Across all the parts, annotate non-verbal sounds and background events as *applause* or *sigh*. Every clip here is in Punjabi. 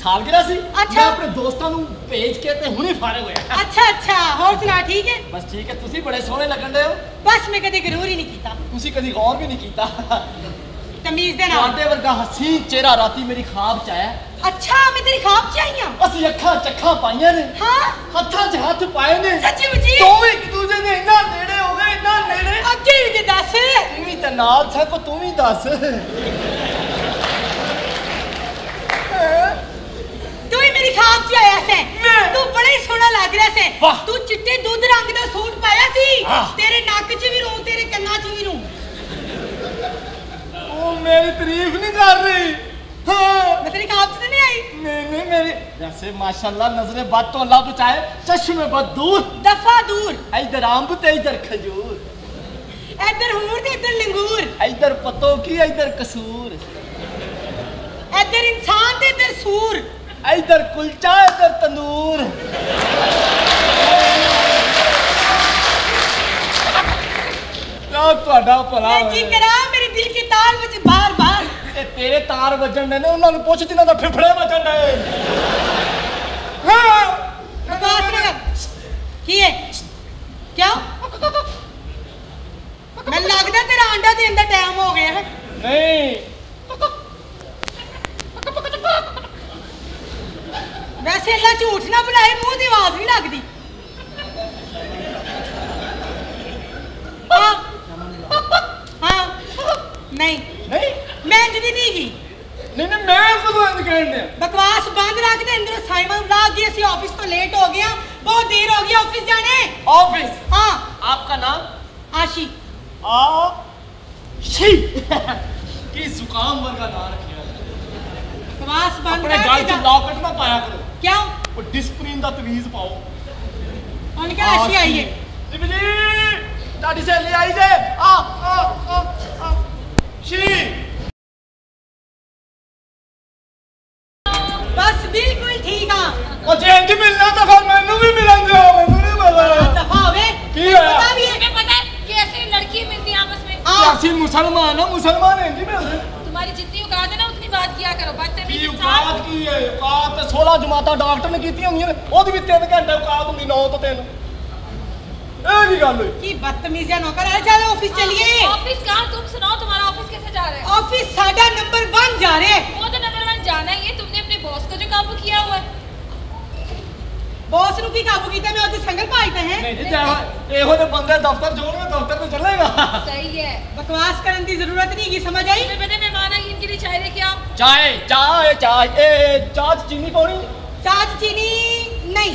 ਹੁਣੀ ਸਾਲਗਿਰਾ ਸੀ। ਮੈਂ ਆਪਣੇ ਦੋਸਤਾਂ ਨੂੰ ਭੇਜ ਕੇ ਤੇ ਹੁਣੀ ਫਾਰਗ ਹੋਇਆ ਅੱਛਾ ਅੱਛਾ ਹੋਰ ਸੁਣਾ ਠੀਕ ਹੈ? ਬਸ ਠੀਕ ਹੈ ਤੁਸੀਂ ਬੜੇ ਸੋਹਣੇ ਲੱਗਣ ਦੇ ਹੋ। ਬਸ ਮੈਂ ਕਦੇ ਗਰੂਰ ਹੀ ਨਹੀਂ ਕੀਤਾ। ਤੁਸੀਂ ਕਦੀ ਗੌਰ ਵੀ ਨਹੀਂ ਕੀਤਾ। ਤਮੀਜ਼ ਦੇ ਨਾਲ। ਤੁਹਾਡੇ ਵਰਗਾ ਹਸੀਨ ਚਿਹਰਾ ਰਾਤੀ ਮੇਰੀ ਖਾਬ ਚ ਆਇਆ। ਅੱਛਾ ਮੈਂ ਤੇਰੀ ਖਾਬ ਚ ਆਈ ਹਾਂ। ਅਸੀਂ ਅੱਖਾਂ ਚੱਖਾਂ ਪਾਈਆਂ ਨੇ। ਹਾਂ। ਹੱਥਾਂ 'ਚ ਹੱਥ ਪਾਏ ਨੇ। ਸੱਚੀ ਮੁੱਚੀ ਦੋਵੇਂ ਇੱਕ ਦੂਜੇ ਦੇ ਇੰਨਾ ਨੇੜੇ ਹੋ ਗਏ ਇੰਨਾ ਨੇੜੇ। ਅੱਗੇ ਵੀ ਦੱਸ। ਤੂੰ ਵੀ ਤਾਂ ਨਾਲ ਸਭ ਤੂੰ ਵੀ ਦੱਸ। ਤੂੰ ਹੀ ਮੇਰੀ ਖਾਬ ਚ ਆਇਆ ਸੀ ਮੈਂ? ਤੂੰ ਬੜਾ ਹੀ ਸੋਹਣਾ ਲੱਗ ਰਿਹਾ ਸੀ ਵਾਹ। ਤੂੰ ਚਿੱਟੇ ਦੁੱਧ ਰੰਗ ਦਾ ਸੂਟ ਪਾਇਆ ਸੀ ਆਹ। ਤੇਰੇ ਨੱਕ 'ਚ ਵੀ ਰੂ ਤੇਰੇ ਕੰਨਾਂ 'ਚ ਵੀ ਰੂ ਉਹ ਮੇਰੀ ਤਾਰੀਫ ਨਹੀਂ ਕਰ ਰਹੀ ਹਾਂ ਮੈਂ ਤੇਰੀ ਖਾਬ 'ਚ ਤਾਂ ਨਹੀਂ ਆਈ नहीं नहीं मेरी वैसे माशाल्लाह नजरे बात तो अल्लाह बचाए चश्मे बद दूर ਦਫਾ ਦੂਰ इधर अम्ब ते इधर खजूर ਇੱਧਰ ਹੂਰ ਤੇ ਇੱਧਰ ਲੰਗੂਰ इधर पतों की इधर कसूर ਇੱਧਰ ਇਨਸਾਨ ਤੇ ਇੱਧਰ ਸੂਰ इधर कुलचा इधर तंदूर ਯਾ ਤੁਹਾਡਾ ਭਲਾ ਮੈਂ ਕੀ ਹੋਵੇ। ਕਰਾਂ ਮੇਰੇ ਦਿਲ ਕੀ ਤਾਰ ਵਿੱਚ ਬਾਰ ਬਾਰ ਇਹ ਤੇਰੇ ਤਾਰ ਵੱਜਣ ਦੇ ਨੇ ਉਹਨਾਂ ਨੂੰ ਪੁੱਛ ਜਿਨ੍ਹਾਂ ਦਾ ਫਿਫੜੇ ਵੱਜਣ ਦੇ ਹਾਂ ਬਕਵਾਸ ਨਾ ਕਰ ਕੀ ਹੈ ਕਿਉਂ ਮੈਨੂੰ ਲੱਗਦਾ ਤੇਰਾ ਅੰਡਾ ਦੇਣ ਦਾ ਟਾਈਮ ਹੋ ਗਿਆ ਹੈ ਨਹੀਂ ਵੈਸੇ ਅੱਲਾ ਝੂਠ ਨਾ ਬੁਲਾਏ ਮੂੰਹ ਦੀ ਆਵਾਜ਼ ਨਹੀਂ ਲੱਗਦੀ ਹਾਂ ਹਾਂ ਨਹੀਂ ਨਹੀਂ ਮੈਂ ਜਦੀ ਨਹੀਂ ਗਈ ਨਹੀਂ ਨਹੀਂ ਮੈਂ ਕਦੋਂ ਇੰਦ ਕਹਿਣ ਡਿਆ ਬਕਵਾਸ ਬੰਦ ਰੱਖ ਦੇ ਅੰਦਰ ਸਾਈਮਨ ਬੁਲਾ ਜੀ ਅਸੀਂ ਆਫਿਸ ਤੋਂ ਲੇਟ ਹੋ ਗਏ ਹਾਂ ਬਹੁਤ ਦੇਰ ਹੋ ਗਈ ਆਫਿਸ ਜਾਣੇ ऑफिस ਹਾਂ आपका नाम ਆਸ਼ੀ आ शी की जुकाम वर्गा ना रखिया ਬਕਵਾਸ ਬੰਦ अपने ਕਰ गल च ਦੇ लॉकेट ना पाया करो ਕਿਉਂ? ਉਹ ਡਿਸਪਲਿਨ ਦਾ ਤਵੀਜ਼ ਪਾਓ। ਹੁਣ ਕਿਆ ਆਸ਼ੀ। ਆਈਏ ਜਿਬਲੀ ਤੁਹਾਡੀ ਸਹੇਲੀ ਆਈ ਜੇ। ਆ ਆ ਆ ਸ਼ੀ ਬਸ ਬਿਲਕੁਲ ਠੀਕ ਆ। ਉਹ ਜੇ ਇੰਜ ਮਿਲਣਾ ਤਾਂ ਫਿਰ ਮੈਨੂੰ ਵੀ ਮਿਲਣ ਦਿਓ ਮੈਨੂੰ ਨਹੀਂ ਕੀ ਹੋਇਆ? ਪਤਾ ਵੀ ਹੈ। ਪਤਾ ਕਿ ਐਸੀ ਲੜਕੀ ਮਿਲਦੀ ਆਪਸ ਵਿੱਚ। ਅਸੀਂ ਮੁਸਲਮਾਨ ਆ ਮੁਸਲਮਾਨ ਇੰਜ ਮਿਲਦੇ। तुम्हारी जितनी औकात है ना उतनी बात किया करो बदतमीज ਕੀ इंसान ਔਕਾਤ ਕੀ ਹੈ ਔਕਾਤ ਤੇ 16 ਜਮਾਤਾਂ ਡਾਕਟਰ ਨੇ ਕੀਤੀਆਂ ਹੁੰਦੀਆਂ ਨੇ ਉਹਦੀ ਵੀ 3 ਘੰਟੇ ਔਕਾਤ ਹੁੰਦੀ 9 ਤੋਂ 3 ਇਹ ਕੀ ਗੱਲ ਹੋਈ ਕੀ ਬਦਤਮੀਜ਼ੀਆ ਨੌਕਰ ਆ ਚੱਲ ਆਫਿਸ ਚਲੀਏ ऑफिस कहाँ तुम सुनाओ तुम्हारा ऑफिस कैसे जा रहा है ਆਫਿਸ ਸਾਡਾ ਨੰਬਰ 1 ਜਾ ਰਿਹਾ ਹੈ वो तो नंबर वन जाना ही है तुमने अपने बॉस को जो काबू किया हुआ है ਬੌਸ ਨੂੰ ਕੀ ਕਾਬੂ ਕੀਤਾ? ਮੈਂ ਉਹਦੇ ਸੰਗਲ ਭਾਈ ਤੇ ਹੈ। ਨਹੀਂ ਜੀ ਜਾਵਾ ਇਹੋ ਤੇ ਬੰਦੇ ਦਫ਼ਤਰ ਜਾਣਗੇ ਦਫ਼ਤਰ ਤੋਂ ਚੱਲੇਗਾ ਸਹੀ ਹੈ। ਬਕਵਾਸ ਕਰਨ ਦੀ ਜ਼ਰੂਰਤ ਨਹੀਂ ਕੀ ਸਮਝ ਆਈ? ਮੇਰੇ ਮਹਿਮਾਨ ਆਏ ਇਨਕੇ ਲਈ ਚਾਹ ਦੇਖਿਆ ਚਾਹ ਚਾਹ ਚਾਹ ਚਾਹ ਚੀਨੀ ਪਾਉਣੀ? ਚਾਹ ਚੀਨੀ ਨਹੀਂ।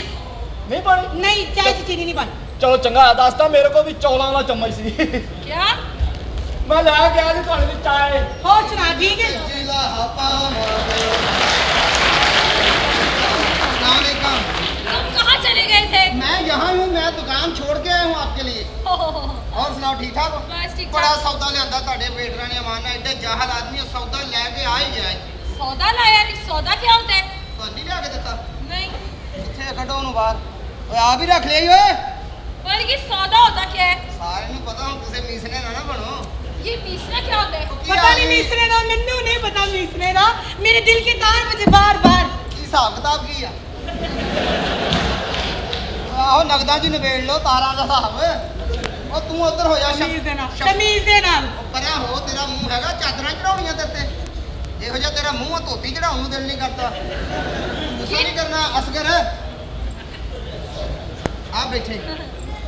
ਨਹੀਂ ਪਾਣੀ ਨਹੀਂ ਚਾਹ ਚੀਨੀ ਨਹੀਂ ਪਾਣੀ ਚਲੋ ਚੰਗਾ ਦੱਸਦਾ ਮੇਰੇ ਕੋਲ ਵੀ ਚੌਲਾਂ ਵਾਲਾ ਚਮਚ ਸੀ। ਕੀ ਮੈਂ ਲੈ ਕੇ ਆ ਜੀ ਤੁਹਾਡੇ ਲਈ ਚਾਹ। ਹੋਰ ਸੁਣਾ ਠੀਕ ਹੈ? ਜਿਲਾ ਹਪਾ ਮਾਰੇ। ਨਾਲੇ ਕੰਮ चले गए थे मैं यहाँ हूँ मैं दुकान छोड़ के आया हूँ आपके लिए और सुनाओ ठीक ठाक हो बस ठीक बड़ा ठाक सौदा लियांदा ਤੁਹਾਡੇ ਵੇਟਰਾਂ ਨੇ ਅਮਾਨਾ ਐਡੇ ਜਾਹਲ ਆਦਮੀ ਉਹ ਸੌਦਾ ਲੈ ਕੇ ਆ ਹੀ ਜਾਏ सौदा लाया नहीं सौदा क्या होता है ਤੁਹਾਨੂੰ ਨਹੀਂ ਲਿਆ ਕੇ ਦਿੱਤਾ नहीं ਕਿੱਥੇ ਕੱਢੋ ਉਹਨੂੰ ਬਾਹਰ ਓਏ ਆ ਵੀ ਰੱਖ ਲਈ ਓਏ पर ये सौदा होता क्या है ਸਾਰਿਆਂ ਨੂੰ ਪਤਾ ਹੁਣ ਕਿਸੇ ਮੀਸਨੇ ਨਾ ਨਾ ਬਣੋ ये मीसना क्या होता है ਕੀ ਪਤਾ ਆ ਨਹੀਂ ਇਹ? ਮਿਸਰੇ ਦਾ ਮੈਨੂੰ ਨਹੀਂ ਪਤਾ ਮਿਸਰੇ ਦਾ ਮੇਰੇ ਦਿਲ ਕੀ ਤਾਰ ਵਿੱਚ ਬਾਰ ਬਾਰ ਕੀ ਹਿਸਾਬ ਕਿਤਾਬ ਕੀ ਆ ਆਹੋ ਨਗਦਾਂ ਜੀ ਨਵੇੜ ਲੋ ਤਾਰਾਂ ਦਾ ਹਿਸਾਬ। ਉਹ ਤੂੰ ਉਧਰ ਹੋ ਜਾ ਤਮੀਜ਼ ਦੇ ਨਾਲ ਤਮੀਜ਼ ਦੇ ਨਾਲ। ਪਰਿਆ ਹੋ ਤੇਰਾ ਮੂੰਹ ਹੈਗਾ ਚਾਦਰਾਂ ਚੜਾਉਣੀਆਂ ਤੇ ਤੇ। ਇਹੋ ਜਿਹਾ ਤੇਰਾ ਮੂੰਹ ਧੋਤੀ ਚੜਾਉਣ ਨੂੰ ਦਿਲ ਨਹੀਂ ਕਰਦਾ। ਗੁੱਸਾ ਨਹੀਂ ਕਰਨਾ ਅਸਗਰ। ਆ ਬੈਠੇ।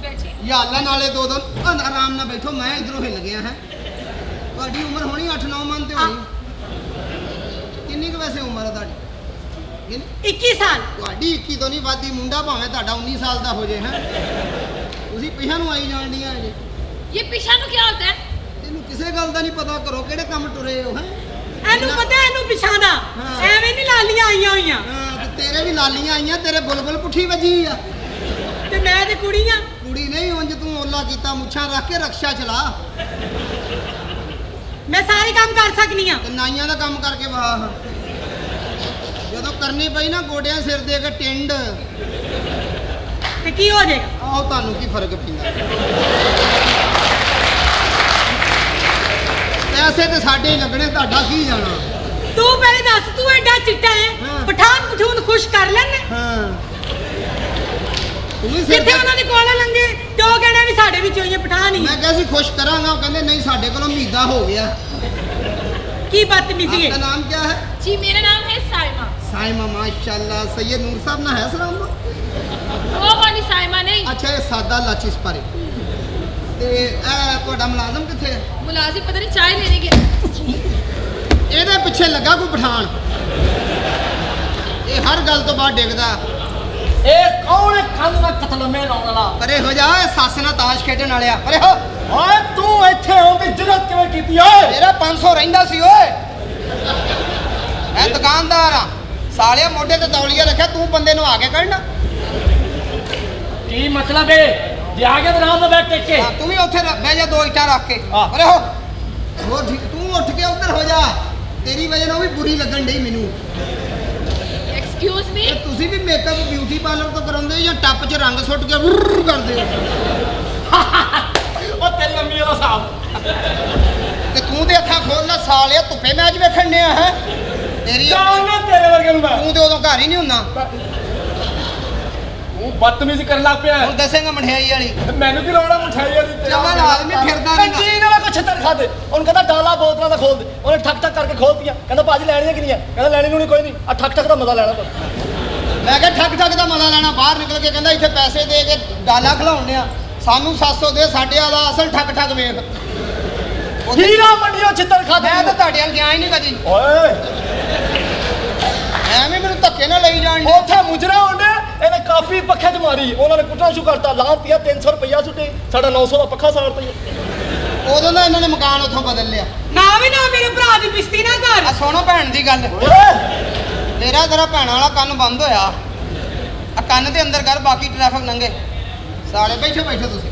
ਬੈਠੇ। ਯਾ ਅੱਲਾ ਨਾਲੇ ਦੋ ਦੋ ਆਰਾਮ ਨਾਲ ਬੈਠੋ ਮੈਂ ਇਧਰੋਂ ਹਿੱਲ ਗਿਆ ਹਾਂ। ਤੁਹਾਡੀ ਉਮਰ ਹੋਣੀ 8-9 ਮੰਨ ਤੇ ਹੋਣੀ। ਕਿੰਨੀ ਕੁ ਵੈਸੇ ਉਮਰ ਹੈ ਤੁਹਾਡੀ? 21 ਸਾਲ। ਤੁਹਾਡੀ 21 ਤੋਂ ਨਹੀਂ ਵਾਦੀ ਮੁੰਡਾ ਭਾਵੇਂ ਤੁਹਾਡਾ 19 ਸਾਲ ਦਾ ਹੋ ਜੇ ਹੈ? ਤੁਸੀਂ ਪਿਛਾ ਨੂੰ ਆਈ ਜਾਣਦੀਆਂ ਜੀ ਇਹ। ਪਿਛਾ ਨੂੰ ਕੀ ਹੁੰਦਾ ਹੈ? ਕਿਸੇ ਗੱਲ ਦਾ ਨਹੀਂ ਪਤਾ ਕਰੋ ਕਿਹੜੇ ਕੰਮ ਟੁਰੇ ਹੋ ਹੈ? ਇਹਨੂੰ ਪਤਾ ਇਹਨੂੰ ਪਿਛਾ ਦਾ। ਐਵੇਂ ਨਹੀਂ ਲਾਲੀਆਂ ਆਈਆਂ ਹੋਈਆਂ। ਤੇਰੇ ਵੀ ਲਾਲੀਆਂ ਆਈਆਂ ਤੇਰੇ ਬੁਲਬੁਲ ਪੁੱਠੀ ਵਜੀ ਆ। ਤੇ ਮੈਂ ਤੇ ਕੁੜੀ ਆ। ਕੁੜੀ ਨਹੀਂ ਉਂਝ ਤੂੰ ਓਲਾ ਕੀਤਾ ਮੁੱਛਾਂ ਰੱਖ ਕੇ ਰਕਸ਼ਾ ਚਲਾ। ਮੈਂ ਸਾਰੇ ਕੰਮ ਕਰ ਸਕਨੀ ਆ। ਤੇ ਨਾਈਆਂ ਦਾ ਕੰਮ ਕਰਕੇ ਵਾਹ ਕਰਨੀ ਪਈ ਨਾ ਗੋਡਿਆਂ ਸਿਰ ਦੇ ਕੇ ਟਿੰਡ। ਤੇ ਕੀ ਹੋ ਜਾਏਗਾ? ਆਹ ਤੁਹਾਨੂੰ ਕੀ ਫ਼ਰਕ ਪੈਂਦਾ? ਪੈਸੇ ਤੇ ਸਾਡੇ ਹੀ ਲੱਗਣੇ ਤੁਹਾਡਾ ਕੀ ਜਾਣਾ? ਤੂੰ ਪਹਿਲੇ ਦੱਸ ਤੂੰ ਐਡਾ ਚਿੱਟਾ ਹੈ। ਪਠਾਨ ਪਠੂਨ ਖੁਸ਼ ਕਰ ਲੈਣੇ ਹਾਂ। ਜਿੱਥੇ ਉਹਨਾਂ ਦੇ ਕੋਲ ਲੰਗੇ ਤੇ ਉਹ ਵੀ ਸਾਡੇ ਵਿੱਚੋਂ ਇਹ ਪਠਾਨ ਹੀ। ਮੈਂ ਕਿਹਾ ਸੀ ਖੁਸ਼ ਕਰਾਂਗਾ ਉਹ ਕਹਿੰਦੇ ਨਹੀਂ ਸਾਡੇ ਕੋਲੋਂ ਉਮੀਦਾਂ ਹੋ ਗਿਆ। ਕੀ ਬਦਤਮੀਜ਼ੀ ਹੈ? ਆਪਣਾ ਨਾਮ ਕੀ ਹੈ? ਜੀ ਮੇਰਾ ਨਾਮ ਹੈ ਸਾਇਮਾ ਸਾਇਮਾ ਮਾਸ਼ਾਅੱਲਾ ਸੈਦ ਨੂਰ ਸਾਹਿਬ ਨਾ ਹੈ ਸਲਾਮ ਉਹ ਵਾਲੀ ਸਾਇਮਾ ਨਹੀਂ ਅੱਛਾ ਇਹ ਸਾਦਾ ਲਾਚੀ ਸਪਾਰੇ ਤੇ ਇਹ ਤੁਹਾਡਾ ਮੁਲਾਜ਼ਮ ਕਿੱਥੇ ਹੈ ਮੁਲਾਜ਼ਮ ਪਤਾ ਨਹੀਂ ਚਾਹ ਲੈਣੇ ਗਿਆ ਇਹਦੇ ਪਿੱਛੇ ਲੱਗਾ ਕੋਈ ਪਠਾਨ ਇਹ ਹਰ ਗੱਲ ਤੋਂ ਬਾਅਦ ਡਿੱਗਦਾ ਇਹ ਕੌਣ ਖੰਨ ਦਾ ਕਤਲ ਮੇ ਲਾਉਣ ਵਾਲਾ ਪਰੇ ਹੋ ਜਾ ਸੱਸ ਨਾਲ ਤਾਸ਼ ਖੇਡਣ ਵਾਲਿਆ ਪਰੇ ਹੋ ਓਏ ਤੂੰ ਇੱਥੇ ਆਉਂ ਵੀ ਜਰਤ ਕਿਵੇਂ ਕੀਤੀ ਓਏ ਮੇਰਾ 500 ਰਹਿੰਦਾ ਸੀ ਓਏ ਇਹ ਦੁਕਾਨਦਾਰ ਆ ਸਾਲਿਆ ਮੋਢੇ ਤੇ ਤੌਲੀਆ ਰੱਖਿਆ ਤੂੰ ਬੰਦੇ ਨੂੰ ਆ ਕੇ ਕਰਨਾ ਕੀ ਮਤਲਬ ਏ ਜੇ ਆ ਗਿਆ ਤਾਂ ਆਰਾਮ ਨਾਲ ਬੈਠ ਕੇ। ਹਾਂ ਤੂੰ ਵੀ ਉੱਥੇ ਬਹਿ ਜਾ ਦੋ ਇੱਟਾਂ ਰੱਖ ਕੇ। ਅਰੇ ਹੋ। ਹੋਰ ਠੀਕ ਤੂੰ ਉੱਠ ਕੇ ਉੱਧਰ ਹੋ ਜਾ। ਤੇਰੀ ਵਜ੍ਹਾ ਨਾਲ ਵੀ ਬੁਰੀ ਲੱਗਣ ਢਈ ਮੈਨੂੰ। ਐਕਸਕਿਊਜ਼ ਮੀ ਤੁਸੀਂ ਵੀ ਮੇਕਅਪ ਬਿਊਟੀ ਪਾਰਲਰ ਤੋਂ ਕਰਾਉਂਦੇ ਜਾਂ ਟੱਪ 'ਚ ਰੰਗ ਸੁੱਟ ਕੇ ਵੁਰ ਕਰਦੇ ਹੋ? ਉਹ ਤੇ ਲੰਮੀ ਉਹਦਾ ਸਾਹ ਤੇ ਤੂੰ ਤੇ ਅੱਖਾਂ ਖੋਲ ਲੈ ਸਾਲਿਆ ਧੁੱਪੇ ਮੈਚ ਵੇਖਣ ਨੇ ਆ ਹੈ? ਤੇਰੀ ਜਾਣਾ ਤੇਰੇ ਵਰਗੇ ਨੂੰ ਮੈਂ ਤੂੰ ਤੇ ਉਦੋਂ ਘਰ ਹੀ ਨਹੀਂ ਹੁੰਦਾ। ਤੂੰ ਬਦਤਮੀਜ਼ੀ ਕਰਨ ਲੱਗ ਪਿਆ। ਹੁਣ ਦੱਸੇਗਾ ਮਠਿਆਈ ਵਾਲੀ। ਤੇ ਮੈਨੂੰ ਕੀ ਲੋੜ ਹੈ ਮਠਾਈ ਵਾਲੀ ਤੇਰੇ ਚਵਲ ਆਦਮੀ ਫਿਰਦਾ ਨੀ ਗਾ। ਕੰਟੀਨ ਵਾਲਾ ਕੁਛ ਛੱਤਰ ਖਾ ਦੇ। ਉਹਨੂੰ ਕਹਿੰਦਾ ਡਾਲਾ ਬੋਤਲਾਂ ਦਾ ਖੋਲ ਦੇ। ਉਹਨੇ ਠੱਕ ਠੱਕ ਕਰਕੇ ਖੋਲਤੀਆਂ। ਕਹਿੰਦਾ ਭਾਜੀ ਲੈਣੀਆਂ ਕਿ ਨਹੀਂ ਆ ਕਹਿੰਦਾ ਲੈਣੀ ਨੂੰ ਨਹੀਂ ਕੋਈ ਨਹੀਂ। ਆ ਠੱਕ ਠੱਕ ਦਾ ਮਜ਼ਾ ਲੈਣਾ ਬਸ ਮੈਂ ਕਿਹਾ ਠੱਗ ਠੱਗ ਦਾ ਮਜ਼ਾ ਲੈਣਾ। ਬਾਹਰ ਨਿਕਲ ਕੇ ਕਹਿੰਦਾ ਇੱਥੇ ਪੈਸੇ ਦੇ ਕੇ ਡਾਲਾ ਖਲਾਉਣੇ ਆ ਸਾਨੂੰ 700 ਦੇ ਸਾਡੇ ਵਾਲਾ ਅਸਲ ਠੱਗ ਠੱਗ ਵੇਖ। ਹੀਰਾ ਮੰਡੀਓ ਛਿੱਤਰ ਖਾ ਦੇ ਮੈਂ ਤਾਂ ਤੁਹਾਡੇ ਵੱਲ ਗਿਆ ਹੀ ਨਹੀਂ ਕਦੀ। ਓਏ। ਐਵੇਂ ਮੈਨੂੰ ਧੱਕੇ ਨਾਲ ਲਈ ਜਾਣ ਉੱਥੇ ਮੁਜਰਾ ਹੁੰਦੇ ਇਹਨੇ ਕਾਫੀ ਪੱਖੇ 'ਚ ਮਾਰੀ। ਉਹਨਾਂ ਨੇ ਕੁੱਟਣਾ ਸ਼ੁਰੂ ਕਰਤਾ ਲਾਂਤੀਆ 300 ਰੁਪਇਆ ਸੁੱਟੇ ਸਾਡਾ 900 ਦਾ ਪੱਖਾ ਸਾੜਤਾ ਉਦੋਂ ਦਾ ਇਹਨਾਂ ਨੇ ਮਕਾਨ ਉੱਥੋਂ ਬਦਲ ਲਿਆ। ਨਾ ਵੀ ਨਾ ਮੇਰੇ ਭਰਾ ਦੀ ਬਿਸਤੀ ਨਾ ਆ ਕਰ ਸੁਣੋ ਭੈਣ ਦੀ ਗੱਲ। ਓਏ। ਤੇਰਾ ਤੇਰਾ ਭੈਣਾਂ ਵਾਲਾ ਕੰਨ ਬੰਦ ਹੋਇਆ। ਆ ਕੰਨ ਦੇ ਅੰਦਰ ਕਰ ਬਾਕੀ ਟ੍ਰੈਫਿਕ ਲੰਘੇ ਸਾਲੇ ਬੈਠੋ ਬੈਠੋ ਤੁਸੀਂ।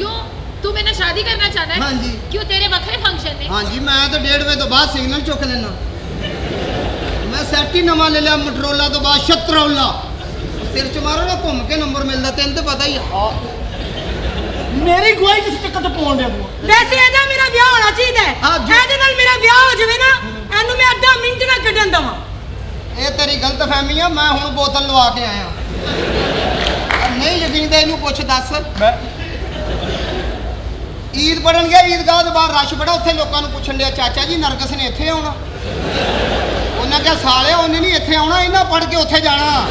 ਕਿਉਂ? ਤੂੰ ਮੇਰੇ ਨਾਲ ਸ਼ਾਦੀ ਕਰਨਾ ਚਾਹਨਾ ਹੈ? ਹਾਂਜੀ। ਕਿਉਂ ਤੇਰੇ ਵੱਖਰੇ ਫੰਕਸ਼ਨ ਨੇ? ਹਾਂਜੀ ਮੈਂ ਤਾਂ 1.5 ਵਜੇ ਤੋਂ ਬਾਅਦ ਸਿਗਨਲ ਚੁੱਕ ਲੈਣਾ ਮੈਂ ਸੈਟ ਹੀ ਨਵਾਂ ਲੈ ਲਿਆ ਮਟਰੋਲਾ ਤੋਂ ਬਾਅਦ ਸ਼ਤਰੋਲਾ ਸਿਰ ਚ ਮਾਰੋ ਨਾ ਘੁੰਮ ਕੇ ਨੰਬਰ ਮਿਲਦਾ ਤੈਨੂੰ ਤਾਂ ਪਤਾ ਹੀ ਆ। ਮੇਰੀ ਗਵਾਹੀ ਤੁਸੀਂ ਚੱਕਰ ਤੋਂ ਪਾਉਣ ਦੇ ਤੂੰ ਵੈਸੇ ਇਹਦਾ ਮੇਰਾ ਵਿਆਹ ਹੋਣਾ ਚਾਹੀਦਾ ਹੈ। ਇਹਦੇ ਨਾਲ ਮੇਰਾ ਵਿਆਹ ਹੋ ਜਾਵੇ ਨਾ ਇਹਨੂੰ ਮੈਂ ਅੱਧਾ ਮਿੰਟ ਨਾ ਕੱਢਣ ਦਵਾਂ। ਇਹ ਤੇਰੀ ਗਲਤ ਫਹਿਮੀ ਆ ਮੈਂ ਹੁਣ ਬੋਤਲ ਲਵਾ ਕੇ ਆਇਆ। ਨਹੀਂ ਯਕੀਨ ਤੇ ਇਹਨੂੰ ਪੁੱਛ ਦੱਸ। ਮੈਂ ਈਦ ਪੜਨ ਗਿਆ ਈਦਗਾਹ ਦੇ ਬਾਹਰ ਰਸ਼ ਬੜਾ ਉੱਥੇ ਲੋਕਾਂ ਨੂੰ ਪੁੱਛਣ ਡਿਆ ਚਾਚਾ ਜੀ ਨਰਗਸ ਨੇ ਇੱਥੇ ਆਉਣਾ। ਉਹਨਾਂ ਕਿਹਾ ਸਾਲਿਆ ਉਹਨੇ ਨਹੀਂ ਇੱਥੇ ਆਉਣਾ ਇਹਨਾਂ ਪੜ ਕੇ ਉੱਥੇ ਜਾਣਾ।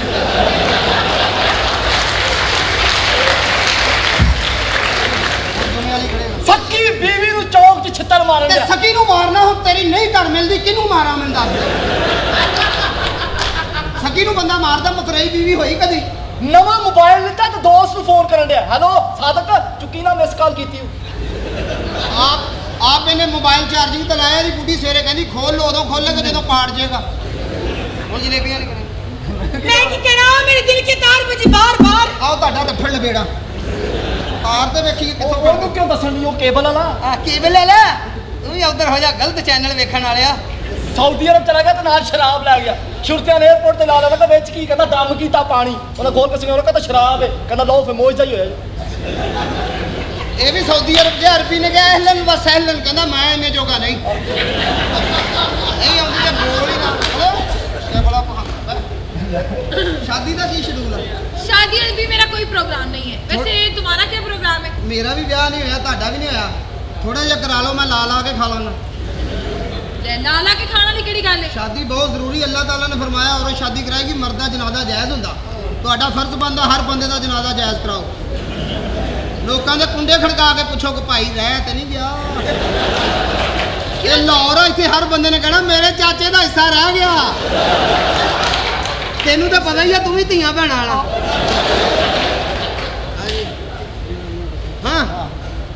ਸੱਕੀ ਬੀਵੀ ਨੂੰ ਚੌਕ 'ਚ ਛਿੱਤਰ ਮਾਰਨ ਤੇ ਸਕੀ ਨੂੰ ਮਾਰਨਾ ਹੁਣ ਤੇਰੀ ਨਹੀਂ ਘਰ ਮਿਲਦੀ ਕਿਹਨੂੰ ਮਾਰਾਂ ਮੈਂ ਦੱਸ ਸਕੀ ਨੂੰ ਬੰਦਾ ਮਾਰਦਾ ਮੁਕਰਈ ਬੀਵੀ ਹੋਈ ਕਦੀ? ਨਵਾਂ ਮੋਬਾਈਲ ਲਿੱਤਾ ਤੇ ਦੋਸਤ ਨੂੰ ਫੋਨ ਕਰਨ ਡਿਆ। ਹੈਲੋ ਸਾਦਕ ਚੁੱਕੀ ਨਾ ਮਿਸ ਕਾਲ ਕੀਤੀ। ਆਪ ਆਪ ਇਹਨੇ ਮੋਬਾਈਲ ਚਾਰਜਿੰਗ ਤੇ ਲਾਇਆ ਦੀ ਬੁੱਢੀ ਸਵੇਰੇ ਕਹਿੰਦੀ ਖੋਲ ਲੋ ਉਦੋਂ ਖੋਲੇਗਾ ਜਦੋਂ ਪਾੜ ਜਾਏਗਾ ਹੁਣ ਜਲੇਬੀਆਂ ਨਹੀਂ ਕਰੇ ਮੈਂ ਕੀ ਕਰਾਂ ਮੇਰੇ ਦਿਲ ਕੇ ਤਾਰ ਬਜੀ ਬਾਰ ਬਾਰ ਆਓ ਤੁਹਾਡਾ ਡੱਫੜ ਲਬੇੜਾ। ਤਾਰ ਤੇ ਵੇਖੀ ਉਹ- ਕਿੱਥੋਂ ਉਹਨੂੰ ਕਿਉਂ ਦੱਸਣ ਦੀ ਉਹ ਕੇਬਲ ਵਾਲਾ? ਆ ਕੇਬਲ ਲੈ ਲੈ ਤੂੰ ਵੀ ਉਧਰ ਹੋ ਜਾ ਗਲਤ ਚੈਨਲ ਵੇਖਣ ਵਾਲਿਆ। ਸਾਊਦੀ ਅਰਬ ਚਲਾ ਗਿਆ ਤੇ ਨਾਲ ਸ਼ਰਾਬ ਲੈ ਗਿਆ। ਸ਼ੁਰਤਿਆਂ ਨੇ 에어ਪੋਰਟ ਤੇ ਲਾ ਲਿਆ ਕਹਿੰਦਾ ਵਿੱਚ ਕੀ? ਕਹਿੰਦਾ ਦਮ ਕੀਤਾ ਪਾਣੀ। ਉਹਨੇ ਖੋਲ ਕੇ ਉਹਨੇ ਕਹਿੰਦਾ ਸ਼ਰਾਬ ਹੈ ਕਹਿੰਦਾ ਲਓ ਫੇ ਮੋਜ ਹੀ ਹੋਇਆ ਜੀ। ਇਹ ਵੀ ਸਾਊਦੀ ਅਰਬ ਦੇ ਅਰਬੀ ਨੇ ਕਿਹਾ ਅਹਲਨ ਵਸ ਅਹਲਨ ਕਹਿੰਦਾ ਮੈਂ ਐਵੇਂ ਜੋਗਾ ਨਹੀਂ ਨਹੀਂ ਆਉਂਦੀ ਤੇ ਬੋਲ ਹੀ ਨਾ ਤੇ ਬੜਾ ਪਹਾੜ ਸ਼ਾਦੀ ਦਾ ਕੀ ਸ਼ਡਿਊਲ ਹੈ ਸ਼ਾਦੀ ਅਲਬੀ ਮੇਰਾ ਕੋਈ ਪ੍ਰੋਗਰਾਮ ਨਹੀਂ ਹੈ ਵੈਸੇ ਤੁਹਾਡਾ ਕੀ ਪ੍ਰੋਗਰਾਮ ਹੈ ਮੇਰਾ ਵੀ ਵਿਆਹ ਨਹੀਂ ਹੋਇਆ ਤੁਹਾਡਾ ਵੀ ਨਹੀਂ ਹੋਇਆ ਥੋੜਾ ਜਿਹਾ ਕਰਾ ਲਓ ਮੈਂ ਲਾ ਲਾ ਕੇ ਖਾ ਲਾਂਗਾ ਲੈ ਲਾ ਲਾ ਕੇ ਖਾਣਾ ਦੀ ਕਿਹੜੀ ਗੱਲ ਹੈ ਸ਼ਾਦੀ ਬਹੁਤ ਜ਼ਰੂਰੀ ਅੱਲਾਹ ਤਾਲਾ ਨੇ ਫਰਮਾਇਆ ਔਰ ਸ਼ਾਦੀ ਕਰਾਏਗੀ ਮਰਦਾ ਜਨਾਜ਼ਾ ਜਾਇਜ਼ ਹੁੰਦਾ ਤੁਹਾਡਾ ਫਰਜ਼ ਬੰਦਾ ਹਰ ਬੰਦੇ ਦਾ ਜਨਾਜ਼ਾ ਜਾਇਜ਼ ਕਰਾਓ ਲੋਕਾਂ ਦੇ ਕੁੰਡੇ ਖੜਕਾ ਕੇ ਪੁੱਛੋ ਕਿ ਭਾਈ ਰਹਿ ਤੇ ਨਹੀਂ ਗਿਆ। ਇਹ ਲਾਹੌਰ ਇੱਥੇ ਹਰ ਬੰਦੇ ਨੇ ਕਹਿਣਾ ਮੇਰੇ ਚਾਚੇ ਦਾ ਹਿੱਸਾ ਰਹਿ ਗਿਆ। ਤੈਨੂੰ ਤਾਂ ਪਤਾ ਹੀ ਆ ਤੂੰ ਵੀ ਧੀਆਂ ਭੈਣਾਂ ਵਾਲਾ। ਹਾਂ।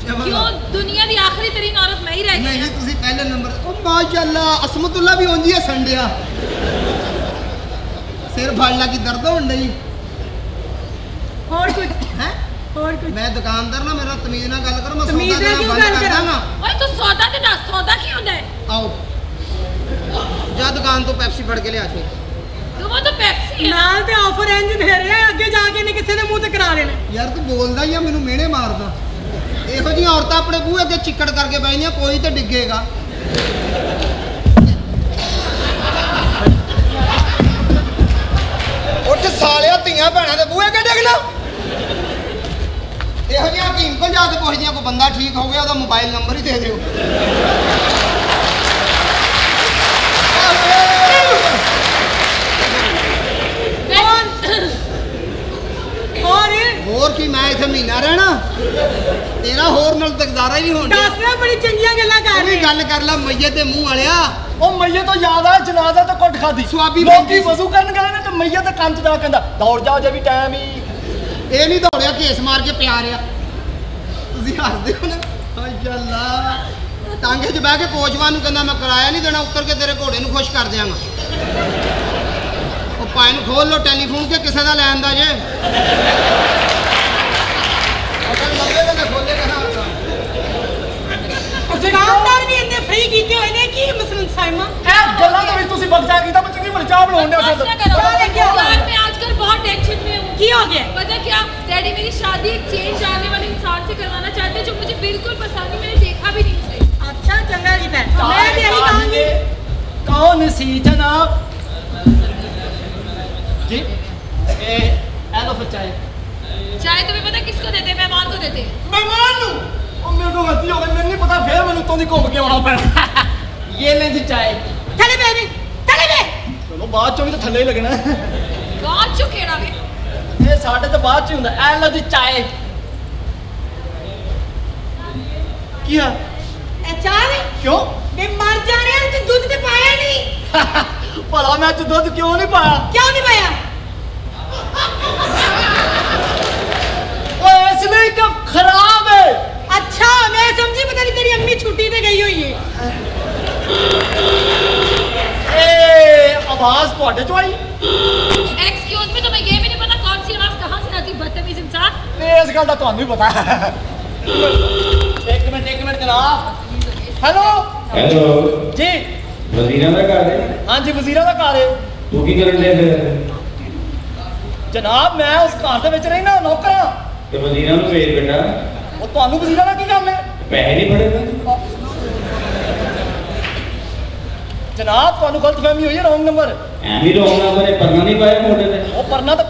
ਕਿਉਂ? ਦੁਨੀਆ ਦੀ ਆਖਰੀ ਤਰੀਨ ਔਰਤ ਮੈਂ ਹੀ ਰਹਿ ਗਈ। ਨਹੀਂ ਤੁਸੀਂ ਪਹਿਲੇ ਨੰਬਰ ਉਹ ਮਾਸ਼ਾਅੱਲਾ ਅਸਮਤੁੱਲਾ ਵੀ ਉਂਝ ਹੀ ਸੰਡਿਆ ਸਿਰ ਫੜਨਾ ਕੀ ਦਰਦ ਹੋਣ ਨਹੀਂ ਹੋਰ ਕੁਝ ਹੈ? ਹੋਰ ਕੁਝ ਮੈਂ ਦੁਕਾਨਦਾਰ ਨਾਲ ਮੇਰਾ ਤਮੀਜ਼ ਨਾਲ ਗੱਲ ਕਰੋ ਮੈਂ ਸੌਦਾ ਨਾਲ ਕਿਉਂ ਕਰ ਦਾਂਗਾ। ਓਏ ਤੂੰ ਸੌਦਾ ਤੇ ਦੱਸ ਸੌਦਾ ਕੀ ਹੁੰਦਾ ਆਓ। ਜਾ ਦੁਕਾਨ ਤੋਂ ਪੈਪਸੀ ਫੜ ਕੇ ਲਿਆ ਛੇ ਤੂੰ ਉਹ ਤਾਂ ਪੈਪਸੀ ਨਾਲ ਤੇ ਆਫਰ ਇੰਜ ਦੇ ਰਿਹਾ ਅੱਗੇ ਜਾ ਕੇ ਨੇ ਕਿਸੇ ਦੇ ਮੂੰਹ ਤੇ ਕਰਾ ਲੈਣਾ ਯਾਰ ਤੂੰ ਬੋਲਦਾ ਹੀ ਆ ਮੈਨੂੰ ਮਿਹਣੇ ਮਾਰਦਾ। ਇਹੋ ਜਿਹੀਆਂ ਔਰਤਾਂ ਆਪਣੇ ਬੂਹੇ ਅੱਗੇ ਚਿੱਕੜ ਕਰਕੇ ਬੈਠੀਆਂ ਕੋਈ ਤੇ ਡਿੱਗੇਗਾ। ਉੱਠ ਸਾਲਿਆ ਧੀਆਂ ਭੈਣਾਂ ਦੇ ਬੂਹੇ ਅੱਗੇ ਡਿੱਗਣਾ ਇਹੋ ਜਿਹੀਆਂ ਹਕੀਮ ਕੋਲ ਜਾ ਕੇ ਪੁੱਛਦੀਆਂ ਕੋਈ ਬੰਦਾ ਠੀਕ ਹੋ ਗਿਆ ਉਹਦਾ ਮੋਬਾਈਲ ਨੰਬਰ ਹੀ ਦੇ ਦਿਓ। ਹੋਰ ਹੋਰ ਕੀ ਮੈਂ ਇੱਥੇ ਮਹੀਨਾ ਰਹਿਣਾ। ਤੇਰਾ ਹੋਰ ਨਾਲ ਤਕਦਾਰਾ ਹੀ ਨਹੀਂ ਹੋਣ। ਦੱਸ ਰਿਹਾ ਬੜੀ ਚੰਗੀਆਂ ਗੱਲਾਂ ਕਰ ਤੂੰ ਰਹੀ। ਗੱਲ ਕਰ ਲੈ ਮਈਏ ਦੇ ਮੂੰਹ ਵਾਲਿਆ। ਉਹ ਮਈਏ ਤੋਂ ਯਾਦ ਆ ਜਨਾਜ਼ਾ ਤੇ ਕੁੱਟ ਖਾਦੀ ਸੁਆਬੀ ਲੋਕੀ। ਵਜ਼ੂ ਕਰਨ ਗਏ ਨੇ ਤੇ ਮਈਏ ਤੇ ਕੰਨ 'ਚ ਜਾ ਕਹਿੰਦਾ ਦੌੜ ਜਾ ਜੇ ਵੀ ਟਾਈਮ ਹੀ। ਇਹ ਨਹੀਂ ਦੌੜਿਆ ਕੇਸ ਮਾਰ ਕੇ ਪਿਆਰ ਆ ਤੁਸੀਂ ਹੱਸਦੇ ਹੋ ਨਾ। ਹਾਏ ਅੱਲਾ। ਟਾਂਗੇ 'ਚ ਬਹਿ ਕੇ ਕੋਚਵਾਨ ਨੂੰ ਕਹਿੰਦਾ ਮੈਂ ਕਰਾਇਆ ਨਹੀਂ ਦੇਣਾ ਉੱਤਰ ਕੇ ਤੇਰੇ ਘੋੜੇ ਨੂੰ ਖੁਸ਼ ਕਰ ਦਿਆਂਗਾ। ਉਹ ਪਾਇਨ ਖੋਲ ਲੋ ਟੈਲੀਫੋਨ ਕੇ ਕਿਸੇ ਦਾ ਲੈਣ ਦਾ ਜੇ। ਅਗਰ ਲੱਗੇ ਤਾਂ ਕੀ ਮਸਲਨ ਸਾਇਮਾ? ਇਹ ਗੱਲਾਂ ਦੇ ਵਿੱਚ ਤੁਸੀਂ ਬਖਸ਼ਾ ਕੀਤਾ ਮੈਂ ਚੰਗੀ ਮਰਚਾ ਬਣਾਉਣ ਦੇ ਅਸਲ ਮੈਂ ਕਿਹਾ ਅੱਜ ਕੱਲ ਬਹੁਤ ਟੈਨਸ਼ਨ ਮੇ की हो गया? पता क्या डैडी मेरी शादी एक चेंज आने वाले इंसान से करवाना चाहते हैं जो मुझे बिल्कुल पसंद नहीं मैंने देखा भी नहीं उसे। अच्छा चंगा जी बहन मैं भी यही कहूँगी कौन सी जनाब? जी? ए हेलो फिर चाय। चाय तो तुम्हें पता किसको देते हैं? मेहमान को देते हैं। मेहमान को और मेरे को गलती हो गई मैंने नहीं पता फिर मैंने तो नहीं घूम के आना पैना। *laughs* ये लें जी चाय। थले बेबी थले बे चलो बाद चो भी तो थले ही लगना। है ਇਹ ਸਾਡੇ ਤਾਂ ਬਾਅਦ ਚ ਹੀ ਹੁੰਦਾ ਐ ਲੋ ਜੀ ਚਾਹ ਕੀ ਆ ਇਹ ਚਾਹ ਨੇ ਕਿਉਂ ਬੇ ਮਰ ਜਾਣਿਆ ਤੇ ਦੁੱਧ ਤੇ ਪਾਇਆ ਨਹੀਂ *laughs* ਭਲਾ ਮੈਂ ਅੱਜ ਦੁੱਧ ਕਿਉਂ ਨਹੀਂ ਪਾਇਆ ਕਿਉਂ ਨਹੀਂ ਪਾਇਆ ਓਏ ਇਸ ਲਈ ਕਿ ਖਰਾਬ ਹੈ ਅੱਛਾ ਮੈਂ ਸਮਝੀ ਪਤਾ ਨਹੀਂ ਤੇਰੀ ਅੰਮੀ ਛੁੱਟੀ ਤੇ ਗਈ ਹੋਈ ਹੈ ਇਹ ਆਵਾਜ਼ ਤੁਹਾਡੇ ਚੋਂ ਆਈ एक्सक्यूज मी तुम्हें ये भी ਬਦਤਮੀਜ਼ ਇਨਸਾਨ ਤੇ ਇਸ ਗੱਲ ਦਾ ਤੁਹਾਨੂੰ ਵੀ ਪਤਾ ਹੈ। ਇੱਕ ਮਿੰਟ ਇੱਕ ਮਿੰਟ ਜਨਾਬ। ਹੈਲੋ? ਹੈਲੋ। ਜੀ। ਵਜ਼ੀਰਾਂ ਦਾ ਘਰ ਹੈ? ਹਾਂਜੀ ਵਜ਼ੀਰਾਂ ਦਾ ਘਰ ਹੈ। ਤੂੰ ਕੀ ਕਰਨ ਦੇ ਫਿਰ? ਜਨਾਬ ਮੈਂ ਉਸ ਘਰ ਦੇ ਵਿੱਚ ਰਹਿਣਾ ਨੌਕਰਾਂ। ਤੇ ਵਜ਼ੀਰਾਂ ਨੂੰ ਭੇਜ ਬੇਟਾ। ਉਹ ਤੁਹਾਨੂੰ ਵਜ਼ੀਰਾਂ ਦਾ ਕੀ ਕੰਮ ਹੈ? ਪੈਸੇ ਨਹੀਂ ਫੜੇਗਾ ਜਨਾਬ ਤੁਹਾਨੂੰ ਗਲਤਫਹਿਮੀ ਹੋਈ ਹੈ ਰੋਂਗ ਨੰਬਰ। ਐਵੇਂ ਰੋਂਗ ਨੰਬਰ ਹੈ ਪਰਨਾ ਨਹੀਂ ਪਾਇਆ ਮੋਢੇ ਤੇ। ਉਹ ਪਰਨਾ ਤਾਂ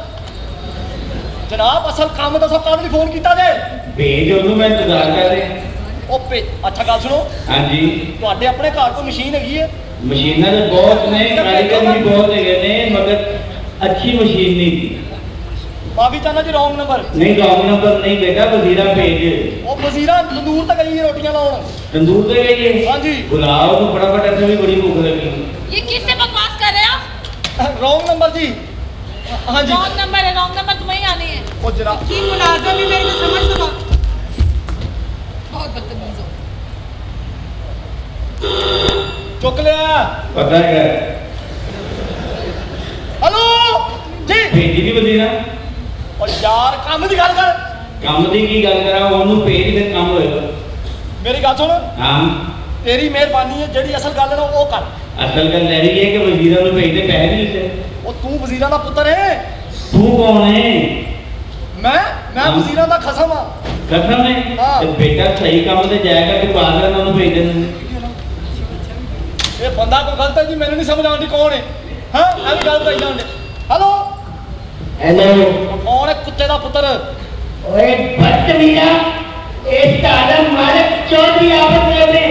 ਜਨਾਬ ਅਸਲ ਕੰਮ ਦਾ ਸਭ ਕਾਨੂੰਨ ਫੋਨ ਕੀਤਾ ਜੇ। ਭੇਜ ਉਹਨੂੰ ਮੈਂ ਇੰਤਜ਼ਾਰ ਕਰ ਰਿਹਾ। ਉਹ ਭੇ ਅੱਛਾ ਗੱਲ ਸੁਣੋ। ਹਾਂਜੀ। ਤੁਹਾਡੇ ਆਪਣੇ ਘਰ ਕੋਲ ਮਸ਼ੀਨ ਹੈਗੀ ਹੈ ਮਸ਼ੀਨਾਂ ਦੇ ਬਹੁਤ ਨੇ ਮੈਡੀਕਲ ਵੀ ਬਹੁਤ ਹੈਗੇ ਨੇ ਮਗਰ ਅੱਛੀ ਮਸ਼ੀਨ ਨਹੀਂ। ਦੀ ਮਾਫੀ ਚਾਹਨਾ ਜੀ ਰੌਂਗ ਨੰਬਰ ਨਹੀਂ ਰੌਂਗ ਨੰਬਰ ਨਹੀਂ ਬੇਟਾ ਵਜ਼ੀਰਾ ਭੇਜ। ਉਹ ਵਜ਼ੀਰਾ ਤੰਦੂਰ ਤੇ ਗਈ ਰੋਟੀਆਂ ਲਾਉਣ। ਤੰਦੂਰ ਤੇ ਗਈ ਹਾਂਜੀ। ਬੁਲਾਓ ਉਹਨੂੰ ਫਟਾਫਟ ਇੱਥੇ ਵੀ ਬੜੀ ਭੁੱਖ ਲੱਗੀ। ਇਹ ਕਿਸ ਤੇ ਬਕਵਾਸ ਕਰ ਰਿਹਾ ਰੌਂਗ ਨੰਬਰ ਜੀ। ਹਾਂਜੀ रॉन्ग नंबर है रॉन्ग नंबर तुम्हें ही आने हैं ਉਹ ਜਨਾਬ ਕੀ ਮੁਲਾਜ਼ਮ ਵੀ ਮੇਰੀ ਤਾਂ ਸਮਝ ਸਕਾ बहुत बदतमीज हो ਚੁੱਕ ਲਿਆ ਪਤਾ ਹੈ ਹਲੋ ਜੀ ਭੇਜੀ ਦੀ ਵਜ਼ੀਰਾ ਉਹ ਯਾਰ ਕੰਮ ਦੀ ਗੱਲ ਕਰ ਕੰਮ ਦੀ ਕੀ ਗੱਲ ਕਰਾਂ ਉਹਨੂੰ ਭੇਜ ਦੇ ਕੰਮ ਹੋਏਗਾ ਮੇਰੀ ਗੱਲ ਸੁਣ ਹਾਂ ਤੇਰੀ ਮਿਹਰਬਾਨੀ ਹੈ ਜਿਹੜੀ ਅਸਲ ਗੱਲ ਹੈ ਨਾ ਉਹ ਕਰ ਅਸਲ ਗੱਲ ਇਹ ਹੈ ਕਿ ਵਜ਼ੀਰਾਂ ਨੂੰ ਭੇਜਦੇ ਪੈਸੇ ਨਹੀਂ ਦਿੱਤੇ। ਉਹ ਤੂੰ ਵਜ਼ੀਰਾਂ ਦਾ ਪੁੱਤਰ ਹੈ ਤੂੰ ਕੌਣ ਹੈ ਮੈਂ ਮੈਂ ਹਾਂ। ਵਜ਼ੀਰਾਂ ਦਾ ਖਸਮ ਆ। ਹੈ ਹਾਂ। ਤੇ ਬੇਟਾ ਸਹੀ ਕੰਮ ਤੇ ਜਾਏਗਾ ਕਿ ਬਾਦਲਾਂ ਨੂੰ ਭੇਜ ਦੇਣਾ ਇਹ ਬੰਦਾ ਕੋਈ ਗਲਤ ਹੈ ਜੀ ਮੈਨੂੰ ਨਹੀਂ ਸਮਝ ਆਉਂਦੀ ਕੌਣ ਹੈ ਹਾਂ ਐਵੇਂ ਗੱਲ ਕਰੀ ਜਾਂਦੇ। ਹਲੋ? ਹੈਲੋ? ਕੌਣ ਹੈ ਕੁੱਤੇ ਦਾ ਪੁੱਤਰ? ਓਏ ਬਦਤਮੀਜ਼ਾ ਇਹ ਤੁਹਾਡਾ ਮਾਲਕ ਚੌਧਰੀ ਨੇ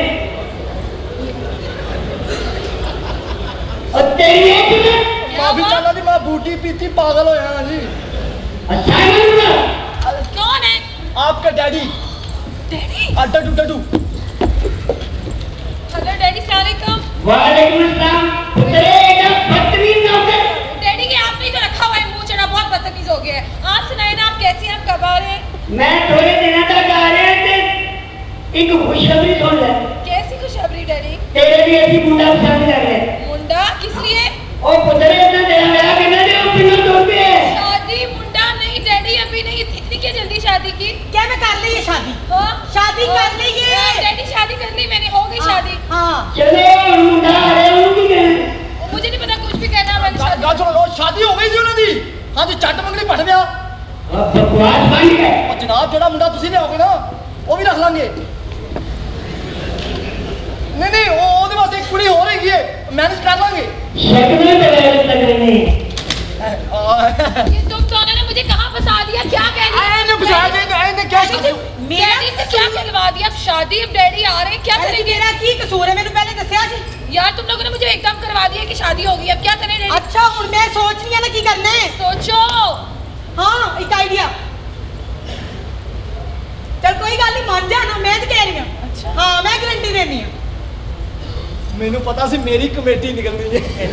अभी चला जी मैं बूटी पीती पागल हो यहाँ जी। अच्छा, कौन है? आपका डैडी। डैडी? अड्डा टू। डडू हेलो डैडी सारे कम डैडी के आपने जो रखा हुआ है मुँह चढ़ा बहुत बदतमीज हो गया है। आप सुनाए ना आप कैसी हैं कब आ रहे हैं? मैं थोड़े तक आ रहे तो एक कैसी डैडी? तेरे मुंडा है। मुंडा? किस लिए? ਉਹ ਪੁੱਤਰੇ ਨੇ ਤੇਰਾ ਵਿਆਹ ਕਿੰਨੇ ਦੇ ਉਹ ਪਿੰਡ ਤੋਂ ਤੇ शादी मुंडा नहीं डैडी अभी नहीं इतनी क्या जल्दी शादी की क्या मैं कर ली है शादी हाँ? शादी हाँ, कर ली है हाँ, डैडी शादी कर ली मैंने हो गई शादी हाँ ਚਲੇ ਹੁਣ ਮੁੰਡਾ ਆ ਰਿਹਾ ਉਹਨੂੰ ਕੀ ਕਹਿਣਾ मुझे नहीं पता कुछ भी कहना मैंने शादी ਗੱਲ ਸੁਣੋ ਉਹ ਸ਼ਾਦੀ ਹੋ ਗਈ ਜੀ ਉਹਨਾਂ ਦੀ ਹਾਂਜੀ ਚੱਟ ਮੰਗਣੀ ਪੱਟ ਲਿਆ ਆ ਬਕਵਾਸ ਬੰਦ ਕਰ ਉਹ ਜਨਾਬ ਜਿਹੜਾ ਮੁੰਡਾ ਤੁਸੀਂ ਲਿਆਓਗੇ ਨਾ ਉਹ ਵੀ ਰੱਖ ਲਾਂਗੇ ਨਹੀਂ ਨਹੀਂ ਉਹ ਉਹਦੇ ਵਾਸਤੇ ਇੱਕ ਕੁੜੀ ਹੋਰ ਹੈਗੀ ਹੈ ਮੈਨੇਜ ਕਰ ਲਾਂਗੇ शकमें बगैर लग रहे हैं ये डॉक्टरों ने मुझे कहाँ फंसा दिया? क्या कह रही है ने फंसा दिया तो आए ने क्या मेरा से क्या करवा दिया? शादी अब डैडी आ रहे हैं क्या करेंगे? मेरा की कसूर है? मैंने पहले दसया सी यार तुम लोगों ने मुझे एकदम करवा दिया कि शादी होगी अब क्या करें डैडी? अच्छा और मैं सोच रही है ना की करना है। सोचो। हाँ एक आईडिया चल कोई गल नहीं मान जाना मैं तो कह रही हूँ। अच्छा। हाँ मैं गारंटी देनी हूँ। ਮੈਨੂੰ ਪਤਾ ਸੀ ਮੇਰੀ ਕਮੇਟੀ ਨਿਕਲਣੀ ਹੈ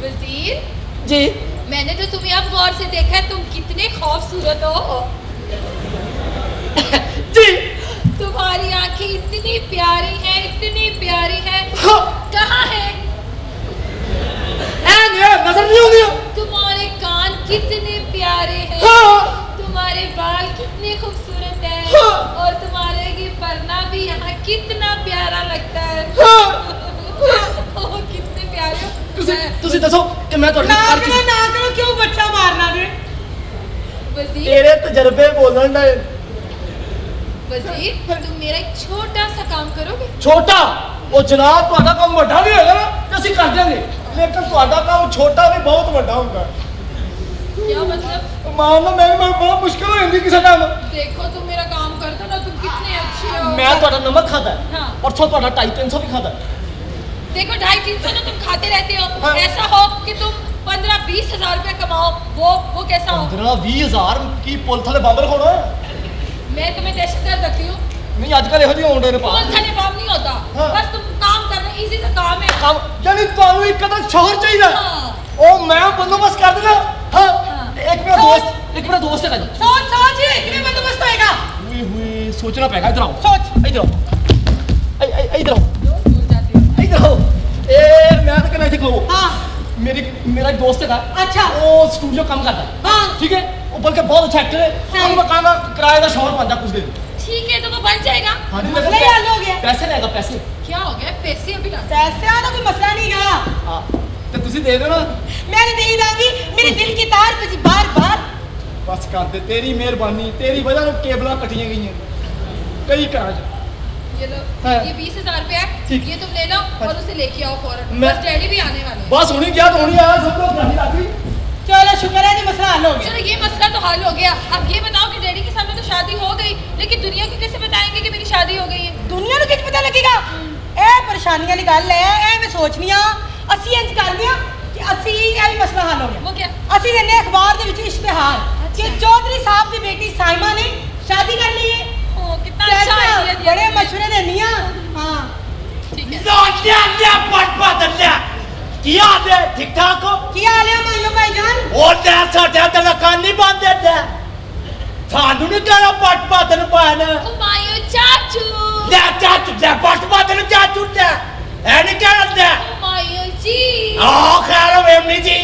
वजीर ਜੀ मैंने तो तुम्हें अब गौर से देखा है तुम कितने खूबसूरत हो ਜੀ तुम्हारी आंखें इतनी प्यारी हैं इतनी प्यारी हैं ਹਾਂ कहाँ है ਐ ਨਹੀਂ ਨਜ਼ਰ ਨਹੀਂ ਆਉਂਦੀ तुम्हारे कान कितने प्यारे हैं ਹਾਂ तुम्हारे बाल कितने खूबसूरत हैं हाँ। और तुम्हारे ये परना भी यहाँ कितना प्यारा लगता है ਹਾਂ ओह, कितने प्यारे हो ਤੁਸੀਂ मैं- ਤੁਸੀਂ ਦੱਸੋ ਕਿ ਮੈਂ ਤੁਹਾਡੇ ना ਨਾਲ करो ना करो क्यों बच्चा मारना ने वजीर ਤੇਰੇ ਤਜਰਬੇ ਬੋਲਣ ਦਾ वजीर तुम मेरा एक छोटा सा काम करोगे ਛੋਟਾ ਉਹ ਜਨਾਬ ਤੁਹਾਡਾ ਕੰਮ ਵੱਡਾ ਵੀ ਹੋਏਗਾ ਨਾ ਤੇ ਅਸੀਂ ਕਰ ਦਿਆਂਗੇ ਲੇਕਿਨ ਤੁਹਾਡਾ ਕੰਮ ਛੋਟਾ ਵੀ ਬਹੁਤ ਵੱਡਾ ਹੁੰਦਾ क्या मतलब ਮਾਨ ਨਾ ਮੈਂ ਮੈਂ ਬਹੁਤ ਮੁਸ਼ਕਲ ਹੋ ਜਾਂਦੀ ਕਿਸੇ ਟਾਈਮ देखो तुम मेरा काम कर दो ना तुम कितने अच्छे हो ਮੈਂ ਤੁਹਾਡਾ ਨਮਕ ਖਾਦਾ हाँ। ਪਰਸੋਂ ਤੁਹਾਡਾ 250 भी ਖਾਦਾ देखो ढाई तीन सौ तो तुम खाते रहते हो हाँ। ऐसा हो कि तुम पंद्रह बीस हजार रुपया कमाओ वो वो कैसा हो 15 20000 ਕੀ ਪੁਲ ਥਲੇ ਬੰਬ ਰਖਾਉਣਾ मैं तुम्हें दहशत गर्द रखती हूँ ਨਹੀਂ ਅੱਜ ਕੱਲ ਇਹੋ ਜਿਹੇ ਆਉਂਦੇ ਨੇ ਪਾ कौन थाने बम नहीं होता हाँ। बस तुम काम करना इजी सा काम है ਕੰਮ ਯਾਨੀ ਤੁਹਾਨੂੰ ਇੱਕ ਤਾਂ ਸ਼ੋਹਰ ਚਾਹੀਦਾ हाँ ਉਹ ਮੈਂ ਬੰਦੋਬਸਤ ਕਰ ਦੇਣਾ हाँ, एक मेरा दोस्त एक मेरा दोस्त है सोच सोच ये इतने बंदोबस्त होएगा हुई हुई सोचना पड़ेगा इधर आओ। सोच। इधर आओ। इधर आओ। इधर आओ। ए मैं तो कहना सीख लो हाँ। मेरी मेरा एक दोस्त था अच्छा। वो स्टूडियो काम करता है। हाँ। ठीक है? वो बल्कि बहुत अच्छा एक्टर है। और वो काम किराए का शोर बनता कुछ दिन। ठीक है तो वो बन जाएगा। हाँ, तो मसला ही हल हो गया पैसे लेगा पैसे। क्या हो गया? पैसे अभी पैसे आना कोई मसला नहीं गया ਤੇ ਤੁਸੀਂ ਦੇ ਦਿਓ ਨਾ मैं नहीं दे दूंगी मेरे दिल की तार बजी बार बार ਬਸ ਕਰ ਦੇ ਤੇਰੀ ਮਿਹਰਬਾਨੀ ਤੇਰੀ ਵਜ੍ਹਾ ਨਾਲ ਕੇਬਲਾਂ ਕੱਟੀਆਂ ਗਈਆਂ ਕਈ ਘਰਾਂ 'ਚ ये लो हाँ। ये बीस हजार रुपया है ठीक। ये तुम ले लो और उसे लेके आओ फौरन मैं- बस डैडी भी आने वाले हैं ਬਸ ਹੁਣੀ ਗਿਆ ਤਾਂ ਹੁਣੀ ਆਇਆ ਸਭ ਤੋਂ ਗਾੜੀ ਲੱਗ ਗਈ चलो शुक्र है जी मसला हल हो गया चलो ये मसला तो हल हो गया अब ये बताओ कि डैडी के सामने तो शादी हो गई लेकिन दुनिया को कैसे बताएंगे कि मेरी शादी हो गई है ਦੁਨੀਆ ਨੂੰ ਕਿੱਥੇ ਪਤਾ ਲੱਗੇਗਾ ਇਹ ਪਰੇਸ਼ਾਨੀ ਵਾਲੀ ਗੱਲ ਹੈ ਇਹ ਮੈਂ ਸੋਚਨੀ ਆ ਅਸੀਂ ਇੰਜ ਕਰਦੇ ਆ ਕਿ ਅਸੀਂ ਇਹ ਮਸਲਾ ਹੱਲ ਹੋ ਗਿਆ। ਉਹ ਕੀ ਅਸੀਂ ਦਿੰਨੇ ਅਖਬਾਰ ਦੇ ਵਿੱਚ ਇਸ਼ਤਿਹਾਰ ਕਿ ਚੌਧਰੀ ਸਾਹਿਬ ਦੀ ਬੇਟੀ ਸਾਇਮਾ ਨੇ ਸ਼ਾਦੀ ਕਰ ਲਈ ਹੈ। ਉਹ ਕਿੰਨਾ ਅੱਛਾ ਆਈਡੀਆ ਦਿਆ ਬੜੇ ਮਸ਼ਵਰੇ ਹਾਂ। ਠੀਕ ਹੈ। ਲੋ ਲਿਆ ਪਟ ਪਟ ਲਿਆ। ਕੀ ਹਾਲ ਹੈ ਠੀਕ ਠਾਕ ਹੋ? ਕੀ ਹਾਲ ਹੈ ਮਾਇਓ ਭਾਈ ਜਾਨ? ਉਹ ਤੇ ਸਾਡੇ ਤੇ ਲਕਾਂ ਨਹੀਂ ਬੰਦੇ ਤੇ। ਸਾਨੂੰ ਨਹੀਂ ਕਹਿਣਾ ਪਟ ਪਟ ਨੂੰ ਪਾਣਾ ਮਾਇਓ ਚਾਚੂ। ਲੈ ਚਾਚੂ ਲੈ ਪਟ ਪਟ ਨੂੰ ਚਾਚੂ ਲੈ ਐਨ जी ਆ ਖੈਰ ਵੇ ਮੀ ਜੀ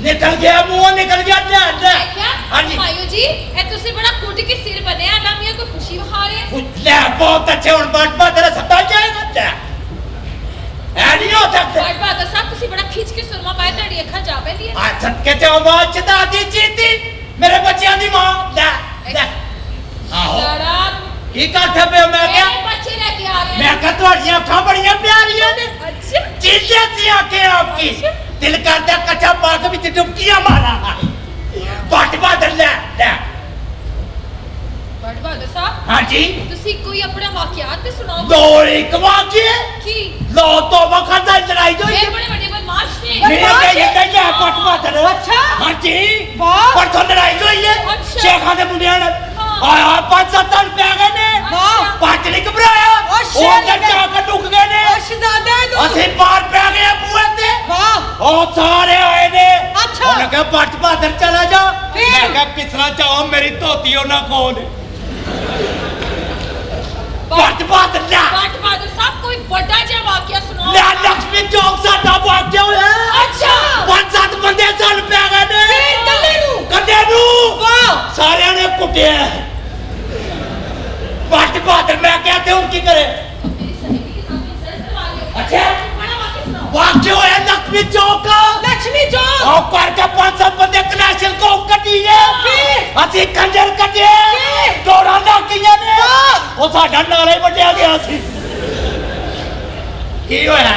ਨਿਕਲ ਗਿਆ ਮੂੰਹ ਨਿਕਲ ਗਿਆ ਲੈ ਲੈ क्या ਹਾਂਜੀ हुमायूं जी ए तुसी बड़ा कुट के सिर बने हैं ना मियां कोई खुशी बहा रहे हैं ਲੈ ਬਹੁਤ ਅੱਛੇ ਹੁਣ ਪਟ ਪਟ ਤੇਰਾ ਸੱਤਾ ਜਾਏਗਾ ਤੇ ਐ ਨਹੀਂ ਹੋ ਸਕਦਾ बट बहादुर साहब तुसी बड़ा खींच के सुरमा पाए तड़ी अखा जा पे लिए ਆ ਸੱਕੇ ਤੇ ਆਵਾਜ਼ ਚਦਾ ਦੀ ਚੀਤੀ ਮੇਰੇ ਬੱਚਿਆਂ ਦੀ ਮਾਂ ਲੈ ਲੈ ਆਹੋ लड़ा ਕੀ ਕਾਠਾ ਪਿਆ ਮੈਂ ਕਿਹਾ ਇਹ ਬੱਚੇ ਲੈ ਕੇ ਆ ਰਹੇ ਮੈਂ ਕਿਹਾ ਤੁਹਾਡੀਆਂ ਅੱਖਾਂ ਬੜੀਆਂ ਪਿਆਰੀਆਂ ਨੇ। ਅੱਛਾ। ਚੀਜ਼ਾਂ ਸੀ ਆਖੇ ਆਪਕੀ। ਦਿਲ ਕਰਦਾ ਕੱਚਾ ਪਾਕ ਵਿੱਚ ਡੁਬਕੀਆਂ ਮਾਰਾਂ। ਬੱਟ ਬਾਦਲ ਲੈ ਲੈ। ਬੱਟ ਬਾਦਲ ਸਾਹਿਬ ਹਾਂਜੀ। ਤੁਸੀਂ ਕੋਈ ਆਪਣਾ ਵਾਕਿਆ ਤੇ ਸੁਣਾਓ। ਦੋ ਇੱਕ ਵਾਕਿਆ? ਕੀ? ਲੋ ਤੋਬਾ ਕਰਦਾ ਲੜਾਈ ਹੋਈ ਇਹ ਬੜੇ ਵੱਡੇ ਬਦਮਾਸ਼ ਨੇ। ਮੇਰੇ ਕਹਿੰਦੇ ਕਹਿੰਦੇ ਬੱਟ ਬਾਦਲ। ਅੱਛਾ। ਹਾਂਜੀ। ਵਾਹ। ਪਰ ਤੋਂ ਲੜਾਈ ਹੋਈ ਹੈ। ਸ਼ੇਖਾਂ ਦੇ ਮੁੰਡਿਆਂ ਨਾਲ ਹਾਏ ਹਾਏ ਪੰਜ ਸੱਤ ਸਾਲ ਪੈ ਗਏ ਨੇ। ਵਾਹ। ਪੱਟ ਨਹੀਂ ਘਬਰਾਇਆ। ਉਹ ਉਹ ਨੇ- ਗੱਜਾ ਕੇ ਡੁੱਕ ਗਏ ਨੇ। ਓ ਸ਼ਹਜ਼ਾਦਾ ਹੈ ਤੂੰ ਅਸੀਂ ਪਾਰ ਪੈ ਗਏ ਬੂਏ ਤੇ। ਵਾਹ। ਉਹ ਸਾਰੇ ਆਏ ਨੇ। ਅੱਛਾ। ਉਹਨੇ ਕਿਹਾ ਪੱਟ ਬਾਦਰ ਚਲਾ ਜਾ? ਮੈਂ ਕਿਹਾ ਕਿਸਨਾ ਚਾਹੋ ਮੇਰੀ ਧੋਤੀ ਉਹਨਾਂ ਕੋਲ। ਪੱਟ ਬਹਾਦਰ ਲੈ। ਬਾਟ ਬਾਦਰ ਸਾਹਿਬ ਕੋਈ ਵੱਡਾ ਜਿਹਾ ਵਾਕਿਆ ਸੁਣਾਓ। ਲੈ ਲక్ష్ਮੀ ਚੌਕ ਸਾਡਾ ਵਾਕਿਆ ਹੋਇਆ ਅੱਛਾ। ਪੰਜ ਸੱਤ ਬੰਦੇ ਸਾਨੂੰ ਪੈ ਗਏ ਨੇ। ਕੱਲੇ ਨੂੰ? ਕੱਲੇ ਨੂੰ। ਵਾਹ। ਸਾਰਿਆਂ ਨੇ ਕੁੱਟਿਆ पार्टी बहादुर मैं क्या थे उनकी करे? अच्छा? वाक्य है लक्ष्मी चौक। लक्ष्मी चौक। और कर के पाँच सौ बंदे कनेक्शन को कटी है असि खंजर कटे दौड़ा ना किया ने। वो साडा नारा ही बटिया गया सी की होया?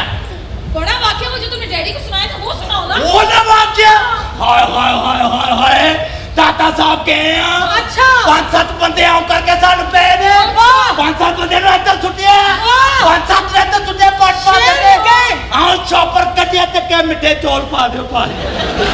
बड़ा वाक्य मुझे तुमने डैडी को सुनाया था वो सुनाओ ना। वो ना वाक्य। हाय हाय हाय हाय हाय। ਦਾਦਾ ਸਾਹਿਬ ਗਏ ਆ ਅੱਛਾ। ਪੰਜ ਸੱਤ ਬੰਦੇ ਆਉਂ ਕਰਕੇ ਸਾਨੂੰ ਪੈ ਨੇ ਵਾਹ। ਪੰਜ ਸੱਤ ਬੰਦੇ ਨੂੰ ਇੱਧਰ ਸੁੱਟਿਆ ਵਾਹ। ਪੰਜ ਸੱਤ ਨੇ ਇੱਧਰ ਸੁੱਟਿਆ ਪੱਟ ਪਾ ਸ਼ੇਰ ਕੇ ਗਏ। ਆਉਂ ਚੌਪਰ ਕੱਢਿਆ ਤੇ ਕਿ ਮਿੱਠੇ ਚੌਲ ਪਾ ਦਿਓ ਪਾ ਦਿਓ।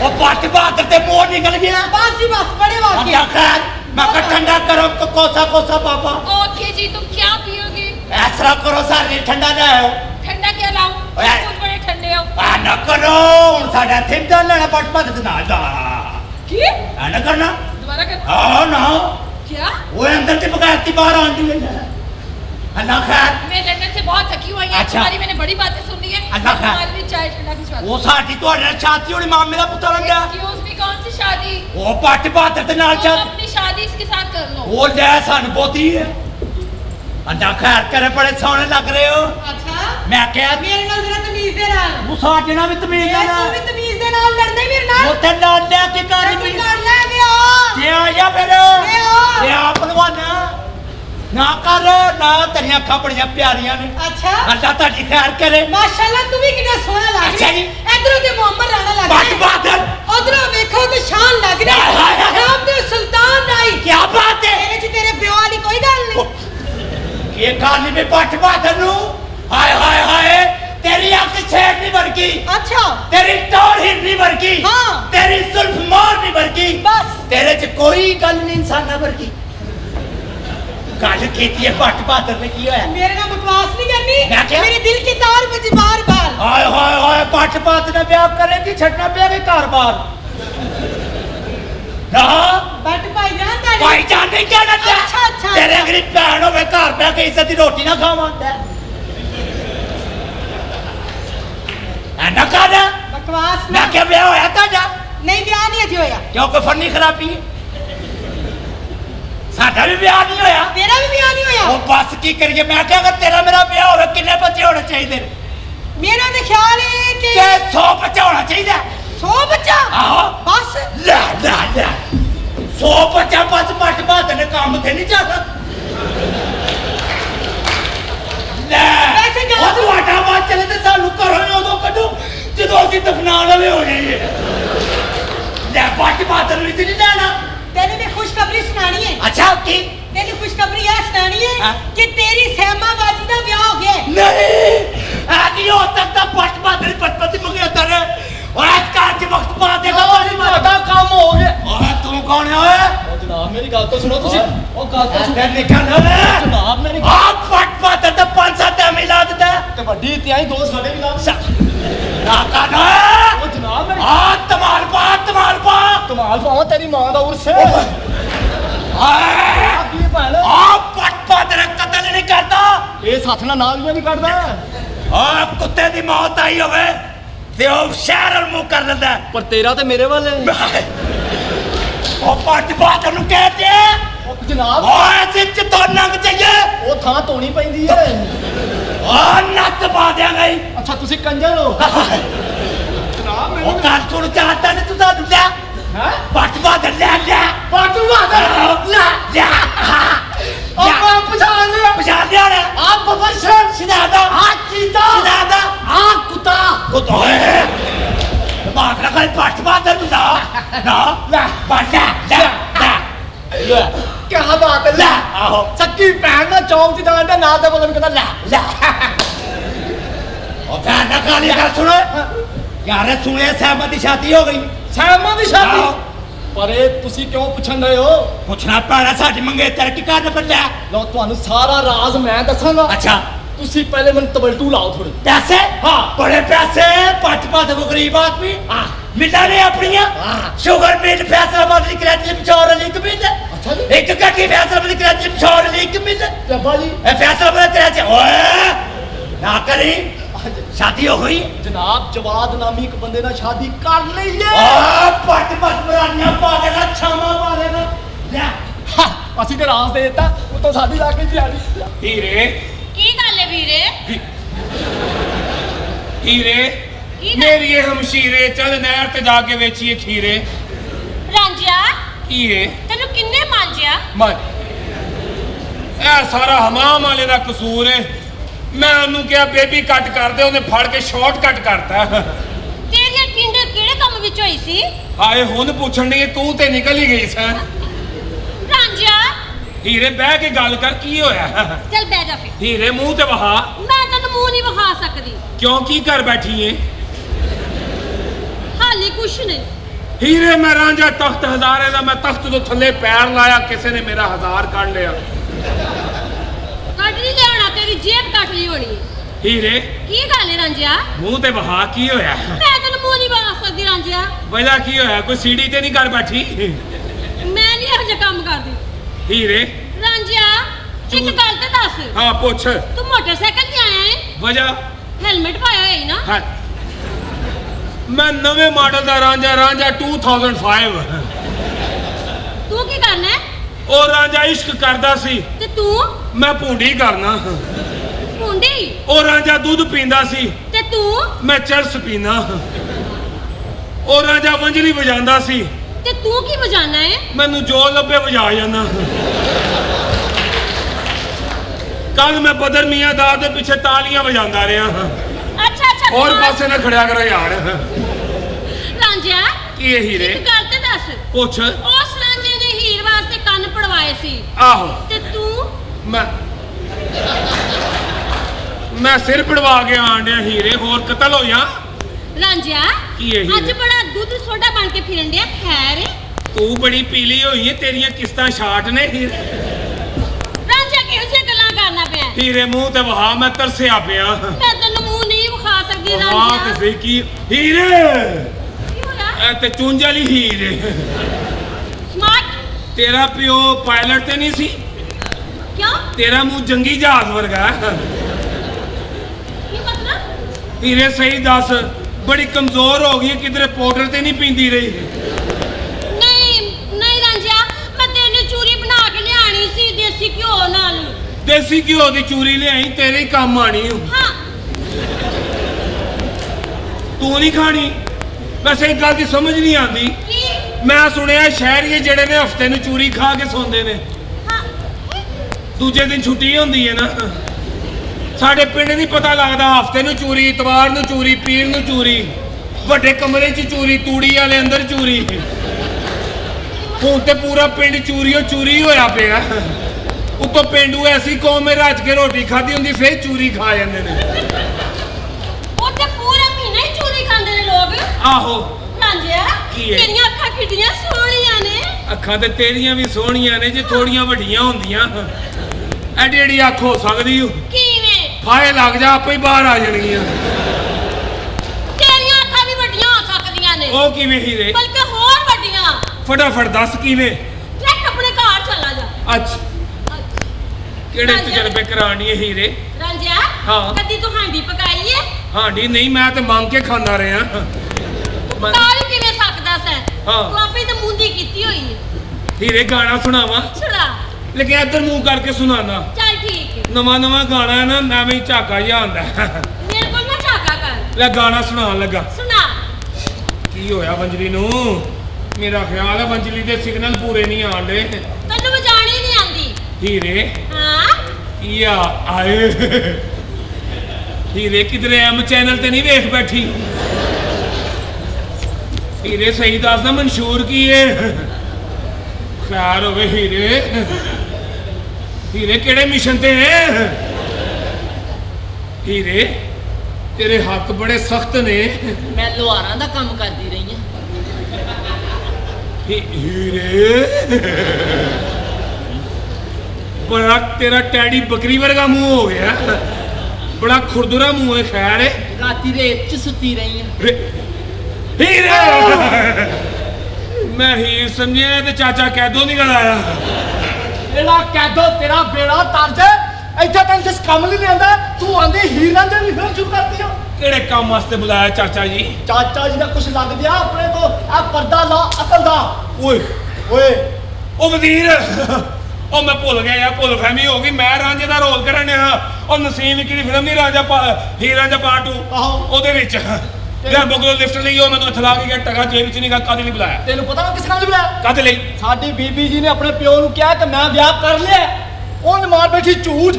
ਉਹ ਪੱਟ ਬਹਾਦਰ ਤੇ ਮੋਹ ਨਿਕਲ ਗਿਆ ਬਸ ਜੀ ਬਸ ਬੜੇ ਵਾਕਿਆ ਅੱਛਾ ਖੈਰ ਮੈਂ ਕਿਹਾ ਠੰਡਾ ਕਰੋ ਕੋ- ਕੋਸਾ ਕੋਸਾ ਬਾਬਾ ओके जी तुम क्या पियोगे ਇਸ ਤਰ੍ਹਾਂ ਕਰੋ ਸਾਰੇ ਠੰਡਾ ਨਾ ਆਓ ठंडा क्या लाऊं ओए। खुद बड़े ठंडे हो ਆ ਨਾ ਕਰੋ ਹੁਣ ਸਾਡਾ ਥਿੰਦਾ ਲੈਣਾ ਪੱਟ ਪੱਟ ਦੇ ਨਾਲ ਦਾ की ਆ ਨਾ ਕਰਨਾ दोबारा कर ਆ ਨਾ क्या ਉਹ ਅੰਦਰ ਤੇ ਬਗੈਰਤੀ ਬਾਹਰ ਆਉਂਦੀ ਹੈ ਨਾ ਖੈਰ मैं लंदन से बहुत थकी हुई है अच्छा। तुम्हारी मैंने बड़ी बातें सुन ली है अच्छा, खैर। तुम्हारे लिए चाय ठंडा भिजवा ਉਹ ਸਾਡੀ ਤੁਹਾਡੇ ਨਾਲ ਛਾਤੀ ਹੋਣੀ ਮਾਮੇ ਦਾ ਪੁੱਤਰ ਲੱਗਿਆ एक्सक्यूज मी कौन सी शादी ਉਹ ਪੱਟ ਬਹਾਦਰ ਦੇ ਨਾਲ तुम ਛਾਤੀ अपनी शादी इसके साथ कर लो ਉਹ ਲੈ ਸਾਨੂੰ ਬੋਤੀ ਹੈ ਅੰਦਾ ਖੈਰ ਕਰੇ ਬੜੇ ਸੋਹਣੇ ਲੱਗ ਰਹੇ ਹੋ। ਅੱਛਾ। ਮੈਂ ਕਿਹਾ ਮੇਰੇ ਨਾਲ ਜ਼ਰਾ ਤਮੀਜ਼ ਦੇ ਨਾਲ। ਸਾਡੇ ਨਾਲ ਵੀ ਤਮੀਜ਼ ਇਹ ਤੂੰ ਵੀ ਤਮੀਜ਼ ਦੇ ਨਾਲ ਲੜਨਾ ਹੀ ਮੇਰੇ ਨਾਲ। ਉੱਥੇ ਲੜ ਲਿਆ ਕਿ ਕਰ ਵੀ? ਲੜ ਲੈ ਗਿਆ ਤੇ ਆ ਜਾ ਫਿਰ। ਤੇ ਆ। ਪਹਿਲਵਾਨਾ ਨਾ ਕਰ ਨਾ ਤੇਰੀਆਂ ਅੱਖਾਂ ਬੜੀਆਂ ਪਿਆਰੀਆਂ ਨੇ। ਅੱਛਾ। ਅੱਲਾ ਤੁਹਾਡੀ ਖੈਰ ਕਰੇ। ਮਾਸ਼ਾਅੱਲਾ ਤੂੰ ਵੀ ਕਿੰਨਾ ਸੋਹਣਾ ਲੱਗ ਅੱਛਾ ਜੀ। ਇਧਰੋਂ ਤੇ ਮੁਹੰਮਦ ਰਾਣਾ ਲੱਗ ਪੱਟ ਬਹਾਦਰ ਉਧਰੋਂ ਵੇਖੋ ਤੇ ਸ਼ਾਨ ਲੱਗ ਰਿਹਾ। ਹਾਏ। ਸ਼ਾਮ ਦੇ ਸੁਲਤਾਨ ਆਈ ਕੀ ਬਾਤ ਹੈ। ਇਹਦੇ ਚ ਤੇਰੇ ਪਿਓ ਵਾਲੀ ਕੋਈ ਗੱਲ ਨਹੀਂ। ये गाली में पटवा धनु हाय हाय हाय तेरी आँख छेड़ नहीं बरकी अच्छा। तेरी टोर हिर नहीं बरकी हाँ। तेरी सुल्फ मार नहीं बरकी बस। तेरे च कोई गल नहीं इंसान ना बरकी गल कीती है पट बहादुर करने की है मेरे ना बकवास नहीं करनी। मैं क्या? मेरे दिल की तार बजी बार बार हाय हाय हाय पट बहादुर ना ब्याह करेगी छड़ना पे कारोबार ਨਾ। ਬਟ ਭਾਈ ਜਾਨ ਤੁਹਾਡੀ ਭਾਈ ਜਾਨ ਨਹੀਂ ਜਾਣਦਾ ਅੱਛਾ ਅੱਛਾ ਤੇਰੇ ਅਗਰੀ ਭੈਣ ਹੋਵੇ ਘਰ ਬੈ ਕੇ ਇੱਜ਼ਤ ਦੀ ਰੋਟੀ ਨਾ ਖਾਵਾਂਦਾ ਐਨਾ ਕਾਦਾ ਬਕਵਾਸ ਨਾ। ਕਿ ਵਿਆਹ ਹੋਇਆ ਤੁਹਾਡਾ। ਨਹੀਂ ਵਿਆਹ ਨਹੀਂ ਅਜੇ ਹੋਇਆ। ਕਿਉਂਕਿ ਫੰਨੀ ਖਰਾਬੀ ਹੈ? ਸਾਡਾ ਵੀ ਵਿਆਹ ਨਹੀਂ ਹੋਇਆ। ਤੇਰਾ ਵੀ ਵਿਆਹ ਨਹੀਂ ਹੋਇਆ? ਉਹ ਬਸ ਕੀ ਕਰੀਏ? ਮੈਂ ਕਿਹਾ ਅਗਰ ਤੇਰਾ ਮੇਰਾ ਵਿਆਹ ਹੋਵੇ ਕਿੰਨੇ ਬੱਚੇ ਹੋਣੇ ਚਾਹੀਦੇ ਨੇ? ਮੇਰਾ ਤੇ ਖਿਆਲ ਹੈ ਕਿ 100 ਬੱਚਾ ਹੋਣਾ ਚਾਹੀਦਾ 100 ਬੱਚਾ? ਆਹੋ। ਬਸ। ਲੈ ਲੈ ਲੈ। 100 ਬੱਚਾ ਬਸ ਮੱਠ ਬਾਦ ਕੰਮ ਤੇ ਨਹੀਂ ਜਾਣਾ ਲੈ। ਵੈਸੇ ਜਾ ਉਹ ਤੁਹਾਡਾ ਬਾਤ ਚਲੇ ਤੇ ਸਾਨੂੰ ਘਰੋਂ ਹੀ ਉਦੋਂ ਕੱਢੋ ਜਦੋਂ ਅਸੀਂ ਦਫਨਾਣ ਵਾਲੇ ਹੋ ਜਾਈਏ। ਲੈ ਬੱਟ ਬਾਦਲ ਵਿੱਚ ਨਹੀਂ ਜਾਣਾ। ਤੈਨੂੰ ਮੈਂ ਖੁਸ਼ਖਬਰੀ ਸੁਣਾਣੀ ਹੈ। ਅੱਛਾ ਕੀ? ਤੈਨੂੰ ਖੁਸ਼ਖਬਰੀ ਇਹ ਸੁਣਾਣੀ ਹੈ ਕਿ ਤੇਰੀ ਸਹਿਮਾ ਬਾਜੀ ਦਾ ਵਿਆਹ ਹੋ ਗਿਆ ਨਹੀਂ ਆ ਕੀ ਹੋ ਸਕਦਾ? ਬੱਟ ਬਾਦਲ ਪਤਪਤੀ ਮੰਗਿਆ ਤਰੇ ਓਏ ਘਰ ਚ ਵਕਤ ਪਾ ਦੇ ਤੁਹਾਡਾ ਕੰਮ ਹੋ ਗਿਆ। ਓਏ ਤੂੰ ਕੌਣ ਹੈ ਓਏ? ਉਹ ਜਨਾਬ ਮੇਰੀ ਗੱਲ ਤਾਂ ਸੁਣੋ ਤੁਸੀਂ। ਉਹ ਗੱਲ ਤਾਂ ਸੁਣੋ। ਲਿਖਿਆ ਨਾ ਜਨਾਬ ਮੇਰੀ ਆਪ ਫਟ ਫਟ ਤੇ ਪੰਜ ਸੱਤ ਐਵੇਂ ਲਾ ਦਿੱਤਾ। ਤੇ ਵੱਡੀ ਇਤਿਆਈ ਦੋ ਸਾਡੇ ਵੀ ਲਾ ਨਾ। ਕਾਨਾ ਉਹ ਜਨਾਬ ਮੇਰੀ ਆ ਤਮਾਲ ਪਾ ਤਮਾਲ ਪਾ। ਤਮਾਲ ਪਾ ਤੇਰੀ ਮਾਂ ਦਾ ਉਰਸ। ਹੈ ਆਪ ਵੀ ਭਾਲ ਆਪ ਫਟ ਫਟ ਤੇਰਾ ਕਤਲ ਨਹੀਂ ਕਰਦਾ। ਇਹ ਸਾਥ ਨਾਲ ਨਾਲ ਵੀ ਨਹੀਂ ਕਰਦਾ ਆ ਕੁੱਤੇ ਦੀ ਮੌਤ ਆਈ ਹੋਵੇ। ਤੇ ਉਹ ਸ਼ਹਿਰ ਨੂੰ ਮੂੰਹ ਕਰ ਦਿੰਦਾ ਪਰ ਤੇਰਾ ਤੇ ਮੇਰੇ ਵੱਲ ਹੈ। ਉਹ ਪੰਜ ਬਾਤ ਨੂੰ ਕਹਤੇ ਉਹ ਜਨਾਬ ਓਏ ਜਿੱਚ ਤੋਂ ਨੰਗ ਚਾਹੀਏ ਉਹ ਥਾਂ ਧੋਣੀ ਪੈਂਦੀ ਹੈ। ਆ ਨੱਤ ਪਾ ਦਿਆਂਗਾ ਅੱਛਾ ਤੁਸੀਂ ਕੰਜਰ ਹੋ? ਜਨਾਬ ਮੈਨੂੰ ਉਹ ਕਾਰ ਤੋਂ ਚਾਹਤਾ ਨੇ ਤੂੰ ਤਾਂ ਦੁੱਲਾ ਪਟਵਾ ਦੇ ਲੈ ਲੈ। ਪਟਵਾ ਦੇ। ਲੈ ਲੈ। ਆਪਾਂ ਪਛਾਣ ਲਿਆ ਪਛਾਣ ਲਿਆ ਨੇ ਆਪ ਬੱਬਰ ਸ਼ੇਰ ਸਿਧਾਦਾ ਆ ਚੀਤਾ ਸਿਧਾਦਾ ਆ ਕੁੱਤਾ ਉਹ ਓਏ ਬਾਤ ਨਾ ਕਰ ਪੱਟ ਬਾਤ ਨੂੰ ਨਾ ਨਾ ਲੈ ਪੱਟ ਲੈ ਲੈ ਲੈ ਕੀ ਬਾਤ ਹੈ ਲੈ ਆਹੋ ਸੱਕੀ ਭੈਣ ਦਾ ਚੌਂਕ ਦੀ ਜਾਣ ਦਾ ਨਾਂ ਦਾ ਬਦਲ ਕਹਿੰਦਾ ਲੈ ਲੈ ਉਹ ਭੈਣ ਨਾ ਕਾਲੀ ਗੱਲ ਸੁਣ ਯਾਰ ਸੁਣਿਆ ਸਹਿਮਤ ਦੀ ਸ਼ਾਦੀ ਹੋ ਗਈ ਸੈਮਾ ਦੀ ਸ਼ਾਦੀ ਆਹੋ। ਪਰ ਇਹ ਤੁਸੀਂ ਕਿਉਂ ਪੁੱਛਣ ਰਹੇ ਹੋ? ਪੁੱਛਣਾ ਪੈਣਾ ਸਾਡੀ ਮੰਗੇ ਤੇਰੇ ਕੀ ਕਰਨ ਬੱਲਿਆ ਲਓ ਤੁਹਾਨੂੰ ਸਾਰਾ ਰਾਜ਼ ਮੈਂ ਦੱਸਾਂਗਾ। ਅੱਛਾ। ਤੁਸੀਂ ਪਹਿਲੇ ਮੈਨੂੰ ਤਬਲਟੂ ਲਾਓ ਥੋੜੇ ਪੈਸੇ? ਹਾਂ। ਬੜੇ ਪੈਸੇ ਪੱਟ ਪੱਟ ਕੋ ਗਰੀਬ ਆਦਮੀ। ਹਾਂ। ਮਿੱਲਾਂ ਨੇ ਆਪਣੀਆਂ। ਸ਼ੂਗਰ ਮਿਲ ਫੈਸਲਾ ਮਾਦਰੀ ਕਰਾਚੀ ਪਿਛੋਰ ਵਾਲੀ ਇੱਕ ਮਿਲ। ਇੱਕ ਘੱਟੀ ਫੈਸਲਾ ਮਾਦਰੀ ਕਰਾਚੀ ਪਿਛੋਰ ਵਾਲੀ ਇੱਕ ਮਿਲ। ਰੱਬਾ ਜੀ। ਇਹ ਫੈਸਲਾ ਮਾਦਰੀ ਕਰਾਚੀ ਓਏ ਨਾ ਕਰੀ। ਸ਼ਾਦੀ ਹੋ ਗਈ? ਜਨਾਬ ਜਵਾਦ ਨਾਮੀ ਇੱਕ ਬੰਦੇ ਨਾਲ ਸ਼ਾਦੀ ਕਰ ਲਈ ਏ ਆ ਪੱਟ ਪੱਟ ਬਰਾਨੀਆਂ ਪਾ ਦੇਣਾ ਛਾਵਾਂ ਪਾ ਦੇਣਾ ਲੈ। ਹਾਂ, ਅਸੀਂ ਤੇ ਰਾਸ ਦੇ ਦਿੱਤਾ ਉਤੋਂ ਸਾਡੀ ਲਾ ਕੇ ਦਿਹਾੜੀ ਹੀਰੇ ਕੀ ਗੱਲ ਹੈ ਵੀਰੇ? ਹੀਰੇ ਮੇਰੀ ਇਹ ਹਮਸ਼ੀਰੇ ਚੱਲ ਨਹਿਰ ਤੇ ਜਾ ਕੇ ਵੇਚੀਏ ਖੀਰੇ। ਰਾਂਝਿਆ? ਹੀਰੇ ਤੈਨੂੰ ਕਿੰਨੇ ਮਾਂਜਿਆ? ਮੈਂ ਇਹ ਸਾਰਾ ਹਮਾਮ ਵਾਲੇ ਦਾ ਕਸੂਰ ਹੈ। ਮੈਂ ਉਹਨੂੰ ਕਿਹਾ ਬੇਬੀ ਕੱਟ ਕਰ ਦੇ। ਉਹਨੇ ਫੜ ਕੇ ਸ਼ਾਰਟ ਕੱਟ ਕਰਤਾ। ਤੇਰੀਆਂ ਟਿੰਡੇ ਕਿਹੜੇ ਕੰਮ ਵਿੱਚ ਹੋਈ ਸੀ? ਹਾਏ ਹੁਣ ਪੁੱਛਣ ਦੀ ਤੂੰ ਤੇ ਨਿਕਲ ਹੀ ਗਈ ਸੈਂ। ਰਾਂਝਿਆ ਹੀਰੇ ਬਹਿ ਕੇ ਗੱਲ ਕਰ ਕੀ ਹੋਇਆ? ਚੱਲ ਬਹਿ ਜਾ ਫਿਰ। ਹੀਰੇ ਮੂੰਹ ਤੇ ਵਹਾ। ਮੈਂ ਤੈਨੂੰ ਮੂੰਹ ਨਹੀਂ ਵਿਖਾ ਸਕਦੀ। ਕਿਉਂ ਕੀ ਕਰ ਬੈਠੀ ਏ? ਹਾਲੇ ਕੁਛ ਨਹੀਂ। ਹੀਰੇ ਮੈਂ ਰਾਂਝਾ ਤਖਤ ਹਜ਼ਾਰੇ ਦਾ ਮੈਂ ਤਖਤ ਤੋਂ ਥੱਲੇ ਪੈਰ ਲਾਇਆ ਕਿਸੇ ਨੇ ਮੇਰਾ ਹਜ਼ਾਰ ਕੱਢ ਲਿਆ। ਕੱਢ ਨਹੀਂ ਲਿਆਉਣਾ ਤੇਰੀ ਜੇਬ ਕੱਟ ਲਈ ਹੋਣੀ ਹੈ। ਹੀਰੇ ਕੀ ਗੱਲ ਹੈ ਰਾਂਝਿਆ? ਮੂੰਹ ਤੇ ਵਹਾ ਕੀ ਹੋਇਆ? ਮੈਂ ਤੈਨੂੰ ਮੂੰਹ ਨਹੀਂ ਵਿਖਾ ਸਕਦੀ ਰਾਂਝਿਆ। ਵਜ੍ਹਾ ਕੀ ਹੋਇਆ? ਕੋਈ ਸੀੜੀ ਤੇ ਨਹੀਂ ਕਰ ਬੈਠੀ? ਮੈਂ ਨਹੀਂ ਇਹੋ ਜਿਹਾ ਕੰਮ ਕਰਦੀ। ਹੀਰੇ ਰਾਂਝਿਆ ਇੱਕ ਗੱਲ ਤੇ ਦੱਸ। ਹਾਂ ਪੁੱਛ। ਤੂੰ ਮੋਟਰਸਾਈਕਲ ਤੇ ਆਇਆ ਹੈ? ਵਜ੍ਹਾ ਹੈਲਮਟ ਪਾਇਆ ਹੋਇਆ ਹੈ ਨਾ? ਹਾਂ। ਮੈਂ ਨਵੇਂ ਮਾਡਲ ਦਾ ਰਾਂਝਾ ਰਾਂਝਾ 2005 ਤੂੰ ਕੀ ਕਰਨਾ ਹੈ? ਉਹ ਰਾਂਝਾ ਇਸ਼ਕ ਕਰਦਾ ਸੀ। ਤੇ ਤੂੰ? ਮੈਂ ਭੁੰਡੀ ਕਰਨਾ। ਮੁੰਡੀ ਉਹ ਰਾਂਝਾ ਦੁੱਧ ਪੀਂਦਾ ਸੀ। ਤੇ ਤੂੰ? ਮੈਂ ਚਰਸ ਪੀਣਾ ਉਹ ਰਾਂਝਾ ਵੰਜਲੀ ਵਜਾਉਂਦਾ ਸੀ। ਤੇ ਤੂੰ ਕੀ ਵਜਾਣਾ ਹੈ? ਮੈਨੂੰ ਜੋ ਲੱਭੇ ਵਜਾ ਜਾਂਦਾ। ਕੱਲ ਮੈਂ ਬਦਰ ਮੀਆਂ ਦਾ ਦੇ ਪਿੱਛੇ ਤਾਲੀਆਂ ਵਜਾਉਂਦਾ ਰਿਹਾ। ਅੱਛਾ ਅੱਛਾ ਹੋਰ ਪਾਸੇ ਨਾ ਖੜਿਆ ਕਰੋ ਯਾਰ। ਰਾਂਝਿਆ ਕੀ ਇਹ ਹੀਰੇ? ਇੱਕ ਗੱਲ ਤੇ ਦੱਸ। ਪੁੱਛ। ਉਸ ਰਾਂਝੇ ਨੇ ਹੀਰ ਵਾਸਤੇ ਕੰਨ ਪੜਵਾਏ ਸੀ। ਆਹੋ। ਤੂੰ ਮੈਂ ਮੈਂ ਸਿਰ ਪੜਵਾ ਕੇ ਆਣ ਡਿਆ ਹੀਰੇ ਹੋਰ ਕਤਲ ਹੋਇਆ ਰਾਂਝਿਆ ਕੀ ਇਹ? ਅੱਜ ਬੜਾ ਦੁੱਧ ਸੋਡਾ ਬਣ ਕੇ ਫਿਰਨ ਡਿਆ ਖੈਰ? ਤੂੰ ਬੜੀ ਪੀਲੀ ਹੋਈ ਏ ਤੇਰੀਆਂ ਕਿਸ਼ਤਾਂ ਸ਼ਾਰਟ ਨੇ ਹੀਰੇ। ਰਾਂਝਾ ਕਿਹੋ ਜਿਹੀਆਂ ਗੱਲਾਂ ਕਰਨਾ ਪਿਆ? ਹੀਰੇ ਮੂੰਹ ਤੇ ਵਹਾ ਮੈਂ ਤਰਸਿਆ ਪਿਆ। ਮੈਂ ਤੈਨੂੰ ਮੂੰਹ ਨਹੀਂ ਵਿਖਾ ਸਕਦੀ ਵਾਹ ਰਾਂਝਾ ਤੇ ਕੀ? ਹੀਰੇ! ਕੀ ਹੋਇਆ ਤੇ ਚੁੰਝ ਵਾਲੀ ਹੀਰੇ ਸਮਾਰਟ ਤੇਰਾ ਪਿਓ ਪਾਇਲਟ ਤੇ ਨਹੀਂ ਸੀ? ਤੇਰਾ ਮੂੰਹ ਜੰਗੀ ਜਹਾਜ਼ ਵਰਗਾ। ਕੀ ਮਤਲਬ? ਹੀਰੇ ਸਹੀ ਦੱਸ ਬੜੀ ਕਮਜ਼ੋਰ ਹੋ ਗਈ ਕਿਧਰੇ ਪਾਊਡਰ ਤੇ ਨਹੀਂ ਪੀਂਦੀ ਰਹੀ। ਨਹੀਂ ਨਹੀਂ ਰਾਂਝਾ ਮੈਂ ਲਈ ਚੂਰੀ ਬਣਾ ਕੇ ਲਿਆਣੀ ਸੀ ਦੇਸੀ ਘਿਓ ਨਾਲ। ਦੇਸੀ ਘਿਓ ਦੀ ਚੂਰੀ ਲਿਆਈ ਤੇਰੇ ਹੀ ਕੰਮ ਆਣੀ। ਹਾਂ। ਤੂੰ ਨਹੀਂ ਖਾਣੀ। ਵੈਸੇ ਇੱਕ ਗੱਲ ਦੀ ਸਮਝ ਨਹੀਂ ਆਉਂਦੀ। ਮੈਂ ਸੁਣਿਆ ਸ਼ਹਿਰੀਏ ਜਿਹੜੇ ਨੇ ਹਫ਼ਤੇ ਨੂੰ ਚੂਰੀ ਖਾ ਕੇ ਸੌਂਦੇ ਨੇ। ਦੂਜੇ ਦਿਨ ਛੁੱਟੀ ਹੁੰਦੀ ਹੈ ਨਾ। ਸਾਡੇ ਪਿੰਡ ਨਹੀਂ ਪਤਾ ਲੱਗਦਾ ਹਫ਼ਤੇ ਨੂੰ ਚੂਰੀ ਇਤਵਾਰ ਨੂੰ ਚੂਰੀ ਪੀਰ ਨੂੰ ਚੂਰੀ ਵੱਡੇ ਕਮਰੇ 'ਚ ਚੂਰੀ ਤੂੜੀ ਵਾਲੇ ਅੰਦਰ ਚੂਰੀ। ਹੁਣ ਤੇ ਪੂਰਾ ਪਿੰਡ ਚੂਰੀਓ ਚੂਰੀ ਹੋਇਆ ਪਿਆ। ਉੱਤੋਂ ਪਿੰਡੂ ਐਸੀ ਕੌਮ ਹੈ ਰੱਜ ਕੇ ਰੋਟੀ ਖਾਦੀ ਹੁੰਦੀ ਫੇਰ ਚੂਰੀ ਖਾ ਜਾਂਦੇ ਨੇ। ਉਹ ਤੇ ਪੂਰਾ ਮਹੀਨਾ ਹੀ ਚੂਰੀ ਖਾਂਦੇ ਨੇ ਲੋਕ। ਆਹੋ। ਰਾਂਝਿਆ ਕੀ ਹੈ? ਤੇਰੀਆਂ ਅੱਖਾਂ ਕਿੱਡੀਆਂ ਸੋਹਣੀਆਂ ਨੇ। ਅੱਖਾਂ ਤੇ ਤੇਰੀਆਂ ਵੀ ਸੋਹਣੀਆਂ ਨੇ ਜੇ ਥੋੜੀਆਂ ਵੱਡੀਆਂ ਹੁੰਦੀਆਂ। ਐਡੀ ਐਡੀ ਅੱਖ ਹੋ ਸਕਦੀ ਓ। ਕਿਵੇਂ? ਫਾਹੇ ਲੱਗ ਜਾ ਆਪੇ ਹੀ ਬਾਹਰ ਆ ਜਾਣਗੀਆਂ। ਤੇਰੀਆਂ ਅੱਖਾਂ ਵੀ ਵੱਡੀਆਂ ਹੋ ਸਕਦੀਆਂ ਨੇ। ਉਹ ਕਿਵੇਂ ਹੀਰੇ ਬਲਕਿ ਹੋਰ ਵੱਡੀਆਂ। ਫਟਾਫਟ ਦੱਸ ਕਿਵੇਂ? ਚੱਕ ਆਪਣੇ ਘਰ ਚਲਾ ਜਾ। ਅੱਛਾ ਕਿਹੜੇ ਤਜਰਬੇ ਕਰਾਣੀ ਹੈ ਹੀਰੇ ਰਾਂਝਿਆ ਹਾਂ। ਕਦੀ ਤੂੰ ਹਾਂਡੀ ਪਕਾਈ ਏ ਹਾਂਡੀ ਨਹੀਂ ਮੈਂ ਤੇ ਮੰਗ ਕੇ ਖਾਂਦਾ ਰਿਹਾ। ਕਾਲੀ ਕਿਵੇਂ ਸਕਦਾ ਸੈ? ਹਾਂ। ਤੂੰ ਆਪੇ ਤਾਂ ਮੁੰਦੀ ਕੀਤੀ ਹੋਈ ਏ। ਹੀਰੇ ਗਾਣਾ ਸੁਣਾਵਾ। ਸੁਣਾ। ਲੇਕਿਨ ਇੱਧਰ ਮੂੰਹ ਕਰਕੇ ਸੁਣਾਣਾ ਚੱਲ ਠੀਕ ਏ ਨਵਾਂ ਨਵਾਂ ਗਾਣਾ ਹੈ ਨਾ ਮੈਂ ਵੀ ਝਾਕਾ ਜਿਹਾ ਆਉਂਦਾ ਮੇਰੇ ਕੋਲ ਨਾ ਝਾਕਾ ਕਰ ਲੈ ਗਾਣਾ ਸੁਣਾਉਣ ਲੱਗਾ ਸੁਣਾ ਕੀ ਹੋਇਆ ਬੰਜਲੀ ਨੂੰ ਮੇਰਾ ਖਿਆਲ ਹੈ ਬੰਜਲੀ ਦੇ ਸਿਗਨਲ ਪੂਰੇ ਨਹੀਂ ਆਉਂਦੇ ਤੈਨੂੰ ਵਜਾਣੀ ਨਹੀਂ ਆਂਦੀ ਹੀਰੇ ਹਾਂ ਕੀ ਆ ਆਏ ਹੀਰੇ ਕਿਧਰੇ ਐਮ ਚੈਨਲ ਤੇ ਨਹੀਂ ਵੇਖ ਬੈਠੀ ਹੀਰੇ ਸਹੀ ਦੱਸਦਾ ਮਨਸ਼ੂਰ ਕੀ ਏ ਖੈਰ ਹੋਵੇ ਹੀਰੇ ਹੀਰੇ ਕਿਹੜੇ ਮਿਸ਼ਨ ਤੇ ਹੈ ਹੀਰੇ ਤੇਰੇ ਹੱਥ ਬੜੇ ਸਖਤ ਨੇ ਮੈਂ ਲੋਹਾਰਾਂ ਦਾ ਕੰਮ ਕਰਦੀ ਰਹੀ ਹਾਂ ਹੀ- ਹੀਰੇ ਬੜਾ ਤੇਰਾ ਟੈਡੀ ਬੱਕਰੀ ਵਰਗਾ ਮੂੰਹ ਹੋ ਗਿਆ ਬੜਾ ਖੁਰਦੁਰਾ ਮੂੰਹ ਹੈ ਖੈਰ ਹੈ ਰਾਤੀ ਰੇਤ 'ਚ ਸੁੱਤੀ ਰਹੀ ਹਾਂ ਰੇ- ਹੀਰੇ ਮੈਂ ਹੀਰ ਸਮਝਿਆ ਤੇ ਚਾਚਾ ਕੈਦੋ ਨਿਕਲ ਆਇਆ ਇਹਦਾ ਕੈਦੋ ਤੇਰਾ ਬੇੜਾ ਤਰਜੇ ਇੱਥੇ ਤੈਨੂੰ ਜਿਸ ਕੰਮ ਲਈ ਲਿਆਂਦਾ ਤੂੰ ਆਂਦੀ ਹੀਰਾਂ ਦੇ ਵੀ ਫਿਲਮ ਸ਼ੁਰੂ ਕਰਦੀ ਆ? ਕਿਹੜੇ ਕੰਮ ਵਾਸਤੇ ਬੁਲਾਇਆ ਚਾਚਾ ਜੀ? ਚਾਚਾ ਜੀ ਦਾ ਕੁਛ ਲੱਗ ਗਿਆ ਆਪਣੇ ਤੋਂ। ਆ ਪਰਦਾ ਲਾ ਅਕਲ ਦਾ। ਓਏ। ਓਏ। ਉਹ ਵਜ਼ੀਰ। ਉਹ ਮੈਂ ਭੁੱਲ ਗਿਆ ਯਾਰ ਭੁੱਲ ਫਹਿਮੀ ਹੋ ਗਈ। ਮੈਂ ਰਾਂਝੇ ਦਾ ਰੋਲ ਕਰਨ ਆ ਉਹ ਨਸੀਮ ਕੀ ਫਿਲਮ ਨਹੀਂ ਰਾਂਝਾ ਹੀਰ ਰਾਂਝਾ ਪਾਰਟ 2 ਆਹੋ। ਉਹਦੇ ਵਿੱਚ। ਯਾਰ ਬਗਲੋ ਲਿਫਟ ਲਈ ਉਹ ਮੈਨੂੰ ਇਥਲਾ ਕੇ ਗਿਆ ਟਗਾ ਜੇਬ ਵਿੱਚ ਨਹੀਂ ਗਾ ਕਾਦੇ ਲਈ ਬੁਲਾਇਆ? ਤੈਨੂੰ ਪਤਾ ਨਾ ਕਿਸ ਲਈ ਬੁਲਾਇਆ? ਕਾਦੇ ਲਈ? ਸਾਡੀ ਬੀਬੀ ਜੀ ਨੇ ਆਪਣੇ ਪਿਓ ਨੂੰ ਕਿਹਾ ਕਿ ਮੈਂ ਵਿਆਹ ਕਰ ਲਿਆ। ਉਹਨੇ ਮਾਰ ਬੈਠੀ ਝੂਠ।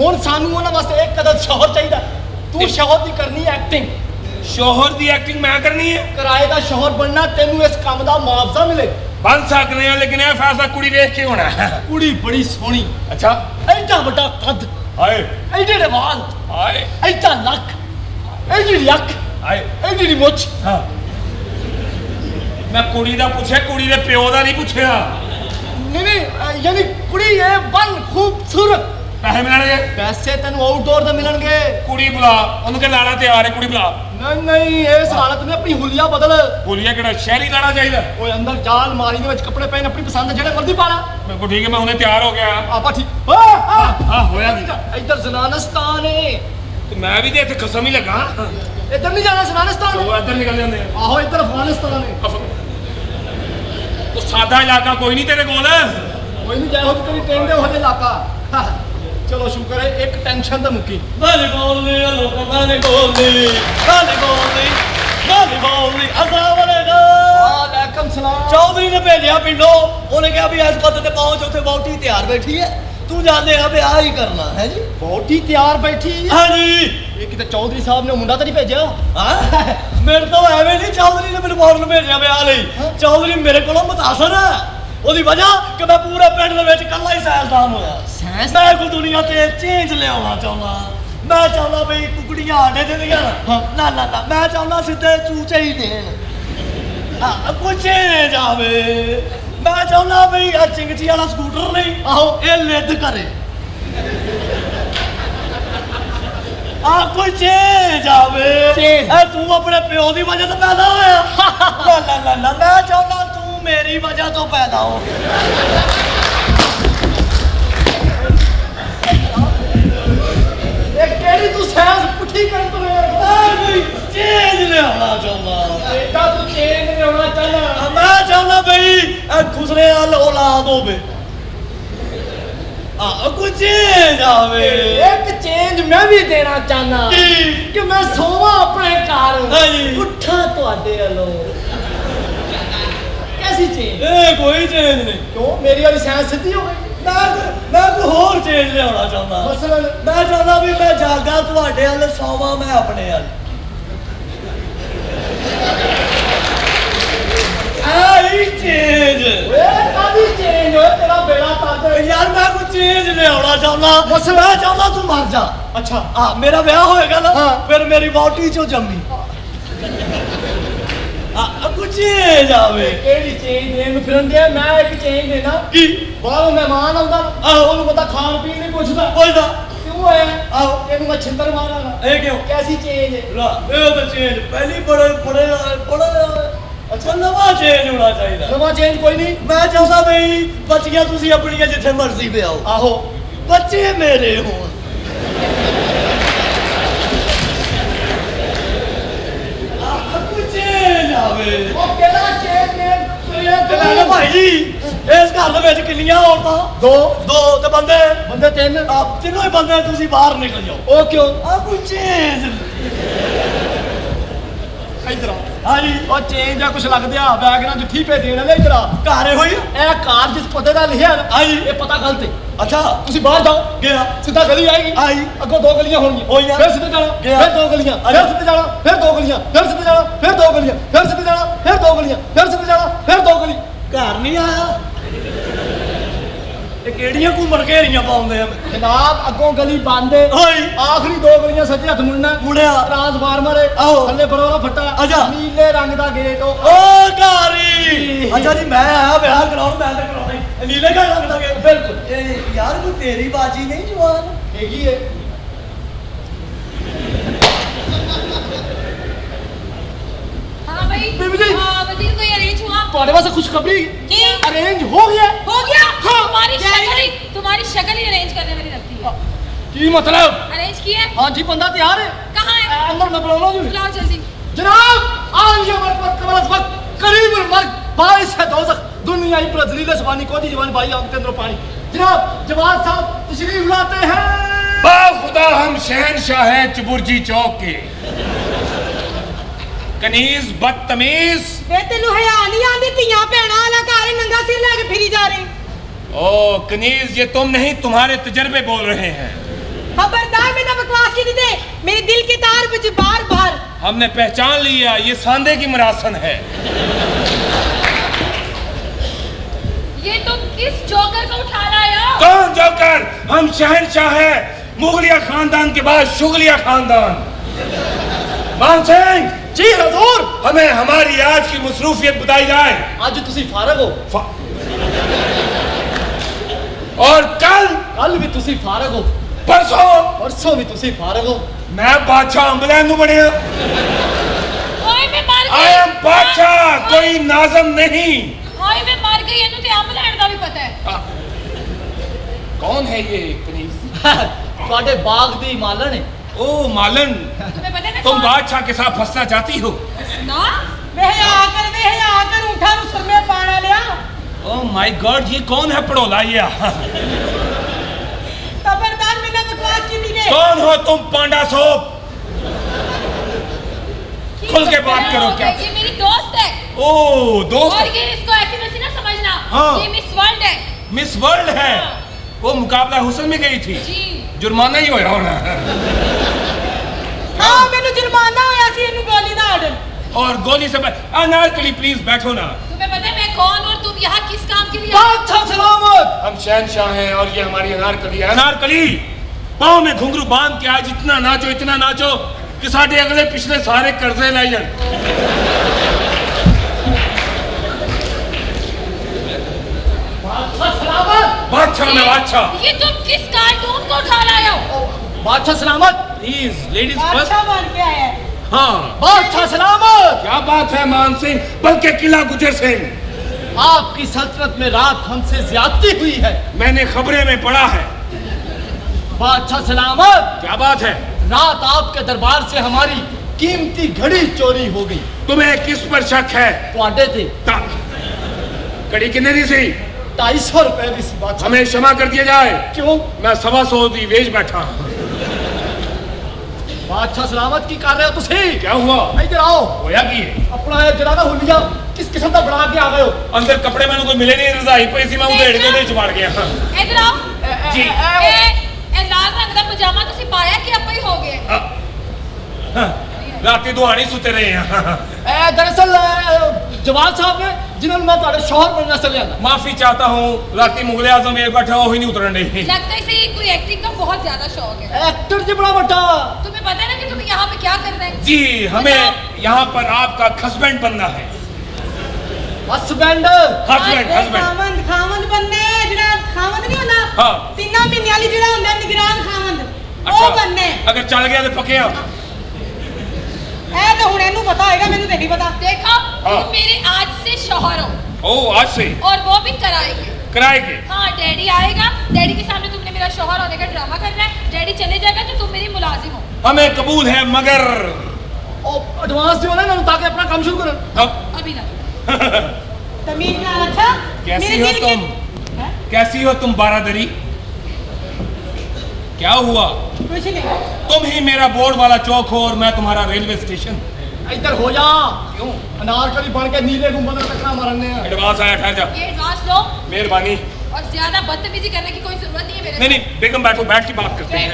ਹੁਣ ਸਾਨੂੰ ਉਹਨਾਂ ਵਾਸਤੇ ਇੱਕ ਕਦਮ ਸ਼ੋਹਰ ਚਾਹੀਦਾ। ਤੂੰ ਸ਼ੋਹਰ ਦੀ ਕਰਨੀ ਐਕਟਿੰਗ ਸ਼ੋਹਰ ਦੀ ਐਕਟਿੰਗ ਮੈਂ ਕਰਨੀ ਹੈ? ਕਿਰਾਏ ਦਾ ਸ਼ੋਹਰ ਬਣਨਾ ਤੈਨੂੰ ਇਸ ਕੰਮ ਦਾ ਮੁਆਵਜ਼ਾ ਮਿਲੇ। ਬਣ ਸਕਦੇ ਆ ਲੇਕਿਨ ਇਹ ਫੈਸਲਾ ਕੁੜੀ ਵੇਖ ਕੇ ਹੋਣਾ। ਹੈ। ਕੁੜੀ ਬੜੀ ਸੋਹਣੀ। ਅੱਛਾ। ਐਡਾ ਵੱਡਾ ਕੱਦ ਹਾਏ। ਐਡੇ ਦੇ ਵਾਲ ਹਾਏ। ਐਡਾ ਲੱਕ। ਐਡੀ ਅੱਖ ਹਾਏ ਐਡੀ ਦੀ ਮੁੱਛ। ਹਾਂ। ਮੈਂ ਕੁੜੀ ਦਾ ਪੁੱਛਿਆ ਕੁੜੀ ਦੇ ਪਿਓ ਦਾ ਨਹੀਂ ਪੁੱਛਿਆ। ਨਹੀਂ ਨਹੀਂ ਯਾਨੀ ਕੁੜੀ ਇਹ ਬਨ ਖੂਬਸੂਰਤ। ਪੈਸੇ ਮਿਲਣਗੇ? ਪੈਸੇ ਤੈਨੂੰ ਆਊਟਡੋਰ ਦੇ ਮਿਲਣਗੇ। ਕੁੜੀ ਬੁਲਾ ਉਹਨੂੰ ਕਿ ਲਾਣਾ ਤਿਆਰ ਹੈ ਕੁੜੀ ਬੁਲਾ। ਨਹੀਂ ਨਹੀਂ ਇਸ ਹਾਲਤ ਵਿੱਚ ਆਪਣੀ ਹੁਲੀਆ ਬਦਲ। ਬੋਲੀਆ ਕਿਹੜਾ ਸ਼ਹਿਰੀ ਲਾਣਾ ਚਾਹੀਦਾ? ਓਏ ਅੰਦਰ ਜਾਲ ਮਾਰੀ ਦੇ ਵਿੱਚ ਕੱਪੜੇ ਪਹਿਨ ਆਪਣੀ ਪਸੰਦ ਜਿਹੜੇ ਮਰਜ਼ੀ ਪਾ ਲਾ। ਮੈਂ ਕੋ ਠੀਕ ਹੈ ਮੈਂ ਹੁਣੇ ਤਿਆਰ ਹੋ ਗਿਆ। ਆਪਾ ਠੀਕ ਆ ਆ ਹੋਇਆ ਕੀ? ਇੱਧਰ ਜ਼ਨਾਨਸਤਾਨ ਏ। ਤੇ ਮੈਂ ਵੀ ਤੇ ਇੱਥੇ ਖਸਮ ਹੀ ਲੱਗਾ। ਇੱਧਰ ਨਹੀਂ ਜਾਣਾ ਜ਼ਨਾਨਸਤਾਨ ਉਹ ਇੱਧਰ ਨਿਕਲ ਜਾਂਦੇ ਆ। ਆਹੋ ਇੱਧਰ ਅਫਗਾਨਿਸਤਾਨ ਅਫ- ਉਹ ਸਾਦਾ ਇਲਾਕਾ ਕੋਈ ਨਹੀਂ ਤੇਰੇ ਕੋਲ। ਕੋਈ ਨਹੀਂ ਜਾਇਓ ਤੇਰੀ ਟ੍ਰੇਨ ਦੇ ਉਹ ਇਲਾਕਾ। ਚਲੋ ਸ਼ੁਕਰ ਹੈ ਇੱਕ ਟੈਨਸ਼ਨ ਤਾਂ ਮੁੱਕੀ। ਗਾਲੀ ਬੋਲਨੀ ਆ ਲੋਕਾਂ ਗਾਲੀ ਬੋਲਨੀ ਗਾਲੀ ਬੋਲਨੀ ਗਾਲੀ ਬੋਲਨੀ ਅਸਾ ਵਰਗਾ ਵਾਲੇਕਮ ਸਲਾਮ। ਚੌਧਰੀ ਨੇ ਭੇਜਿਆ ਪਿੰਡੋਂ। ਉਹਨੇ ਕਿਹਾ ਵੀ ਇਸ ਪੱਤ ਤੇ ਪਹੁੰਚ ਉੱਥੇ ਬੌਟੀ ਤਿਆਰ ਬੈਠੀ ਹੈ। ਤੂੰ ਜਾਂਦੇ ਆ ਵਿਆਹ ਹੀ ਕਰਨਾ ਹੈ ਜੀ? ਬੋਟੀ ਤਿਆਰ ਬੈਠੀ ਹਾਂਜੀ ਇਹ ਕਿਤੇ ਚੌਧਰੀ ਸਾਹਿਬ ਨੇ ਮੁੰਡਾ ਤਾਂ ਨਹੀਂ ਭੇਜਿਆ? ਹਾਂ? ਮੇਰੇ ਤੋਂ ਐਵੇਂ ਨਹੀਂ ਚੌਧਰੀ ਨੇ ਮੈਨੂੰ ਫੌਰਨ ਭੇਜਿਆ ਵਿਆਹ ਲਈ। ਚੌਧਰੀ ਮੇਰੇ ਕੋਲੋਂ ਮਤਾਸਰ ਹੈ। ਉਹਦੀ ਵਜ੍ਹਾ ਕਿ ਮੈਂ ਪੂਰੇ ਪਿੰਡ ਦੇ ਵਿੱਚ ਇਕੱਲਾ ਹੀ ਸਾਇੰਸਦਾਨ ਹੋਇਆ। ਮੈਂ ਕੋਈ ਦੁਨੀਆ ਤੇ ਚੇਂਜ ਲਿਆਉਣਾ ਚਾਹੁੰਦਾ। ਮੈਂ ਚਾਹੁੰਦਾ ਵੀ ਕੁਕੜੀਆਂ ਆਡੇ ਦੇ ਦੀਆਂ ਨਾ ਨਾ ਨਾ ਮੈਂ ਚਾਹੁੰਦਾ ਸਿੱਧੇ ਚੂਚੇ ਹੀ ਦੇਣ। ਹਾਂ ਪੁੱਛੇ ਜਾਵੇ। ਮੈਂ ਚਾਹੁੰਦਾ ਵੀ ਆ ਚਿੰਗਚੀ ਵਾਲਾ ਸਕੂਟਰ ਨਹੀਂ ਆਹੋ ਇਹ ਲਿੱਦ ਕਰੇ। ਆ ਕੋਈ ਚੇ ਜਾਵੇ ਇਹ ਤੂੰ ਆਪਣੇ ਪਿਓ ਦੀ ਵਜ੍ਹਾ ਤੋਂ ਪੈਦਾ ਹੋਇਆ। ਨਾ ਨਾ ਨਾ ਮੈਂ ਚਾਹੁੰਦਾ ਤੂੰ ਮੇਰੀ ਵਜ੍ਹਾ ਤੋਂ ਪੈਦਾ ਹੋ। ਇਹ ਕਿਹੜੀ ਤੂੰ ਸਾਇੰਸ ਪੁੱਠੀ ਕਰਨ ਤੋਂ ਮੈਂ ਕੋਈ ਚੇਂਜ ਲਿਆਉਣਾ ਚਾਹੁੰਦਾ। ਏਦਾਂ ਤੂੰ ਚੇਂਜ ਹੋਣਾ ਚਾਹੁੰਦਾ। ਮੈਂ ਚਾਹੁੰਦਾ ਬਈ ਇਹ ਖੁਸਰੇ ਵਾਲ ਔਲਾਦ ਹੋਵੇ। ਆ ਕੋਈ ਚੇਂਜ ਆਵੇ। ਇੱਕ ਚੇਂਜ ਮੈਂ ਵੀ ਦੇਣਾ ਚਾਹਨਾ ਕੀ? ਮੈਂ ਸੋਵਾਂ ਆਪਣੇ ਘਰ। ਉੱਠਾਂ ਤੁਹਾਡੇ ਵੱਲੋਂ। ਕੈਸੀ ਚੇਂਜ ਇਹ ਕੋਈ ਚੇਂਜ ਨਹੀਂ। ਕਿਉਂ? ਮੇਰੀ ਵਾਲੀ ਸਾਇੰਸ ਸਿੱਧੀ ਹੋ ਗਈ। ਮੈਂ ਮੈਂ ਕੋਈ ਹੋਰ ਚੇਂਜ ਲਿਆਉਣਾ ਚਾਹੁੰਦਾ। ਮਸਲਨ ਮੈਂ ਚਾਹੁੰਦਾ ਵੀ ਮੈਂ ਜਾਗਾ ਤੁਹਾਡੇ ਵੱਲ ਸੌਵਾਂ ਮੈਂ ਆਪਣੇ ਵੱਲ। ਆਈ ਚੇਂਜ ਓਏ ਕਾਦੀ ਚੇਂਜ ਹੋਏ ਤੇਰਾ ਬੇੜਾ ਤਰਦੇ ਯਾਰ ਮੈਂ ਕੋਈ ਚੇਂਜ ਲਿਆਉਣਾ ਚਾਹੁੰਦਾ। ਬਸ ਮੈਂ ਚਾਹੁੰਦਾ ਤੂੰ ਮਰ ਜਾ। ਅੱਛਾ। ਆ ਮੇਰਾ ਵਿਆਹ ਹੋਏਗਾ ਨਾ। ਫਿਰ ਮੇਰੀ ਬੌਟੀ ਚੋਂ ਜੰਮੀ। ਆ ਕੁਝ ਚੇਂਜ ਆਵੇ ਕਿਹੜੀ ਚੇਂਜ ਦੇਣ ਨੂੰ ਫਿਰਨ ਦੇ ਮੈਂ ਇੱਕ ਚੇਂਜ ਦੇਣਾ। ਕੀ? ਬਾਹਰੋਂ ਮਹਿਮਾਨ ਆਉਂਦਾ। ਆਹੋ। ਉਹਨੂੰ ਪਤਾ ਖਾਣ ਪੀਣ ਨਹੀਂ ਪੁੱਛਦਾ। ਪੁੱਛਦਾ। ਕਿਉਂ ਹੋਇਆ? ਆਹੋ। ਇਹਨੂੰ ਮੈਂ ਛਿੱਤਰ ਮਾਰਾਂਗਾ। ਇਹ ਕਿਉਂ? ਕੈਸੀ ਚੇਂਜ ਹੈ? ਲਾ, ਇਹ ਤਾਂ ਚੇਂਜ ਪਹਿਲੀ ਬੜੇ ਬੜੇ ਬੜੇ ਅੱਛਾ। ਨਵਾਂ ਚੇਂਜ ਹੋਣਾ ਚਾਹੀਦਾ। ਨਵਾਂ ਚੇਂਜ ਕੋਈ ਨਹੀਂ। ਮੈਂ ਚਾਹੁੰਦਾ ਬਈ ਬੱਚੀਆਂ ਤੁਸੀਂ ਆਪਣੀਆਂ ਜਿੱਥੇ ਮਰਜ਼ੀ ਵਿਆਹੋ। ਆਹੋ। ਬੱਚੇ ਮੇਰੇ ਹੋਣ ਆਹ ਕੁਝ ਚੇਂਜ ਆਵੇ ਉਹ ਕਿਹੜਾ ਚੇਂਜ ਨੇ? ਤੇ ਮੈਂ ਕਿਹਾ ਭਾਈ ਜੀ ਇਸ ਘਰ ਦੇ ਵਿੱਚ ਕਿੰਨੀਆਂ ਔਰਤਾਂ? ਦੋ। ਦੋ ਤੇ ਬੰਦੇ? ਬੰਦੇ ਤਿੰਨ। ਆ ਤਿੰਨੋਂ ਹੀ ਬੰਦੇ ਤੁਸੀਂ ਬਾਹਰ ਨਿਕਲ ਜਾਓ। ਉਹ ਕਿਉਂ? ਆ ਕੋਈ ਚੇਂਜ ਇਧਰ ਆ ਹਾਂਜੀ ਉਹ ਚੇਂਜ ਆ ਕੁਛ ਲੱਗਦਿਆ ਬੈਗ ਨਾਲ ਜੁੱਠੀ ਭੇ ਦੇਣ ਵਾਲੇ ਇਧਰ ਆ। ਘਰ ਹੋਈ ਇਹ ਕਾਰ ਜਿਸ ਪਤੇ ਦਾ ਲਿਖਿਆ ਹਾਂਜੀ। ਇਹ ਪਤਾ ਗਲਤ ਹੈ। ਅੱਛਾ ਤੁਸੀਂ ਬਾਹਰ ਜਾਓ। ਗਿਆ। ਸਿੱਧਾ ਗਲੀ ਆਏਗੀ। ਆਈ। ਅੱਗੋਂ ਦੋ ਗਲੀਆਂ ਹੋਣਗੀਆਂ। ਹੋਈਆਂ। ਫਿਰ ਸਿੱਧੇ ਜਾਣਾ ਗਿਆ। ਫਿਰ ਦੋ ਗਲੀਆਂ ਫਿਰ ਸਿੱਧੇ ਜਾਣਾ ਫਿਰ ਦੋ ਗਲੀਆਂ ਫਿਰ ਸਿੱਧੇ ਜਾਣਾ ਫਿਰ ਦੋ ਗਲੀਆਂ ਫਿਰ ਸਿੱਧੇ ਜਾਣਾ ਫਿਰ ਦੋ ਗਲੀਆਂ ਫਿਰ ਸਿੱਧੇ ਜਾਣਾ ਫਿਰ ਦੋ ਗਲੀ। ਘਰ ਨਹੀਂ ਆਇਆ। ਇਹ ਕਿਹੜੀਆਂ ਘੁੰਮਣ ਘੇਰੀਆਂ ਪਾਉਂਦੇ ਆ? ਜਨਾਬ ਅੱਗੋਂ ਗਲੀ ਬੰਦ ਹੋਈ ਆਖਰੀ ਦੋ ਗਲੀਆਂ ਸੱਜੇ ਹੱਥ ਮੁੜਨਾ। ਮੁੜਿਆ। ਟਰਾਂਸਫਾਰਮਰ ਹੈ ਆਹੋ। ਥੱਲੇ ਬਰੋਲਾ ਫੱਟਾ। ਅੱਛਾ। ਨੀਲੇ ਰੰਗ ਦਾ ਗੇਟ ਉਹ। ਓ ਘਾਰੀ ਅੱਛਾ ਜੀ ਮੈਂ ਆਇਆ ਵਿਆਹ ਕਰਾਉਣ ਮੈਂ ਤਾਂ ਕਰਾਉਣਾ ਨੀਲੇ ਘਰ ਲੱਗਦਾ ਕਿ ਬਿਲਕੁਲ। ਇਹ ਯਾਰ ਕੋਈ ਤੇਰੀ ਬਾਜੀ ਨਹੀਂ ਜਵਾਨ। ਹੈਗੀ ਹੈ बेबी जी वज़ीर को अरेंज हुआ। तुम्हारे पास तो खुशखबरी अरेंज हो गया। हो गया? हाँ, तुम्हारी शक्ल ही तुम्हारी शक्ल ही अरेंज करने वाली लगती है। की मतलब? अरेंज की है? हाँ जी बंदा तैयार है। कहाँ है? अंदर मैं बुला जी बुलाओ जल्दी। जनाब आज हमारे पास कमर वक्त करीब मर्ग बारिश है दोजख दुनिया ही पर जलील जबानी कौन जवान भाई आँख के अंदर पानी। जनाब जवान साहब तशरीफ़ लाते हैं। बा खुदा हम शहनशाह हैं चबुर्जी चौक के। कनीज बदतमीज ਵੇ ਤੈਨੂੰ ਹਿਆ ਨਹੀਂ ਆਂਦੀ ਧੀਆਂ ਭੈਣਾਂ ਵਾਲਾ ਘਰ ਨੰਗਾ ਸਿਰ ਲੈ ਕੇ ਫਿਰੀ ਜਾ ਰਹੇ ओ कनीज ये तुम नहीं तुम्हारे तजर्बे बोल रहे हैं खबरदार मेरा बकवास की दे मेरे दिल के तार बज बार बार हमने पहचान लिया ये सांदे की मरासन है ये तुम किस जोकर को उठा लाए हो कौन जोकर हम शहनशाह हैं मुगलिया खानदान के बाद शुगलिया खानदान मान सिंह जी हजूर हमें हमारी आज की मसरूफियत बताई जाए आज तुसी फारग हो फा- और कल कल भी तुसी फारग हो परसों परसों भी तुसी फारग हो मैं बादशाह अंबलैन नु बनया ओए मैं मर गई आई एम बादशाह कोई नाजम नहीं ओए मैं मर गई ਇਹਨੂੰ ਤੇ ਅੰਬ ਲੈਣ ਦਾ ਵੀ ਪਤਾ ਹੈ कौन है ये कनीज ਤੁਹਾਡੇ ਬਾਗ ਦੀ ਮਾਲਣ ਹੈ ओ मालन तुम बादशाह के साथ फंसना चाहती हो? आकर आकर उठा सर में पाड़ा लिया। ओ माय गॉड ये कौन है पड़ोला ये? कौन हो तुम पांडा सोप खुल के बात करो क्या? ये मेरी दोस्त है। ओ दोस्त और ये इसको ऐसी वैसी ना समझना। हाँ। ये मिस वर्ल्ड है। मिस वर्ल्ड है। हाँ। वो मुकाबला हुसन में गई थी। जुर्माना ही होया होना। हाँ मेनू जुर्माना होया सी इनु गोली दा आर्डर और गोली से अनारकली प्लीज़ बैठो ना। तुम्हें पता है मैं कौन और तुम यहाँ किस काम के लिए बादशाह सलामत। हम शहनशाह हैं और ये हमारी अनार कली है। अनार कली? पाँव में घुंघरू बाँध के आज इतना नाचो इतना नाचो कि साढ़े अगले पिछले सारे कर्जे लाई बादशाह सलामत। प्लीज़ लेडीज़ हाँ। बादशाह सलामत। क्या बात है मान सिंह? बल्कि किला गुजर सिंह। आपकी सल्तनत में रात हमसे ज्यादती हुई है। मैंने खबरें में पढ़ा है। बादशाह सलामत। क्या बात है? रात आपके दरबार से हमारी कीमती घड़ी चोरी हो गई। तुम्हें किस पर शक है? तो थे कड़ी किन्ने दी 250 रुपए ਦੀ ਸੀ ਬਾਦਸ਼ਾਹ हमें क्षमा कर दिया जाए क्यों मैं सवा सौ दी वेच बैठा ਬਾਦਸ਼ਾਹ ਸਲਾਮਤ ਕੀ ਕਰ ਰਹੇ ਹੋ ਤੁਸੀਂ क्या हुआ ਇੱਧਰ ਆਓ होया की है? ਆਪਣਾ ਇਹ ਜਿਹੜਾ ਨਾ ਹੁਲੀਆ ਕਿਸ ਕਿਸਮ ਦਾ ਬਣਾ ਕੇ ਆ ਗਏ ਹੋ अंदर कपड़े मैंने कोई मिले नहीं रजाई पई सी मैं उधेड़ के ਉਹਦੇ ਚ ਵੜ ਗਿਆ ਹਾਂ इधर आओ जी ਇਹ ਇਹ ਲਾਲ ਰੰਗ ਦਾ ਪਜਾਮਾ ਤੁਸੀਂ ਪਾਇਆ ਕਿ ਆਪੇ ਹੀ ਹੋ ਗਏ ਰਾਤੀ ਦੁਹਾਣੀ ਸੁੱਤੇ ਰਹੇ ਹਾਂ ਇਹ ਦਰਅਸਲ ਇਹ, ਜਵਾਨ ਸਾਹਿਬ ਨੇ ਜਿਨ੍ਹਾਂ ਨੂੰ ਮੈਂ ਤੁਹਾਡੇ ਸ਼ੋਹਰ ਬਣਨਾ ਚੱਲਿਆ माफी चाहता हूँ राती मुगले आजम एक बैठा वो ही नहीं उतरन रही लगता है इसे कोई एक्टिंग का बहुत ज्यादा शौक है एक्टर जी बड़ा बड़ा तुम्हें पता है ना कि तुम्हें यहाँ पे क्या करना है जी हमें यहाँ पर आपका हस्बैंड बनना है ਹਸਬੈਂਡ हस्बैंड हस्बैंड ਖਾਵੰਦ ਖਾਵੰਦ ਬੰਨੇ ਜਿਹੜਾ ਖਾਵੰਦ ਨਹੀਂ ਹੁੰਦਾ ਹਾਂ। ਤਿੰਨਾਂ ਮਹੀਨਿਆਂ ਵਾਲੀ ਜਿਹੜਾ ਹੁੰਦਾ ਨਿਗਰਾਨ ਖਾਵੰਦ अच्छा ਉਹ ਬੰਨੇ अगर चल गया तो पके आप ਇਹ ਤਾਂ ਹੁਣ ਇਹਨੂੰ ਪਤਾ ਹੋਏਗਾ ਮੈਨੂੰ ਤੇ ਨਹੀਂ ਪਤਾ देखो हाँ। तुम मेरे आज से शौहर हो ओ आज से और वो भी कराएंगे कराएंगे हाँ डैडी आएगा डैडी के सामने तुमने मेरा शौहर होने का ड्रामा करना है डैडी चले जाएगा तो तुम मेरी मुलाजिम हो हमें कबूल है मगर ਉਹ ਐਡਵਾਂਸ ਦਿਓ ਨਾ ਇਹਨਾਂ ਨੂੰ ਤਾਂ ਕਿ ਆਪਣਾ ਕੰਮ ਸ਼ੁਰੂ ਕਰਨ अब अभी ना *laughs* ਤਮੀਜ਼ ਨਾਲ ਅੱਛਾ कैसी मेरे हो दिल के- तुम हैं? कैसी हो तुम बारादरी क्या हुआ? कुछ नहीं। तुम ही मेरा बोर्ड वाला चौक हो और मैं तुम्हारा रेलवे स्टेशन। इधर हो जा। क्यों? अनार अनारकली बन के नीले गुंबद टकरा मारने एडवांस आया ठहर जा। ये एडवांस लो। मेहरबानी। और ज़्यादा बदतमीजी करने की कोई ज़रूरत नहीं है मेरे नहीं नहीं बेगम बैठो बैठ के बात करते हैं।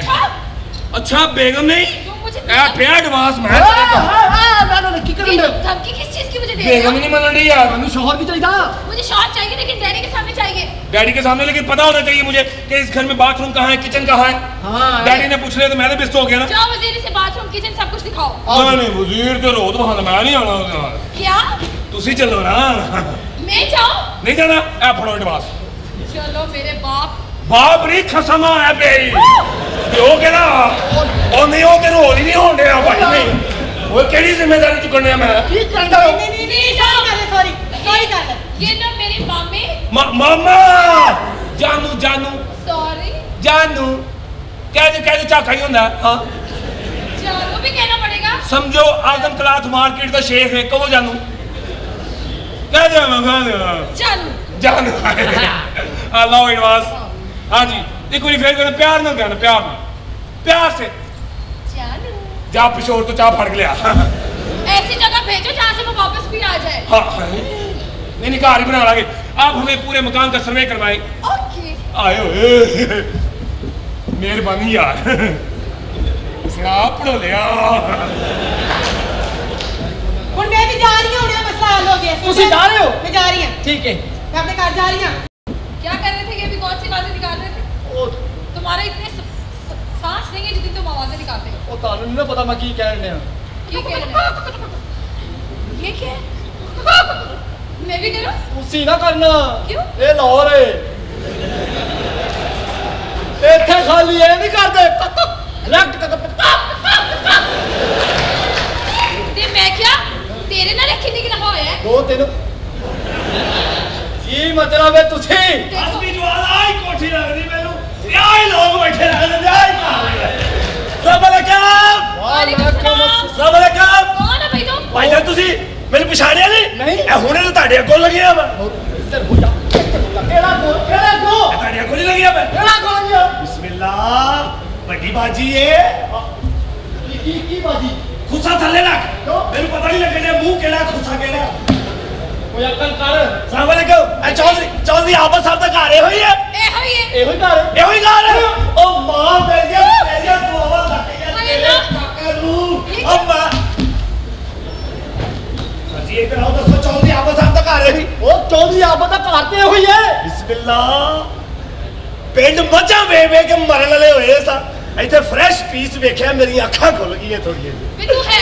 अच्छा बेगम नहीं। तो क्या एडवांस मैं। हाँ, हाँ, हाँ, तो। धमकी किस चीज़ की मुझे दे बेगम नहीं मान रही यार मुझे शोहर भी चाहिए मुझे शोहर चाहिए लेकिन डैडी के सामने चाहिए। डैडी के सामने लेकिन पता होना चाहिए मुझे कि इस घर में बाथरूम कहाँ है किचन कहाँ है। डैडी ने पूछ लिया तो मैं तो व्यस्त हो गया ना। जाओ वज़ीर से बाथरूम किचन सब कुछ दिखाओ। नहीं नहीं वज़ीर तो, तो मैं नहीं आना क्या? चलो ना। मैं जाऊँ? नहीं जाना। ए फड़ो एडवांस। चलो मेरे बाप ਬਾਬਰੀ ਖਸਮਾ ਹੈ ਬਈ ਤੇ ਉਹ ਕਿਹੜਾ ਉਹ ਨਹੀਂ ਉਹ ਤੇ ਰੋਲ ਹੀ ਨਹੀਂ ਹੋਣ ਡਿਆ ਭਾਈ ਨਹੀਂ ਉਹ ਕਿਹੜੀ ਜ਼ਿੰਮੇਵਾਰੀ ਚੁੱਕਣਿਆ ਮੈਂ ਕੀ ਕਰਦਾ ਨਹੀਂ ਨਹੀਂ ਨਹੀਂ ਜਾ ਮੇਰੇ ਸੌਰੀ ਸੌਰੀ ਗੱਲ ਇਹ ਨਾ ਮੇਰੇ ਮਾਮੇ ਮਾਮਾ ਜਾਨੂ ਜਾਨੂ ਸੌਰੀ ਜਾਨੂ ਕਹਿ ਦੇ ਕਹਿ ਦੇ ਝਾਕਾ ਹੀ ਹੁੰਦਾ ਹਾਂ ਜਾਨੂ ਵੀ ਕਹਿਣਾ ਪੜੇਗਾ ਸਮਝੋ ਆਜ਼ਮ ਕਲਾਥ ਮਾਰਕੀਟ ਦਾ ਸ਼ੇਖ ਹੈ ਕਹੋ ਜਾਨੂ ਕਹਿ ਦੇ ਮੈਂ ਕਹਿ ਦੇ ਜਾਨੂ ਜਾਨੂ ਆ ਲਓ ਐਡਵਾਂਸ ਹਾਂਜੀ ਇੱਕ ਵਾਰੀ ਫੇਰ ਕਰੋ ਪਿਆਰ ਨਾਲ ਕਹਿਣਾ ਪਿਆਰ ਨਾਲ ਪਿਆਰ ਸੇ जानू ਜਾ ਪਿਸ਼ੋਰ ਤੋਂ ਚਾਹ ਫੜ ਕੇ ਲਿਆ ਹਾਂ ऐसी जगह भेजो जहाँ से वो वापस भी आ जाए ਹਾਂ नहीं नहीं घर ही बना लागे आप हमें पूरे मकान का सर्वे करवाएं ओके आए ओए मेहरबानी यार शराब पढ़ो लिया ਹੁਣ ਮੈਂ ਵੀ ਜਾ ਰਹੀ ਹਾਂ ਹੁਣ ਇਹ ਮਸਲਾ ਹੱਲ ਹੋ ਗਿਆ ਤੁਸੀਂ ਜਾ ਰਹੇ ਹੋ? ਮੈਂ ਜਾ ਰਹੀ ਹਾਂ ਠੀਕ ਹੈ ਮੈਂ ਆਪਣੇ ਘਰ ਜਾ ਰਹੀ ਹਾਂ क्या कर रहे थे ये भी कौन सी आवाजें निकाल रहे थे ਉਹ तुम्हारे इतने स- स- सांस नहीं है जितनी तुम आवाजें निकालते हो ਉਹ ਤੁਹਾਨੂੰ ਨਹੀਂ ਨਾ ਪਤਾ ਮੈਂ ਕੀ ਕਹਿਣ ਡਿਆ ये कह रहे हैं ये क्या है मैं भी करूँ ਤੁਸੀਂ ਨਾ ਕਰਨਾ ਕਿਉਂ? ਇਹ ਲਾਹੌਰ ਏ ਇੱਥੇ ਖਾਲੀ ਇਹ ਨਹੀਂ ਕਰਦੇ ਲੈਕਟ ते मैं क्या तेरे नाल रखी निकला हुआ है ਦੋ ਤਿੰਨ ਕੀ ਮਤਲਬ ਹੈ ਤੁਸੀਂ? ਅੱਜ ਵੀ ਜਵਾਨ ਆਈ ਕੋਠੀ ਲੱਗਦੀ ਮੈਨੂੰ। ਵਿਆਹੀ ਲੋਕ ਬੈਠੇ ਲੱਗਦੇ ਵਿਆਹੀ ਜ਼ਬਰਕਮ ਵਾਲੇਕਮ ਜ਼ਬਰਕਮ ਕੌਣ ਹੈ ਬਈ ਤੂੰ? ਭਾਈ ਸਾਹਿਬ ਤੁਸੀਂ ਮੈਨੂੰ ਪਛਾਣਿਆ ਨਹੀਂ? ਇਹ ਹੁਣੇ ਤਾਂ ਤੁਹਾਡੇ ਕੋਲ ਲੱਗਿਆ ਵਾ। ਇੱਧਰ ਹੋ ਜਾ ਕਿਹੜਾ ਗੋ ਕਿਹੜਾ ਗੋ ਤੁਹਾਡੇ ਅੱਗੋਂ ਲੱਗਿਆ ਮੈਂ। ਕਿਹੜਾ ਗੋ ਲੱਗਿਆ? ਬਿਸਮਿਲ੍ਲਾ ਵੱਡੀ ਬਾਜੀ ਏ। ਕੀ ਕੀ ਬਾਜੀ? ਖੁੱਸਾ ਥੱਲੇ ਰੱਖ। ਮੈਨੂੰ ਪਤਾ ਨਹੀਂ ਲੱਗਣਾ ਮੂੰਹ ਕਿਹੜਾ ਖੁੱਸਾ ਕਿਹੜਾ। ਕੋਈ ਅਕਲ ਕਰ। ਸਲਾਮ ਅਲੈਕਮ ਐ ਚੌਧਰੀ ਚੌਧਰੀ ਆਪਾ ਸਾਹਿਬ ਦਾ ਘਰ ਇਹੋ ਹੀ ਹੈ? ਇਹੋ ਹੀ ਹੈ। ਇਹੋ ਹੀ ਘਰ ਇਹੋ ਹੀ ਘਰ ਉਹ ਮਾਂ ਮੇਰੀਆਂ ਮੇਰੀਆਂ ਦੁਆਵਾਂ ਲੱਗ ਗਈਆਂ ਤੇਰੇ ਕਾਕਾ ਨੂੰ। ਅੰਮਾ ਸੱਚੀ ਇਹ ਕਰਾਓ ਦੱਸੋ ਚੌਧਰੀ ਆਪਾ ਸਾਹਿਬ ਦਾ ਘਰ ਇਹੋ ਹੀ? ਉਹ ਚੌਧਰੀ ਆਪਾ ਦਾ ਘਰ ਤੇ ਇਹੋ ਹੀ ਹੈ। ਬਿਸਮਿਲ੍ਲਾ। ਪਿੰਡ ਮੱਝਾਂ ਵੇ ਵੇ ਕੇ ਮਰਨ ਵਾਲੇ ਹੋਏ ਸਾਂ। ਇੱਥੇ ਫਰੈਸ਼ ਪੀਸ ਵੇਖਿਆ ਮੇਰੀਆਂ ਅੱਖਾਂ ਖੁੱਲ ਗਈਆਂ ਥੋੜੀਆਂ ਮੈਨੂੰ ਹੈ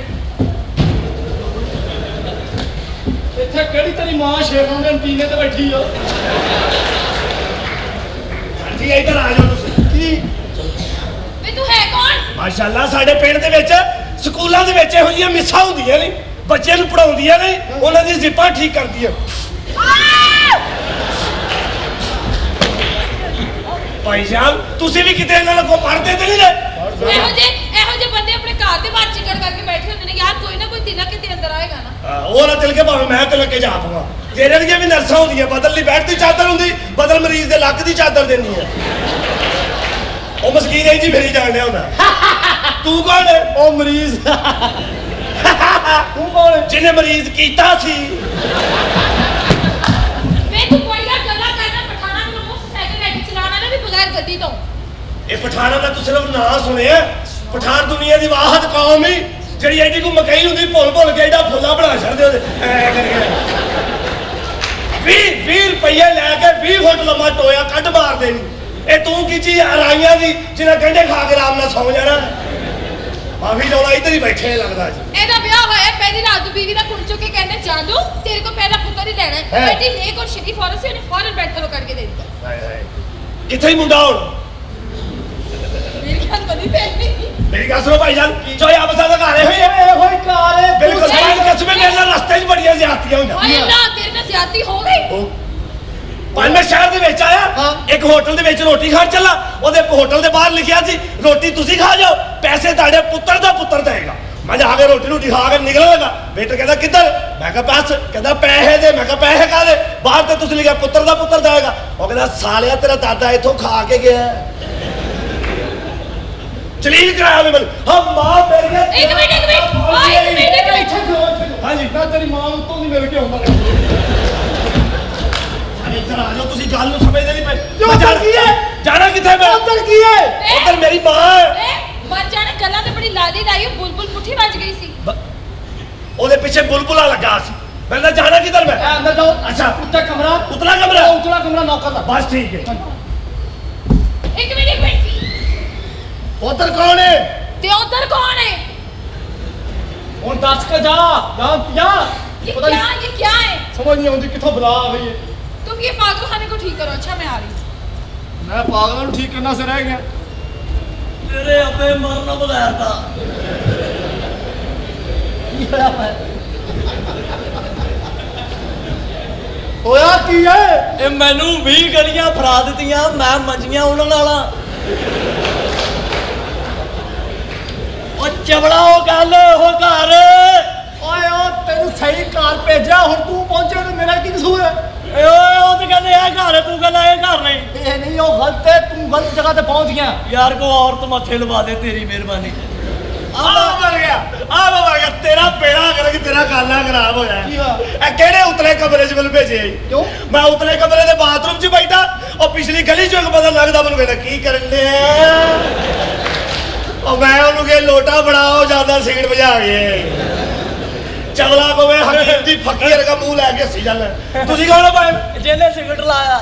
ਇੱਥੇ ਕਿਹੜੀ ਤੇਰੀ ਮਾਂ ਸ਼ੇਰੋਂ ਦੇ ਅੰਟੀਨੇ ਤੇ ਬੈਠੀ ਆ? ਹਾਂਜੀ ਇੱਧਰ ਆ ਜਾਓ ਤੁਸੀਂ। ਕੀ? ਵੇ ਤੂੰ ਹੈ ਕੌਣ? ਮਾਸ਼ਾਅੱਲਾ ਸਾਡੇ ਪਿੰਡ ਦੇ ਵਿੱਚ ਸਕੂਲਾਂ ਦੇ ਵਿੱਚ ਇਹੋ ਜਿਹੀਆਂ ਮਿਸਾਂ ਹੁੰਦੀਆਂ ਨੇ ਬੱਚਿਆਂ ਨੂੰ ਪੜਾਉਂਦੀਆਂ ਨੇ ਉਹਨਾਂ ਦੀ ਜ਼ਿੱਪਾਂ ਠੀਕ ਕਰਦੀਆਂ ਭਾਈ ਸਾਹਿਬ ਤੁਸੀਂ ਵੀ ਕਿਤੇ ਇਹਨਾਂ ਨਾਲ ਕੋ ਪੜਦੇ ਤੇ ਨਹੀਂ ਰਹੇ ਇਹੋ ਜਿਹੇ ਘਰ ਦੇ ਬਾਹਰ ਚਿਕੜ ਕਰਕੇ ਬੈਠੇ ਹੁੰਦੇ ਨੇ ਯਾਰ ਕੋਈ ਨਾ ਕੋਈ ਤਿਲਕ ਕੇ ਤੇ ਅੰਦਰ ਆਏਗਾ ਨਾ। ਉਹ ਨਾ ਤਿਲ ਕੇ ਭਾਵੇਂ ਮੈਂ ਤਿਲ ਕੇ ਜਾ ਪਵਾਂ। ਜਿਹੜੇ ਦੀਆਂ ਵੀ ਨਰਸਾਂ ਹੁੰਦੀਆਂ ਬਦਲ ਲਈ ਬੈਠ ਦੀ ਚਾਦਰ ਹੁੰਦੀ ਬਦਲ ਮਰੀਜ਼ ਦੇ ਲੱਕ ਦੀ ਚਾਦਰ ਦੇਣੀ ਹੈ ਉਹ ਮਸਕੀਨ ਹੈ ਜੀ ਫੇਰੀ ਜਾਣ ਡਿਆ ਹੁੰਦਾ। ਤੂੰ ਕੌਣ ਹੈ ਉਹ ਮਰੀਜ਼। ਤੂੰ ਕੌਣ ਹੈ ਜਿਹਨੇ ਮਰੀਜ਼ ਕੀਤਾ ਸੀ। ਤੂੰ ਕੋਈ ਯਾਰ ਗੱਲਾਂ ਕਰਨਾ ਪਠਾਣਾ ਨੂੰ ਮੋਟਰਸਾਈਕਲ ਕੇ ਚਲਾਣਾ ਨਾ ਵੀ ਬਗੈਰ ਗੱਡੀ ਤੋਂ। ਇਹ ਪਠਾਨਾਂ ਦਾ ਤੂੰ ਸਿਰਫ ਨਾਂ ਸੁਣਿਆ ਪਠਾਨ ਦੁਨੀਆ ਦੀ ਵਾਹਦ ਕੌਮ ਹੀ ਜਿਹੜੀ ਐਡੀ ਕੋ ਮਕਈ ਹੁੰਦੀ ਭੁੱਲ ਭੁੱਲ ਕੇ ਐਡਾ ਫੁੱਲਾ ਬਣਾ ਛੱਡਦੇ ਉਹਦੇ। ਐ ਕਰਕੇ। 20 20 ਰੁਪਏ ਲੈ ਕੇ 20 ਫੁੱਟ ਲੰਮਾ ਟੋਇਆ ਕੱਢ ਮਾਰ ਦੇਣੀ। ਇਹ ਤੂੰ ਕੀ ਚੀਜ਼ ਹਰਾਈਆਂ ਦੀ ਜਿਹਨਾਂ ਗੰਢੇ ਖਾ ਕੇ ਆਰਾਮ ਨਾਲ ਸੌ ਜਾਣਾ? ਮਾਫੀ ਚਾਹੁੰਦਾ ਇੱਧਰ ਹੀ ਬੈਠੇ ਲੱਗਦਾ ਜੀ ਇਹਦਾ ਵਿਆਹ ਹੋਇਆ ਪਹਿਲੀ ਰਾਤ ਨੂੰ ਬੀਵੀ ਦਾ ਕੁੰਡ ਚੁੱਕ ਕੇ ਕਹਿੰਦੇ ਜਾਦੂ ਤੇਰੇ ਕੋ ਪਹਿਲਾ ਪੁੱਤਰ ਹੀ ਲੈਣਾ ਹੈ। ਬੇਟੀ ਨੇਕ ਔਰ ਸ਼ਰੀਫ ਔਰਤ ਸੀ ਉਹਨੇ ਫੌਰਨ ਬੈਠ ਕੇ ਕਰਕੇ ਦੇ ਦਿੱਤਾ। ਹਾਏ ਹਾਏ। ਕਿੱਥੇ ਹੀ ਮੁੰਡਾ ਹੁਣ? ਮੇਰੀ ਗੱਲ ਬਣੀ ਪੈਣੀ ਮੇਰੀ ਗੱਲ ਸੁਣੋ ਭਾਈ ਜਾਨ ਚੋਏ ਆਪਸਾ ਦਾ ਘਰ ਹੋਈ ਹੈ। ਇਹੋ ਹੀ ਘਰ ਹੈ। ਬਿਲਕੁਲ ਸਹੀ ਕਸਮੇ ਮੇਰੇ ਨਾਲ ਰਸਤੇ 'ਚ ਬੜੀਆਂ ਜ਼ਿਆਦਤੀਆਂ ਹੋਈਆਂ ਓਏ ਅੱਲਾ ਤੇਰੇ ਨਾਲ ਜ਼ਿਆਦਤੀ ਹੋ ਗਈ। ਪੰਜ ਮੈਂ ਸ਼ਹਿਰ ਦੇ ਵਿੱਚ ਆਇਆ। ਇੱਕ ਹੋਟਲ ਦੇ ਵਿੱਚ ਰੋਟੀ ਖਾਣ ਚੱਲਾ। ਉਹਦੇ ਹੋਟਲ ਦੇ ਬਾਹਰ ਲਿਖਿਆ ਸੀ ਰੋਟੀ ਤੁਸੀਂ ਖਾ ਜਾਓ ਪੈਸੇ ਤੁਹਾਡੇ ਪੁੱਤਰ ਦਾ ਪੁੱਤਰ ਦੇਗਾ। ਮੈਂ ਜਾ ਕੇ ਰੋਟੀ ਰੋਟੀ ਖਾ ਕੇ ਨਿਕਲਣ ਲੱਗਾ। ਵੇਟਰ ਕਹਿੰਦਾ ਕਿੱਧਰ? ਮੈਂ ਕਿਹਾ ਬਸ। ਕਹਿੰਦਾ ਪੈਸੇ ਦੇ। ਮੈਂ ਕਿਹਾ ਪੈਸੇ ਕਾਦੇ ਬਾਹਰ ਤੇ ਤੁਸੀਂ ਲਿਖਿਆ ਪੁੱਤਰ ਦਾ ਪੁੱਤਰ ਦੇਗਾ। ਉਹ ਕਹਿੰਦਾ ਸਾਲਿਆ ਤੇਰਾ ਦਾਦਾ ਇੱਥੋਂ ਖਾ ਕੇ ਗਿਆ ਚਲੀਲ ਕਰਾਇਆ ਹੋਵੇ ਮੈਨੂੰ। ਹਾਂ ਮਾਂ ਤੇਰੀਆਂ ਇੱਕ ਮਿੰਟ ਇੱਕ ਮਿੰਟ। ਮਾਂ ਇੱਕ ਮਿੰਟ ਇੱਕ ਮਿੰਟ। ਹਾਂਜੀ ਮੈਂ ਤੇਰੀ ਮਾਂ ਨੂੰ ਤੋਂ ਨਹੀਂ ਮਿਲ ਕੇ ਆਉਂਦਾ। ਸਾਰੇ ਇੱਧਰ ਆ ਜਾਓ ਤੁਸੀਂ ਗੱਲ ਨੂੰ ਸਮਝਦੇ ਨਹੀਂ ਪਏ। ਮੈਂ ਜਾਣ ਕੀ ਹੈ? ਜਾਣਾ ਕਿੱਥੇ ਮੈਂ? ਉੱਧਰ ਕੀ ਹੈ? ਉੱਧਰ ਮੇਰੀ ਮਾਂ ਹੈ। ਮਰ ਜਾਣ ਗੱਲਾਂ ਤੇ ਬੜੀ ਲਾਦੀ ਲਾਈ ਬੁਲਬੁਲ ਪੁੱਠੀ ਵੱਜ ਗਈ ਸੀ। ਉਹਦੇ ਪਿੱਛੇ ਬੁਲਬੁਲਾ ਲੱਗਾ ਸੀ। ਮੈਂ ਤਾਂ ਜਾਣਾ ਕਿੱਧਰ ਮੈਂ? ਅੰਦਰ ਜਾਓ। ਅੱਛਾ। ਉੱਤੇ ਕਮਰਾ। ਉਤਲਾ ਕਮਰਾ? ਉਤਲਾ ਕਮਰਾ ਨੌਕਰ ਦਾ। ਬਸ ਠੀਕ ਹੈ। ਇੱਕ ਮਿੰਟ ਇੱਕ ਮਿੰਟ। ਉਧਰ ਕੌਣ ਹੈ ਤੇ ਉਧਰ ਕੌਣ ਹੈ ਹੁਣ ਦੱਸ ਕੇ ਜਾ ਜਾ ਜਾ ये पता क्या नहीं ये क्या है समझ नहीं आती किथों बुला आ गई है तुम ये पागलखाने को ठीक करो अच्छा मैं आ रही हूँ मैं पागलों ਨੂੰ ਠੀਕ ਕਰਨਾ ਸੇ ਰਹਿ ਗਿਆ ਤੇਰੇ ਆਪੇ ਮਰਨ ਬਗੈਰ ਤਾਂ ਹੋਇਆ ਕੀ ਹੈ ਇਹ ਮੈਨੂੰ 20 ਗਲੀਆਂ ਫਰਾ ਦਿੱਤੀਆਂ ਮੈਂ ਮੰਜੀਆਂ ਉਹਨਾਂ ਵਾਲਾ ਉਹ ਚਵੜਾ ਉਹ ਗੱਲ ਉਹ ਘਰ। ਓਏ ਓ ਤੈਨੂੰ ਸਹੀ ਘਰ ਭੇਜਿਆ ਹੁਣ ਤੂੰ ਪਹੁੰਚਿਆ ਤੇ ਮੇਰਾ ਕੀ ਕਸੂਰ ਹੈ? ਓਏ ਉਹ ਤੇ ਕਹਿੰਦੇ ਇਹ ਘਰ ਤੂੰ ਕਹਿੰਦਾ ਇਹ ਘਰ ਨਹੀਂ। ਇਹ ਨਹੀਂ ਉਹ ਗਲਤ ਹੈ ਤੂੰ ਗਲਤ ਜਗ੍ਹਾ ਤੇ ਪਹੁੰਚ ਗਿਆ। ਯਾਰ ਕੋ ਔਰਤ ਮੱਥੇ ਲਵਾ ਦੇ ਤੇਰੀ ਮਿਹਰਬਾਨੀ। ਆ ਮਰ ਗਿਆ। ਆ ਬਾਬਾ ਗਿਆ। ਤੇਰਾ ਪੇੜਾ ਕਰ ਕਿ ਤੇਰਾ ਕਾਲਾ ਖਰਾਬ ਹੋਇਆ? ਇਹ ਕਿਹੜੇ ਉਤਲੇ ਕਮਰੇ 'ਚ ਮੈਨੂੰ ਭੇਜੇ? ਕਿਉਂ? ਮੈਂ ਉਤਲੇ ਕਮਰੇ ਦੇ ਬਾਥਰੂਮ 'ਚ ਬੈਠਾ ਉਹ ਪਿਛਲੀ ਗਲੀ 'ਚੋਂ ਇੱਕ ਪਤਾ ਲੱਗਦਾ ਮੈਨੂੰ ਕਹਿੰਦਾ ਕੀ ਕਰਨ ਲਿਆ ਉਹ ਮੈਂ ਉਹਨੂੰ ਕਿ ਲੋਟਾ ਬਣਾਓ ਜ਼ਿਆਦਾ ਸਿਗਰਟ ਬੁਝਾ ਗਏ ਚਗਲਾ ਕੋਵੇ ਹਕੀਮ ਦੀ ਫਕੀਰ ਵਰਗਾ ਮੂੰਹ ਲੈ ਕੇ ਹੱਸੀ ਜਾਂਦਾ। ਤੁਸੀਂ ਕੌਣ ਹੋ ਭਾਈ? ਜਿਹਨੇ ਸਿਗਰਟ ਲਾਇਆ।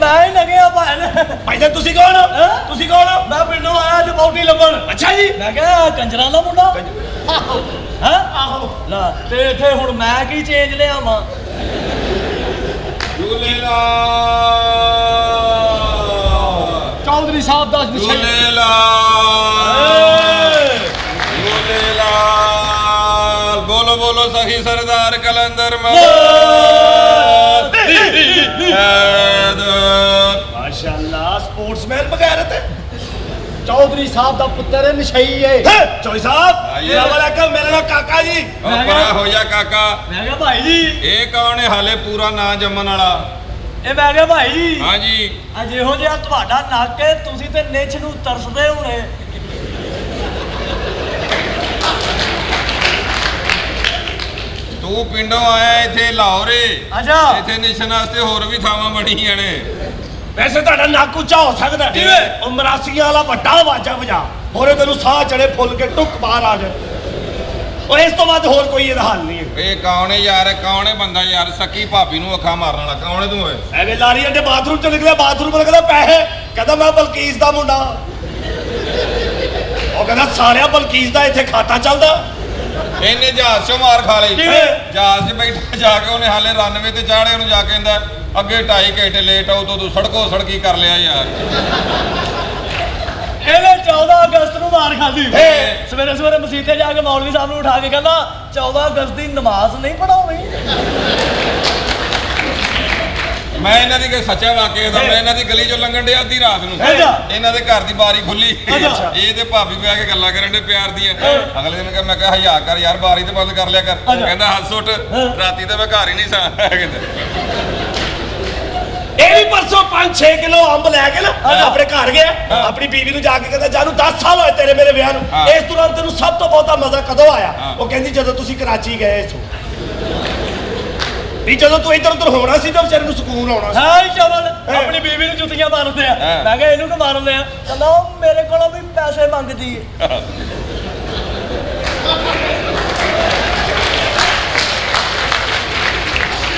ਮੈਂ ਲੱਗਿਆ ਭਾਈ। ਭਾਈ ਜੀ ਤੁਸੀਂ ਕੌਣ ਹੋ? ਤੁਸੀਂ ਕੌਣ ਹੋ? ਮੈਂ ਪਿੰਡੋਂ ਆਇਆ ਤੇ ਬੌਡੀ ਲੱਭਣ। ਅੱਛਾ ਜੀ। ਮੈਂ ਕਿਹਾ ਕੰਜਰਾਂ ਦਾ ਮੁੰਡਾ। ਹਾਂ? ਆਹੋ। ਲਾ ਤੇ ਇੱਥੇ ਹੁਣ ਮੈਂ ਕੀ ਚੇਂਜ ਲਿਆਵਾਂ? ਝੂਲੇਲਾ ਚੌਧਰੀ ਸਾਹਿਬ ਦਾ ਨਿਸ਼ਾਨ ਝੂਲੇਲਾ ਝੂਲੇਲਾ ਬੋਲੋ ਬੋਲੋ ਸਹੀ ਸਰਦਾਰ ਕਲੰਦਰ ਮਹਾਰਾਜ ਮਾਸ਼ਾਅੱਲਾ ਸਪੋਰਟਸਮੈਨ ਬਗੈਰਤ ਹੈ ਚੌਧਰੀ ਸਾਹਿਬ ਦਾ ਪੁੱਤਰ ਹੈ ਨਿਸ਼ਈ ਹੈ ਚੋਈ ਸਾਹਿਬ ਆਈਏ। ਸਲਾਮ ਅਲੈਕਮ ਮੇਰਾ ਨਾਮ ਕਾਕਾ ਜੀ ਉਹ ਪਰਾ ਹੋ ਜਾ ਕਾਕਾ ਮੈਂ ਕਿਹਾ ਭਾਈ ਜੀ ਇਹ ਕੌਣ ਹੈ ਇਹ ਮੈਂ ਕਿਹਾ ਭਾਈ ਜੀ। ਹਾਂਜੀ। ਅੱਜ ਇਹੋ ਜਿਹਾ ਤੁਹਾਡਾ ਨੱਕ ਹੈ ਤੁਸੀਂ ਤੇ ਨਿੱਛ ਨੂੰ ਤਰਸਦੇ ਹੋਣੇ। ਤੂੰ ਪਿੰਡੋਂ ਆਇਆ ਇੱਥੇ ਲਾਹੌਰੇ। ਅੱਛਾ। ਇੱਥੇ ਨਿਸ਼ਨ ਵਾਸਤੇ ਹੋਰ ਵੀ ਥਾਵਾਂ ਬਣੀਆਂ ਨੇ। ਵੈਸੇ ਤੁਹਾਡਾ ਨੱਕ ਉੱਚਾ ਹੋ ਸਕਦਾ ਕਿਵੇਂ? ਉਹ ਮਰਾਸੀਆਂ ਵਾਲਾ ਵੱਡਾ ਆਵਾਜ਼ਾ ਵਜਾ ਹੋਰੇ ਤੈਨੂੰ ਸਾਹ ਚੜੇ ਫੁੱਲ ਕੇ ਟੁੱਕ ਬਾਹਰ ਆ ਜਾ। ਔਰ ਇਸ ਤੋਂ ਬਾਅਦ ਹੋਰ ਕੋਈ ਇਹਦਾ ਹੱਲ ਨਹੀਂ ਹੈ। ਇਹ ਕੌਣ ਹੈ ਯਾਰ? ਕੌਣ ਹੈ ਬੰਦਾ ਯਾਰ? ਸਕੀ ਭਾਬੀ ਨੂੰ ਅੱਖਾਂ ਮਾਰਨ ਵਾਲਾ। ਕੌਣ ਹੈ ਤੂੰ ਓਏ? ਐਵੇਂ ਲਾਰੀਆਂ ਦੇ ਬਾਥਰੂਮ ਚ ਨਿਕਲਿਆ ਬਾਥਰੂਮ ਲੱਗਦਾ ਪੈਸੇ। ਕਹਿੰਦਾ ਮੈਂ ਬਲਕੀਸ ਦਾ ਮੁੰਡਾ। ਉਹ ਕਹਿੰਦਾ ਸਾਲਿਆ ਬਲਕੀਸ ਦਾ ਇੱਥੇ ਖਾਤਾ ਚੱਲਦਾ। ਇਹਨੇ ਜਹਾਜ਼ 'ਚੋਂ ਮਾਰ ਖਾ ਲਈ? ਜਹਾਜ਼ 'ਚ ਬੈਠਾ ਜਾ ਕੇ ਉਹਨੇ ਹਾਲੇ ਰਨਵੇ ਤੇ ਚਾੜੇ ਉਹਨੂੰ ਜਾ ਕੇ ਕਹਿੰਦਾ ਅੱਗੇ 2.5 ਘੰਟੇ ਲੇਟ ਆਉ ਤੂੰ ਸੜਕੋ ਸੜਕੀ ਕਰ ਲਿਆ ਯਾਰ। ਇਹਨੇ 14 ਅਗਸਤ ਨੂੰ ਮਾਰ ਖਾਦੀ। ਸਵੇਰੇ ਸਵੇਰੇ ਮਸੀਤੇ ਜਾ ਕੇ ਮੌਲਵੀ ਸਾਹਿਬ ਨੂੰ ਉਠਾ ਕੇ ਕਹਿੰਦਾ 14 ਅਗਸਤ ਦੀ ਨਮਾਜ਼ ਨਹੀਂ ਪੜਾਉਣੀ ਮੈਂ ਇਹਨਾਂ ਦੀ ਕੋਈ ਸੱਚਾ ਵਾਕਿਆ ਦਾ ਮੈਂ ਇਹਨਾਂ ਦੀ ਗਲੀ 'ਚੋਂ ਲੰਘਣ ਡਿਆ ਅੱਧੀ ਰਾਤ ਨੂੰ। ਇਹਨਾਂ ਦੇ ਘਰ ਦੀ ਬਾਰੀ ਖੁੱਲੀ। ਇਹ ਤੇ ਭਾਬੀ ਬਹਿ ਕੇ ਗੱਲਾਂ ਕਰਨ ਦੇ ਪਿਆਰ ਦੀਆਂ। ਅਗਲੇ ਦਿਨ ਮੈਂ ਕਿਹਾ ਹਯਾ ਕਰ ਯਾਰ ਬਾਰੀ ਤੇ ਬੰਦ ਕਰ ਲਿਆ ਕਰ। ਕਹਿੰਦਾ ਹੱਸ ਉੱਠ। ਰਾਤੀ ਤੇ ਮੈਂ ਘਰ ਹੀ ਨਹੀਂ ਸਾਂ। *laughs* ਕਹਿੰਦਾ ਇਹ ਵੀ ਪਰਸੋਂ 5-6 ਕਿਲੋ ਅੰਬ ਲੈ ਕੇ ਨਾ ਆਪਣੇ ਘਰ ਗਿਆ ਆਪਣੀ ਬੀਵੀ ਨੂੰ ਜਾ ਕੇ ਕਹਿੰਦਾ ਜਾਨੂੰ 10 ਸਾਲ ਹੋਏ ਤੇਰੇ ਮੇਰੇ ਵਿਆਹ ਨੂੰ। ਇਸ ਦੌਰਾਨ ਤੈਨੂੰ ਸਭ ਤੋਂ ਬਹੁਤਾ ਮਜ਼ਾ ਕਦੋਂ ਆਇਆ। ਉਹ ਕਹਿੰਦੀ ਜਦੋਂ ਤੁਸੀਂ ਕਰਾਚੀ ਗਏ ਸੋ ਵੀ ਜਦੋਂ ਤੂੰ ਇੱਧਰ ਉੱਧਰ ਹੋਣਾ ਸੀ ਤਾਂ ਵਿਚਾਰੇ ਨੂੰ ਸਕੂਨ ਆਉਣਾ ਸੀ। ਹਾਂ ਚਵਲ ਆਪਣੀ ਬੀਵੀ ਨੂੰ ਜੁੱਤੀਆਂ ਮਾਰਦੇ ਆ। ਮੈਂ ਕਿਹਾ ਇਹਨੂੰ ਕਿ ਮਾਰਦੇ ਆ? ਕਹਿੰਦਾ ਮੇਰੇ ਕੋਲੋਂ ਵੀ ਪੈਸੇ ਮੰਗਦੀ ਏ।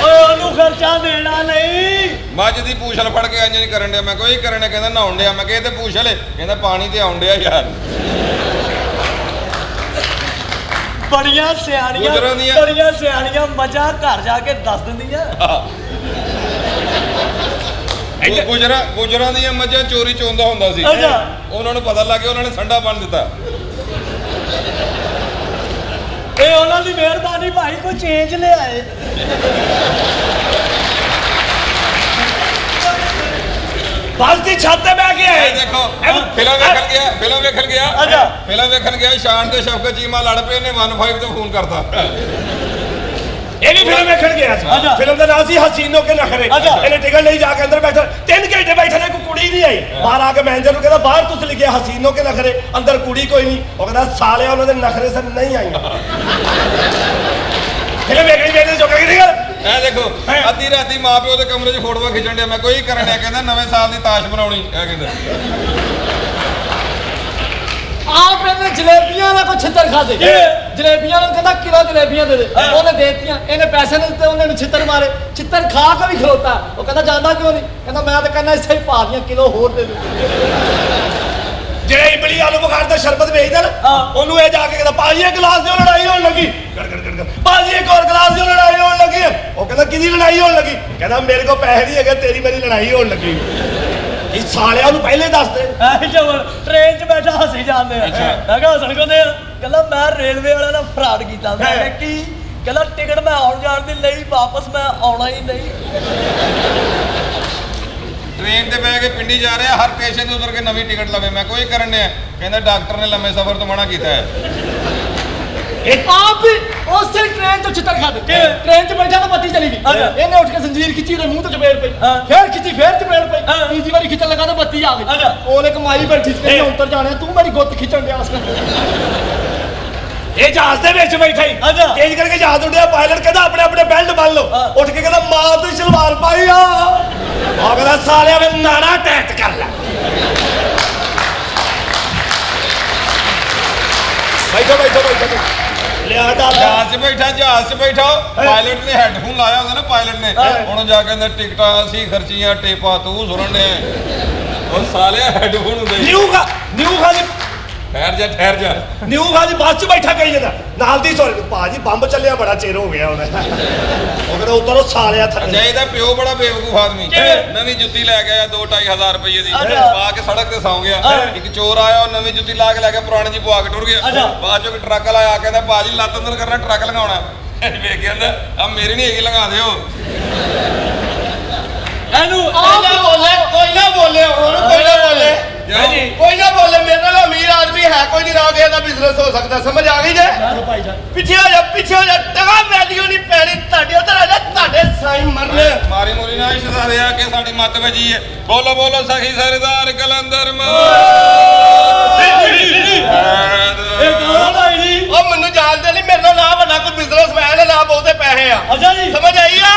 ਓਏ ਉਹਨੂੰ ਖਰਚਾ ਦੇਣਾ ਨਹੀਂ। ਮੱਝ ਦੀ ਪੂਛਲ ਫੜ ਕੇ ਇੰਜ ਨਹੀਂ ਕਰਨ ਡਿਆ। ਮੈਂ ਕੋਈ ਕਰਨ ਡਿਆ ਕਹਿੰਦਾ ਨਹਾਉਣ ਡਿਆ। ਮੈਂ ਕਿਹਾ ਇਹ ਤੇ ਪੂਛਲ ਏ। ਕਹਿੰਦਾ ਪਾਣੀ ਤੇ ਆਉਣ ਡਿਆ ਯਾਰ। ਬੜੀਆਂ ਸਿਆਣੀਆਂ ਗੁਜਰਾਂ ਦੀਆਂ- ਬੜੀਆਂ ਸਿਆਣੀਆਂ ਮਜਾ ਘਰ ਜਾ ਕੇ ਦੱਸ ਦਿੰਦੀਆਂ। ਉਹ ਗੁਜਰਾਂ ਗੁਜਰਾਂ ਦੀਆਂ ਮੱਝਾਂ ਚੋਰੀ ਚੋਂਦਾ ਹੁੰਦਾ ਸੀ। ਅੱਛਾ। ਉਹਨਾਂ ਨੂੰ ਪਤਾ ਲੱਗ ਗਿਆ ਉਹਨਾਂ ਨੇ ਸੰਡਾ ਬੰਨ ਦਿੱਤਾ। ਇਹ ਉਹਨਾਂ ਦੀ ਮਿਹਰਬਾਨੀ ਭਾਈ ਕੋਈ ਚੇਂਜ ਲਿਆਏ। ਬੱਸ ਦੀ ਛੱਤ ਤੇ ਬਹਿ ਕੇ ਇਹ ਦੇਖੋ ਫਿਲਮ ਵੇਖਣ ਗਿਆ ਫਿਲਮ ਵੇਖਣ ਗਿਆ। ਅੱਛਾ। ਫਿਲਮ ਵੇਖਣ ਗਿਆ ਸ਼ਾਨ ਤੇ ਸ਼ਫਕਤ ਚੀਮਾ ਲੜ ਪਏ ਨੇ 15 ਤੇ ਫੋਨ ਕਰਤਾ। ਇਹ ਵੀ ਫਿਲਮ ਵੇਖਣ ਗਿਆ ਸੀ। ਫਿਲਮ ਦਾ ਨਾਮ ਸੀ ਹਸੀਨੋ ਕੇ ਨਖਰੇ। ਇਹਨੇ ਟਿਕਟ ਲਈ ਜਾ ਕੇ ਅੰਦਰ ਬੈਠਾ ਤਿੰਨ ਘੰਟੇ ਬੈਠੇ ਨੇ ਕੋਈ ਕੁੜੀ ਨਹੀਂ ਆਈ। ਬਾਹਰ ਆ ਕੇ ਮੈਨੇਜਰ ਨੂੰ ਕਹਿੰਦਾ ਬਾਹਰ ਤੁਸੀਂ ਲਿਖਿਆ ਹਸੀਨੋ ਕੇ ਨਖਰੇ ਅੰਦਰ ਕੁੜੀ ਕੋਈ ਨਹੀਂ। ਉਹ ਕਹਿੰਦਾ ਸਾਲਿਆ ਉਹਨਾਂ ਦੇ ਨਖਰੇ ਸਨ ਨਹੀਂ ਆਈਆਂ। *laughs* ਫਿਲਮ ਵੇਖਣੀ ਵੇਖਦੇ ਜੋ ਕਹਿੰਦੇ ਗੱਲ ਇਹ ਦੇਖੋ ਅੱਧੀ ਰਾਤੀ ਮਾਂ ਪਿਓ ਦੇ ਕਮਰੇ 'ਚ ਫੋਟੋਆਂ ਖਿੱਚਣ ਡਿਆ। ਮੈਂ ਕੋਈ ਕਰਨ ਡਿਆ ਕਹਿੰਦਾ ਨਵੇਂ ਸਾਲ ਦੀ ਤਾਸ਼ ਬਣਾਉਣੀ। ਇਹ ਕਹਿੰਦਾ। ਆਪ ਇਹਨੇ ਜਲੇਬੀਆਂ ਦਾ ਕੋਈ ਛਿੱਤਰ ਖਾਦੇ ਜਲੇਬੀਆਂ ਨੂੰ ਕਹਿੰਦਾ ਕਿਲੋ ਜਲੇਬੀਆਂ ਦੇ ਦੇ? ਉਹਨੇ ਦੇ ਦਿੱਤੀਆਂ ਇਹਨੇ ਪੈਸੇ ਨਹੀਂ ਦਿੱਤੇ ਉਹਨੇ ਨੂੰ ਛਿੱਤਰ ਮਾਰੇ। ਛਿੱਤਰ ਖਾ ਕੇ ਵੀ ਖਲੋਤਾ। ਉਹ ਕਹਿੰਦਾ ਜਾਂਦਾ ਕਿਉਂ ਨਹੀਂ? ਕਹਿੰਦਾ ਮੈਂ ਤਾਂ ਕਹਿੰਦਾ ਇੱਥੇ ਹੀ ਪਾ ਦੀਆਂ ਕਿਲੋ ਹੋਰ ਦੇ ਦੇ ਜਿਹੜੇ ਇਮਲੀ ਆਲੂ ਬੁਖਾਰ ਦਾ ਸ਼ਰਬਤ ਵੇਚਦਾ ਨਾ ਉਹਨੂੰ ਇਹ ਜਾ ਕੇ ਕਹਿੰਦਾ ਭਾਜੀ ਇਹ ਗਲਾਸ ਦਿਓ ਲੜਾਈ ਹੋਣ ਲੱਗੀ। ਗੜ ਗੜ ਗੜ। ਭਾਜੀ ਇੱਕ ਹੋਰ ਗਲਾਸ ਦਿਓ ਲੜਾਈ ਹੋਣ ਲੱਗੀ। ਉਹ ਕਹਿੰਦਾ ਕਿਹਦੀ ਲੜਾਈ ਹੋਣ ਲੱਗੀ? ਕਹਿੰਦਾ ਮੇਰੇ ਕੋਲ ਪੈਸੇ ਨਹੀਂ ਹੈਗੇ ਤੇਰੀ ਮੇਰੀ ਲੜਾਈ ਹੋਣ ਲੱਗੀ। ਇਹ ਸਾਲਿਆਂ ਨੂੰ ਪਹਿਲੇ ਦੱਸ ਦੇ। ਐ ਜਵਰ ਟ੍ਰੇਨ 'ਚ ਬੈਠਾ ਹੱਸੀ ਜਾਂਦੇ ਆ ਮੈਂ ਕਿਹਾ ਹੱਸਣ ਕੋਦੇ ਆ। ਕਹਿੰਦਾ ਮੈਂ ਰੇਲਵੇ ਵਾਲਿਆਂ ਨਾਲ ਫਰਾਡ ਕੀਤਾ। ਮੈਂ ਕਿਹਾ ਕੀ? ਕਹਿੰਦਾ ਟਿਕਟ ਮੈਂ ਆਉਣ ਜਾਣ ਦੀ ਲਈ ਵਾਪਸ ਮੈਂ ਆਉਣਾ ਹੀ ਨਹੀਂ। ਟ੍ਰੇਨ ਤੇ ਬਹਿ ਕੇ ਪਿੰਡੀ ਜਾ ਰਿਹਾ ਹਰ ਪੇਸ਼ੈਂਟ ਉਤਰ ਕੇ ਨਵੀਂ ਟਿਕਟ ਲਵੇ। ਮੈਂ ਕੋਈ ਕਰਨ ਡਿਆ? ਕਹਿੰਦਾ ਡਾਕਟਰ ਨੇ ਲੰਮੇ ਸਫ਼ਰ ਤੋਂ ਮਨਾ ਕੀਤਾ ਹੈ। ਇਹ ਆਪ ਵੀ ਉਸੇ ਟ੍ਰੇਨ ਤੋਂ ਛਿੱਤਰ ਖਾਦੇ ਟ੍ਰੇਨ 'ਚ ਬੈਠਾ ਤਾਂ ਬੱਤੀ ਚਲੀ ਗਈ ਅੱਛਾ। ਇਹਨੇ ਉੱਠ ਕੇ ਜ਼ੰਜੀਰ ਖਿੱਚੀ ਉਹਦੇ ਮੂੰਹ ਤੇ ਚਪੇੜ ਪਈ ਹਾਂ। ਫੇਰ ਖਿੱਚੀ ਫੇਰ ਚਪੇੜ ਪਈ ਹਾਂ। ਤੀਜੀ ਵਾਰੀ ਖਿੱਚਣ ਲੱਗਾ ਤਾਂ ਬੱਤੀ ਆ ਗਈ ਅੱਛਾ। ਉਹਨੇ ਕਮਾਈ ਬੈਠੀ ਸੀ ਕਹਿੰਦੀ ਉੱਤਰ ਜਾਣਾ ਤੂੰ ਮੇਰੀ ਗੁੱਤ ਖਿੱਚਣ ਡਿਆ ਉਸ ਇਹ ਜਹਾਜ਼ ਦੇ ਵਿੱਚ ਬੈਠਾ ਹੀ ਅੱਛਾ। ਤੇਜ਼ ਕਰਕੇ ਜਹਾਜ਼ ਉੱਡਿਆ ਪਾਇਲਟ ਕਹਿੰਦਾ ਆਪਣੇ ਆਪਣੇ ਬੈਲਟ ਬੰਨ ਲਓ ਹਾਂ। ਉੱਠ ਕੇ ਕਹਿੰਦਾ ਮਾਂ ਤੂੰ ਸਲਵਾਰ ਪਾਈ ਆ ਆ ਕਹਿੰਦਾ ਸਾਲਿਆ ਵੇ ਨਾੜਾ ਟੈਟ ਕਰ ਲੈ ਬੈਠੋ ਬੈਠੋ ਬੈਠੋ ਲਿਆ ਡਾਲਾ ਜਹਾਜ਼ 'ਚ ਬੈਠਾ ਜਹਾਜ਼ 'ਚ ਬੈਠਾ। ਪਾਇਲਟ ਨੇ ਹੈੱਡਫੋਨ ਲਾਇਆ ਹੁੰਦਾ ਨਾ ਪਾਇਲਟ ਨੇ। ਹੁਣ ਜਾ ਕੇ ਅੰਦਰ ਟਿਕਟਾਂ ਅਸੀਂ ਖਰਚੀਆਂ ਟੇਪਾ ਤੂੰ ਸੁਣਨ ਉਹ ਸਾਲਿਆ ਹੈੱਡਫੋਨ ਹੁੰਦੇ ਨਿਊ ਨਿਊ ਖਾ ਦੀ ਠਹਿਰ ਜਾ ਠਹਿਰ ਜਾ। ਨਿਊ ਦੀ ਬੱਸ 'ਚ ਬੈਠਾ ਕਹੀ ਜਾਂਦਾ। ਨਾਲ ਦੀ ਸੋਰੀ ਭਾਜੀ ਬੰਬ ਚੱਲਿਆ ਬੜਾ ਚਿਰ ਹੋ ਗਿਆ ਹੁਣ। ਉਹ ਕਹਿੰਦਾ ਉਤਰੋ ਸਾਲਿਆ ਥੱਲੇ। ਇਹਦਾ ਪਿਓ ਬੜਾ ਬੇਵਕੂਫ ਆਦਮੀ? ਨਵੀਂ ਜੁੱਤੀ ਲੈ ਕੇ ਆਇਆ 2-2500 ਰੁਪਏ ਦੀ। ਪਾ ਕੇ ਸੜਕ ਤੇ ਸੌਂ ਗਿਆ। ਇੱਕ ਚੋਰ ਆਇਆ ਉਹ ਨਵੀਂ ਜੁੱਤੀ ਲਾ ਕੇ ਲੈ ਕੇ ਪੁਰਾਣੀ ਜੀ ਪਵਾ ਕੇ ਟੁਰ ਗਿਆ। ਬਾਅਦ ਚੋਂ ਇੱਕ ਟਰੱਕ ਵਾਲਾ ਆ ਕਹਿੰਦਾ ਬਾਜੀ ਲੱਤ ਅੰਦਰ ਕਰਨਾ ਟਰੱਕ ਲਗਾਉਣਾ ਵੇਖ ਕੇ ਕਹਿੰਦਾ ਆ ਮੇਰੀ ਨਹੀਂ ਹੈਗੀ ਲਗਾ ਦਿਓ। ਇਹਨੂੰ ਬੋਲੇ ਕੋਈ ਨਾ ਬੋਲੇ ਹੁਣ ਕੋਈ ਨਾ ਬੋਲੇ। ਕੋਈ ਨਾ ਬੋਲੇ ਮੇਰੇ ਨਾਲ ਅਮੀਰ ਆਦਮੀ ਹੈ ਕੋਈ ਨਹੀਂ ਨਾ ਕਿਸੇ ਦਾ ਬਿਜ਼ਨਸ ਹੋ ਸਕਦਾ ਸਮਝ ਆ ਗਈ ਜੇ? ਪਿੱਛੇ ਹੋ ਜਾ ਪਿੱਛੇ ਹੋ ਜਾ ਟਗਾ ਵੈਲਿਊ ਨਹੀਂ ਪੈਣੀ ਤੁਹਾਡੇ ਉਧਰ ਆ ਜਾ ਤੁਹਾਡੇ ਸਾਈ ਮਰਨੇ। ਮਾਰੀ ਮੋਰੀ ਨਾ ਦੇ ਆ ਕੇ ਸਾਡੀ ਮੱਤ ਵਜੀ ਹੈ। ਬੋਲੋ ਬੋਲੋ ਸਖੀ ਸਰਦਾਰ ਕਲੰਦਰ ਇਹ ਕਹਾਂ ਭਾਈ ਜੀ? ਉਹ ਮੈਨੂੰ ਜਾਣਦੇ ਨਹੀਂ ਮੇਰੇ ਨਾਲ ਨਾ ਵੱਡਾ ਕੋਈ ਬਿਜ਼ਨਸਮੈਨ ਹੈ ਨਾ ਬਹੁਤੇ ਪੈਸੇ ਆ। ਅੱਛਾ ਜੀ। ਸਮਝ ਆਈ ਆ?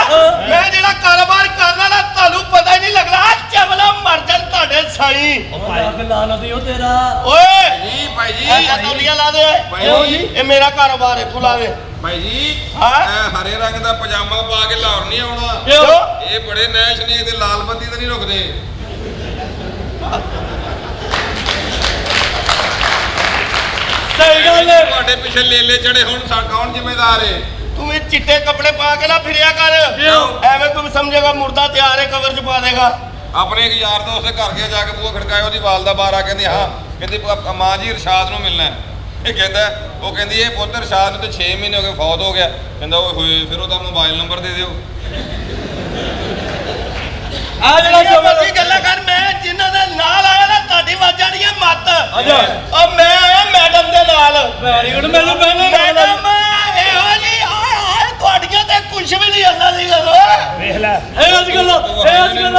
ਮੈਂ ਜਿਹੜਾ ਕਾਰੋਬਾਰ ਕਰਨਾ ਨਾ ਤੁਹਾਨੂੰ ਪਤਾ ਹੀ ਨਹੀਂ ਲੱਗਦਾ ਚਵਲਾ ਮਰ ਜਾਣ ਤੁਹਾਡੇ ਸਾਈ। ਭਾਈ ਲਾਣਾ ਦਿਓ ਤੇਰਾ। ਓਏ! ਜੀ ਭਾਈ ਜੀ। ਇਹ ਤੌਲੀਆ ਲਾ ਦੇ। ਭਾਈ ਜੀ। ਇਹ ਮੇਰਾ ਕਾਰੋਬਾਰ ਹੈ ਤੂੰ ਲਾ ਦੇ। ਭਾਈ ਜੀ ਹਾਂ? ਇਹ ਹਰੇ ਰੰਗ ਦਾ ਪਜਾਮਾ ਪਾ ਕੇ ਲਾਹੌਰ ਨਹੀਂ ਆਉਣਾ। ਕਿਉਂ? ਇਹ ਬੜੇ ਨੈਸ਼ ਨੇ ਤੇ ਲਾਲ ਬੱਤੀ ਤੇ ਨਹੀਂ ਰੁਕਦੇ। ਸਹੀ ਗੱਲ ਹੈ। ਤੁਹਾਡੇ ਪਿੱਛੇ ਲੇਲੇ ਚੜੇ ਹੁਣ ਸਾ ਕੌਣ ਜ਼ਿੰਮੇਦਾਰ ਤੂੰ ਇਹ ਚਿੱਟੇ ਕੱਪੜੇ ਪਾ ਕੇ ਨਾ ਫਿਰਿਆ ਕਰ। ਕਿਉਂ? ਐਵੇਂ ਕੋਈ ਸਮਝੇਗਾ ਮੁਰਦਾ ਤਿਆਰ ਹੈ ਕਵਰ ਚ ਪਾ ਦੇਗਾ। ਆਪਣੇ ਇੱਕ ਯਾਰ ਦੋਸਤ ਦੇ ਘਰ ਗਿਆ ਜਾ ਕੇ ਬੂਹਾ ਖੜਕਾਇਆ ਉਹਦੀ ਵਾਲਦਾ ਬਾਹਰ ਆ ਕਹਿੰਦੀ ਹਾਂ। ਕਹਿੰਦੀ ਮਾਂ ਜੀ ਇਰਸ਼ਾਦ ਨੂੰ ਮਿਲਣਾ ਹੈ। ਇਹ ਕਹਿੰਦਾ ਉਹ ਕਹਿੰਦੀ ਇਹ ਪੁੱਤ ਇਰਸ਼ਾਦ ਨੂੰ ਤੇ 6 ਮਹੀਨੇ ਹੋ ਗਏ ਫੌਤ ਹੋ ਗਿਆ। ਕਹਿੰਦਾ ਓਏ ਹੋਏ ਫਿਰ ਉਹਦਾ ਮੋਬਾਈਲ ਨੰਬਰ ਦੇ ਦਿਓ। ਆ ਜਿਹੜਾ ਮਰਜ਼ੀ ਗੱਲਾਂ ਕਰ ਮੈਂ ਜਿਨ੍ਹਾਂ ਦੇ ਨਾਲ ਆਇਆ ਨਾ ਤੁਹਾਡੀ ਵਾਜਾਂ ਦੀਆਂ ਮੱਤ। ਉਹ ਮੈਂ ਆਇਆ ਮੈਡਮ ਦੇ ਨਾਲ। ਵੈਰੀ ਗੁੱਡ ਮੈਨੂੰ ਪਹਿਲੇ ਮੈਡਮ। ਇਹੋ ਜੀ ਤੁਹਾਡੀਆਂ ਤੇ ਕੁਝ ਵੀ ਨਹੀਂ ਅੱਲਾ ਦੀ ਗੱਲ ਵੇਖ ਲੈ ਇਹ ਅੱਜ ਗੱਲ ਇਹ ਅੱਜ ਗੱਲ।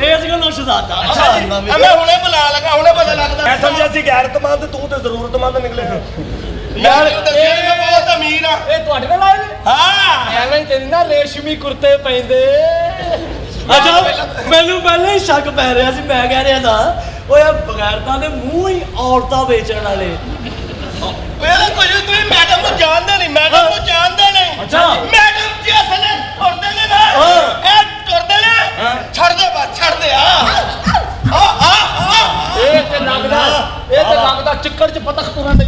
ਇਹ ਅੱਜ ਗੱਲ ਸ਼ਹਜ਼ਾਦਾ ਆ ਮੈਂ ਹੁਣੇ ਬੁਲਾ ਲਗਾ ਹੁਣੇ ਪਤਾ ਲੱਗਦਾ। ਮੈਂ ਸਮਝਿਆ ਸੀ ਗੈਰਤਮੰਦ ਤੂੰ ਤੇ ਜ਼ਰੂਰਤਮੰਦ ਨਿਕਲੇ ਨੀ ਮੈਂ ਬਹੁਤ ਅਮੀਰ ਆ। ਇਹ ਤੁਹਾਡੇ ਨਾਲ ਆਏ ਨੇ? ਹਾਂ। ਐਵੇਂ ਹੀ ਤੇਰੀ ਨਾ ਰੇਸ਼ਮੀ ਕੁਰਤੇ ਪੈਂਦੇ। ਅੱਛਾ ਮੈਨੂੰ ਪਹਿਲੇ ਹੀ ਸ਼ੱਕ ਪੈ ਰਿਹਾ ਸੀ ਮੈਂ ਕਹਿ ਰਿਹਾ ਸਾਂ ਓਏ ਇਹ ਬਗੈਰਤਾਂ ਦੇ ਮੂੰਹ ਹੀ ਔਰਤਾਂ ਵੇਚਣ ਵਾਲੇ। ਮੇਰੇ ਕੋਈ ਤੁਸੀਂ ਮੈਡਮ ਨੂੰ ਜਾਣਦੇ ਨਹੀਂ ਮੈਡਮ ਨੂੰ ਜਾਣਦੇ ਨਹੀਂ। ਅੱਛਾ। ਮੈਡਮ ਜੀ ਅਸਲ ਤੁਰਦੇ ਨੇ ਨਾ। ਇਹ ਤੁਰਦੇ ਨੇ ਛੱਡ ਦੇ ਬਸ ਛੱਡ ਦੇ ਆ ਆ ਆ ਇਹ ਤੇ ਲੱਗਦਾ ਇਹ ਤੇ ਲੱਗਦਾ ਚਿੱਕੜ ਚ ਪਤਖ ਤੁਰਾਂ ਦੇ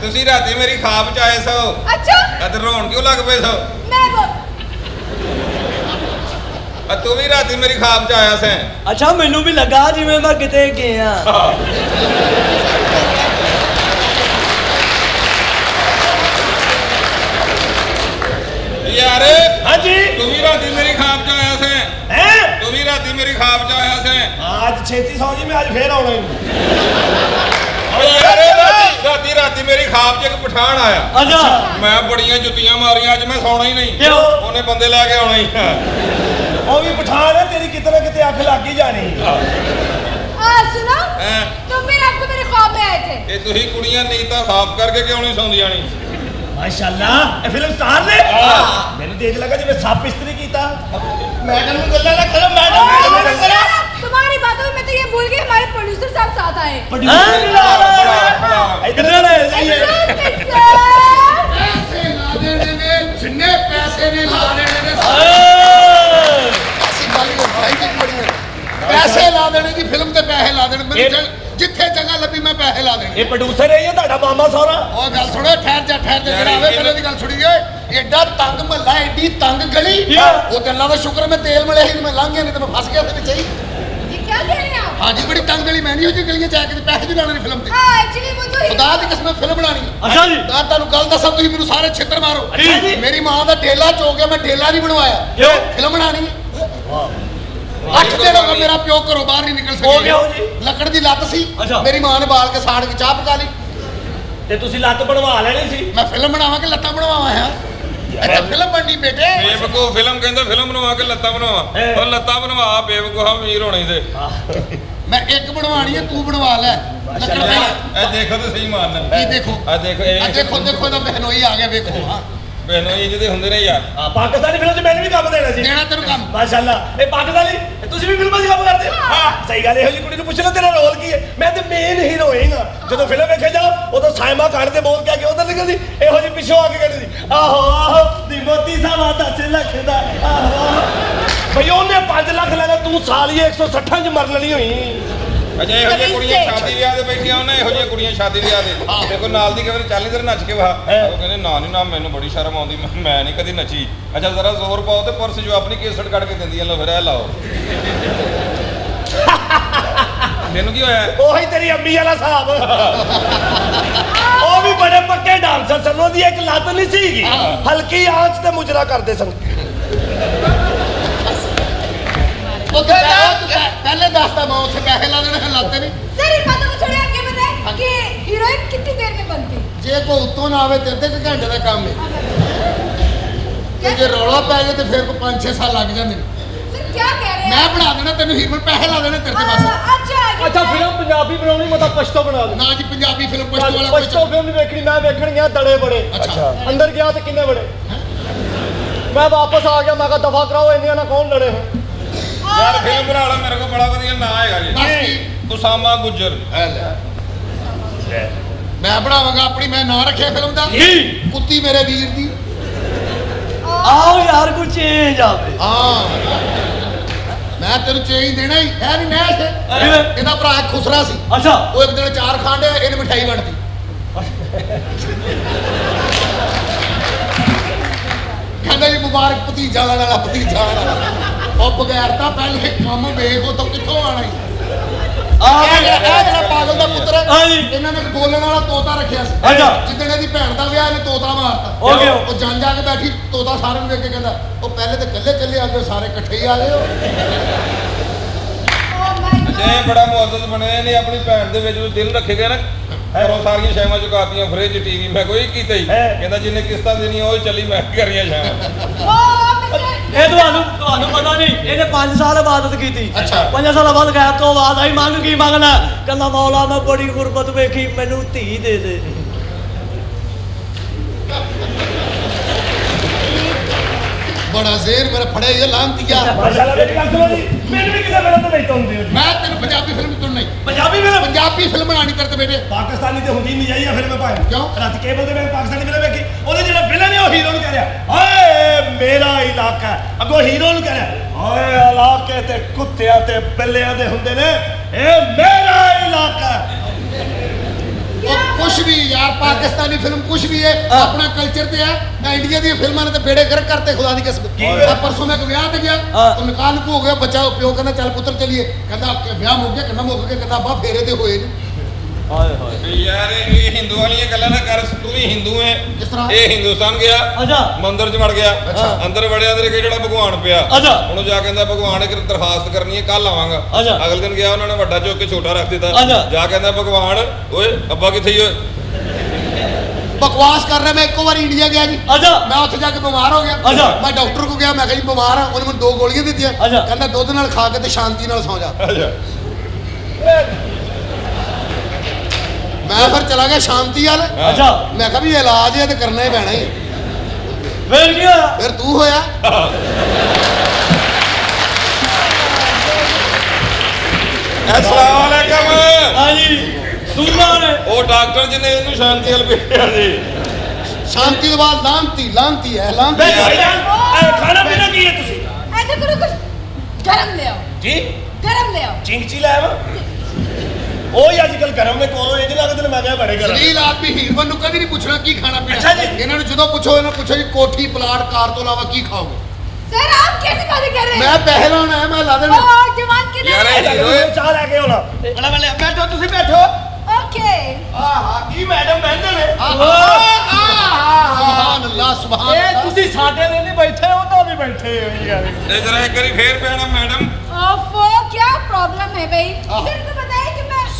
ਤੁਸੀਂ ਰਾਤੀ ਮੇਰੀ ਖਾਬ ਚ ਆਏ ਸੋ। ਅੱਛਾ। ਕਦ ਰੋਣ ਕਿਉਂ ਲੱਗ ਪਏ ਸੋ? ਮੈਂ ਆ ਤੂੰ ਵੀ ਰਾਤੀ ਮੇਰੀ ਖਾਬ ਚ ਆਇਆ ਸੈਂ। ਅੱਛਾ ਮੈਨੂੰ ਵੀ ਲੱਗਾ ਜਿਵੇਂ ਮੈਂ ਕਿਤੇ ਗਿਆ *laughs* ਯਾਰ। ਹਾਂਜੀ। ਤੂੰ ਵੀ ਰਾਤੀ ਮੇਰੀ ਖਾਬ ਚ ਆਇਆ ਸੈਂ। ਹੈ? ਤੂੰ ਵੀ ਰਾਤੀ ਮੇਰੀ ਖਾਬ ਚ ਆਇਆ ਸੈਂ। ਅੱਜ ਛੇਤੀ ਸੌ ਜੀ ਮੈਂ ਅੱਜ ਫੇਰ ਆਉਣਾ ਰਾਤੀ ਰਾਤੀ ਮੇਰੀ ਖਾਬ 'ਚ ਇੱਕ ਪਠਾਨ ਆਇਆ। ਅੱਛਾ। ਮੈਂ ਬੜੀਆਂ ਜੁੱਤੀਆਂ ਮਾਰੀਆਂ ਅੱਜ ਮੈਂ ਸੌਣਾ ਹੀ ਨਹੀਂ। ਉਹਨੇ ਬੰਦੇ ਲੈ ਕੇ ਆਉਣਾ ਹੀ। ਉਹ ਵੀ ਪਠਾਨ ਹੈ ਤੇਰੀ ਕਿਤੇ ਨਾ ਕਿਤੇ ਅੱਖ ਲੱਗ ਹੀ ਜਾਣੀ। ਆ ਸੁਣੋ ਤੁਮ ਮੇਰਾ ਅੱਖ ਮੇਰੇ ਖਾਬ ਆਏ ਥੇ ਇਹ ਤੁਸੀਂ ਕੁੜੀਆਂ ਨਹੀਂ ਤਾਂ ਸਾਫ਼ ਕਰਕੇ ਕਿਉਂ ਨਹੀਂ ਸੌਂਦੀਆਂ ਨਹੀਂ? माशाल्लाह फ़िल्म स्टार ने मैंने देख लगा जब मैं साफ़ इस्त्री की था मैडम ने गल्ला ना करो मैडम ने गल्ला तुम्हारी बातों में मैं तो ये भूल गई हमारे प्रोड्यूसर साहब साथ आए प्रोड्यूसर इधर है जिन्ने पैसे ने लाने ने पैसे ला देने की फ़िल्म ते पैसे ला देने ਜਿੱਥੇ ਜਗ੍ਹਾ ਲੱਭੀ ਮੈਂ ਪੈਸੇ ਲਾ ਦੇਣੇ ਇਹ ਪ੍ਰੋਡਿਊਸਰ ਹੈ ਜਾਂ ਤੁਹਾਡਾ ਮਾਮਾ ਸਹੁਰਾ। ਉਹ ਗੱਲ ਸੁਣੋ ਠਹਿਰ ਜਾ ਠਹਿਰ ਜਾ ਜਿਹੜਾ ਆਵੇ ਪਹਿਲੇ ਦੀ ਗੱਲ ਸੁਣੀਏ। ਐਡਾ ਤੰਗ ਮਹੱਲਾ ਐਡੀ ਤੰਗ ਗਲੀ। ਉਹ ਤੇ ਅੱਲਾ ਦਾ ਸ਼ੁਕਰ ਮੈਂ ਤੇਲ ਮਿਲਿਆ ਸੀ ਮੈਂ ਲੰਘ ਨਹੀਂ ਤੇ ਮੈਂ ਫਸ ਗਿਆ ਉਹਦੇ ਵਿੱਚ ਹੀ। ਹਾਂਜੀ ਬੜੀ ਤੰਗ ਗਲੀ ਮੈਂ ਨਹੀਂ ਉਹ ਜੀ ਗਲੀਆਂ ਚ ਆ ਕੇ ਪੈਸੇ ਵੀ ਲਾਣੇ ਫਿਲਮ ਤੇ। ਹਾਂ ਐਕਚੁਅਲੀ ਮੈਨੂੰ ਖੁਦਾ ਦੀ ਕਸਮ ਫਿਲਮ ਬਣਾਣੀ ਅੱਛਾ ਜੀ। ਤਾਂ ਤੁਹਾਨੂੰ ਗੱਲ ਦੱਸਾਂ ਤੁਸੀਂ ਮੈਨੂੰ ਸਾਰੇ ਛਿੱਤਰ ਮਾਰੋ। ਮੇਰੀ ਮਾਂ ਦਾ ਢੇਲਾ ਚੋ ਗਿਆ ਮੈਂ ਢੇਲਾ ਨਹੀਂ ਬਣਵਾਇਆ। ਫਿਲਮ ਬਣਾਣੀ ਵਾਹ ਅੱਠ ਦਿਨ ਹੋ ਗਏ ਮੇਰਾ ਪਿਓ ਘਰੋਂ ਬਾਹਰ ਨਹੀਂ ਨਿਕਲ ਹੋ ਗਿਆ ਉਹ ਜੀ। ਲੱਕੜ ਦੀ ਲੱਤ ਸੀ। ਅੱਛਾ। ਮੇਰੀ ਮਾਂ ਨੇ ਬਾਲ ਕੇ ਸਾੜ ਕੇ ਚਾਹ ਪਕਾ ਲਈ। ਤੇ ਤੁਸੀਂ ਲੱਤ ਬਣਵਾ ਲੈਣੀ ਸੀ? ਮੈਂ ਫਿਲਮ ਬਣਾਵਾਂ ਕਿ ਲੱਤਾਂ ਬਣਵਾਵਾਂ ਹਾਂ ਅੱਛਾ ਫਿਲਮ ਬਣਨੀ ਬੇਟੇ। ਬੇਵਕੂਫ ਫਿਲਮ ਕਹਿੰਦਾ ਫਿਲਮ ਬਣਵਾ ਕੇ ਲੱਤਾਂ ਬਣਵਾ। ਉਹ ਲੱਤਾਂ ਬਣਵਾ ਬੇਵਕੂਫ ਅਮੀਰ ਹੋਣੀ ਦੇ ਮੈਂ ਇੱਕ ਬਣਵਾਣੀ ਹੈ ਤੂੰ ਬਣਵਾ ਲੈ। ਲੱਕੜ ਦੀ ਇਹ ਦੇਖੋ ਤੇ ਸਹੀ ਮਾਰਨਾ ਕੀ ਦੇਖੋ। ਆ ਦੇਖੋ ਇਹ ਆ ਦੇਖੋ ਦੇਖੋ ਇਹਦਾ ਬਹਿਨੋਈ ਆ ਗਿਆ ਵੇਖੋ ਹਾਂ। ਬਹਿਨੋਈ ਜਿਹਦੇ ਹੁੰਦੇ ਨੇ ਯਾਰ। ਹਾਂ ਪਾਕਿਸਤਾਨੀ ਫਿਲਮ 'ਚ ਮੈਨੂੰ ਵੀ ਕੰਮ ਦੇਣਾ ਸੀ। ਦੇਣਾ ਤੈਨੂੰ ਕੰਮ। ਮਾਸ਼ਾਅੱਲਾ। ਇਹ ਪਾਕਿਸਤਾਨੀ ਇਹ ਤੁਸੀਂ ਵੀ ਫਿਲਮਾਂ 'ਚ ਕੰਮ ਕਰਦੇ ਹੋ? ਹਾਂ। ਸਹੀ ਗੱਲ ਇਹੋ ਜਿਹੀ ਕੁੜੀ ਨੂੰ ਪੁੱਛ ਲੈ ਤੇਰਾ ਰੋਲ ਕੀ ਹੈ? ਮੈਂ ਤੇ ਮੇਨ ਹੀਰੋਇਨ ਹਾਂ ਜਦੋਂ ਫਿਲਮ ਵੇਖੇ ਜਾ ਉਦੋਂ ਸਾਇਮਾ ਕੱਢ ਦੇ ਬੋਲ ਕੇ ਆ ਕੇ ਉਧਰ ਨਿਕਲਦੀ ਇਹੋ ਜਿਹੀ ਪਿੱਛੋਂ ਆ ਕੇ ਕਹਿੰਦੀ ਆਹੋ ਆਹੋ ਦੀ ਮੋਤੀ ਸਾਵਾ 10 ਲੱਖ ਦਾ ਆਹੋ ਆਹੋ। ਭਈ ਉਹਨੇ 5 ਲੱਖ ਲੈਣਾ ਤੂੰ ਸਾਲੀਏ 160 ਚ ਮਰ ਲੈਣੀ ਹੋਈ। ਅਜੇ ਇਹੋ ਜਿਹੀਆਂ ਕੁੜੀਆਂ ਸ਼ਾਦੀ ਵਿਆਹ ਦੇ ਬੈਠੀਆਂ ਉਹਨਾਂ ਇਹੋ ਜਿਹੀਆਂ ਕੁੜੀਆਂ ਸ਼ਾਦੀ ਵਿਆਹ ਦੇ ਦੇਖੋ ਨਾਲ ਦੀ ਕਵਰ ਚੱਲ ਇਧਰ ਨੱਚ ਕੇ ਵਾ ਉਹ ਕਹਿੰਦੇ ਨਾ ਨਹੀਂ ਨਾ ਮੈਨੂੰ ਬੜੀ ਸ਼ਰਮ ਆਉਂਦੀ ਮੈਂ- ਮੈਂ ਨਹੀਂ ਕਦੀ ਨੱਚੀ। ਅੱਛਾ ਜ਼ਰਾ ਜ਼ੋਰ ਪਾਓ ਤੇ ਪਰਸ ਜੋ ਆਪਣੀ ਕੇਸਟ ਕੱਢ ਕੇ ਦਿੰਦੀ ਆ ਲਓ ਫਿਰ ਇਹ ਲਾਓ। ਤੈਨੂੰ ਕੀ ਹੋਇਆ? ਉਹੀ ਤੇਰੀ ਅੰਮੀ ਵਾਲਾ ਹਿਸਾਬ। ਉਹ ਵੀ ਬੜੇ ਪੱਕੇ ਡਾਂਸਰ ਸਨ ਉਹਦੀ ਇੱਕ ਲੱਤ ਨਹੀਂ ਸੀਗੀ। ਹਲਕੀ ਆਂਚ ਤੇ ਮੁਜਰਾ ਕਰਦੇ ਸਨ। ਉੱਥੇ ਪਹਿਲੇ ਦੱਸਦਾ ਮੈਂ ਉੱਥੇ ਪੈਸੇ ਲਾ ਦੇਣੇ ਲਾਤੇ ਨੇ ਸਰ ਇਹ ਪਤਾ ਨੂੰ ਛੋੜਿਆ ਅੱਗੇ ਬਤਾਏ ਕਿ ਹੀਰੋਇਨ ਕਿੰਨੀ ਦੇਰ ਮੇ ਬਣਦੀ? ਜੇ ਕੋ ਉੱਤੋਂ ਨਾ ਆਵੇ ਤੇ ਅੱਧੇ ਘੰਟੇ ਦਾ ਕੰਮ ਹੈ ਜੇ ਰੌਲਾ ਪੈ ਜਾਏ ਤੇ ਫਿਰ ਕੋ 5-6 ਸਾਲ ਲੱਗ ਜਾਂਦੇ ਨੇ। ਮੈਂ ਬਣਾ ਦੇਣਾ ਤੈਨੂੰ ਹੀਰੋਇਨ ਪੈਸੇ ਲਾ ਦੇਣੇ ਤੇਰੇ ਬਸ। ਅੱਛਾ ਫਿਲਮ ਪੰਜਾਬੀ ਬਣਾਉਣੀ ਮਤਾ ਪਸ਼ਤੋ ਬਣਾ ਦੇ। ਨਾ ਜੀ ਪੰਜਾਬੀ ਫਿਲਮ ਪਸ਼ਤੋ ਵਾਲਾ ਪਸ਼ਤੋ ਫਿਲਮ ਨਹੀਂ ਵੇਖਣੀ ਮੈਂ ਵੇਖਣ ਗਿਆ ਦੜੇ ਬੜੇ। ਅੱਛਾ। ਅੰਦਰ ਗਿਆ ਤੇ ਕਿੰਨੇ ਬੜੇ? ਮੈਂ ਵਾਪਸ ਆ ਗਿਆ ਮੈਂ ਕਿਹਾ ਦਫਾ ਕਰਾਓ ਇੰਨੀਆਂ ਨਾਲ ਕੌਣ ਲੜੇ ਹੋ ਯਾਰ ਫਿਲਮ ਬਣਾ ਲਾ ਮੇਰੇ ਕੋਲ ਬੜਾ ਵਧੀਆ ਨਾਂ ਹੈਗਾ ਜੀ। ਕੀ? ਉਸਾਮਾ ਗੁੱਜਰ। ਹੈ ਲੈ। ਮੈਂ ਬਣਾਵਾਂਗਾ ਆਪਣੀ ਮੈਂ ਨਾਂ ਰੱਖਿਆ ਫਿਲਮ ਦਾ। ਕੀ? ਕੁੱਤੀ ਮੇਰੇ ਵੀਰ ਦੀ। ਆਓ ਯਾਰ ਕੋਈ ਚੇਂਜ ਆਵੇ ਹਾਂ। ਮੈਂ ਤੈਨੂੰ ਚੇਂਜ ਦੇਣਾ ਹੀ ਹੈ ਨਹੀਂ ਮੈਂ? ਇਹਦਾ ਭਰਾ ਖੁਸਰਾ ਸੀ। ਅੱਛਾ। ਉਹ ਇੱਕ ਦਿਨ ਚਾਰ ਖਾਂਡੇ ਇਹਨੇ ਮਠਾਈ ਵੰਡਤੀ ਕਹਿੰਦਾ ਜੀ ਮੁਬਾਰਕ ਭਤੀਜਾ ਵਾਲਾ ਭਤੀਜਾ ਵਾਲਾ। ਉਹ ਬਗੈਰਤਾ ਪਹਿਲੇ ਕੰਮ ਵੇਖ ਉਹ ਤਾਂ ਕਿੱਥੋਂ ਆਣਾ ਹੀ ਆ ਇਹ ਜਿਹੜਾ ਪਾਗਲ ਦਾ ਪੁੱਤਰ। ਇਹਨਾਂ ਨੇ ਬੋਲਣ ਵਾਲਾ ਤੋਤਾ ਰੱਖਿਆ ਸੀ ਅੱਛਾ। ਜਿੱਦਣ ਇਹਦੀ ਭੈਣ ਦਾ ਵਿਆਹ ਇਹਨੇ ਤੋਤਾ ਮਾਰਤਾ। ਉਹ ਜੰਜ ਜਾ ਕੇ ਬੈਠੀ ਤੋਤਾ ਸਾਰਿਆਂ ਨੂੰ ਵੇਖ ਕੇ ਕਹਿੰਦਾ ਉਹ ਪਹਿਲੇ ਤਾਂ ਇਕੱਲੇ ਇਕੱਲੇ ਆ ਗਏ ਸਾਰੇ ਇਕੱਠੇ ਹੀ ਆ ਗਏ. ਜੇ ਬੜਾ ਮੁਅੱਜ਼ਜ਼ ਬਣੇ ਨੇ ਆਪਣੀ ਭੈਣ ਦੇ ਵਿੱਚ ਦਿਲ ਰੱਖੇ ਗਏ ਨਾ ਘਰੋਂ ਸਾਰੀਆਂ ਸ਼ੈਵਾਂ ਚੁਕਾਤੀਆਂ ਫ੍ਰਿਜ ਟੀਵੀ ਮੈਂ ਕੋਈ ਕੀਤਾ ਹੀ। ਕਹਿੰਦਾ ਜਿੰਨੇ ਕਿਸ਼ਤਾਂ ਦੇਣੀਆਂ ਉਹ ਚੱਲੀ ਮੈਂ ਕਰੀਆਂ ਸ਼ੈਵਾਂ. ਇਹ ਤੁਹਾਨੂੰ ਤੁਹਾਨੂੰ ਪਤਾ ਨਹੀਂ ਇਹਨੇ 5 ਸਾਲ ਇਬਾਦਤ ਕੀਤੀ। ਅੱਛਾ। 5 ਸਾਲ ਬਾਅਦ ਗਿਆ ਤੋਂ ਬਾਅਦ ਆਈ ਮੰਗ ਕੀ ਮੰਗਣਾ? ਕਹਿੰਦਾ ਮੌਲਾ ਮੈਂ ਬੜੀ ਗੁਰਬਤ ਵੇਖੀ ਮੈਨੂੰ ਧੀ ਦੇ ਦੇ। ਬੜਾ ਜ਼ੇਰ ਮੇਰੇ ਫੜੇ ਇਹ ਲਾਂਤੀਆ। ਮਾਸ਼ਾਅੱਲਾ ਮੇਰੀ ਗੱਲ ਸੁਣੋ ਜੀ। ਮੈਨੂੰ ਵੀ ਕਿਸੇ ਫਿਲਮ ਦੇ ਵਿੱਚ ਹੁੰਦੀ ਹੋ ਮੈਂ ਤੈਨੂੰ ਪੰਜਾਬੀ ਫਿਲਮ ਚੁਣ ਨਹੀਂ ਪੰਜਾਬੀ ਫਿਲਮ ਪੰਜਾਬੀ ਫਿਲਮ ਬਣਾਣੀ ਕਰਤੇ ਬੇਟੇ। ਪਾਕਿਸਤਾਨੀ ਤੇ ਹੁੰਦੀ ਨਹੀਂ ਜਾਈ ਆ ਫਿਲਮ ਭਾਈ ਕਿਉਂ? ਰਾਤ ਕੇਬਲ ਤੇ ਮੈਂ ਪਾਕਿਸਤਾਨੀ ਫਿਲਮ ਵੇਖੀ। ਉਹਦੇ ਜਿਹੜਾ ਵਿਲਨ ਹੈ ਉਹ ਹੀਰੋ ਨੂੰ ਕਹਿ ਰਿਹਾ ਓਏ ਮੇਰਾ ਇਲਾਕਾ। ਅੱਗੋਂ ਹੀਰੋ ਨੂੰ ਕਹਿ ਰਿਹਾ ਓਏ ਇਲਾਕੇ ਤੇ ਕੁੱਤਿਆਂ ਤੇ ਬਿੱਲਿਆਂ ਦੇ ਹੁੰਦੇ ਨੇ। ਇਹ ਮੇਰਾ ਇਲਾਕਾ ਕੁਛ ਵੀ ਯਾਰ ਪਾਕਿਸਤਾਨੀ ਫਿਲਮ ਕੁਛ ਵੀ ਹੈ ਆਪਣਾ ਕਲਚਰ ਤੇ ਹੈ ਮੈਂ ਇੰਡੀਆ ਦੀਆਂ ਫਿਲਮਾਂ ਨੇ ਤੇ ਬੇੜੇ ਕਰ ਕਰਤੇ ਖੁਦਾ ਦੀ ਕਸਮ ਕੀ? ਆ ਪਰਸੋਂ ਮੈਂ ਇੱਕ ਵਿਆਹ ਤੇ ਗਿਆ। ਉਹ ਨਿਕਾਹ ਨੂੰ ਹੋ ਗਿਆ ਬੱਚਾ ਪਿਓ ਕਹਿੰਦਾ ਚੱਲ ਪੁੱਤਰ ਚਲੀਏ ਕਹਿੰਦਾ ਵਿਆਹ ਮੁੱਕ ਗਿਆ ਕਹਿੰਦਾ ਮੁੱਕ ਗਿਆ ਕਹਿੰਦਾ ਬਾ ਫੇਰੇ ਤੇ ਹੋਏ ਨੇ ਹਾਏ ਹਾਏ। ਯਾਰ ਇਹ ਹਿੰਦੂ ਵਾਲੀਆਂ ਗੱਲਾਂ ਨਾ ਕਰ ਤੂੰ ਵੀ ਹਿੰਦੂ ਹੈ ਕਿਸ ਤਰ੍ਹਾਂ? ਇਹ ਹਿੰਦੁਸਤਾਨ ਗਿਆ ਅੱਛਾ। ਮੰਦਿਰ 'ਚ ਵੜ ਗਿਆ। ਅੱਛਾ। ਅੰਦਰ ਵੜਿਆ ਅੰਦਰ ਕਿ ਜਿਹੜਾ ਭਗਵਾਨ ਪਿਆ। ਅੱਛਾ। ਉਹਨੂੰ ਜਾ ਕੇ ਕਹਿੰਦਾ ਭਗਵਾਨ ਇੱਕ ਦਰਖਾਸਤ ਕਰਨੀ ਹੈ ਕੱਲ ਆਵਾਂਗਾ। ਅੱਛਾ। ਅਗਲੇ ਦਿਨ ਗਿਆ ਉਹਨਾਂ ਨੇ ਵੱਡਾ ਚੁੱਕ ਕੇ ਛੋਟਾ ਰੱਖ ਦਿੱਤਾ। ਅੱਛਾ। ਜਾ ਕੇ ਕਹਿੰਦਾ ਭਗਵਾਨ ਓਏ ਅੱਬਾ ਕਿੱਥੇ ਹੀ ਓਏ? ਬਕਵਾਸ ਕਰ ਰਿਹਾ ਮੈਂ ਇੱਕੋ ਵਾਰ ਇੰਡੀਆ ਗਿਆ ਜੀ। ਅੱਛਾ। ਮੈਂ ਉੱਥੇ ਜਾ ਕੇ ਬਿਮਾਰ ਹੋ ਗਿਆ। ਅੱਛਾ। ਮੈਂ ਡਾਕਟਰ ਕੋ ਗਿਆ ਮੈਂ ਕਿਹਾ ਜੀ ਬਿਮਾਰ ਆ। ਉਹਨੇ ਮੈਨੂੰ ਦੋ ਗੋਲੀਆਂ ਦਿੱਤੀਆਂ। ਅੱਛਾ। ਕਹਿੰਦਾ ਦੁੱਧ ਨਾਲ ਖਾ ਕੇ ਤੇ ਸ਼ਾਂਤੀ ਨਾਲ ਸੌਂ ਜਾ। ਅੱਛਾ। ਮੈਂ ਫਿਰ ਚਲਾ ਗਿਆ ਸ਼ਾਂਤੀ ਵਾਲ। ਅੱਛਾ। ਮੈਂ ਕਿਹਾ ਵੀ ਇਲਾਜ ਇਹ ਤੇ ਕਰਨਾ ਹੀ ਪੈਣਾ ਹੀ। ਫਿਰ ਕੀ ਹੋਇਆ? ਫਿਰ ਤੂੰ ਹੋਇਆ। ਅਸਲਾਮ ਅਲੈਕਮ ਹਾਂਜੀ। ਤੂੰ ਕੌਣ ਉਹ ਡਾਕਟਰ ਜਿਹਨੇ ਇਹਨੂੰ ਸ਼ਾਂਤੀ ਵਾਲ ਭੇਜਿਆ ਸੀ। ਸ਼ਾਂਤੀ ਦੇ ਬਾਅਦ ਲਾਂਤੀ ਲਾਂਤੀ ਹੈ ਲਾਂਤੀ ਖਾਣਾ ਪੀਣਾ ਕੀ ਹੈ ਤੁਸੀਂ? ਐਸੇ ਕਰੋ ਕੁਝ ਗਰਮ ਲਿਆਓ। ਜੀ? ਗਰਮ ਲਿਆਓ। ਚਿੰਗਚੀ ਲਿਆਓ ਉਹ ਹੀ ਅੱਜ ਕੱਲ ਗਰਮ ਨੇ ਕੋਲੋਂ ਇੰਜ ਲੱਗਦੇ ਨੇ ਮੈਂ ਕਿਹਾ ਬੜੇ ਗਰਮ ਸਲੀਲ ਆਦਮੀ ਹੀਰਵਨ ਨੂੰ ਕਦੀ ਨਹੀਂ ਪੁੱਛਣਾ ਕੀ ਖਾਣਾ ਪੀਣਾ ਅੱਛਾ ਜੀ। ਇਹਨਾਂ ਨੂੰ ਜਦੋਂ ਪੁੱਛੋ ਇਹਨਾਂ ਪੁੱਛੋ ਜੀ ਕੋਠੀ ਪਲਾਟ ਕਾਰ ਤੋਂ ਇਲਾਵਾ ਕੀ ਖਾਓਗੇ? ਸਰ ਆਪ ਕਿਹਦੀ ਗੱਲ ਕਰ ਰਹੇ ਮੈਂ ਪਹਿਲਾਣਾ ਹੈ ਮੈਂ ਲਾ ਦੇਣਾ। ਉਹ ਜਵਾਨ ਕਿਹਦੇ ਯਾਰ ਇਹ ਚਾਹ ਲੈ ਕੇ ਆਉਣਾ ਬੜਾ ਬੜਾ ਬੈਠੋ ਤੁਸੀਂ ਬੈਠੋ। ਓਕੇ। ਆਹਾ ਕੀ ਮੈਡਮ ਬੈਠੇ ਨੇ? ਆਹਾ। ਸੁਭਾਨ ਅੱਲਾ ਸੁਭਾਨ ਇਹ ਤੁਸੀਂ ਸਾਡੇ ਲਈ ਨਹੀਂ ਬੈਠੇ ਉਹ ਤਾਂ ਵੀ ਬੈਠੇ ਹੋ ਯਾਰ। ਇਹ ਜਰਾ ਇੱਕ ਵਾਰੀ ਫੇਰ ਪੈਣਾ ਮੈਡਮ। ਆਫੋ ਕੀ ਪ੍ਰੋਬਲਮ ਹੈ ਬਈ? ਇਧਰ ਤੋਂ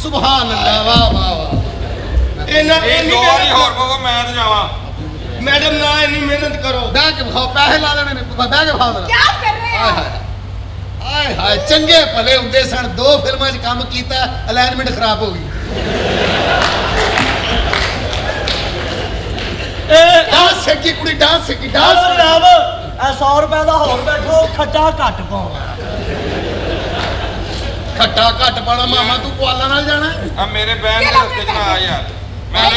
ਸੁਭਾਨ ਅੱਲਾ ਵਾਹ ਵਾਹ। ਇਹਨਾਂ ਇਹ ਦੌਰ ਹੀ ਹੋਰ ਬਾਬਾ ਮੈਂ ਤੇ ਜਾਵਾਂ। ਮੈਡਮ ਨਾ ਇੰਨੀ ਮਿਹਨਤ ਕਰੋ। ਬਹਿ ਕੇ ਭਾਉ ਪੈਸੇ ਲਾ ਲੈਣੇ ਨੇ ਬਹਿ ਕੇ ਭਾਉ ਕੀ ਕਰ ਰਹੇ ਹੋ? ਆਏ ਹਾਏ ਚੰਗੇ ਭਲੇ ਹੁੰਦੇ ਸਨ। ਦੋ ਫਿਲਮਾਂ 'ਚ ਕੰਮ ਕੀਤਾ ਅਲਾਈਨਮੈਂਟ ਖਰਾਬ ਹੋ ਗਈ। ਇਹ ਡਾਂਸ ਸਿੱਖੀ ਕੁੜੀ ਡਾਂਸ ਸਿੱਖੀ ਡਾਂਸ ਜਨਾਬ ਆ 100 ਰੁਪਏ ਦਾ ਹੋਰ ਬੈਠੋ ਖੱਟਾ ਘੱਟ ਪਾਓ। ਖੱਟਾ ਘੱਟ ਪਾਣਾ ਮਾਮਾ ਤੂੰ ਕੁਆਲਾ ਨਾਲ ਜਾਣਾ ਆ ਮੇਰੇ ਬੈਨ ਦੇ ਰਸਤੇ ਚ ਨਾ ਆ ਮੈਂ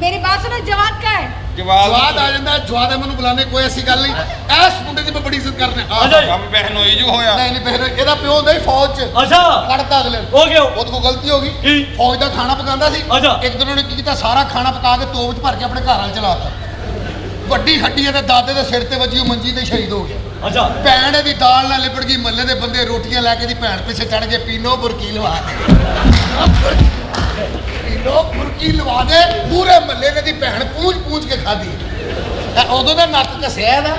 ਮੇਰੀ ਬਾਤ ਸੁਣੋ ਜਵਾਬ ਕਾ ਹੈ। ਜਵਾਬ ਜਵਾਬ ਆ ਜਾਂਦਾ ਜਵਾਬ ਹੈ ਮੈਨੂੰ ਬੁਲਾਣੇ ਕੋਈ ਐਸੀ ਗੱਲ ਨਹੀਂ। ਐਸ ਮੁੰਡੇ ਦੀ ਮੈਂ ਬੜੀ ਇੱਜ਼ਤ ਕਰਨਾ ਕੰਮ ਬਹਿਨ ਹੋਈ ਜੋ ਹੋਇਆ। ਨਹੀਂ ਨਹੀਂ ਬਹਿਨ ਇਹਦਾ ਪਿਓ ਹੁੰਦਾ ਹੀ ਫੌਜ ਚ। ਅੱਛਾ। ਲੜਦਾ ਅਗਲੇ ਹੋ ਗਿਆ। ਉਹਦੇ ਕੋਲ ਗਲਤੀ ਹੋ ਗਈ। ਫੌਜ ਦਾ ਖਾਣਾ ਪਕਾਉਂਦਾ ਸੀ। ਇੱਕ ਦਿਨ ਉਹਨੇ ਕੀ ਕੀਤਾ? ਸਾਰਾ ਖਾਣਾ ਪਕਾ ਕੇ ਤੋਪ ਚ ਭਰ ਕੇ ਆਪਣੇ ਘਰ ਵਾਲ ਚਲਾਤਾ ਵੱਡੀ ਹੱਡੀ ਇਹਦੇ ਦਾਦੇ ਦੇ ਸਿਰ ਤੇ ਵੱਜੀ ਉਹ ਮੰਜੀ ਤੇ ਸ਼ਹੀਦ ਹੋ ਗਿਆ ਅੱਛਾ। ਭੈਣ ਇਹਦੀ ਦਾਲ ਨਾਲ ਲਿਪੜ ਗਈ ਮੱਲੇ ਦੇ ਬੰਦੇ ਰੋਟੀਆਂ ਲੈ ਕੇ ਦੀ ਭੈਣ ਪਿੱਛੇ ਚੜ ਕੇ ਪੀਨੋ ਬੁਰਕੀ ਲਵਾ ਦੇ। ਪੀਨੋ ਬੁਰਕੀ ਲਵਾ ਦੇ ਪੂਰੇ ਮੱਲੇ ਨੇ ਦੀ ਭੈਣ ਪੂੰਝ ਪੂੰਝ ਕੇ ਖਾਦੀ ਉਦੋਂ ਦਾ ਨੱਕ ਘਸਿਆ ਇਹਦਾ।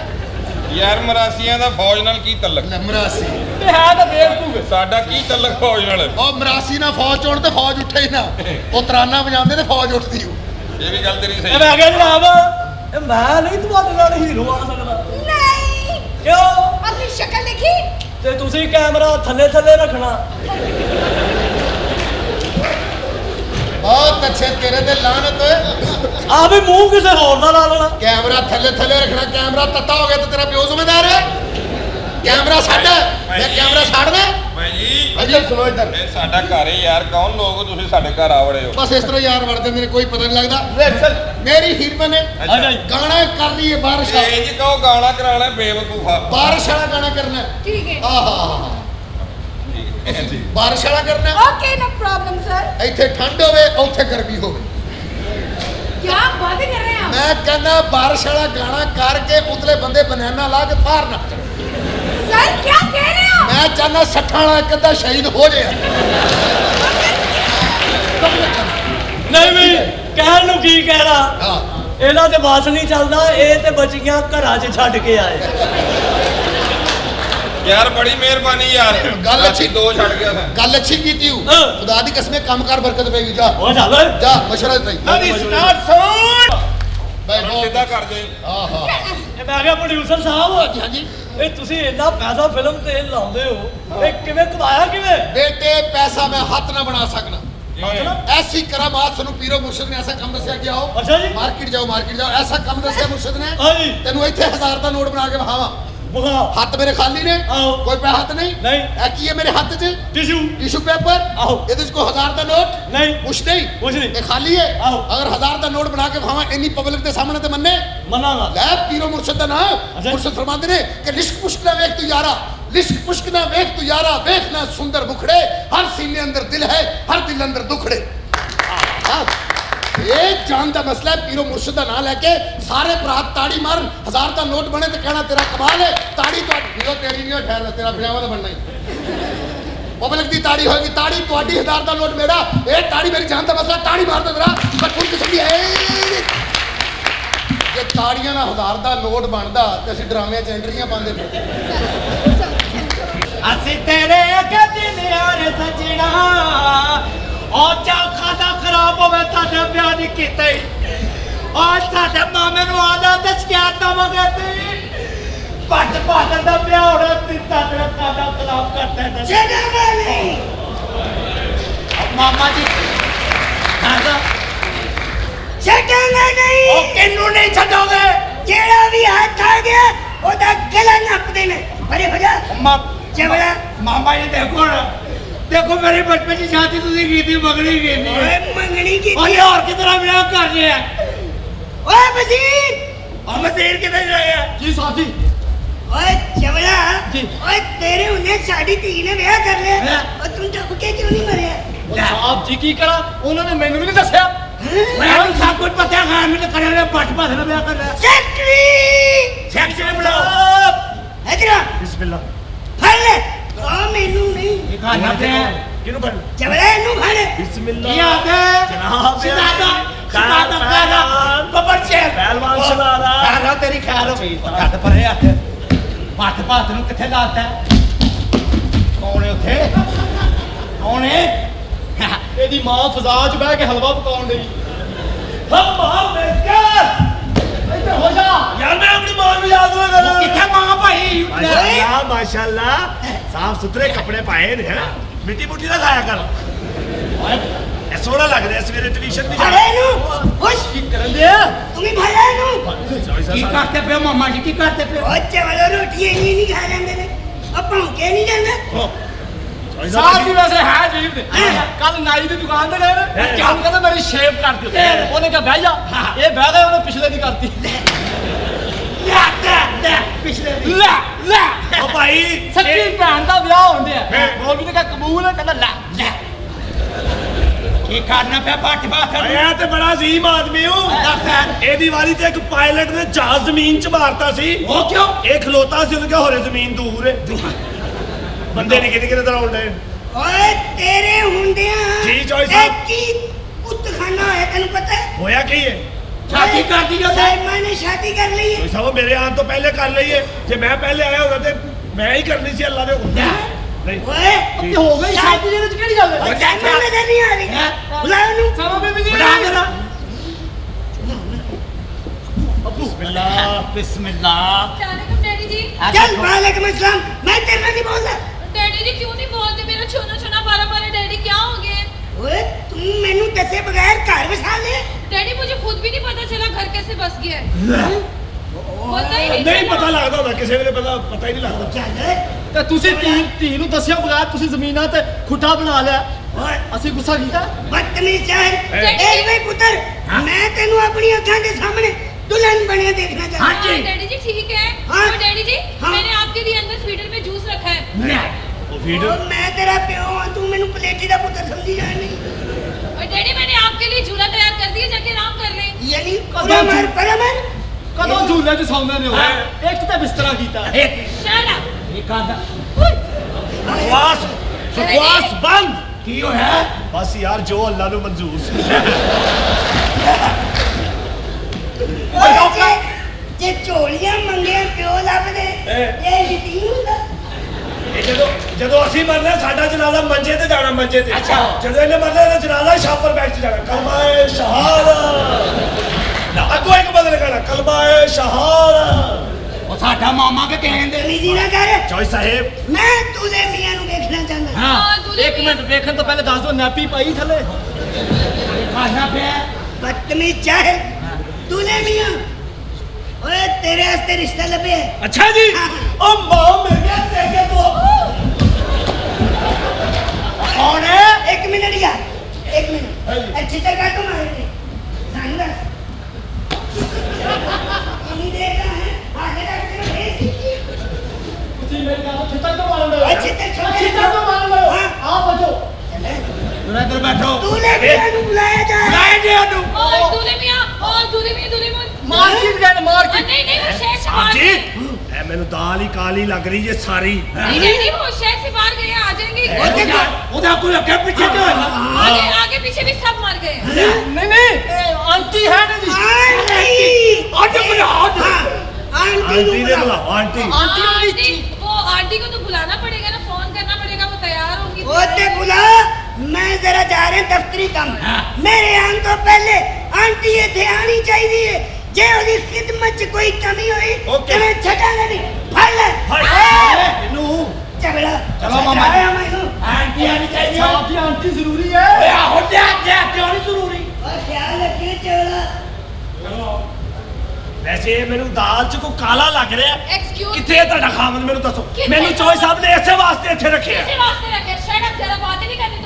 ਯਾਰ ਮਰਾਸੀਆਂ ਦਾ ਫੌਜ ਨਾਲ ਕੀ ਤਲਕ? ਮਰਾਸੀ। ਤੇ ਹੈ ਤਾਂ ਬੇਵਕੂਫ ਸਾਡਾ ਕੀ ਤਲਕ ਫੌਜ ਨਾਲ? ਉਹ ਮਰਾਸੀ ਨਾਲ ਫੌਜ ਚੋਣ ਤੇ ਫੌਜ ਉੱਠੇ ਹੀ ਨਾ। ਉਹ ਤਰਾਨਾ ਵਜਾਉਂਦੇ ਤੇ ਫੌਜ ਉੱਠਦੀ ਓ ਇਹ ਵੀ ਗੱਲ ਤੇਰੀ ਸਹੀ ਮੈਂ ਕਿਹਾ ਜਨਾਬ ਇਹ ਮੈਂ ਨਹੀਂ ਤੁਹਾਡੇ ਨਾਲ ਹੀਰੋ ਆ ਸਕਦਾ। ਨਹੀਂ। ਕਿਉਂ? ਆਪਣੀ ਸ਼ਕਲ ਦੇਖੀ। ਤੇ ਤੁਸੀਂ ਕੈਮਰਾ ਥੱਲੇ ਥੱਲੇ ਰੱਖਣਾ। ਬਹੁਤ ਅੱਛੇ ਤੇਰੇ ਤੇ ਲਾਨਤ ਓਏ ਆ ਵੀ ਮੂੰਹ ਕਿਸੇ ਹੋਰ ਦਾ ਲਾ ਲੈਣਾ। ਕੈਮਰਾ ਥੱਲੇ ਥੱਲੇ ਰੱਖਣਾ ਕੈਮਰਾ ਤੱਤਾ ਹੋ ਗਿਆ ਤੇ ਤੇਰਾ ਪਿਓ ਜ਼ਿੰਮੇਦਾਰ ਹੈ। ਕੈਮਰਾ ਸਾਡਾ ਮੈਂ ਕੈਮਰਾ ਸਾੜਨਾ ਭਾਈ ਜੀ। ਅੱਗੇ ਸੁਣੋ ਇੱਧਰ। ਇਹ ਸਾਡਾ ਘਰ ਹੈ ਯਾਰ ਕੌਣ ਲੋਕ ਤੁਸੀਂ ਸਾਡੇ ਘਰ ਆ ਹੋ? ਬਸ ਇਸ ਤਰ੍ਹਾਂ ਯਾਰ ਵੜਦੇ ਨੇ ਕੋਈ ਪਤਾ ਨਹੀਂ ਲੱਗਦਾ। ਮੇਰੀ ਹੀਰਮਨ ਹੈ ਗਾਣਾ ਕਰ ਰਹੀ ਹੈ ਬਾਰਿਸ਼ ਜੀ ਕਹੋ ਗਾਣਾ ਕਰਾਣਾ ਬੇਵਕੂਫਾ। ਬਾਰਿਸ਼ ਵਾਲਾ ਗਾਣਾ ਕਰਨਾ। ਠੀਕ ਹੈ। ਆਹਾ ਬਾਰਿਸ਼ ਵਾਲਾ ਕਰਨਾ। ਓਕੇ ਨੋ ਪ੍ਰੋਬਲਮ ਸਰ ਇੱਥੇ ਠੰਡ ਹੋਵੇ ਉੱਥੇ ਗਰਮੀ ਹੋਵੇ। ਕੀ ਬਾਤ ਕਰ ਰਹੇ ਆ ਮੈਂ ਕਹਿੰਦਾ ਬਾਰਿਸ਼ ਵਾਲਾ ਗਾਣਾ ਕਰਕੇ ਉਤਲੇ ਬੰਦੇ ਬਨਾਨਾ ਲਾ ਕੇ ਬਾਹਰ ਨਾ ਸਰ ਕੀ ਕਹਿ ਰਹੇ ਹੋ? ਮੈਂ ਚਾਹਨਾ ਸੱਠਾਂ ਇੱਕ ਅੱਧਾ ਸ਼ਹੀਦ ਹੋ ਜਾਏ ਨਹੀਂ ਵੀ ਕਹਿਣ ਨੂੰ ਕੀ ਕਹਿਣਾ ਹਾਂ। ਇਹਨਾਂ ਤੇ ਬਾਸ ਨਹੀਂ ਚੱਲਦਾ ਇਹ ਤੇ ਬਚੀਆਂ ਘਰਾਂ 'ਚ ਛੱਡ ਕੇ ਆਏ। ਯਾਰ ਬੜੀ ਮਿਹਰਬਾਨੀ ਯਾਰ। ਗੱਲ ਅੱਛੀ ਦੋ ਛੱਡ ਗਿਆ ਗੱਲ ਅੱਛੀ ਕੀਤੀ ਹੂੰ। ਖੁਦਾ ਦੀ ਕਸਮੇ ਕੰਮਕਾਰ ਬਰਕਤ ਪੈਗੀ ਜਾ। ਹੋ ਜਾ ਜਾ ਮਸ਼ਵਰਾ ਦੇ ਨਹੀਂ ਸਟਾਰਟ ਸੌਣ। ਬਈ ਸਿੱਧਾ ਕਰ ਦੇ। ਆਹਾ ਇਹ ਮੈਂ ਗਿਆ ਪ੍ਰੋਡਿਊਸਰ ਸਾਹਿਬ। ਹਾਂਜੀ। ਇਹ ਤੁਸੀਂ ਇੰਨਾ ਪੈਸਾ ਫਿਲਮ ਤੇ ਲਾਉਂਦੇ ਹੋ ਇਹ ਕਿਵੇਂ ਕਮਾਇਆ ਕਿਵੇਂ? ਬੇਟੇ ਪੈਸਾ ਮੈਂ ਹੱਥ ਨਾ ਬਣਾ ਸਕਣਾ? ਐਸੀ ਕਰਾਮਾਤ ਸਾਨੂੰ ਪੀਰੋ ਮੁਰਸ਼ਿਦ ਨੇ ਐਸਾ ਕੰਮ ਦੱਸਿਆ ਕਿ ਆਓ। ਅੱਛਾ ਜੀ। ਮਾਰਕੀਟ ਜਾਓ ਮਾਰਕੀਟ ਜਾਓ। ਐਸਾ ਕੰਮ ਦੱਸਿਆ ਮੁਰਸ਼ਿਦ ਨੇ। ਤੈਨੂੰ ਇੱਥੇ ਹਜ਼ਾਰ ਦਾ ਨੋਟ ਬਣਾ ਕੇ ਵਿਖਾਵਾਂ। ਬੁਖਾ ਹੱਥ ਮੇਰੇ ਖਾਲੀ ਨੇ ਆਹੋ। ਕੋਈ ਪੈਸਾ ਹੱਥ ਨਹੀਂ ਨਹੀਂ ਇਹ ਕੀ ਹੈ ਮੇਰੇ ਹੱਥ 'ਚ ਟਿਸ਼ੂ ਟਿਸ਼ੂ ਪੇਪਰ ਆਹੋ। ਇਹਦੇ 'ਚ ਕੋਈ ਹਜ਼ਾਰ ਦਾ ਨੋਟ ਨਹੀਂ ਕੁਛ ਨਹੀਂ ਕੁਛ ਨਹੀਂ ਇਹ ਖਾਲੀ ਹੈ ਆਹੋ। ਅਗਰ ਹਜ਼ਾਰ ਦਾ ਨੋਟ ਬਣਾ ਕੇ ਵਿਖਾਵਾਂ ਇੰਨੀ ਪਬਲਿਕ ਦੇ ਸਾਹਮਣੇ ਤੇ ਮੰਨੇ ਮੰਨਾਂਗਾ ਲੈ ਪੀਰੋ ਮੁਰਸ਼ਿਦ ਦਾ ਨਾਮ ਅੱਛਾ। ਮੁਰਸ਼ਿਦ ਫਰਮਾਉਂਦੇ ਨੇ ਕਿ ਲਿਸ਼ਕ ਪੁਸ਼ਕ ਨਾ ਵੇਖ ਤੂੰ ਯਾਰਾ ਲਿਸ਼ਕ ਪੁਸ਼ਕ ਨਾ ਵੇਖ ਤੂੰ ਯਾਰਾ ਵੇਖ ਨਾ ਸੁੰਦਰ ਮੁਖੜੇ ਹਰ ਸੀਨੇ ਅੰਦਰ ਇਹ ਜਾਨ ਦਾ ਮਸਲਾ ਹੈ, ਪੀਰੋ ਮੁਰਸ਼ਿਦ ਦਾ ਨਾਮ ਲੈ ਕੇ ਸਾਰੇ ਭਰਾ ਤਾੜੀ ਮਾਰਨ ਹਜ਼ਾਰ ਦਾ ਨੋਟ ਬਣੇ ਤੇ ਕਹਿਣਾ ਤੇਰਾ ਕਮਾਲ ਹੈ, ਤਾੜੀ ਤੁਹਾਡੀ ਵੀਰੋ ਤੇਰੀ ਨਹੀਂ ਠਹਿਰ ਤੇਰਾ ਪਜਾਮਾ ਤਾਂ ਬਣਨਾ ਹੀ ਪਬਲਿਕ ਦੀ ਤਾੜੀ ਹੋਏਗੀ, ਤਾੜੀ ਤੁਹਾਡੀ ਹਜ਼ਾਰ ਦਾ ਨੋਟ ਮੇਰਾ, ਇਹ ਤਾੜੀ ਮੇਰੀ ਜਾਨ ਦਾ ਮਸਲਾ ਤਾੜੀ ਮਾਰ ਦੇ ਜਰਾ ਬਟੂਨ ਕਿਸਮ ਦੀ ਹੈ ਜੇ ਤਾੜੀਆਂ ਨਾਲ ਹਜ਼ਾਰ ਦਾ ਨੋਟ ਬਣਦਾ ਤੇ ਅਸੀਂ ਡਰਾਮਿਆਂ 'ਚ ਐਂਟਰੀਆਂ ਪਾਉਂਦੇ ਅਸੀਂ ਤੇਰੇ ਅੱਗੇ ਦਿਲ ਯਾਰ ਸਜਣਾ ਉਹ ਚੌਖਾ ਦਾ ਖਰਾਬ ਹੋਵੇ ਤੁਹਾਡੇ ਵਿਆਹ ਨਹੀਂ ਕੀਤੇ। ਉਹ ਸਾਡੇ ਮਾਮੇ ਨੂੰ ਆਦਾ ਤੇ ਸ਼ਿਕਾਇਤ ਦਵਾਂਗੇ ਤੇ ਪੱਟ ਪੱਟ ਦਾ ਵਿਆਹ ਹੋਣਾ ਤੇ ਤੁਹਾਡੇ ਸਾਡਾ ਖਰਾਬ ਕਰਦਾ ਤੇ ਚੇਗਾ ਨਹੀਂ ਮਾਮਾ ਜੀ ਖਾਦਾ ਛੱਡਾਂਗਾ ਨਹੀਂ! ਉਹ ਕਿੰਨੂੰ ਨਹੀਂ ਛੱਡੋਗੇ? ਜਿਹੜਾ ਵੀ ਹੱਥ ਆ ਗਿਆ ਉਹਦਾ ਗਲਾ ਨੱਪ ਦੇਣਾ ਅਰੇ ਹੋ ਜਾ। ਮਾਮਾ ਜੀ ਦੇਖੋ ਨਾ ਦੇਖੋ ਮੇਰੇ ਬਚਪਨ ਦੀ ਸ਼ਾਦੀ ਤੁਸੀਂ ਕੀਤੀ ਮਗਣੀ ਕੀਤੀ ਓਏ ਮੰਗਣੀ ਕੀਤੀ ਓਏ ਹੋਰ ਕਿਤਨਾ ਵਿਆਹ ਕਰ ਲਿਆ ਓਏ ਵਜ਼ੀਰ ਉਹ ਮਸੀਰ ਕਿਤੇ ਜਾਇਆ ਜੀ ਸਾਹਿਬ ਜੀ ਓਏ ਚਵੜਾ ਜੀ। ਓਏ ਤੇਰੇ ਉਹਨੇ ਸਾਡੀ ਧੀ ਨੇ ਵਿਆਹ ਕਰ ਲਿਆ ਹੈਂ? ਓ ਤੂੰ ਦੱਬ ਕੇ ਕਿਉਂ ਨਹੀਂ ਮਰਿਆ ਉਹ ਸਾਹਿਬ ਜੀ ਕੀ ਕਰਾਂ ਉਹਨਾਂ ਨੇ ਮੈਨੂੰ ਵੀ ਨਹੀਂ ਦੱਸਿਆ ਮੈਨੂੰ ਸਭ ਕੁਝ ਪਤਾ ਹੈ ਮੈਂ ਕਰਿਆ ਨੇ ਪੱਟ ਪਾਸ ਨਾਲ ਵਿਆਹ ਕਰ ਲਿਆ ਸੈਕਟਰੀ ਸੈਕਸ਼ਨ ਬੁਲਾਓ ਇਧਰ ਬਿਸਮਿਲ੍ਲਾ ਫੜ ਓ ਮੈਨੂੰ ਨਹੀਂ। ਇਹ ਖਾਣਾ ਤੇ ਕਿਹਨੂੰ ਬਣ ਚਵੜਾ ਇਹਨੂੰ ਫੜ। ਬਿਸਮਿਲ੍ਲਾ ਕੀ ਆਦੇ ਜਨਾਬ। ਸਿਦਾਦਾ ਸਿਦਾਦਾ ਕਾਦਾ ਬੱਬਰ ਸ਼ੇਰ। ਪਹਿਲਵਾਨ ਸ਼ਨਾਰਾ ਕਾਦਾ ਤੇਰੀ ਖੈਰ ਹੋ ਗਈ ਹੱਥ ਪਰੇ ਹੱਥ। ਹੱਥ ਪਾਤ ਨੂੰ ਕਿੱਥੇ ਲਾਤਾ ਕੌਣ ਹੈ ਉੱਥੇ? ਕੌਣ ਹੈ? ਇਹਦੀ ਮਾਂ ਫਜ਼ਾ 'ਚ ਬਹਿ ਕੇ ਹਲਵਾ ਪਕਾਉਣ ਲਈ ਹੱਮਾ ਮੈਂ ਕਿਹਾ ਇੱਧਰ ਹੋ ਜਾ। ਯਾਰ ਮੈਂ ਆਪਣੀ ਮਾਂ ਨੂੰ ਯਾਦ ਨਾ ਕਰਾਂ ਕਿੱਥੇ ਮਾਂ ਭਾਈ? ਮਾਸ਼ਾਅੱਲਾ ਮਾਸ਼ਾਅੱਲਾ ਸਾਫ਼ ਸੁਥਰੇ ਕੱਪੜੇ ਪਾਏ ਨੇ ਹੈਂ। ਮਿੱਟੀ ਮੁੱਟੀ ਨਾ ਖਾਇਆ ਕਰ। ਇਹ ਸੋਹਣਾ ਲੱਗ ਰਿਹਾ ਸਵੇਰੇ ਟਿਊਸ਼ਨ ਵੀ ਜਾਣਾ। ਇਹਨੂੰ ਖੁਸ਼ ਕਰਨ ਦੇ ਤੂੰ ਵੀ ਫੜ ਲੈ ਇਹਨੂੰ? ਕੀ ਕਰਤੇ ਪਿਓ ਮਾਮਾ ਜੀ ਕੀ ਕਰਤੇ ਪਿਓ ਓ ਚਵੜਾ ਰੋਟੀ ਇੰਨੀ ਨਹੀਂ ਖਾ ਜਾਂਦੇ ਨੇ। ਓ ਭੌਂਕੇ ਨਹੀਂ ਜਾਂਦਾ ਸਾਹਿਬ ਜੀ ਵੈਸੇ ਹੈ ਜੀਵ ਦੇ ਕੱਲ ਨਾਈ ਦੀ ਦੁਕਾਨ ਤੇ ਗਏ ਨੇ। ਜਾਨ ਕਹਿੰਦਾ ਮੇਰੀ ਸ਼ੇਪ ਕਰ ਦਿਓ ਉਹਨੇ ਕਿਹਾ ਬਹਿ ਜਾ। ਇਹ ਬਹਿ ਗਿਆ ਉਹਨੇ ਪਿਛਲੇ ਦੀ ਕਰਤੀ। ਲੈ ਲੈ ਪਿਛਲੇ ਦੀ। ਲੈ ਲੈ। ਉਹ ਭਾਈ ਸੱਚੀ ਭੈਣ ਦਾ ਵਿਆਹ ਹੋਣ ਡਿਆ। ਮੌਲਵੀ ਨੇ ਕਿਹਾ ਕਬੂਲ ਹੈ? ਕਹਿੰਦਾ ਲੈ ਲੈ। ਕੀ ਕਰਨਾ ਪਿਆ ਪੱਟ ਪਾਸ ਇਹ ਤੇ ਬੜਾ ਅਜ਼ੀਮ ਆਦਮੀ ਹੂੰ। ਇਹਦੀ ਵਾਰੀ ਤੇ ਇੱਕ ਪਾਇਲਟ ਨੇ ਜਹਾਜ਼ ਜ਼ਮੀਨ 'ਚ ਮਾਰਤਾ ਸੀ। ਉਹ ਕਿਉਂ? ਇਹ ਖਲੋਤਾ ਸੀ ਉਹਨੇ ਕਿਹਾ ਹੋਰੇ ਜ਼ਮੀਨ ਦੂਰ ਹੈ ਬੰਦੇ ਨਹੀਂ ਕਿਤੇ ਕਿਤੇ ਤਰ੍ਹਾਂ ਹੁੰਦੇ ਓਏ ਤੇਰੇ ਹੁੰਦਿਆਂ ਜੀ ਜੋਈ ਸਾਹਿਬ। ਕੀ ਪੁੱਤਖਾਨਾ ਹੋਇਆ ਤੈਨੂੰ ਪਤਾ ਹੋਇਆ ਕੀ ਹੈ? ਸ਼ਾਦੀ ਕਰ ਦੀ ਜੋ ਸਾਹਿਬ ਮੈਨੇ ਸ਼ਾਦੀ ਕਰ ਲਈ ਹੈ। ਸਾਹਿਬ ਮੇਰੇ ਆਉਣ ਤੋਂ ਪਹਿਲੇ ਕਰ ਲਈ ਹੈ। ਜੇ ਮੈਂ ਪਹਿਲੇ ਆਇਆ ਹੁੰਦਾ ਤੇ ਮੈਂ ਹੀ ਕਰਨੀ ਸੀ ਅੱਲਾ ਦੇ ਹੁੰਦਿਆਂ ਓਏ ਤੇ ਹੋ ਗਈ ਸ਼ਾਦੀ ਦੇ ਵਿੱਚ ਕਿਹੜੀ ਗੱਲ ਹੈ? ਜਾਨਾ ਨਜ਼ਰ ਨਹੀਂ ਆ ਰਹੀ। ਬੁਲਾ ਉਹਨੂੰ। ਸਾਹਿਬ ਬੇਬੀ ਜੀ। ਬੁਲਾ ਦੇਣਾ ਬਿਸਮਿਲ੍ਲਾ ਬਿਸਮਿਲ੍ਲਾ ਅਸਲਾਮ ਡੈਡੀ ਜੀ। ਚੱਲ ਵਾਲੇਕਮ ਅਸਲਾਮ। ਮੈਂ ਤੇਰੇ ਨਾਲ ਨਹੀਂ ਬੋਲਦਾ। ਡੈਡੀ ਜੀ ਕਿਉਂ ਨਹੀਂ ਬੋਲਦੇ? ਮੇਰਾ ਛੋਨਾ ਛੋਨਾ ਬਾਰਾ ਬਾਰਾ ਡੈਡੀ ਕਿਆ ਹੋ ਗਏ? ਓਏ ਤੂੰ ਮੈਨੂੰ ਦੱਸੇ ਬਗੈਰ ਘਰ ਵਸਾ ਲੈ। डैडी मुझे खुद भी नहीं पता चला घर कैसे बस गया है ਪਤਾ ਹੀ ਨਹੀਂ ਨਹੀਂ ਪਤਾ ਲੱਗਦਾ ਹੁੰਦਾ ਕਿਸੇ ਵੇਲੇ ਪਤਾ ਪਤਾ ਹੀ ਨਹੀਂ ਲੱਗਦਾ। ਚੱਲ ਤੇ ਤੁਸੀਂ ਧੀ ਧੀ ਨੂੰ ਦੱਸਿਆ ਬਗੈਰ ਤੁਸੀਂ ਜ਼ਮੀਨਾਂ ਤੇ ਖੁੱਟਾ ਬਣਾ ਲਿਆ। ਓਏ। ਅਸੀਂ ਗੁੱਸਾ ਕੀਤਾ? ਬਦਤਮੀ ਚਾਹਰ ਇਹ ਵੇ ਪੁੱਤਰ ਮੈਂ ਤੈਨੂੰ ਆਪਣੀ ਅੱਖਾਂ ਦੇ ਸਾਹਮਣੇ दुल्हन बने देखना चाहता हाँ जी डैडी जी ठीक है और डैडी जी मैंने आपके लिए अंदर स्वीटर में जूस रखा है ਓ ਮੈਂ ਤੇਰਾ ਪਿਓ ਹਾਂ ਤੂੰ ਮੈਨੂੰ ਪਲੇਟੀ ਦਾ ਪੁੱਤਰ ਸਮਝੀ ਜਾ ਨਹੀਂ और डैडी मैंने आपके लिए झूला तैयार कर दिया जाके आराम कर लें ਯਾਨੀ ਪਰਮਰ ਪਰਮਰ ਕਦੋਂ ਝੂਲੇ 'ਚ ਸੌਂਦੇ ਨੇ ਉਹ ਇੱਕ ਤੇ ਬਿਸਤਰਾ ਕੀਤਾ ਇੱਕ Shut up. ਇਹ ਕਾਦਾ ਬਕਵਾਸ ਬਕਵਾਸ ਬੰਦ ਕੀ ਹੋਇਆ ਬਸ ਯਾਰ ਜੋ ਅੱਲਾ ਨੂੰ ਮਨਜ਼ੂਰ ਸੀ ਓਏ ਜੇ ਜੇ ਝੋਲੀਆਂ ਮੰਗਿਆ ਪਿਓ ਲੱਭਦੇ ਇਹ ਯਤੀਮ ਹੁੰਦਾ ਇਹ ਜਦੋਂ ਜਦੋਂ ਅਸੀਂ ਮਰਨਾ ਸਾਡਾ ਜਨਾਜ਼ਾ ਮੰਜੇ ਤੇ ਜਾਣਾ ਮੰਜੇ ਤੇ। ਅੱਛਾ। ਜਦੋਂ ਇਹਨੇ ਮਰਨਾ ਇਹਦਾ ਜਨਾਜ਼ਾ ਸ਼ਾਪਰ ਬੈਠ ਤੇ ਜਾਣਾ। ਕਲਮਾਏ ਸ਼ਹਾਦਾ ਅੱਗੋਂ ਇੱਕ ਬਦਲ ਕਰਾ ਕਲਮਾਏ ਸ਼ਹਾਦਾ ਉਹ ਸਾਡਾ ਮਾਮਾ ਕੇ ਕਹਿੰਦੇ ਨਹੀਂ ਜੀ ਨਾ ਕਰੇ ਚੋਈ ਸਾਹਿਬ। ਮੈਂ ਤੁਲੇ ਮੀਆਂ ਨੂੰ ਵੇਖਣਾ ਚਾਹੁੰਦਾ। ਹਾਂ ਤੁਲੇ ਇੱਕ ਮਿੰਟ ਵੇਖਣ ਤੋਂ ਪਹਿਲੇ ਦੱਸ ਦੋ ਨਾਪੀ ਪਾਈ ਥੱਲੇ। ਮਾਸ਼ਾ ਪਿਆ। ਬਤਮੀ ਚਾਹੇ। ਤੁਲੇ ਮੀਆਂ। ਓਏ ਤੇਰੇ ਵਾਸਤੇ ਰਿਸ਼ਤਾ ਲੱਭਿਆ ਹੈ। ਅੱਛਾ ਜੀ ਉਹ ਮਾਂ ਮੇਰੇ ਤੇ ਕੇ ਤੋਂ ਕੌਣ ਹੈ ਇੱਕ ਮਿੰਟ ਯਾਰ ਇੱਕ ਮਿੰਟ ਅੱਛੀ ਤਰ੍ਹਾਂ ਕਾ ਮਾਰੇ ਨੇ ਸਾਨੂੰ ਦੱਸ ਕਿੰਨੀ ਦੇਰ ਦਾ ਹੈ ਆਗੇ ਤੱਕ ਤੈਨੂੰ ਭੇਜ ਦਿੱਤੀ ਤੁਸੀਂ ਮੇਰੇ ਨਾਲ ਛਿੱਤਰ ਤੋਂ ਮਾਰਨ ਦੇ ਅੱਛੀ ਤਰ੍ਹਾਂ ਛਿੱਤਰ ਤੋਂ ਮਾਰਨ ਦੇ ਹਾਂ। ਆ ਬਚੋ ਤੂੰ ਇੱਧਰ ਬੈਠੋ ਤੂਨੇ ਮੀਆਂ ਨੂੰ ਬੁਲਾਇਆ ਜਾ ਲਾਏ ਜੀ ਉਹਨੂੰ और दूल्हे मियाँ और दूल्हे मियाँ दूल्हे मियाँ ਮਾਰਕੀਟ ਗਏ और ਮਾਰਕੀਟ नहीं नहीं वो शहर से बाहर ਜੀ गए ਐ ਮੈਨੂੰ ਦਾਲ ਹੀ ਕਾਲੀ ਲੱਗ ਰਹੀ ਜੇ ਸਾਰੀ नहीं नहीं नहीं, वो शहर से बाहर गए आ जाएंगे ਉਹਦਾ ਉਹਦਾ ਕੋਈ ਅੱਗੇ ਪਿੱਛੇ ਕਿਉਂ ਹੈ आगे आगे पीछे भी सब मर गए हैं। ਨਹੀਂ ਨਹੀਂ ਇਹ ਆਂਟੀ ਹੈ ਨਾ ਜੀ ਆਂਟੀ ਅੱਜ ਬਣਾ ਅੱਜ ਆਂਟੀ ਆਂਟੀ ਨੂੰ ਨੇ ਬੁਲਾਓ ਬੁਲਾਓ ਆਂਟੀ ਆਂਟੀ ਨੂੰ आंटी ਨੀਚੀ वो आंटी को तो बुलाना पड़ेगा ना फोन करना पड़ेगा वो तैयार होंगी ਉਹਤੇ ਬੁਲਾ ਮੈਂ ਜ਼ਰਾ ਜਾ ਰਿਹਾ ਦਫ਼ਤਰੀ ਕੰਮ ਮੇਰੇ ਆਉਣ ਤੋਂ ਪਹਿਲੇ ਆਂਟੀ ਇੱਥੇ ਆਣੀ ਚਾਹੀਦੀ ਹੈ ਜੇ ਉਹਦੀ ਖਿਦਮਤ 'ਚ ਕੋਈ ਕਮੀ ਹੋਈ Okay. ਤੇ ਮੈਂ ਛੱਡਾਂਗਾ ਨਹੀਂ ਫੜ ਲੈ ਫੜ। ਓਏ, ਇਹਨੂੰ ਝਗੜਾ ਚਲੋ ਮਾਮਾ ਜੀ। ਛਡਾਇਆ ਮੈਨੂੰ ਆਂਟੀ ਆਣੀ ਚਾਹੀਦੀ ਹੈ ਸਾਡੀ ਆਂਟੀ ਜ਼ਰੂਰੀ ਹੈ ਓਏ ਆਹੋ ਲਿਆ ਲਿਆ ਕਿਉਂ ਨਹੀਂ ਜ਼ਰੂਰੀ ਓਏ ਖਿਆਲ ਰੱਖਿਓ ਝਗੜਾ ਵੈਸੇ ਮੈਨੂੰ ਦਾਲ 'ਚ ਕੋਈ ਕਾਲਾ ਲੱਗ ਰਿਹਾ Excuse ਕਿੱਥੇ ਹੈ ਤੁਹਾਡਾ ਖਾਮਦ ਮੈਨੂੰ ਦੱਸੋ ਕਿੱਥੇ ਮੈਨੂੰ ਚੋਈ ਸਾਹਿਬ ਨੇ ਇਸੇ ਵਾਸਤੇ ਇੱਥੇ ਰੱਖਿਆ किसी वास्ते रखे शट अप जरा बात ही नहीं करनी तुमने तनु-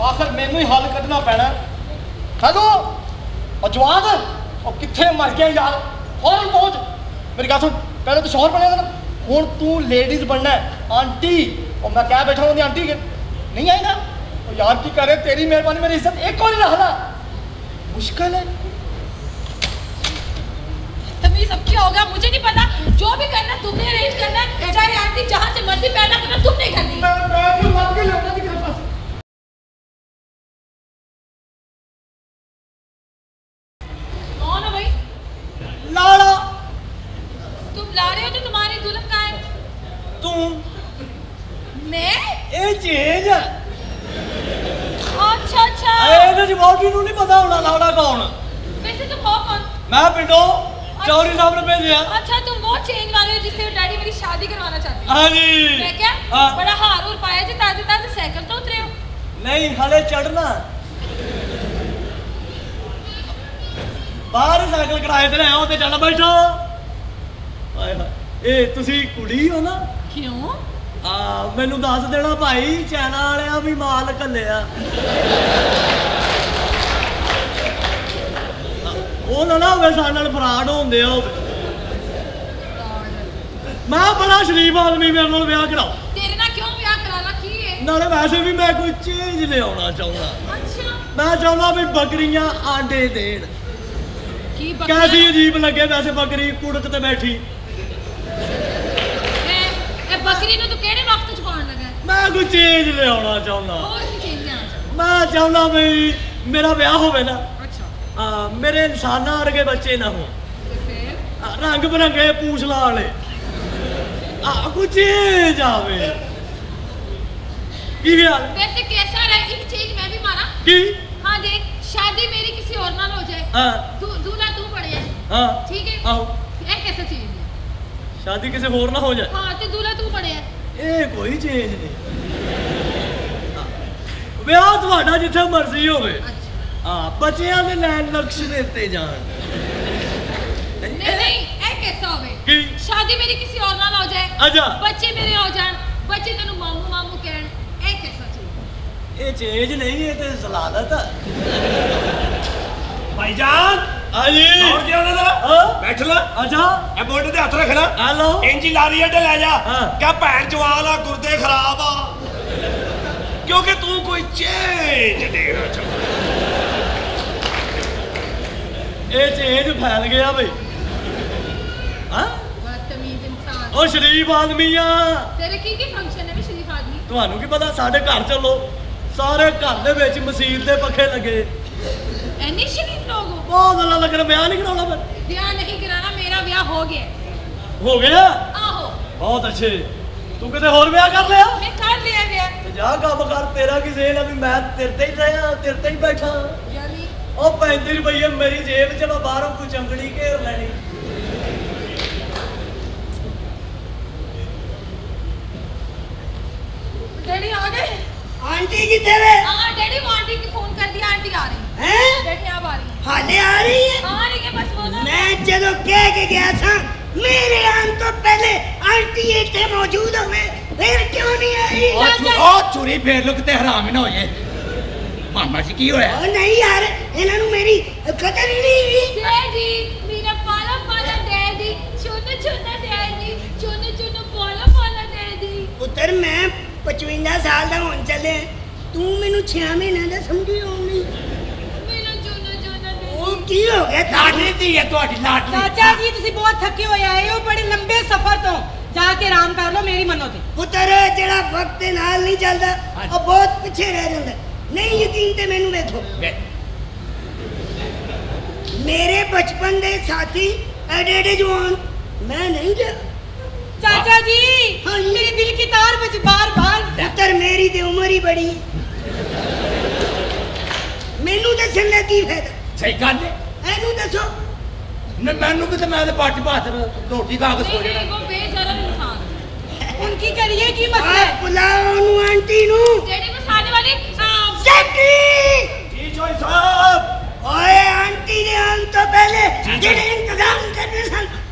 ਆਖਰ ਮੈਨੂੰ ਹੀ ਹੱਲ ਕੱਢਣਾ ਪੈਣਾ ਹੈਲੋ ਉਹ ਜਵਾਨ ਉਹ ਕਿੱਥੇ ਮਰ ਗਿਆ ਯਾਰ ਫੌਰਨ ਪਹੁੰਚ ਮੇਰੀ ਗੱਲ ਸੁਣ ਪਹਿਲੇ ਤੂੰ ਸ਼ੋਹਰ ਬਣਿਆ ਨਾ ਹੁਣ ਤੂੰ ਲੇਡੀਜ਼ ਬਣਨਾ ਹੈ ਆਂਟੀ ਉਹ ਮੈਂ ਕਹਿ ਬੈਠਾ ਉਹਦੀ ਆਂਟੀ ਕੇ ਨਹੀਂ ਆਏਗਾ ਉਹ ਯਾਰ ਕੀ ਕਰੇ ਤੇਰੀ ਮਿਹਰਬਾਨੀ ਮੇਰੀ ਇੱਜ਼ਤ ਇੱਕ ਵਾਰੀ ਰੱਖਣਾ ਮੁਸ਼ਕਲ ਹੈ तमीज अब क्या होगा मुझे नहीं पता जो भी करना तुमने अरेंज करना है चाहे आंटी जहाँ से मर्जी पैदा करना तुमने करनी ਮੈਂ ਮੈਂ ਨੂੰ ਲੱਗ ਕੇ ਲੈਣਾ ਦੀ मैं ਇਹ ਚੇਂਜ ਹੈ अच्छा अच्छा ਇਹਦੇ ਚ ਬੋਡੀ ਨੂੰ ਨਹੀਂ ਪਤਾ ਹੋਣਾ ਲਾੜਾ ਕੌਣ वैसे तुम हो कौन ਮੈਂ ਪਿੰਡੋਂ ਚੌਰੀ ਸਾਹਿਬ ਨੇ ਭੇਜਿਆ अच्छा तुम वो चेंज वाले हो जिससे डैडी मेरी शादी करवाना चाहते हैं ਹਾਂਜੀ मैं क्या हाँ। बड़ा हार और पाया जी ताजे ताजे साइकिल तो उतरे हो ਨਹੀਂ ਹਲੇ ਚੜਨਾ ਬਾਹਰ ਹੀ ਸਾਈਕਲ ਕਿਰਾਏ ਤੇ ਲੈ ਆਓ ਤੇ ਚੱਲ ਬੈਠੋ ਹਾਏ ਹਾਏ ਇਹ ਤੁਸੀਂ ਕੁੜੀ ਹੋ ਨਾ क्यों ਆ ਮੈਨੂੰ ਦੱਸ ਦੇਣਾ ਭਾਈ ਚੈਨਲ ਵਾਲਿਆਂ ਵੀ ਮਾਲ ਕੱਲਿਆ ਉਹ ਨਾ ਨਾ ਹੋਵੇ ਸਾਡੇ ਨਾਲ ਫਰਾਡ ਹੁੰਦੇ ਆ ਮੈਂ ਬੜਾ ਸ਼ਰੀਫ ਆਦਮੀ ਮੇਰੇ ਨਾਲ ਵਿਆਹ ਕਰਾਓ। ਤੇਰੇ ਨਾਲ ਕਿਉਂ ਵਿਆਹ ਕਰਾਣਾ ਕੀ ਹੈ ਨਾਲੇ ਵੈਸੇ ਵੀ ਮੈਂ ਕੋਈ ਚੇਂਜ ਲਿਆਉਣਾ ਚਾਹੁੰਦਾ। ਮੈਂ ਚਾਹੁੰਦਾ ਵੀ ਬੱਕਰੀਆਂ ਆਂਡੇ ਦੇਣ। ਕੀ ਬੱਕਰੀ ਕੈਸੀ ਅਜੀਬ ਲੱਗੇ ਵੈਸੇ ਬੱਕਰੀ ਕੁੜਕ ਤੇ ਬੈਠੀ। ए बकरी ने तो केड़े वक्त च पान लगा है ਮੈਂ ਕੋਈ ਚੇਂਜ ਲਿਆਉਣਾ ਚਾਹੁੰਦਾ और भी चेंज आना ਮੈਂ ਚਾਹੁੰਦਾ ਵੀ ਮੇਰਾ ਵਿਆਹ ਹੋਵੇ ਨਾ अच्छा ਆ ਮੇਰੇ ਇਨਸਾਨਾਂ ਵਰਗੇ ਬੱਚੇ ਨਾ ਹੋਣ तो फिर ਆ, ਰੰਗ ਬਰੰਗੇ ਪੂਛਲਾਂ ਵਾਲੇ ਆ ਕੋਈ ਚੇਂਜ ਆਵੇ ਕੀ ਹਾਲ वैसे कैसा रहा एक चेंज मैं भी मारा ਕੀ हाँ देख शादी मेरी किसी और नाल हो जाए ਹਾਂ तू दूल्हा तू पड़े है ਹਾਂ ठीक है ਆਹੋ ये कैसा चेंज है ਸ਼ਾਦੀ ਕਿਸੇ ਹੋਰ ਨਾ ਹੋ ਜਾਏ। ਹਾਂ ਤੇ ਦੂਲਾ ਤੂੰ ਬਣਿਆ। ਇਹ ਕੋਈ ਚੇਂਜ ਨਹੀਂ। ਵਿਆਹ ਤੁਹਾਡਾ ਜਿੱਥੇ ਮਰਜ਼ੀ ਹੋਵੇ। ਹਾਂ ਬੱਚਿਆਂ ਦੇ ਲੈਣ ਲਕਸ਼ਮੀ ਤੇ ਜਾਣ। ਨਹੀਂ ਨਹੀਂ ਇਹ ਕਿਸਾ ਹੋਵੇ? ਕੀ? ਸ਼ਾਦੀ ਮੇਰੀ ਕਿਸੇ ਹੋਰ ਨਾਲ ਹੋ ਜਾਏ। ਅੱਛਾ। ਬੱਚੇ ਮੇਰੇ ਹੋ ਜਾਣ। ਬੱਚੇ ਤੈਨੂੰ ਮਾਮੂ ਮਾਮੂ ਕਹਿਣ। ਇਹ ਕਿਸਾ ਚੀਜ਼ ਇਹ ਚੇਂਜ ਨਹੀਂ ਇਹ ਤੇ ਜ਼ਲਾਲਤ ਹੈ ਭਾਈਜਾਨ! ਹਾਂਜੀ। ਹੋਰ ਕੀ ਉਹਨਾਂ ਦਾ ਬੈਠ ਲੈ। ਅੱਛਾ। ਇਹ ਬੋਲਦੇ ਤੇ ਹੱਥ ਰੱਖ ਲੈ। ਹੈਲੋ ਇੰਜ ਲਾਰੀ ਅੱਡੇ ਲੈ ਜਾ। ਕਿਆ ਭੈਣ ਜਵਾਲ ਆ ਗੁਰਦੇ ਖਰਾਬ ਆ। ਕਿਉਂਕਿ ਤੂੰ ਕੋਈ ਚੇਂਜ ਦੇਣਾ ਚਾਹੁੰਦਾ। ਇਹ ਚੇਂਜ ਫੈਲ ਗਿਆ ਬਈ। ਹਾਂ? ਉਹ ਸ਼ਰੀਫ ਆਦਮੀ ਆ। ਤੇਰੇ ਕੀ ਕੀ ਫੰਕਸ਼ਨ ਹੈ ਵੀ ਸ਼ਰੀਫ ਆਦਮੀ? ਤੁਹਾਨੂੰ ਕੀ ਪਤਾ ਸਾਡੇ ਘਰ ਚੱਲੋ। ਸਾਰੇ ਘਰ ਦੇ ਵਿੱਚ ਮਸੀਤ ਦੇ ਪੱਖੇ ਲੱਗੇ। ਐਨੀ ਸ਼ਰੀਫ ਬਹੁਤ ਅੱਲਾ ਲੱਗਣ ਵਿਆਹ ਨਹੀਂ ਕਰਾਉਣਾ ਫਿਰ। ਵਿਆਹ ਨਹੀਂ ਕਰਾਣਾ ਮੇਰਾ ਵਿਆਹ ਹੋ ਗਿਆ। ਹੋ ਗਿਆ? ਆਹੋ। ਬਹੁਤ ਅੱਛੇ। ਤੂੰ ਕਿਤੇ ਹੋਰ ਵਿਆਹ ਕਰ ਲਿਆ? ਮੈਂ ਕਰ ਲਿਆ ਵਿਆਹ। ਤੇ ਜਾ ਕੰਮ ਕਰ ਤੇਰਾ ਕੀ ਜ਼ੇਲ ਆ ਵੀ ਮੈਂ ਤੇਰੇ ਤੇ ਹੀ ਰਹਿਆ ਤੇਰੇ ਤੇ ਹੀ ਬੈਠਾ। ਯਾਨੀ ਉਹ 35 ਰੁਪਏ ਮੇਰੀ ਜੇਬ 'ਚ ਮੈਂ ਬਾਹਰੋਂ ਕੋਈ ਚੰਗੜੀ ਘੇਰ ਲੈਣੀ। ਡੈਡੀ ਆ ਗਏ? आंटी कितने वे हाँ डैडी वो आंटी की फोन कर दिया आंटी आ रही है हैं डैडी अब आ रही है हाले आ रही है आ रही है बस वो ना मैं ਜਦੋਂ ਕਹਿ ਕੇ ਗਿਆ ਸਾਂ ਮੇਰੇ ਆਉਣ ਤੋਂ ਪਹਿਲੇ ਆਂਟੀ ਇੱਥੇ ਮੌਜੂਦ ਹੋਵੇ ਫਿਰ ਕਿਉਂ ਨਹੀਂ ਆਈ ਉਹ ਚੋਰੀ ਫੇਰ ਲੋ ਕਿਤੇ ਹਰਾਮ ਹੀ ਨਾ ਹੋ ਜਾਏ ਮਾਮਾ ਜੀ ਕੀ ਹੋਇਆ ਉਹ ਨਹੀਂ ਯਾਰ ਇਹਨਾਂ ਨੂੰ ਮੇਰੀ ਕਦਰ ਹੀ ਨਹੀਂ ਹੋਈ डैडी मेरा पाला पाला डैडी छोटा छोटा डैडी चुनु चुनु पाला पाला डैडी ਪੁੱਤਰ ਮੈਂ 55 ਸਾਲ ਦਾ ਹੁਣ ਚੱਲੇ ਤੂੰ ਮੈਨੂੰ 6 ਮਹੀਨਿਆਂ ਦਾ ਸਮਝੀ ਆਉਣੀ ਮੇਰਾ ਕੀ ਹੋ ਗਿਆ? ਲਾਟਰੀ ਦੀ ਹੈ ਤੁਹਾਡੀ ਲਾਟਰੀ ਚਾਚਾ ਜੀ ਤੁਸੀਂ ਬਹੁਤ ਥੱਕੇ ਹੋਏ ਆਏ ਹੋ ਬੜੇ ਲੰਬੇ ਸਫ਼ਰ ਤੋਂ ਜਾ ਕੇ ਆਰਾਮ ਕਰ ਲਓ ਮੇਰੀ ਮੰਨੋ ਤੇ। ਪੁੱਤਰ ਜਿਹੜਾ ਵਕਤ ਦੇ ਨਾਲ ਨਹੀਂ ਚੱਲਦਾ ਉਹ ਬਹੁਤ ਪਿੱਛੇ ਰਹਿ ਜਾਂਦਾ। ਨਹੀਂ ਯਕੀਨ ਤੇ ਮੈਨੂੰ ਵੇਖੋ। ਮੇਰੇ ਬਚਪਨ ਦੇ ਸਾਥੀ ਐਡੇ ਐਡੇ ਜਵਾਨ। ਮੈਂ ਨਹੀਂ ਗਿਆ। ਚਾਚਾ ਜੀ ਮੇਰੇ ਦਿਲ ਕੀ ਤਾਰ ਵਿੱਚ ਬਾਰ-ਬਾਰ। ਪੁੱਤਰ ਮੇਰੀ ਤੇ ਉਮਰ ਹੀ ਬੜੀ। ਮੈਨੂੰ ਦੱਸਣ ਦਾ ਕੀ ਫਾਇਦਾ? ਸਹੀ ਗੱਲ ਹੈ ਇਹਨੂੰ ਦੱਸੋ। ਨਾ ਮੈਨੂੰ ਕਿਤੇ ਮੈਂ ਤੇ ਪੱਟ ਪਾਸ ਰੋਟੀ ਕਾਗਜ਼ ਹੋ ਨਹੀਂ ਜਾਣਾ। ਕੋ ਬੇਸ਼ਰਮ ਇਨਸਾਨ। ਹੁਣ ਕੀ ਕਰੀਏ ਕੀ ਮਸਲਾ ਆਪ ਹੈ? ਬੁਲਾਓ ਉਹਨੂੰ ਆਂਟੀ ਨੂੰ। ਜਿਹੜੀ ਮਸਾਲੇ ਵਾਲੀ ਆਹ, ਜੈਕੀ ਜੀ ਜੋਈ ਸਾਹਿਬ। ਓਏ ਆਂਟੀ ਨੇ ਆਉਣ ਤੋਂ ਪਹਿਲੇ ਜਿਹੜੇ ਇੰਤਜ਼ਾਮ ਕਰਨੇ ਸਨ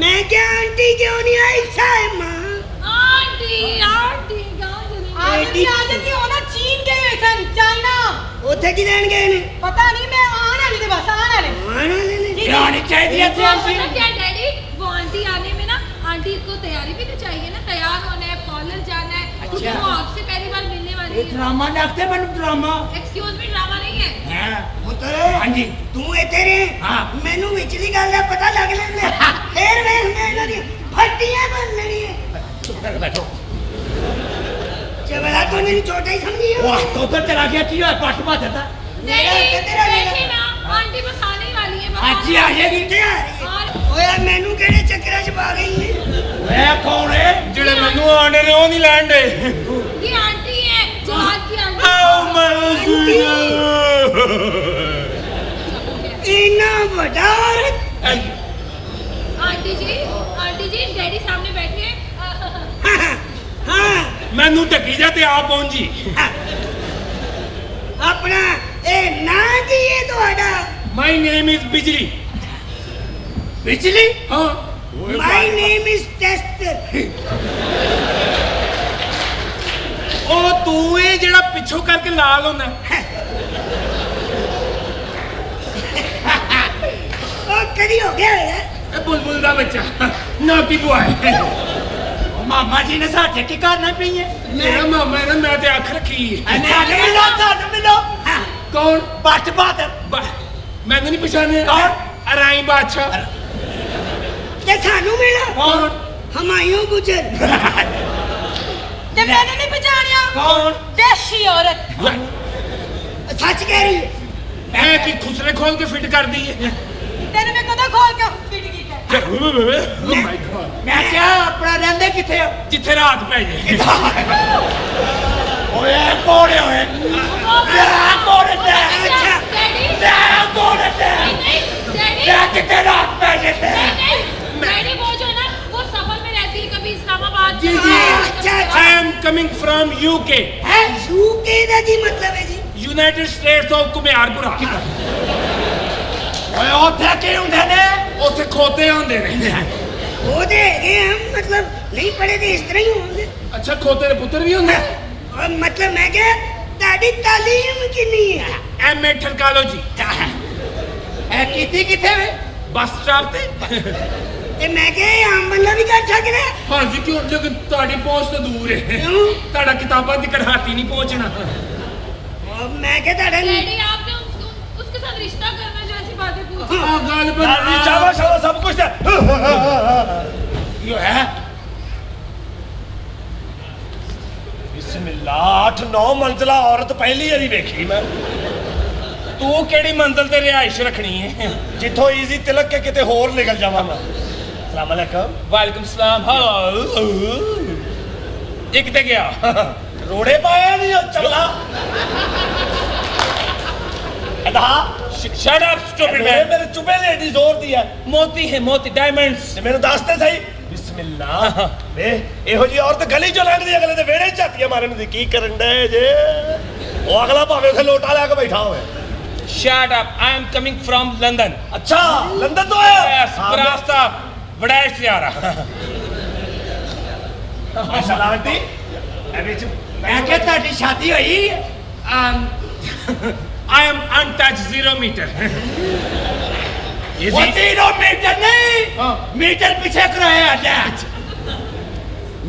मैं क्या आंटी क्यों नहीं आई? चाय माँ। आंटी आंटी आंटी आंटी क्यों ना चीन के वेसन चाइना। ओथे की देन गए ने? पता नहीं मैं आना नहीं ले बस आना नहीं आना नहीं क्या नहीं चाहिए थे आंटी। क्या डैडी? वो आंटी आने में ना आंटी को तैयारी भी तो चाहिए ना तैयार होने पॉलर पार्लर जाना है अच्छा। तो वो आपसे पहली बार मिलने वाली है। ड्रामा डाकते मैंने ड्रामा। एक्सक्यूज मी ड्रामा ਹਾਂ? ਪੁੱਤਰ ਹਾਂਜੀ। ਤੂੰ ਇੱਥੇ ਰਹੇ। ਹਾਂ। ਮੈਨੂੰ ਵਿਚਲੀ ਗੱਲ ਦਾ ਪਤਾ ਲੱਗ ਲੈਂਦਾ *laughs* ਫੇਰ ਵੇਖ ਮੈਂ ਇਹਨਾਂ ਦੀ ਫੱਟੀਆਂ ਬੰਨ ਲੈਣੀਆਂ। ਬੈਠੋ। ਜਵਲਾ ਤੂੰ ਮੈਨੂੰ ਛੋਟਾ ਹੀ ਸਮਝੀ ਵਾਹ ਤੋ ਫਿਰ ਤੇਰਾ ਗਿਆ ਕੀ ਹੋਇਆ? ਪੱਟ ਪਾ ਦਿੱਤਾ? ਨਹੀਂ ਤੇਰਾ ਨਹੀਂ ਨਾ। ਆਂਟੀ ਬਸਾਨੇ ਵਾਲੀ ਹੈ ਹਾਂਜੀ ਆ ਜਾਏਗੀ। ਤੇ ਆ ਰਹੀ ਹੈ। ਓਏ ਮੈਨੂੰ ਕਿਹੜੇ ਚੱਕਰਾਂ 'ਚ ਪਾ ਗਈ ਹੈ? ਓਏ ਕੌਣ ਹੈ? ਜਿਹੜੇ ਮੈਨੂੰ ਆਂਡੇ ਨੇ ਉਹ ਨਹੀਂ ਲੈਣ ਦੇ। ਕੀ ਆਂਟੀ ਹੈ? ਜਵਾਨ ਕੀ ਆਂਟੀ ਆਓ ਮੈਂ ਸੁਣਾ ਇਨਾ ਵੱਡਾ ਆਂਟੀ ਜੀ ਆਂਟੀ ਜੀ ਡੈਡੀ ਸਾਹਮਣੇ ਬੈਠੇ। ਹਾਂ। ਮੈਨੂੰ ਟੱਕੀ ਜਾ ਤੇ ਆ ਪਹੁੰਚ ਜੀ। ਆਪਣਾ ਇਹ ਨਾਂ ਕੀ ਹੈ ਤੁਹਾਡਾ? ਮਾਈ ਨੇਮ ਇਜ਼ ਬਿਜਲੀ ਬਿਜਲੀ? ਹਾਂ। ਮਾਈ ਨੇਮ ਇਜ਼ ਟੈਸਟਰ ਉਹ ਤੂੰ ਇਹ ਜਿਹੜਾ ਪਿੱਛੋਂ ਕਰਕੇ ਲਾਲ ਹੁੰਦਾ। ਹੈ। ਕਦੀ ਹੋ ਗਿਆ ਹੋਇਆ ਇਹ ਬੁਲਬੁਲ ਦਾ ਬੱਚਾ ਨਾਟੀ ਬੁਆਏ ਮਾਮਾ ਜੀ ਨੇ ਸਾਡੇ ਕੀ ਕਰਨਾ ਪਈ ਹੈ ਮੇਰਾ ਮਾਮਾ ਹੈ ਨਾ ਮੈਂ ਤੇ ਅੱਖ ਰੱਖੀ ਅਨੇ ਆ ਮਿਲੋ ਸਾਨੂੰ ਮਿਲੋ ਕੌਣ ਪੱਟ ਬਾਤ ਬਾ- ਮੈਨੂੰ ਨਹੀਂ ਪਛਾਣਿਆ ਕੌਣ? ਰਾਈ ਬਾਦਸ਼ਾਹ ਤੇ ਸਾਨੂੰ ਮਿਲਾ ਕੌਣ ਹਮਾਇੂ ਗੁਜਰ ते मैंने नहीं पहचानिया ਕੌਣ देशी औरत ਸੱਚ ਕਹਿ ਰਹੀ ਹੈ ਐ ਕੀ ਖੁਸਰੇ ਖੋਲ ਕੇ ਫਿੱਟ ਕਰਦੀ ਹੈ ਤੈਨੂੰ ਮੈਂ ਕਦੋਂ ਖੋਲ ਕੇ ਹਸਪੀਟਲ ਕੀਤਾ ਓ ਮਾਈ ਗॉड ਮੈਂ ਕਿਹਾ ਆਪਣਾ ਰਹਿੰਦੇ ਕਿੱਥੇ ਹੋ ਜਿੱਥੇ ਰਾਤ ਪੈ ਜੇ ਓਏ ਕੋੜੇ ਓਏ ਤੇਰਾ ਕੋੜੇ ਤੇ ਅੱਛਾ ਤੇਰਾ ਕੋੜੇ ਤੇ ਨਹੀਂ ਡੈਡੀ ਕਿੱਥੇ ਰਾਤ ਪੈ ਜੇ ਤੇ ਡੈਡੀ वो जो है ना वो सफ़र में रहती है कभी इस्लामाबाद जी जी अच्छा I am coming from UK है यूके का जी मतलब है जी यूनाइटेड स्टेट्स ऑफ़ कुमेरपुरा ਓਏ ਉੱਥੇ ਕੀ ਹੁੰਦੇ ਨੇ? ਉੱਥੇ ਖੋਤੇ ਹੁੰਦੇ ਨੇ। ਉਹਦੇ ਇਹ ਹਮ ਮਤਲਬ ਨਹੀਂ ਪੜੇ ਤੇ ਇਸ ਤਰ੍ਹਾਂ ਹੀ ਹੁੰਦੇ ਅੱਛਾ ਖੋਤੇ ਦੇ ਪੁੱਤਰ ਵੀ ਹੁੰਦੇ? ਮਤਲਬ ਮੈਂ ਕਿ ਤੁਹਾਡੀ تعلیم ਕਿੰਨੀ ਹੈ? ਐਮਏ ਟਰਕਾਲੋਜੀ ਐ ਕੀਤੀ ਕਿੱਥੇ ਵੇ? ਬੱਸ ਸਟਾਪ ਤੇ। ਤੇ ਮੈਂ ਕਿਹਾ ਆਂਬਲਾ ਵੀ ਕਰ ਸਕਦਾ ਹਾਂਜੀ ਕਿਉਂ? ਲੇਕਿਨ ਤੁਹਾਡੀ ਪਹੁੰਚ ਤੋਂ ਦੂਰ ਹੈ। ਤੁਹਾਡਾ ਕਿਤਾਬਾਂ ਦੀ ਕਢਾਤੀ ਨਹੀਂ ਪਹੁੰਚਣਾ। ਮੈਂ ਕਿਹਾ ਤੁਹਾਡਾ ਨਹੀਂ ਆਪਨੇ ਉਸਕੇ ਸਾਥ ਰਿਸ਼ਤਾ ਕਰਨਾ Aa galiba. Derviş yavaş ol sapık işte. Yo he. ਬਿਸਮਿਲ੍ਲਾ 8-9 ਮੰਜ਼ਲਾ ਔਰਤ ਪਹਿਲੀ ਵਾਰੀ ਵੇਖੀ ਮੈਂ। ਤੂੰ ਕਿਹੜੀ ਮੰਜ਼ਲ ਤੇ ਰਿਹਾਇਸ਼ ਰੱਖਣੀ ਹੈ? ਜਿੱਥੋਂ ਈਜ਼ੀ ਤਿਲਕ ਕੇ ਕਿਤੇ ਹੋਰ ਨਿਕਲ ਜਾਵਾਂ ਮੈਂ। ਸਲਾਮ ਅਲੈਕਮ। ਵਾਲੇਕਮ ਸਲਾਮ ਹਾਂ। ਇੱਕ ਤੇ ਗਿਆ। ਰੋੜੇ ਪਾਇਆ ਨਹੀਂ ਚੱਲਾ। ਅਦਾ ਸ਼ਟ ਅਪ ਸਟੂਪਿਡ ਮੇਰੇ ਮੈਨ ਮੇਰੇ ਚੁਬੇ ਲੇਡੀ ਜ਼ੋਰ ਦੀ ਹੈ ਮੋਤੀ ਹੈ ਮੋਤੀ ਡਾਇਮੰਡਸ ਤੇ ਮੈਨੂੰ ਦੱਸ ਤੇ ਸਹੀ ਬਿਸਮਿਲ੍ਲਾ ਵੇ ਇਹੋ ਜੀ ਔਰਤ ਗਲੀ ਚੋਂ ਲੰਘਦੀ ਅਗਲੇ ਦੇ ਵਿਹੜੇ 'ਚ ਝਾਤੀਆਂ ਮਾਰਨ ਦੀ ਕੀ ਕਰਨ ਡਏ ਜੇ ਉਹ ਅਗਲਾ ਭਾਵੇਂ ਉੱਥੇ ਲੋਟਾ ਲੈ ਕੇ ਬੈਠਾ ਹੋਵੇ shut up I am coming from London ਅੱਛਾ ਲੰਡਨ ਤੋਂ ਆਇਆ ਯੈਸ ਰਾਸਤਾ ਵੜੈਸ਼ से आ रहा ਮਾਸ਼ਾਅੱਲਾ ਆਂਟੀ ਇਹ ਵਿੱਚ ਮੈਂ ਕਿਹਾ ਤੁਹਾਡੀ ਸ਼ਾਦੀ ਹੋਈ um, I am untouched zero meter. ਉਹ ਤੀਨੋਂ ਮੀਟਰ ਨਹੀਂ ਮੀਟਰ ਪਿੱਛੇ ਕਰਾਇਆ ਅੱਜ।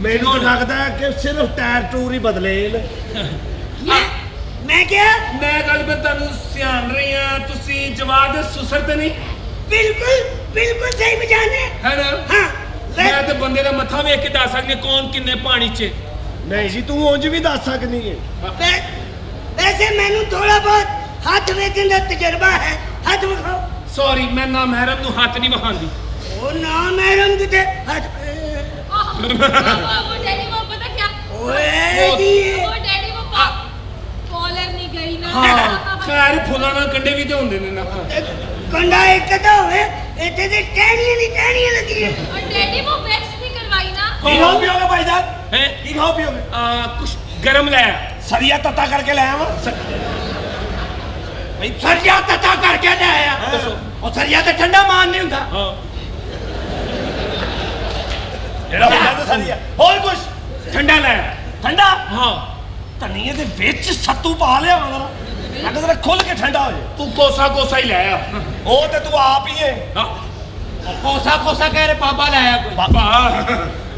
ਮੈਨੂੰ ਲੱਗਦਾ ਕਿ ਸਿਰਫ ਟਾਇਰ ਟੂਰ ਹੀ ਬਦਲੇ ਨੇ ਮੈਂ ਕਿਹਾ ਮੈਂ ਗੱਲ ਮੈਂ ਤੁਹਾਨੂੰ ਸਿਆਣ ਰਹੀ ਆ ਤੁਸੀਂ ਜਵਾਬ ਸੁਸਰ ਤੇ ਨਹੀਂ। ਬਿਲਕੁਲ ਬਿਲਕੁਲ ਸਹੀ ਬਜਾਨੇ ਹੈ ਨਾ ਹਾਂ ਮੈਂ ਤੇ ਬੰਦੇ ਦਾ ਮੱਥਾ ਵੇਖ ਕੇ ਦੱਸ ਸਕਦੀ ਕੌਣ ਕਿੰਨੇ ਪਾਣੀ 'ਚ। ਨਹੀਂ ਜੀ ਤੂੰ ਉਂਝ ਵੀ ਦੱਸ ਸਕਦੀ ਹੈ। ਵੈਸੇ ਮੈਨੂੰ ਥੋੜਾ ਬਹੁਤ ਹੱਥ ਵੇਖਣ ਦਾ ਤਜਰਬਾ ਹੈ? ਹੱਥ ਵਿਖਾਓ। ਸੌਰੀ ਮੈਂ ਨਾ ਮਹਿਰਮ ਨੂੰ ਹੱਥ ਨਹੀਂ ਵਿਖਾਉਂਦੀ। ਉਹ ਨਾ ਮਹਿਰਮ ਕਿਤੇ ਹੱਥ ਉਹ ਡੈਡੀ ਮਮ ਪਤਾ ਕੀ ਓਏ ਜੀ। ਉਹ ਡੈਡੀ ਮਮ ਕਾਲਰ ਨਹੀਂ ਗਈ ਨਾ। ਹਾਂ ਖੈਰ ਫੁੱਲਾਂ ਨਾਲ ਕੰਡੇ ਵੀ ਤੇ ਹੁੰਦੇ ਨੇ ਨਾ। ਕੰਡਾ ਇੱਕ ਤਾਂ ਹੋਵੇ ਇੱਥੇ ਤੇ ਟਹਿਣੀਆਂ ਦੀ ਟਹਿਣੀਆਂ ਲੱਗੀਆਂ। ਔਰ ਡੈਡੀ ਮਮ ਵੈਕਸ ਨਹੀਂ ਕਰਵਾਈ ਨਾ। ਕੀ ਹੋ ਪਿਓਗੇ ਭਾਈ ਸਾਹਿਬ? ਹੈ? ਕੀ ਹੋ ਪਿਓਗੇ ਆ ਕੁਛ ਗਰਮ ਲੈ ਸਰੀਆ ਤੱਤਾ ਕਰਕੇ ਲੈ ਆਵਾਂ। ਭਾਈ ਸਰੀਆ ਤੱਤਾ ਕਰਕੇ ਲੈ ਆਇਆ। ਦੱਸੋ ਉਹ ਸਰੀਆ ਤੇ ਠੰਡਾ ਮਾਨ ਨਹੀਂ ਹੁੰਦਾ। ਹਾਂ। ਜਿਹੜਾ ਹੁੰਦਾ ਤੇ ਸਰੀਆ। ਹੋਰ ਕੁਛ? ਠੰਡਾ ਲੈ ਆ। ਠੰਡਾ? ਹਾਂ। ਧਨੀਏ ਦੇ ਵਿੱਚ ਸੱਤੂ ਪਾ ਲਿਆ ਮਗਰ ਲੱਗ ਜਰਾ ਖੁੱਲ ਕੇ ਠੰਡਾ ਹੋ ਜਾਏ ਤੂੰ ਕੋਸਾ ਕੋਸਾ ਹੀ ਲੈ ਆ। ਉਹ ਤੇ ਤੂੰ ਆਪ ਹੀ ਹੈ। ਹਾਂ ਕੋਸਾ ਕੋਸਾ ਕਹਿ ਰੇ ਪਾਪਾ ਲੈ ਆਇਆ ਕੋਈ। ਬਾਬਾ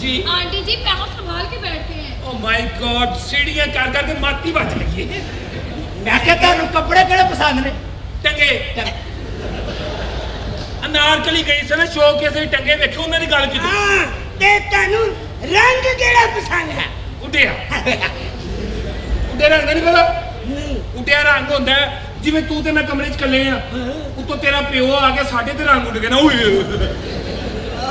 जी आंटी जी पैर संभाल के बैठते हैं ओ माय गॉड सीढ़ियां कर कर के माती बच गई है ਮੈਂ ਕਿਹਾ ਤੁਹਾਨੂੰ ਕੱਪੜੇ ਕਿਹੜੇ ਪਸੰਦ ਨੇ टंगे ਅਨਾਰਕਲੀ ਗਈ ਸੀ ਨਾ ਸ਼ੋਅ ਕੇ ਅਸੀਂ ਟੰਗੇ ਵੇਖੇ ਉਹਨਾਂ ਦੀ ਗੱਲ ਕੀਤੀ ਹਾਂ ਤੇ ਤੁਹਾਨੂੰ ਰੰਗ ਕਿਹੜਾ ਪਸੰਦ ਹੈ ਉੱਡਿਆ ਉੱਡਿਆ ਰੰਗ ਦਾ ਨਹੀਂ ਪਤਾ ਨਹੀਂ ਉੱਡਿਆ ਰੰਗ ਹੁੰਦਾ ਹੈ, ਜਿਵੇਂ ਤੂੰ ਤੇ ਮੈਂ ਕਮਰੇ 'ਚ ਇਕੱਲੇ ਆ ਉੱਤੋਂ ਤੇਰਾ ਪਿਓ ਆ ਗਿਆ ਸਾਡੇ ਤੇ ਰੰਗ ਉੱਡ ਗਿਆ ਨਾ ਓਏ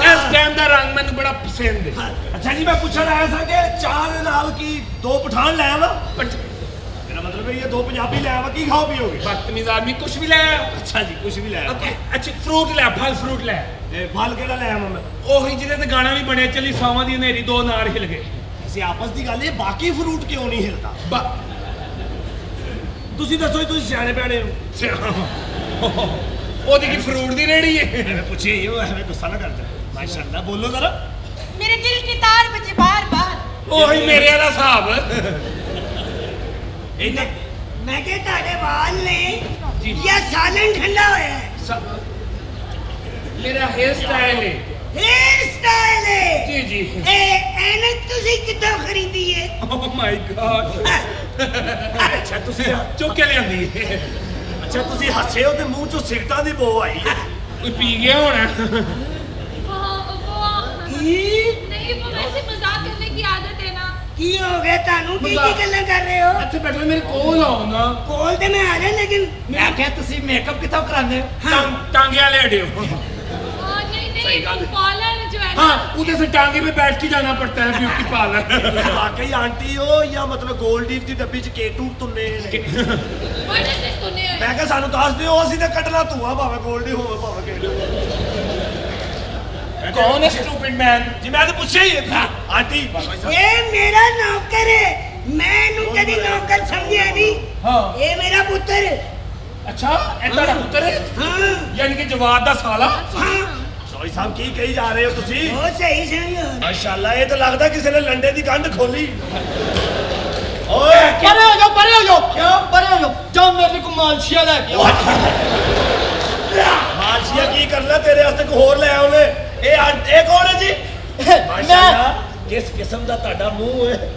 ਇਸ ਟਾਈਮ ਦਾ ਰੰਗ ਮੈਨੂੰ ਬੜਾ ਪਸੰਦ ਹੈ। ਅੱਛਾ ਜੀ ਮੈਂ ਪੁੱਛਣ ਆਇਆ ਸਾਂ ਕਿ ਚਾਹ ਦੇ ਨਾਲ ਕੀ ਦੋ ਪਠਾਨ ਲੈ ਆਵਾਂ? ਮੇਰਾ ਮਤਲਬ ਹੈ ਇਹ ਦੋ ਪੰਜਾਬੀ ਲੈ ਆਵਾਂ ਕੀ ਖਾਓ ਪੀਓਗੇ? ਬਦਤਮੀਜ਼ ਆਦਮੀ ਕੁਝ ਵੀ ਲੈ ਅੱਛਾ ਜੀ ਕੁਝ ਵੀ ਲੈ ਅੱਛਾ ਫਰੂਟ ਲੈ ਫਲ ਫਰੂਟ ਲੈ। ਇਹ ਫਲ ਕਿਹੜਾ ਲੈ ਆਵਾਂ ਮੈਂ? ਉਹੀ ਜਿਹਦੇ ਤੇ ਗਾਣਾ ਵੀ ਬਣਿਆ ਚੱਲੀ ਸਾਵਾਂ ਦੀ ਹਨੇਰੀ ਦੋ ਨਾਰ ਹਿਲ ਗਏ। ਅਸੀਂ ਆਪਸ ਦੀ ਗੱਲ ਇਹ ਬਾਕੀ ਫਰੂਟ ਕਿਉਂ ਨਹੀਂ ਹਿਲਦਾ? ਬਾ ਤੁਸੀਂ ਦੱਸੋ ਜੀ ਤੁਸੀਂ ਸਿਆਣੇ ਪਿਆਣੇ ਹੋ। ਉਹਦੀ ਕੀ ਫਰੂਟ ਦੀ ਰੇੜੀ ਹੈ। ਪੁੱਛੀ ਇਹ ਐਵੇਂ ਗੁੱਸਾ ਨਾ ਕਰ ਜਾ। ਮਾਸ਼ਾਅੱਲਾ ਬੋਲੋ ਜ਼ਰਾ। ਮੇਰੇ ਦਿਲ ਦੀ ਤਾਰ ਵਿੱਚ ਬਾਹਰ ਬਾਹਰ ਉਹੀ ਮੇਰੇ ਵਾਲਾ ਹਿਸਾਬ। ਇਹ ਮੈਂ ਕਿ ਤੁਹਾਡੇ ਵਾਲ ਨੇ ਇਹ ਸਾਲਨ ਠੰਡਾ ਹੋਇਆ ਹੈ? ਮੇਰਾ ਹੇਅਰ ਸਟਾਈਲ ਹੈ ਹੇਅਰ ਸਟਾਈਲ ਹੈ ਜੀ ਜੀ। ਇਹ ਐਨਕ ਤੁਸੀਂ ਕਿੱਥੋਂ ਖਰੀਦੀ ਹੈ ਓ ਮਾਈ ਗॉड ਅੱਛਾ ਤੁਸੀਂ ਚੁੱਕ ਕੇ ਲਿਆਂਦੀ ਹੈ ਅੱਛਾ ਤੁਸੀਂ ਹੱਸੇ ਹੋ ਤੇ ਮੂੰਹ ਚੋਂ ਸਿਗਟਾਂ ਦੀ ਬੋ ਆਈ ਕੋਈ ਪੀ ਗਿਆ ਹੋਣਾ? ਕੀ? ਨਹੀਂ ਉਹ ਵੈਸੇ ਮਜ਼ਾਕ ਕਰਨੇ ਦੀ ਆਦਤ ਹੈ ਨਾ। ਕੀ ਹੋ ਗਿਆ? ਤੁਹਾਨੂੰ ਕੀ ਕੀ ਗੱਲਾਂ ਕਰ ਰਹੇ ਹੋ? ਅੱਛਾ ਬੈਠੋ ਮੇਰੇ ਕੋਲ ਆਓ ਨਾ। ਕੋਲ ਤੇ ਮੈਂ ਆ ਰਿਹਾ ਲੇਕਿਨ ਮੈਂ ਕਿਹਾ ਤੁਸੀਂ ਮੇਕਅਪ ਕਿੱਥੋਂ ਕਰਾਉਂਦੇ ਹੋ? ਟਾਂਗਿਆਂ ਲੈ ਡਿਓ ਨਹੀਂ ਨਹੀਂ ਪਾਰਲਰ जो है हाँ उधर से टांगे पे बैठ के जाना पड़ता है ब्यूटी पार्लर वाकई आंटी हो या मतलब गोल्ड डीप की डब्बी च केटू तुन्ने मैं क्या सानू दस दियो असि तो कटना धुआ भावे गोल्ड ही होवे भावे केटू कौन है स्टूपिड मैन ਜੀ ਮੈਂ ਤਾਂ ਪੁੱਛਿਆ ਹੀ ਹੈ ਆਂਟੀ ਇਹ ਮੇਰਾ ਨੌਕਰ ਹੈ ਮੈਂ ਇਹਨੂੰ ਕਦੀ ਨੌਕਰ ਸਮਝਿਆ ਨਹੀਂ हाँ ਇਹ ਮੇਰਾ ਪੁੱਤਰ ਹੈ। अच्छा ऐसा पुत्र है ਹਾਂ यानी कि जवाब दा साला ਹਾਂ ਸੋਈ ਸਾਹਿਬ ਕੀ ਕਹੀ ਜਾ ਰਹੇ ਹੋ ਤੁਸੀਂ ਉਹ ਸਹੀ ਸਹੀ ਹੋ ਮਾਸ਼ਾਅੱਲਾ ਇਹ ਤਾਂ ਲੱਗਦਾ ਕਿਸੇ ਨੇ ਲੰਡੇ ਦੀ ਗੰਢ ਖੋਲੀ ਓਏ ਪਰੇ ਹੋ ਜਾਓ ਪਰੇ ਹੋ ਜਾਓ ਕਿਉਂ ਪਰੇ ਹੋ ਜਾਓ ਜਾਓ ਮੇਰੇ ਲਈ ਕੁਮਾਲਸ਼ੀਆ ਲੈ ਕੇ ਆਓ ਮਾਲਸ਼ੀਆ ਕੀ ਕਰਨਾ ਤੇਰੇ ਵਾਸਤੇ ਕੋ ਹੋਰ ਲੈ ਆਉਨੇ ਇਹ ਇਹ ਕੌਣ ਹੈ ਜੀ? ਮਾਸ਼ਾਅੱਲਾ ਕਿਸ ਕਿਸਮ ਦਾ ਤੁਹਾਡਾ ਮੂੰਹ ਹੈ?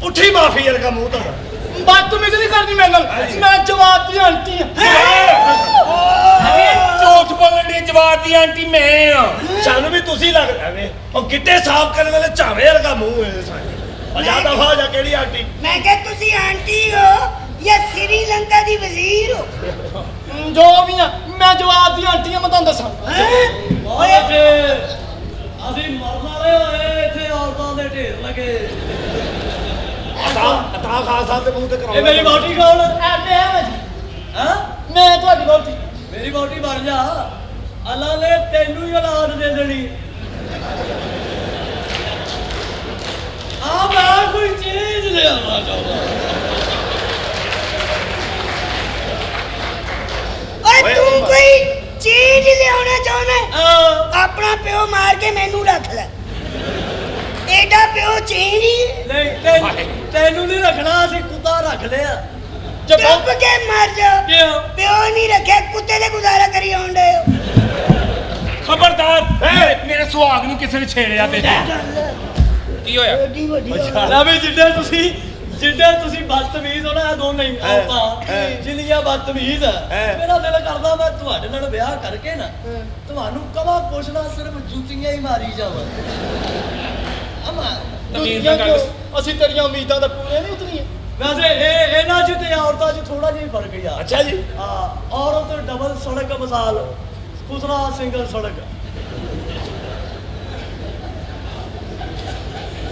ਪੁੱਠੀ ਮਾਫੀਅਰ ਦਾ ਮੂੰਹ ਤੁਹਾਡਾ। ਬਦਤਮੀਜ਼ ਨਹੀਂ ਕਰਨੀ ਮੇਰੇ ਨਾਲ। ਮੈਂ ਜਵਾਬ ਦੀ ਆਂਟੀ ਹਾਂ। ਝੂਠ ਬੋਲਣ ਦੀ ਜਵਾਬ ਦੀ ਆਂਟੀ ਮੈਂ ਆ ਸਾਨੂੰ ਵੀ ਤੁਸੀਂ ਲੱਗਦਾ ਵੇ। ਉਹ ਗਿੱਟੇ ਸਾਫ਼ ਕਰਨ ਵਾਲੇ ਝਾਵੇ ਵਰਗਾ ਮੂੰਹ ਹੈ ਸਾਡੇ। ਜ਼ਿਆਦਾ ਵਾਜਾ ਕਿਹੜੀ ਆਂਟੀ? ਮੈਂ ਕਿਹਾ ਤੁਸੀਂ ਆਂਟੀ ਹੋ ਜਾਂ ਸ੍ਰੀਲੰਕਾ ਦੀ ਵਜ਼ੀਰ ਹੋ? ਜੋ ਵੀ ਆ ਮੈਂ ਜਵਾਬ ਦੀ ਆਂਟੀ ਮੈਂ ਤੁਹਾਨੂੰ ਦੱਸਾਂ। ਓਏ ਅਸੀਂ ਮਰਨ ਵਾਲੇ ਹੋਏ ਇੱਥੇ ਔਰਤਾਂ ਦੇ ਢੇਰ ਲੱਗੇ। ਅਤਾ ਖਾਨ ਸਾਹਿਬ ਦੇ ਮੂੰਹ ਤੇ ਕਰਾਉਣਾ ਇਹ ਮੇਰੀ ਬੋਟੀ ਕੌਣ ਐ ਮੈਂ ਹਾਂ ਮੈਂ ਤੁਹਾਡੀ ਬੋਟੀ ਮੇਰੀ ਬੋਟੀ ਬਣ ਜਾ। ਅੱਲਾ ਨੇ ਤੈਨੂੰ ਹੀ ਔਲਾਦ ਦੇ ਦੇਣੀ। ਆ ਮੈਂ ਕੋਈ ਚੀਜ਼ ਲਿਆਉਣਾ ਚਾਹੁੰਦਾ। ਓਏ ਤੂੰ ਕੋਈ ਚੀਜ਼ ਲਿਆਉਣਾ ਚਾਹੁੰਦਾ? ਆਪਣਾ ਪਿਓ ਮਾਰ ਕੇ ਮੈਨੂੰ ਰੱਖ ਲੈ। ਐਡਾ ਪਿਓ ਚੀਜ਼ ਨਹੀਂ ਤੈਨੂੰ ਨਹੀਂ ਰੱਖਣਾ ਅਸੀਂ ਕੁੱਤਾ ਰੱਖ ਲਿਆ। ਚੁੱਪ। ਕੇ ਮਰ ਜਾ। ਕਿਉਂ? ਪਿਓ ਨਹੀਂ ਰੱਖਿਆ ਕੁੱਤੇ ਦੇ ਗੁਜ਼ਾਰਾ ਕਰੀ ਆਉਂਦੇ ਹੋ। ਖਬਰਦਾਰ। ਮੇਰੇ- ਸੁਹਾਗ ਨੂੰ ਕਿਸੇ ਨੇ ਛੇੜਿਆ ਤੇ। ਕੀ ਹੋਇਆ? ਏਡੀ ਵੱਡੀ ਨਾ ਵੀ ਜਿੱਡੇ ਤੁਸੀਂ। ਜਿੱਡੇ ਤੁਸੀਂ ਬਦਤਮੀਜ਼ ਹੋ ਨਾ ਇਹ ਦੋਨੇ ਹੀ ਆਪਾਂ ਜਿੰਨੀਆਂ ਬਦਤਮੀਜ਼ ਆ ਮੇਰਾ ਦਿਲ ਕਰਦਾ ਮੈਂ ਤੁਹਾਡੇ ਨਾਲ ਵਿਆਹ ਕਰਕੇ ਨਾ ਤੁਹਾਨੂੰ ਕਵਾ ਪੁੱਛਣਾ ਸਿਰਫ ਜੁੱਤੀਆਂ ਹੀ ਮਾਰੀ ਜਾਵਾਂ। ਅਮਾ ਅਸੀਂ ਤੇਰੀਆਂ ਉਮੀਦਾਂ ਤਾਂ ਪੂਰੇ ਨਹੀਂ ਉਤਰੀਆਂ। ਵੈਸੇ ਇਹ ਇਹਨਾਂ ਚ ਤੇ ਔਰਤਾਂ ਚ ਥੋੜਾ ਜਿਹਾ ਹੀ ਫ਼ਰਕ ਆ। ਅੱਛਾ ਜੀ। ਹਾਂ ਔਰਤ ਡਬਲ ਸੜਕ ਮਿਸਾਲ ਦੂਸਰਾ ਸਿੰਗਲ ਸੜਕ।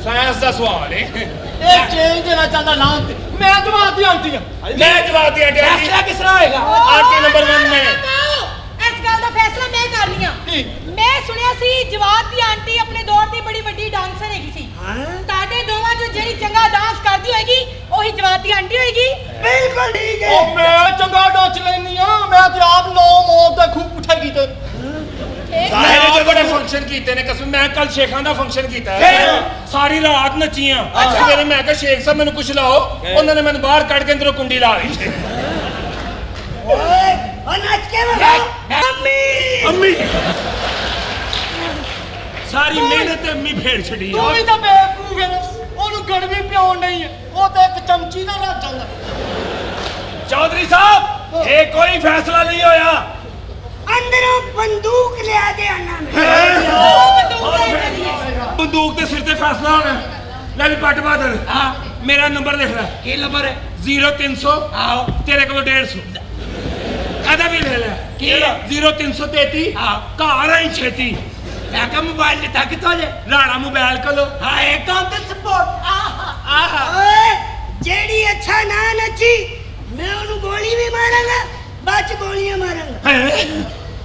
ਸਾਇੰਸ ਦਾ ਸਵਾਲ ਹੈ ਇਹ ਚੇਂਜ ਦੇਣਾ ਚਾਹੁੰਦਾ ਨਾਂ ਤੇ। ਮੈਂ ਜਵਾਬ ਦੀ ਆਂਟੀ ਆ ਮੈਂ ਜਵਾਬ ਦਿਆਂ ਡੈਡੀ ਫੈਸਲਾ ਕਿਸ ਤਰ੍ਹਾਂ ਹੋਏਗਾ? ਆਂਟੀ ਨੰਬਰ 1 ਮੈਂ। ਇਸ ਗੱਲ ਦਾ ਫੈਸਲਾ ਮੈਂ ਕਰਨੀ ਆ ਮੈਂ ਸੁਣਿਆ ਸੀ ਜਵਾਦ ਦੀ ਆਂਟੀ ਆਪਣੇ ਦੌਰ ਦੀ ਬੜੀ ਵੱਡੀ ਡਾਂਸਰ ਹੈਗੀ ਸੀ। ਤੁਹਾਡੇ ਦੋਵਾਂ ਚੋਂ ਜਿਹੜੀ ਚੰਗਾ ਡਾਂਸ ਕਰਦੀ ਹੋਏਗੀ ਉਹੀ ਜਵਾਦ ਦੀ ਆਂਟੀ ਹੋਏਗੀ। ਬਿਲਕੁਲ ਠੀਕ ਹੈ ਉਹ ਮੈਂ ਚੰਗਾ ਡੋਚ ਲੈਣੀ ਆ ਮੈਂ ਤੇ ਆਪ ਨੌ ਮੌਤ ਦੇ ਖੂਬ ਪੁੱਠੇ ਕੀਤੇ। ਫੰਕਸ਼ਨ ਕੀਤੇ ਨੇ ਕਸਮ ਮੈਂ ਕੱਲ ਸ਼ੇਖਾਂ ਦਾ ਫੰਕਸ਼ਨ ਕੀਤਾ ਹੈ ਸਾਰੀ ਰਾਤ ਨੱਚੀਆਂ ਸਵੇਰੇ ਮੈਂ ਕਿਹਾ ਸ਼ੇਖ ਸਾਹਿਬ ਮੈਨੂੰ ਕੁਛ ਲਾਓ ਉਹਨਾਂ ਨੇ ਮੈਨੂੰ ਬਾਹਰ ਕੱਢ ਕੇ ਅੰਦਰੋਂ ਕੁੰਡੀ ਲਾ ਲਈ ਓਏ ਉਹ ਨੱਚ ਕੇ ਵਿਖਾਓ ਮੰਮੀ ਅੰਮੀ ਸਾਰੀ ਮਿਹਨਤ ਤੇ ਅੰਮੀ ਫੇਰ ਛੱਡੀ ਤੂੰ ਵੀ ਤਾਂ ਬੇਵਕੂਫ ਹੈ ਨਾ। ਉਹਨੂੰ ਗੜਵੀ ਪਿਉਣ ਨਹੀਂ ਹੈ ਉਹ ਤੇ ਇੱਕ ਚਮਚੀ ਨਾਲ ਲੱਗ ਜਾਂਦਾ ਚੌਧਰੀ ਸਾਹਿਬ ਇਹ ਕੋਈ ਫੈਸਲਾ ਨਹੀਂ ਹੋਇਆ ਅੰਦਰੋਂ ਬੰਦੂਕ ਲਿਆ ਕੇ ਆਣਾ ਮੈਂ ਬੰਦੂਕ ਤੇ ਸਿਰ ਤੇ ਫੈਸਲਾ ਹੋਣਾ ਲੈ ਵੀ ਪੱਟ ਬਾਦਰ ਹਾਂ ਮੇਰਾ ਨੰਬਰ ਲਿਖ ਲੈ ਕੀ ਨੰਬਰ ਹੈ 0300 ਆਓ ਤੇਰੇ ਕੋਲ 150 ਆਦਾ ਵੀ ਲੈ ਲੈ ਕੀ 0333 ਹਾਂ ਘਰ ਆਈ ਛੇਤੀ ਮੈਂ ਕਾ ਮੋਬਾਈਲ ਲਿਤਾ ਕਿੱਥੋਂ ਜੇ ਰਾਣਾ ਮੋਬਾਈਲ ਕੋਲੋਂ ਹਾਂ ਇਹ ਕੰਮ ਤੇ ਸਪੋਰਟ ਆਹਾ ਆਹਾ ਓਏ ਜਿਹੜੀ ਅੱਛਾ ਨਾ ਨੱਚੀ ਮੈਂ ਉਹਨੂੰ ਗੋਲੀ ਵੀ ਮਾਰਾਂਗਾ ਬਾਅਦ ਚ ਗੋਲੀਆਂ ਮਾਰਾਂਗਾ। ਹੈਂ?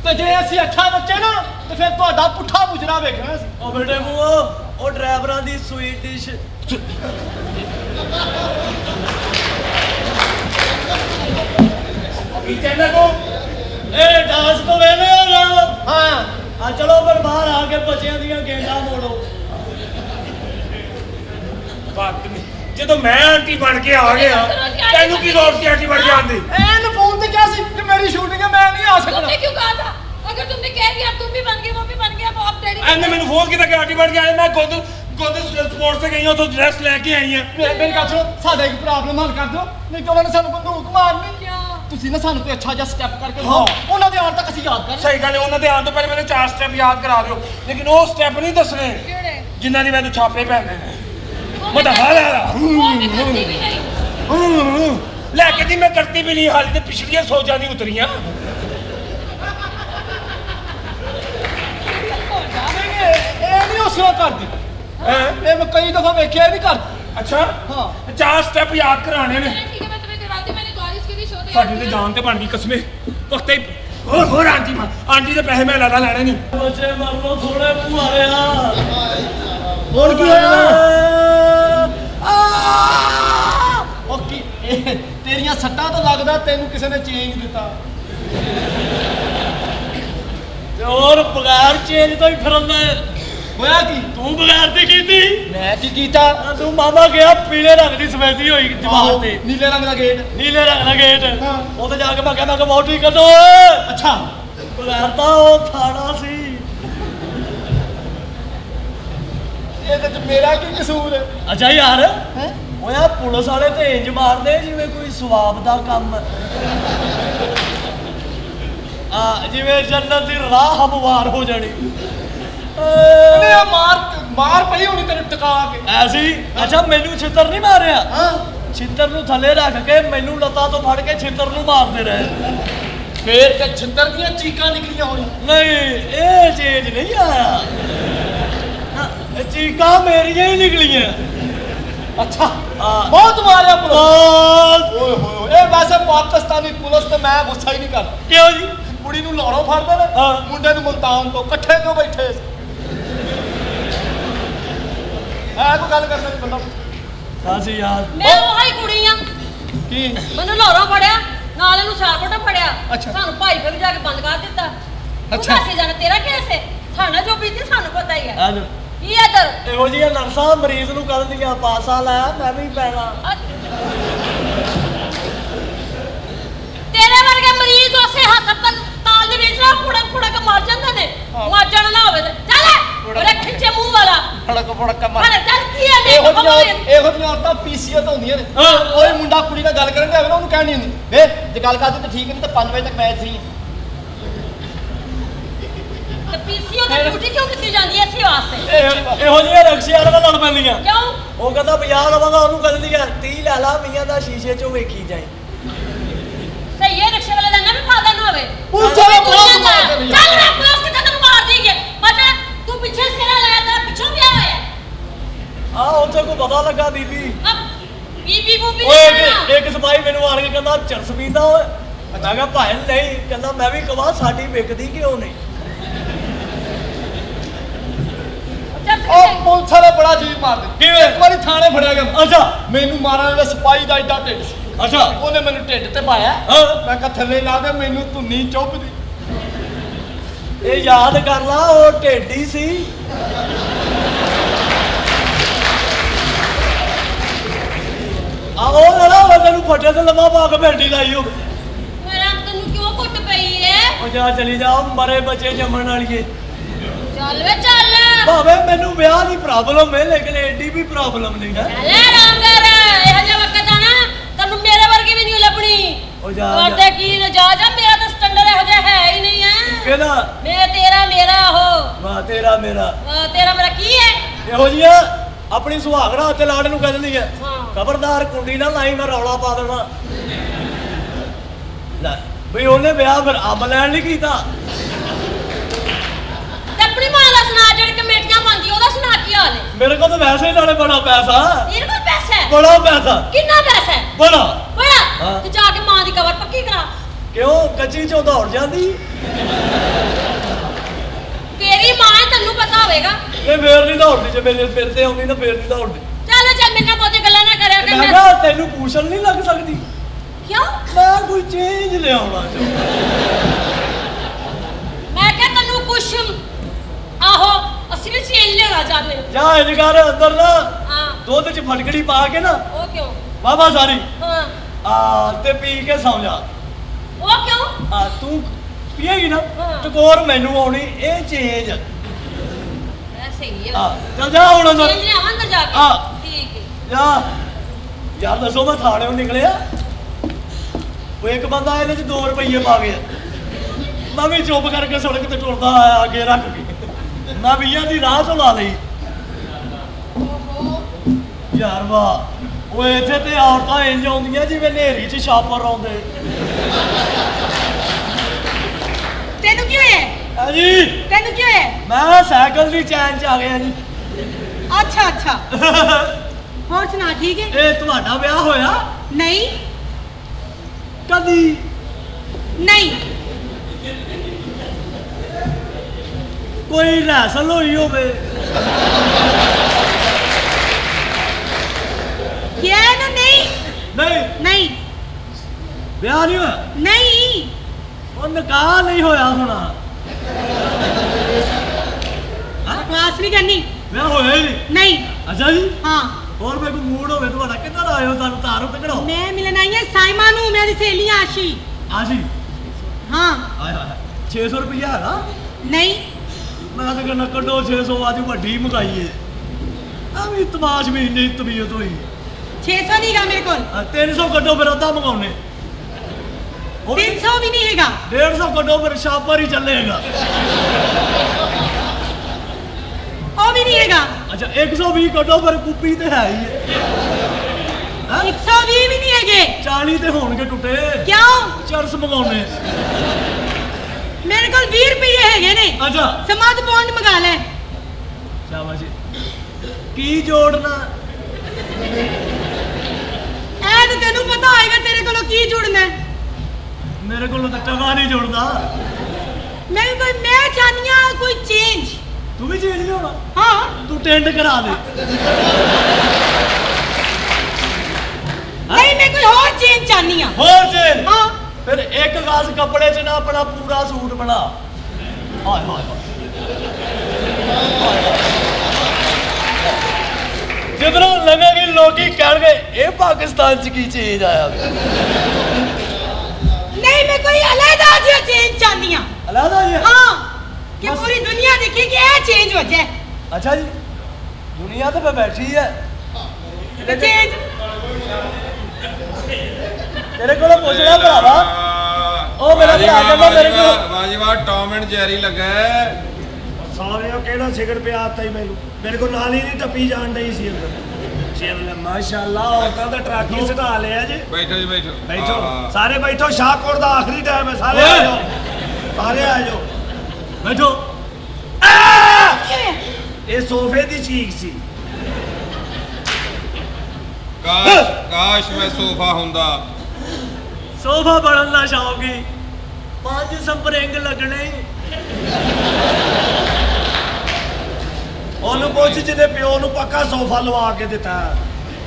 ਤੇ ਜੇ ਅਸੀਂ ਅੱਛਾ ਨੱਚੇ ਨਾ ਤੇ ਫਿਰ ਤੁਹਾਡਾ ਪੁੱਠਾ ਬੁਜਰਾ ਵੇਖਣਾ ਸੀ ਉਹ ਬੇਟੇ ਮੂੰਹ ਉਹ ਡਰਾਈਵਰਾਂ ਦੀ ਸਵੀਟ ਡਿਸ਼। ਕੀ ਕਹਿੰਦਾ ਕੋ ਇਹ ਡਾਂਸ ਤੋਂ ਵੇਲੇ ਹੋ ਜਾ ਹਾਂ। ਆ ਚਲੋ ਫਿਰ ਬਾਹਰ ਆ ਕੇ ਬੱਚਿਆਂ ਦੀਆਂ ਗੇਂਦਾਂ ਮੋੜੋ। ਬਾਤ ਨਹੀਂ ਜਦੋਂ ਮੈਂ ਆਂਟੀ ਬਣ ਕੇ ਆ ਗਿਆ ਤੈਨੂੰ ਕੀ ਲੋੜ ਸੀ ਆਂਟੀ ਬਣ ਜਾਣ ਦੀ? ਐਨ ਫੋਨ ਤੇ ਕਿਹਾ ਸੀ ਕਿ ਮੇਰੀ ਸ਼ੂਟਿੰਗ ਹੈ ਮੈਂ ਨਹੀਂ ਆ ਸਕਦਾ तुमने क्यों कहा था अगर तुमने कह दिया अब तुम भी बन गए वो भी बन गया अब अब डैडी ਐਨੇ ਮੈਨੂੰ ਫੋਨ ਕੀਤਾ ਕਿ ਆਂਟੀ ਬਣ ਕੇ ਆਏ ਮੈਂ ਖੁਦ ਖੁਦ ਸਪੋਰਟਸ ਤੇ ਗਈ ਹਾਂ ਉੱਥੋਂ ਡਰੈਸ ਲੈ ਕੇ ਆਈ ਹਾਂ ਮੇ- ਮੇਰੀ ਗੱਲ ਸੁਣੋ ਸਾਡਾ ਇੱਕ ਪ੍ਰੋਬਲਮ ਹੱਲ ਕਰ ਦਿਓ ਨਹੀਂ ਤਾਂ ਉਹਨਾਂ ਨੇ ਸਾਨੂੰ ਬੰਦੂਕ ਮਾਰਨੀ ਤੁਸੀਂ ਨਾ ਸਾਨੂੰ ਕੋਈ ਅੱਛਾ ਜਿਹਾ ਸਟੈਪ ਕਰਕੇ ਦਿਖਾਓ ਉਹਨਾਂ ਦੇ ਆਉਣ ਤੱਕ ਅਸੀਂ ਯਾਦ ਕਰ ਸਹੀ ਗੱਲ ਹੈ ਉਹਨਾਂ ਦੇ ਆਉਣ ਤੋਂ ਪਹਿਲੇ ਮੈਨੂੰ ਚਾਰ ਸਟੈਪ ਯਾਦ ਕਰਾ ਦਿਓ ਲੇਕਿਨ ਉਹ ਸਟੈਪ ਨਹੀਂ ਦੱਸਣੇ ਕਿਹੜੇ ਜਿਨ੍ਹਾਂ ਦੀ ਮੈਨੂੰ ਛਾਪੇ ਪੈਣੇ ਨੇ ਮੈਂ ਤਾਂ ਹਾਲ ਆ वो भी करती भी नहीं ਲੈ ਕੇ ਜੀ ਮੈਂ ਕਰਤੀ ਵੀ ਨਹੀਂ ਹਾਲੇ ਤੇ ਪਿਛਲੀਆਂ ਸੋਚਾਂ ਦੀ ਉਤਰੀਆਂ। ਇਹ ਨਹੀਂ ਉਸਰਾ ਕਰਦੀ। ਇਹ ਮੈਂ ਕਈ ਦਫਾ ਵੇਖਿਆ ਨਹੀਂ ਕਰ ਅੱਛਾ? ਹਾਂ। ਚਾਰ ਸਟੈਪ ਯਾਦ ਕਰਾਣੇ ਨੇ। ਠੀਕ ਹੈ ਮੈਂ ਤੁਹਾਨੂੰ ਕਰਵਾਤੀ ਮੈਨੇ ਕਾਲਜ ਕੇ ਵੀ ਸ਼ੋਅ ਤੇ ਸਾਡੀ ਤੇ ਜਾਨ ਤੇ ਬਣ ਗਈ ਕਸਮੇ। ਵਕਤੇ ਹੋਰ ਹੋਰ ਆਂਟੀ ਮਾਂ ਆਂਟੀ ਦੇ ਪੈਸੇ ਮੈਂ ਲਾਦਾ ਲੈਣੇ ਨਹੀਂ। ਬੱਚੇ ਮਰ ਲੋ ਥੋੜੇ ਭੁਆਰਿਆ ਹੋਰ ਕੀ ਹੋਇਆ? ਆ! ਇਹ ਤੇਰੀਆਂ ਸੱਟਾਂ ਤੋਂ ਲੱਗਦਾ ਤੈਨੂੰ ਕਿਸੇ ਨੇ ਚੇਂਜ ਦਿੱਤਾ। ਤੇ ਹੋਰ ਬਗੈਰ ਚੇਂਜ ਤੋਂ ਹੀ ਫਿਰਦਾ ਹੋਇਆ ਕੀ? ਤੂੰ ਬਗੈਰ ਦੀ ਕੀਤੀ? ਮੈਂ ਕੀ ਕੀਤਾ? ਤੂੰ ਮਾਮਾ ਗਿਆ ਪੀਲੇ ਰੰਗ ਦੀ ਸਫੈਦੀ ਹੋਈ ਜਵਾਨ ਤੇ। ਨੀਲੇ ਰੰਗ ਦਾ ਗੇਟ ਨੀਲੇ ਰੰਗ ਦਾ ਗੇਟ। ਉੱਥੇ ਜਾ ਕੇ ਮੈਂ ਕਹਿੰਦਾ ਕਿ ਵੋਟੀ ਕੱਢੋ ਅੱਛਾ। ਬਗੈਰ ਤਾਂ ਉਹ ਥਾਣਾ ਸੀ। ਇਹਦੇ ਚ ਮੇਰਾ ਕੀ ਕਸੂਰ ਹੈ? ਅੱਛਾ ਯਾਰ। ਹੈਂ? ਓਏ ਆ ਪੁਲਿਸ ਵਾਲੇ ਤੇ ਇੰਜ ਮਾਰਦੇ ਜਿਵੇਂ ਕੋਈ ਸਵਾਬ ਦਾ ਕੰਮ। ਆ ਜਿਵੇਂ ਜੰਨਤ ਦੀ ਰਾਹ ਹਮਵਾਰ ਹੋ ਜਾਣੀ। ਆ ਮਾਰ ਮਾਰ ਪਈ ਹੋਣੀ ਤੈਨੂੰ ਟਿਕਾ ਕੇ। ਐਸੀ ਅੱਛਾ ਮੈਨੂੰ ਛਿੱਤਰ ਨਹੀਂ ਮਾਰਿਆ? ਹਾਂ। ਛਿੱਤਰ ਨੂੰ ਥੱਲੇ ਰੱਖ ਕੇ ਮੈਨੂੰ ਲੱਤਾਂ ਤੋਂ ਫੜ ਕੇ ਛਿੱਤਰ ਨੂੰ ਮਾਰਦੇ ਰਹੇ। ਫੇਰ ਤੇ ਛਿੱਤਰ ਦੀਆਂ ਚੀਕਾਂ ਨਿਕਲੀਆਂ ਹੋਣੀ ਨਹੀਂ ਇਹ ਚੀਜ਼ ਨਹੀਂ ਆਇਆ। ਨਾ, ਇਹ ਚੀਕਾਂ ਮੇਰੀਆਂ ਹੀ ਨਿਕਲੀਆਂ। ਅੱਛਾ। ਹਾਂ। ਬਹੁਤ ਮਾਰਿਆ ਪੁਲਿਸ। ਓਏ ਹੋਏ ਹੋਏ। ਇਹ ਵੈਸੇ ਪਾਕਿਸਤਾਨੀ ਪੁਲਿਸ ਤੇ ਮੈਂ ਗੁੱਸਾ ਹੀ ਨਹੀਂ ਕਰਦਾ। ਕਿਉਂ ਜੀ? ਕੁੜੀ ਨੂੰ ਲਾਹੌਰੋਂ ਫੜਦੇ ਨੇ। ਹਾਂ। ਮੁੰਡੇ ਨੂੰ ਮੁਲਤਾਨ ਤੋਂ ਇਕੱਠੇ ਕਿਉਂ ਬੈਠੇ? ਐ ਕੋਈ ਗੱਲ ਕਰਦਾ ਨਹੀਂ ਬੰਦਾ? ਸਾਸੀ ਯਾਰ। ਮੈਂ ਉਹੀ ਕੁੜੀ ਆ। ਕੀ? ਮੈਨੂੰ ਲਾਹੌਰੋਂ ਫੜਿਆ ਨਾਲ ਇਹਨੂੰ ਸ਼ਾਰਪੋਟਾ ਫੜਿਆ। ਸਾਨੂੰ ਭਾਈ ਫਿਰ ਜਾ ਕੇ ਬੰਦ ਕਰ ਦਿੱਤਾ। ਅੱਛਾ। ਦੱਸੇ ਜਾਣਾ ਤੇਰਾ ਕੇਸ ਹੈ? ਸਾਡਾ ਜੋ ਬੀਤੀ ਸਾਨੂੰ ਪਤਾ ਹੀ ਹੈ। ਆ ਜਾ ਕੀ ਇਧਰ? ਇਹੋ ਜਿਹੀਆਂ ਨਰਸਾਂ ਮਰੀਜ਼ ਨੂੰ ਕਰ ਦੀਆਂ ਪਾਸਾ ਲਾਇਆ ਮੈਂ ਵੀ ਪੈਣਾ। ਤੇਰੇ ਵਰਗੇ ਮਰੀਜ਼ ਉਸੇ ਹਸਪਤਾਲ ਦੇ ਵਿੱਚ ਨਾ ਕੁੜਕ ਕੁੜਕ ਮਰ ਜਾਂਦੇ ਨੇ। ਮਰ ਜਾਣਾ ਨਾ ਹੋਵੇ ਚੱਲ ਉਹਦੇ ਖਿੱਚੇ ਮੂੰਹ ਵਾਲਾ। ਫੜਕ ਫੜਕ ਮਰ। ਹਲੇ ਚੱਲ ਕੀ ਹੈ ਇਹੋ ਜਿਹੀਆਂ ਇਹੋ ਜਿਹੀਆਂ ਔਰਤਾਂ ਪੀਸੀਓ ਤੋਂ ਹੁੰਦੀਆਂ ਨੇ। ਕੋਈ ਮੁੰਡਾ ਕੁੜੀ ਨਾਲ ਗੱਲ ਕਰਨ ਦੇ ਆਵੇ ਨਾ ਉਹਨੂੰ ਕਹਿਣੀ ਹੁੰਦੀ। ਵੇ ਜੇ ਗੱਲ ਕਰਦੀ ਤਾਂ ਠੀਕ ਨਹੀਂ ਤਾਂ 5 ਵਜੇ ਤੱਕ ਮੈਚ ਸੀ ਤੇ ਪੀਸੀਓ ਦੀ ਡਿਊਟੀ ਕਿਉਂ ਕੀਤੀ ਜਾਂਦੀ ਹੈ ਇਸੇ ਵਾਸਤੇ? ਇਹ- ਇਹੋ ਜਿਹੀਆਂ ਰਕਸ਼ੇ ਵਾਲੇ ਨਾਲ ਲੜ ਪੈਂਦੀਆਂ। ਕਿਉਂ? ਉਹ ਕਹਿੰਦਾ 50 ਲਵਾਂਗਾ ਉਹਨੂੰ ਕਹਿੰਦੀ ਆ 30 ਲੈ ਲਾ ਮੀਆਂ ਦਾ ਸ਼ੀਸ਼ੇ ਚੋਂ ਵੇਖੀ ਜਾਏ ਸਹੀ ਹੈ ਰਿਕਸ਼ੇ ਵਾਲੇ ਦਾ ਨਾ ਵੀ ਫਾਦਰ ਨਾ ਹੋਵੇ। ਪੁਲਿਸ ਤੂੰ ਵਾਲਾ ਦੁਨੀਆ ਬਹੁਤ ਮਾਰਦੇ ਦਾ- ਨੇ। ਚੱਲ ਨਾ ਪੁਲਿਸ ਕਿਤੇ ਤੈਨੂੰ ਮਾਰ ਦੇਗੇ ਬਟ ਤੂੰ ਪਿੱਛੇ ਸਿਰਾ ਲਾਇਆ ਤੇਰਾ ਪਿੱਛੋਂ ਵੀ ਆਇਆ ਆ ਉੱਥੇ ਕੋਈ ਪਤਾ ਲੱਗਾ ਬੀਬੀ? ਬੀਬੀ ਬੂਬੀ ਓਏ ਇੱਕ- ਇੱਕ ਸਪਾਈ ਮੈਨੂੰ ਆਣ ਕੇ ਕਹਿੰਦਾ ਚਰਸ ਪੀਂਦਾ ਓਏ? ਮੈਂ ਕਿਹਾ ਭਾਈ ਨਹੀਂ। ਕਹਿੰਦਾ ਮੈਂ ਵੀ ਕਹਾਂ ਸਾਡੀ ਵਿਕਦੀ ਕਿਉਂ ਨਹੀਂ? ਉਹ ਪੁਲਿਸ ਵਾਲੇ ਬੜਾ ਜੀ ਮਾਰਦੇ। ਕਿਵੇਂ? ਇੱਕ ਵਾਰੀ ਥਾਣੇ ਫੜਿਆ ਗਿਆ। ਅੱਛਾ। ਮੈਨੂੰ ਮਾਰਨ ਵਾਲੇ ਸਿਪਾਹੀ ਦਾ ਏਡਾ ਢਿੱਡ ਸੀ। ਅੱਛਾ। ਉਹਨੇ ਮੈਨੂੰ ਢਿੱਡ ਤੇ ਪਾਇਆ। ਹਾਂ। ਮੈਂ ਕਿਹਾ ਥੱਲੇ ਲਾ ਦੇ ਮੈਨੂੰ ਧੁੰਨੀ ਚੁੱਭਦੀ ਇਹ ਯਾਦ ਕਰ ਲਾ ਉਹ ਢੇਡੀ ਸੀ। ਆ ਉਹ ਨਾ ਉਹ ਤੈਨੂੰ ਫੱਟੇ ਤੇ ਲੰਮਾ ਪਾ ਕੇ ਭੈਂਡੀ ਲਾਈ ਹੋਵੇ ਮੇਰਾ ਤੈਨੂੰ ਕਿਉਂ ਕੁੱਟ ਪਈ ਹੈ ਉਹ ਜਾ ਚਲੀ ਜਾ ਮਰੇ ਬੱਚੇ ਜੰਮਣ ਵਾਲੀਏ। ਚੱਲ ਵੇ ਚੱਲ। ਭਾਵੇਂ ਮੈਨੂੰ ਵਿਆਹ ਦੀ ਪ੍ਰੋਬਲਮ ਹੈ ਲੇਕਿਨ ਐਡੀ ਵੀ ਪ੍ਰੋਬਲਮ ਨਹੀਂ ਹੈ। ਚੱਲ ਆਰਾਮ ਕਰ ਇਹੋ ਜਿਹਾ ਵਕਤ ਆਣਾ ਤੈਨੂੰ ਮੇਰੇ ਵਰਗੀ ਵੀ ਨਹੀਂ ਲੱਭਣੀ। ਉਹ ਜਾ ਤੁਹਾਡੇ ਕੀ ਨੇ ਜਾ ਜਾ ਮੇਰਾ ਤਾਂ ਸਟੈਂਡਰਡ ਇਹੋ ਜਿਹਾ ਹੈ ਹੀ ਨਹੀਂ ਹੈ। ਕਿਹਦਾ? ਮੈਂ ਤੇਰਾ ਮੇਰਾ ਉਹ। ਵਾਹ ਤੇਰਾ ਮੇਰਾ। ਅਹ ਤੇਰਾ ਮੇਰਾ ਕੀ ਹੈ? ਇਹੋ ਜੀਆਂ ਆਪਣੀ ਸੁਹਾਗਰਾ ਤੇ ਲਾੜ ਨੂੰ ਕਹਿ ਦਿੰਦੀ ਹੈ ਹਾਂ। ਖਬਰਦਾਰ ਕੁੰਡੀ ਨਾ ਲਾਈ ਮੈਂ ਰੌਲਾ ਪਾ ਦੇਣਾ ਲੈ। ਬਈ ਉਹਨੇ ਵਿਆਹ ਫਿਰ ਅੰਬ ਲੈਣ ਨਹੀਂ ਕੀਤਾ। ਤੇ ਆਪਣੀ ਮਾਂ ਦਾ ਸੁਣਾ ਜਿਹੜੀ ਕਮੇਟੀਆਂ ਪਾਉਂਦੀ ਉਹਦਾ ਸੁਣਾ ਕੀ ਹਾਲ ਹੈ? ਮੇਰੇ ਕੋਲ ਤਾਂ ਵੈਸੇ ਹੀ ਨਾਲੇ ਬੜਾ ਪੈਸਾ। ਇਹਦੇ ਕੋਲ ਪੈਸਾ ਹੈ? ਬੜਾ ਪੈਸਾ। ਕਿੰਨਾ ਪੈਸਾ ਹੈ? ਬੜਾ। ਬੜਾ। ਤੇ ਜਾ ਕੇ ਮਾਂ ਦੀ ਕਬਰ ਪੱਕੀ ਕਰਾ। ਕਿਉਂ? ਕੱਚੀ ਚੋਂ ਦੌੜ ਜਾਂਦੀ। ਤੇਰੀ ਮਾਂ ਤੈਨੂੰ ਪਤਾ ਹੋਵੇਗਾ। ਇਹ ਫੇਰ ਨਹੀਂ ਦੌੜਦੀ ਜੇ ਮੇਰੇ ਸਿਰ ਤੇ ਆਉਂਦੀ ਨਾ ਫੇਰ ਨਹੀਂ ਦੌੜਦੀ। ਚੱਲ ਚੱਲ ਮੇਰੇ ਨਾਲ ਬਹੁਤੀ ਗੱਲਾਂ ਨਾ ਕਰਿਆ ਕਰ ਮੈਂ ਤੈਨੂੰ ਪੂਛਲ ਨਹੀਂ ਲੱਗ ਸਕਦੀ। ਕਿਉਂ? ਮੈਂ ਕੋਈ ਚੇਂਜ ਲਿਆਉਣਾ ਚਾਹੁੰਦਾ। ਮੈਂ ਕਿਹਾ ਤੈਨੂੰ ਕੁਛ ਆਹੋ ਅਸੀਂ ਵੀ ਚੇਂਜ ਲਿਆ ਜਾਂਦੇ ਜਾ ਇੰਜ ਕਰ ਅੰਦਰ ਨਾ ਹਾਂ। ਦੁੱਧ 'ਚ ਫਟਕੜੀ ਪਾ ਕੇ ਨਾ ਉਹ ਕਿਉਂ? ਵਾਵਾ ਸਾਰੀ। ਹਾਂ। ਆ ਤੇ ਪੀ ਕੇ ਸੌਂ ਜਾ। ਉਹ ਕਿਉਂ? ਆ ਤੂੰ ਪੀਏਗੀ ਨਾ। ਟਕੋਰ ਮੈਨੂੰ ਆਉਣੀ ਇਹ ਚੇਂਜ। ਸਹੀ ਹੈ ਚੱਲ ਜਾ ਹੁਣ ਅੰਦਰ। ਚੇਂਜ ਲਿਆਵਾਂ ਅੰਦਰ ਜਾ ਕੇ। ਹਾਂ। ਠੀਕ ਹੈ। ਜਾ। ਯਾਰ ਦੱਸੋ ਮੈਂ ਥਾਣੇੋਂ ਨਿਕਲਿਆ? ਉਹ ਇੱਕ ਬੰਦਾ ਇਹਦੇ ਚ 2 ਰੁਪਏ ਪਾ ਗਿਆ ਮੈਂ ਵੀ ਚੁੱਪ ਕਰਕੇ ਸੜਕ ਤੇ ਟੁਰਦਾ ਆਇਆ ਅੱਗੇ ਰੱਖ ਕੇ। ਮੈਂ ਵੀਆਂ ਦੀ ਰਾਹ ਤੋਂ ਲਾ ਲਈ। ਯਾਰ ਵਾਹ ਉਹ ਇੱਥੇ ਤੇ ਔਰਤਾਂ ਇੰਜ ਆਉਂਦੀਆਂ ਜਿਵੇਂ ਨੇਰੀ 'ਚ ਛਾਪਰ ਆਉਂਦੇ ਤੈਨੂੰ ਕੀ ਹੋਇਆ? ਆ ਜੀ ਤੈਨੂੰ ਕੀ ਹੋਇਆ? ਮੈਂ ਸਾਈਕਲ ਦੀ ਚੈਨ 'ਚ ਆ ਗਿਆ ਜੀ। ਅੱਛਾ ਅੱਛਾ। *laughs* ਹੋਰ ਸੁਣਾ ਠੀਕ ਹੈ? ਇਹ ਤੁਹਾਡਾ ਵਿਆਹ ਹੋਇਆ? ਨਹੀਂ। ਕਦੀ। ਨਹੀਂ। ਕੋਈ ਰੈਸਲ ਹੋਈ ਹੋਵੇ। ਕਿਹਾ ਨਾ ਨਹੀਂ। ਨਹੀਂ। ਨਹੀਂ। ਵਿਆਹ ਨਹੀਂ ਹੋਇਆ? ਨਹੀਂ। ਉਹ ਨਿਕਾਹ ਨਹੀਂ ਹੋਇਆ ਹੋਣਾ। ਬਕਵਾਸ ਨਹੀਂ ਕਰਨੀ। ਵਿਆਹ ਹੋਇਆ ਹੀ ਨਹੀਂ? ਨਹੀਂ। ਅੱਛਾ ਜੀ। ਹਾਂ। और मैं को मूड होवे तुम्हारा कितना आए हो सानू तारो तकड़ो मैं मिलन आई है साइमा नु मेरी सहेली आशी आशी हाँ आए हाय 600 रुपया है ना नहीं मैं तो कहना कटो 600 आज वड्डी मंगाई है अभी तमाश भी नहीं तबीयत हुई 600 नहीं गा मेरे को 300 कटो फिर अद्धा मंगाउने 300 भी नहीं हैगा 150 कटो फिर शापर ही चलेगा 100 ਵੀ ਨਹੀਂ ਹੈਗਾ। ਅੱਛਾ 120 ਕੱਢੋ ਪਰ ਕੁੱਪੀ ਤੇ ਹੈ ਹੀ ਹੈ। 120 ਵੀ ਨਹੀਂ ਹੈਗੇ। 40 ਤੇ ਹੋਣਗੇ ਟੁੱਟੇ। ਕਿਉਂ? ਚਰਸ ਮੰਗਾਉਣੇ। ਮੇਰੇ ਕੋਲ 20 ਰੁਪਏ ਹੈਗੇ ਨੇ। ਅੱਛਾ। ਸਮਾਦ ਬੌਂਡ ਮੰਗਾ ਲੈ। ਸ਼ਾਬਾਸ਼। ਕੀ ਜੋੜਨਾ? ਐ ਤੇ ਤੈਨੂੰ ਪਤਾ ਹੋਏਗਾ ਤੇਰੇ ਕੋਲੋਂ ਕੀ ਜੁੜਨਾ ਮੇਰੇ ਕੋਲੋਂ ਤਾਂ ਟਵਾ ਨਹੀਂ ਜੁੜਦਾ। ਮੈਂ ਕੋਈ ਮੈਂ ਚਾਹਨੀਆ ਕੋਈ ਚੇਂਜ ਤੂੰ ਵੀ ਚੇਂਜ ਨਹੀਂ ਹੋਣਾ ਹਾਂ ਤੂੰ ਟੈਂਡ ਕਰਾ ਦੇ ਨਹੀਂ ਮੈਂ ਕੋਈ ਹੋਰ ਚੇਂਜ ਚਾਹਨੀ ਆ ਹੋਰ ਚੇਂਜ ਹਾਂ ਫਿਰ ਇੱਕ ਗਾਸ ਕੱਪੜੇ 'ਚ ਨਾ ਆਪਣਾ ਪੂਰਾ ਸੂਟ ਬਣਾ ਹਾਏ ਹਾਏ ਹਾਏ ਜਿੱਧਰੋਂ ਲੰਘੇਗੀ ਲੋਕੀ ਕਹਿਣਗੇ ਇਹ ਪਾਕਿਸਤਾਨ 'ਚ ਕੀ ਚੀਜ਼ ਆਇਆ ਨਹੀਂ ਮੈਂ ਕੋਈ ਅਲੱਗਾ ਜਿਹਾ ਚੇਂਜ ਚਾਹਨੀ ਆ ਅਲੱਗਾ ਜਿਹਾ? ਹਾਂ ਕਿ ਪੂਰੀ ਦੁਨੀਆ ਦੇਖੇ ਕਿ ਇਹ ਚੇਂਜ ਹੋ ਜਾਏ। ਅੱਛਾ ਜੀ ਦੁਨੀਆ ਤੇ ਬੈਠੀ ਹੈ। ਤੇ ਚੇਂਜ ਤੇਰੇ ਕੋਲੋਂ ਪੁੱਛਣਾ ਭਰਾਵਾ। ਉਹ ਮੇਰਾ ਭਰਾ ਕਹਿੰਦਾ ਮੇਰੇ ਕੋਲ ਵਾਜੀ ਵਾਹ ਟੌਮ ਐਂਡ ਜੈਰੀ ਲੱਗਾ ਹੈ। ਸਾਲਿਓ ਕਿਹੜਾ ਸਿਗੜ ਪਿਆ ਆਤਾ ਹੀ ਮੈਨੂੰ? ਮੇਰੇ ਕੋਲ ਨਾਲ ਹੀ ਨਹੀਂ ਟੱਪੀ ਜਾਣ ਡਈ ਸੀ ਅੰਦਰ। ਚੱਲ ਮਾਸ਼ਾਅੱਲਾ ਔਰਤਾਂ ਦਾ ਟਰੱਕ ਹੀ ਸਟਾ ਲਿਆ ਜੇ। ਬੈਠੋ ਜੀ ਬੈਠੋ। ਬੈਠੋ। ਸਾਰੇ ਬੈਠੋ ਸ਼ਾਹਕੋਟ ਦਾ ਆਖਰੀ ਟਾਈਮ ਹੈ ਸਾਰੇ ਆ ਜਾਓ। ਸਾਰੇ ਆ ਜਾਓ। ਬੈਠੋ। ਇਹ ਸੋਫੇ ਦੀ ਚੀਕ ਸੀ। ਕਾਸ਼ ਕਾਸ਼ ਮੈਂ ਸੋਫਾ ਹੁੰਦਾ। ਸੋਫਾ ਬਣਨ ਦਾ ਸ਼ੌਕੀ ਪੰਜ ਸਪਰਿੰਗ ਲੱਗਣੇ। ਉਹਨੂੰ ਪੁੱਛ ਜਿਹਦੇ ਪਿਓ ਨੂੰ ਪੱਕਾ ਸੋਫਾ ਲਵਾ ਕੇ ਦਿੱਤਾ।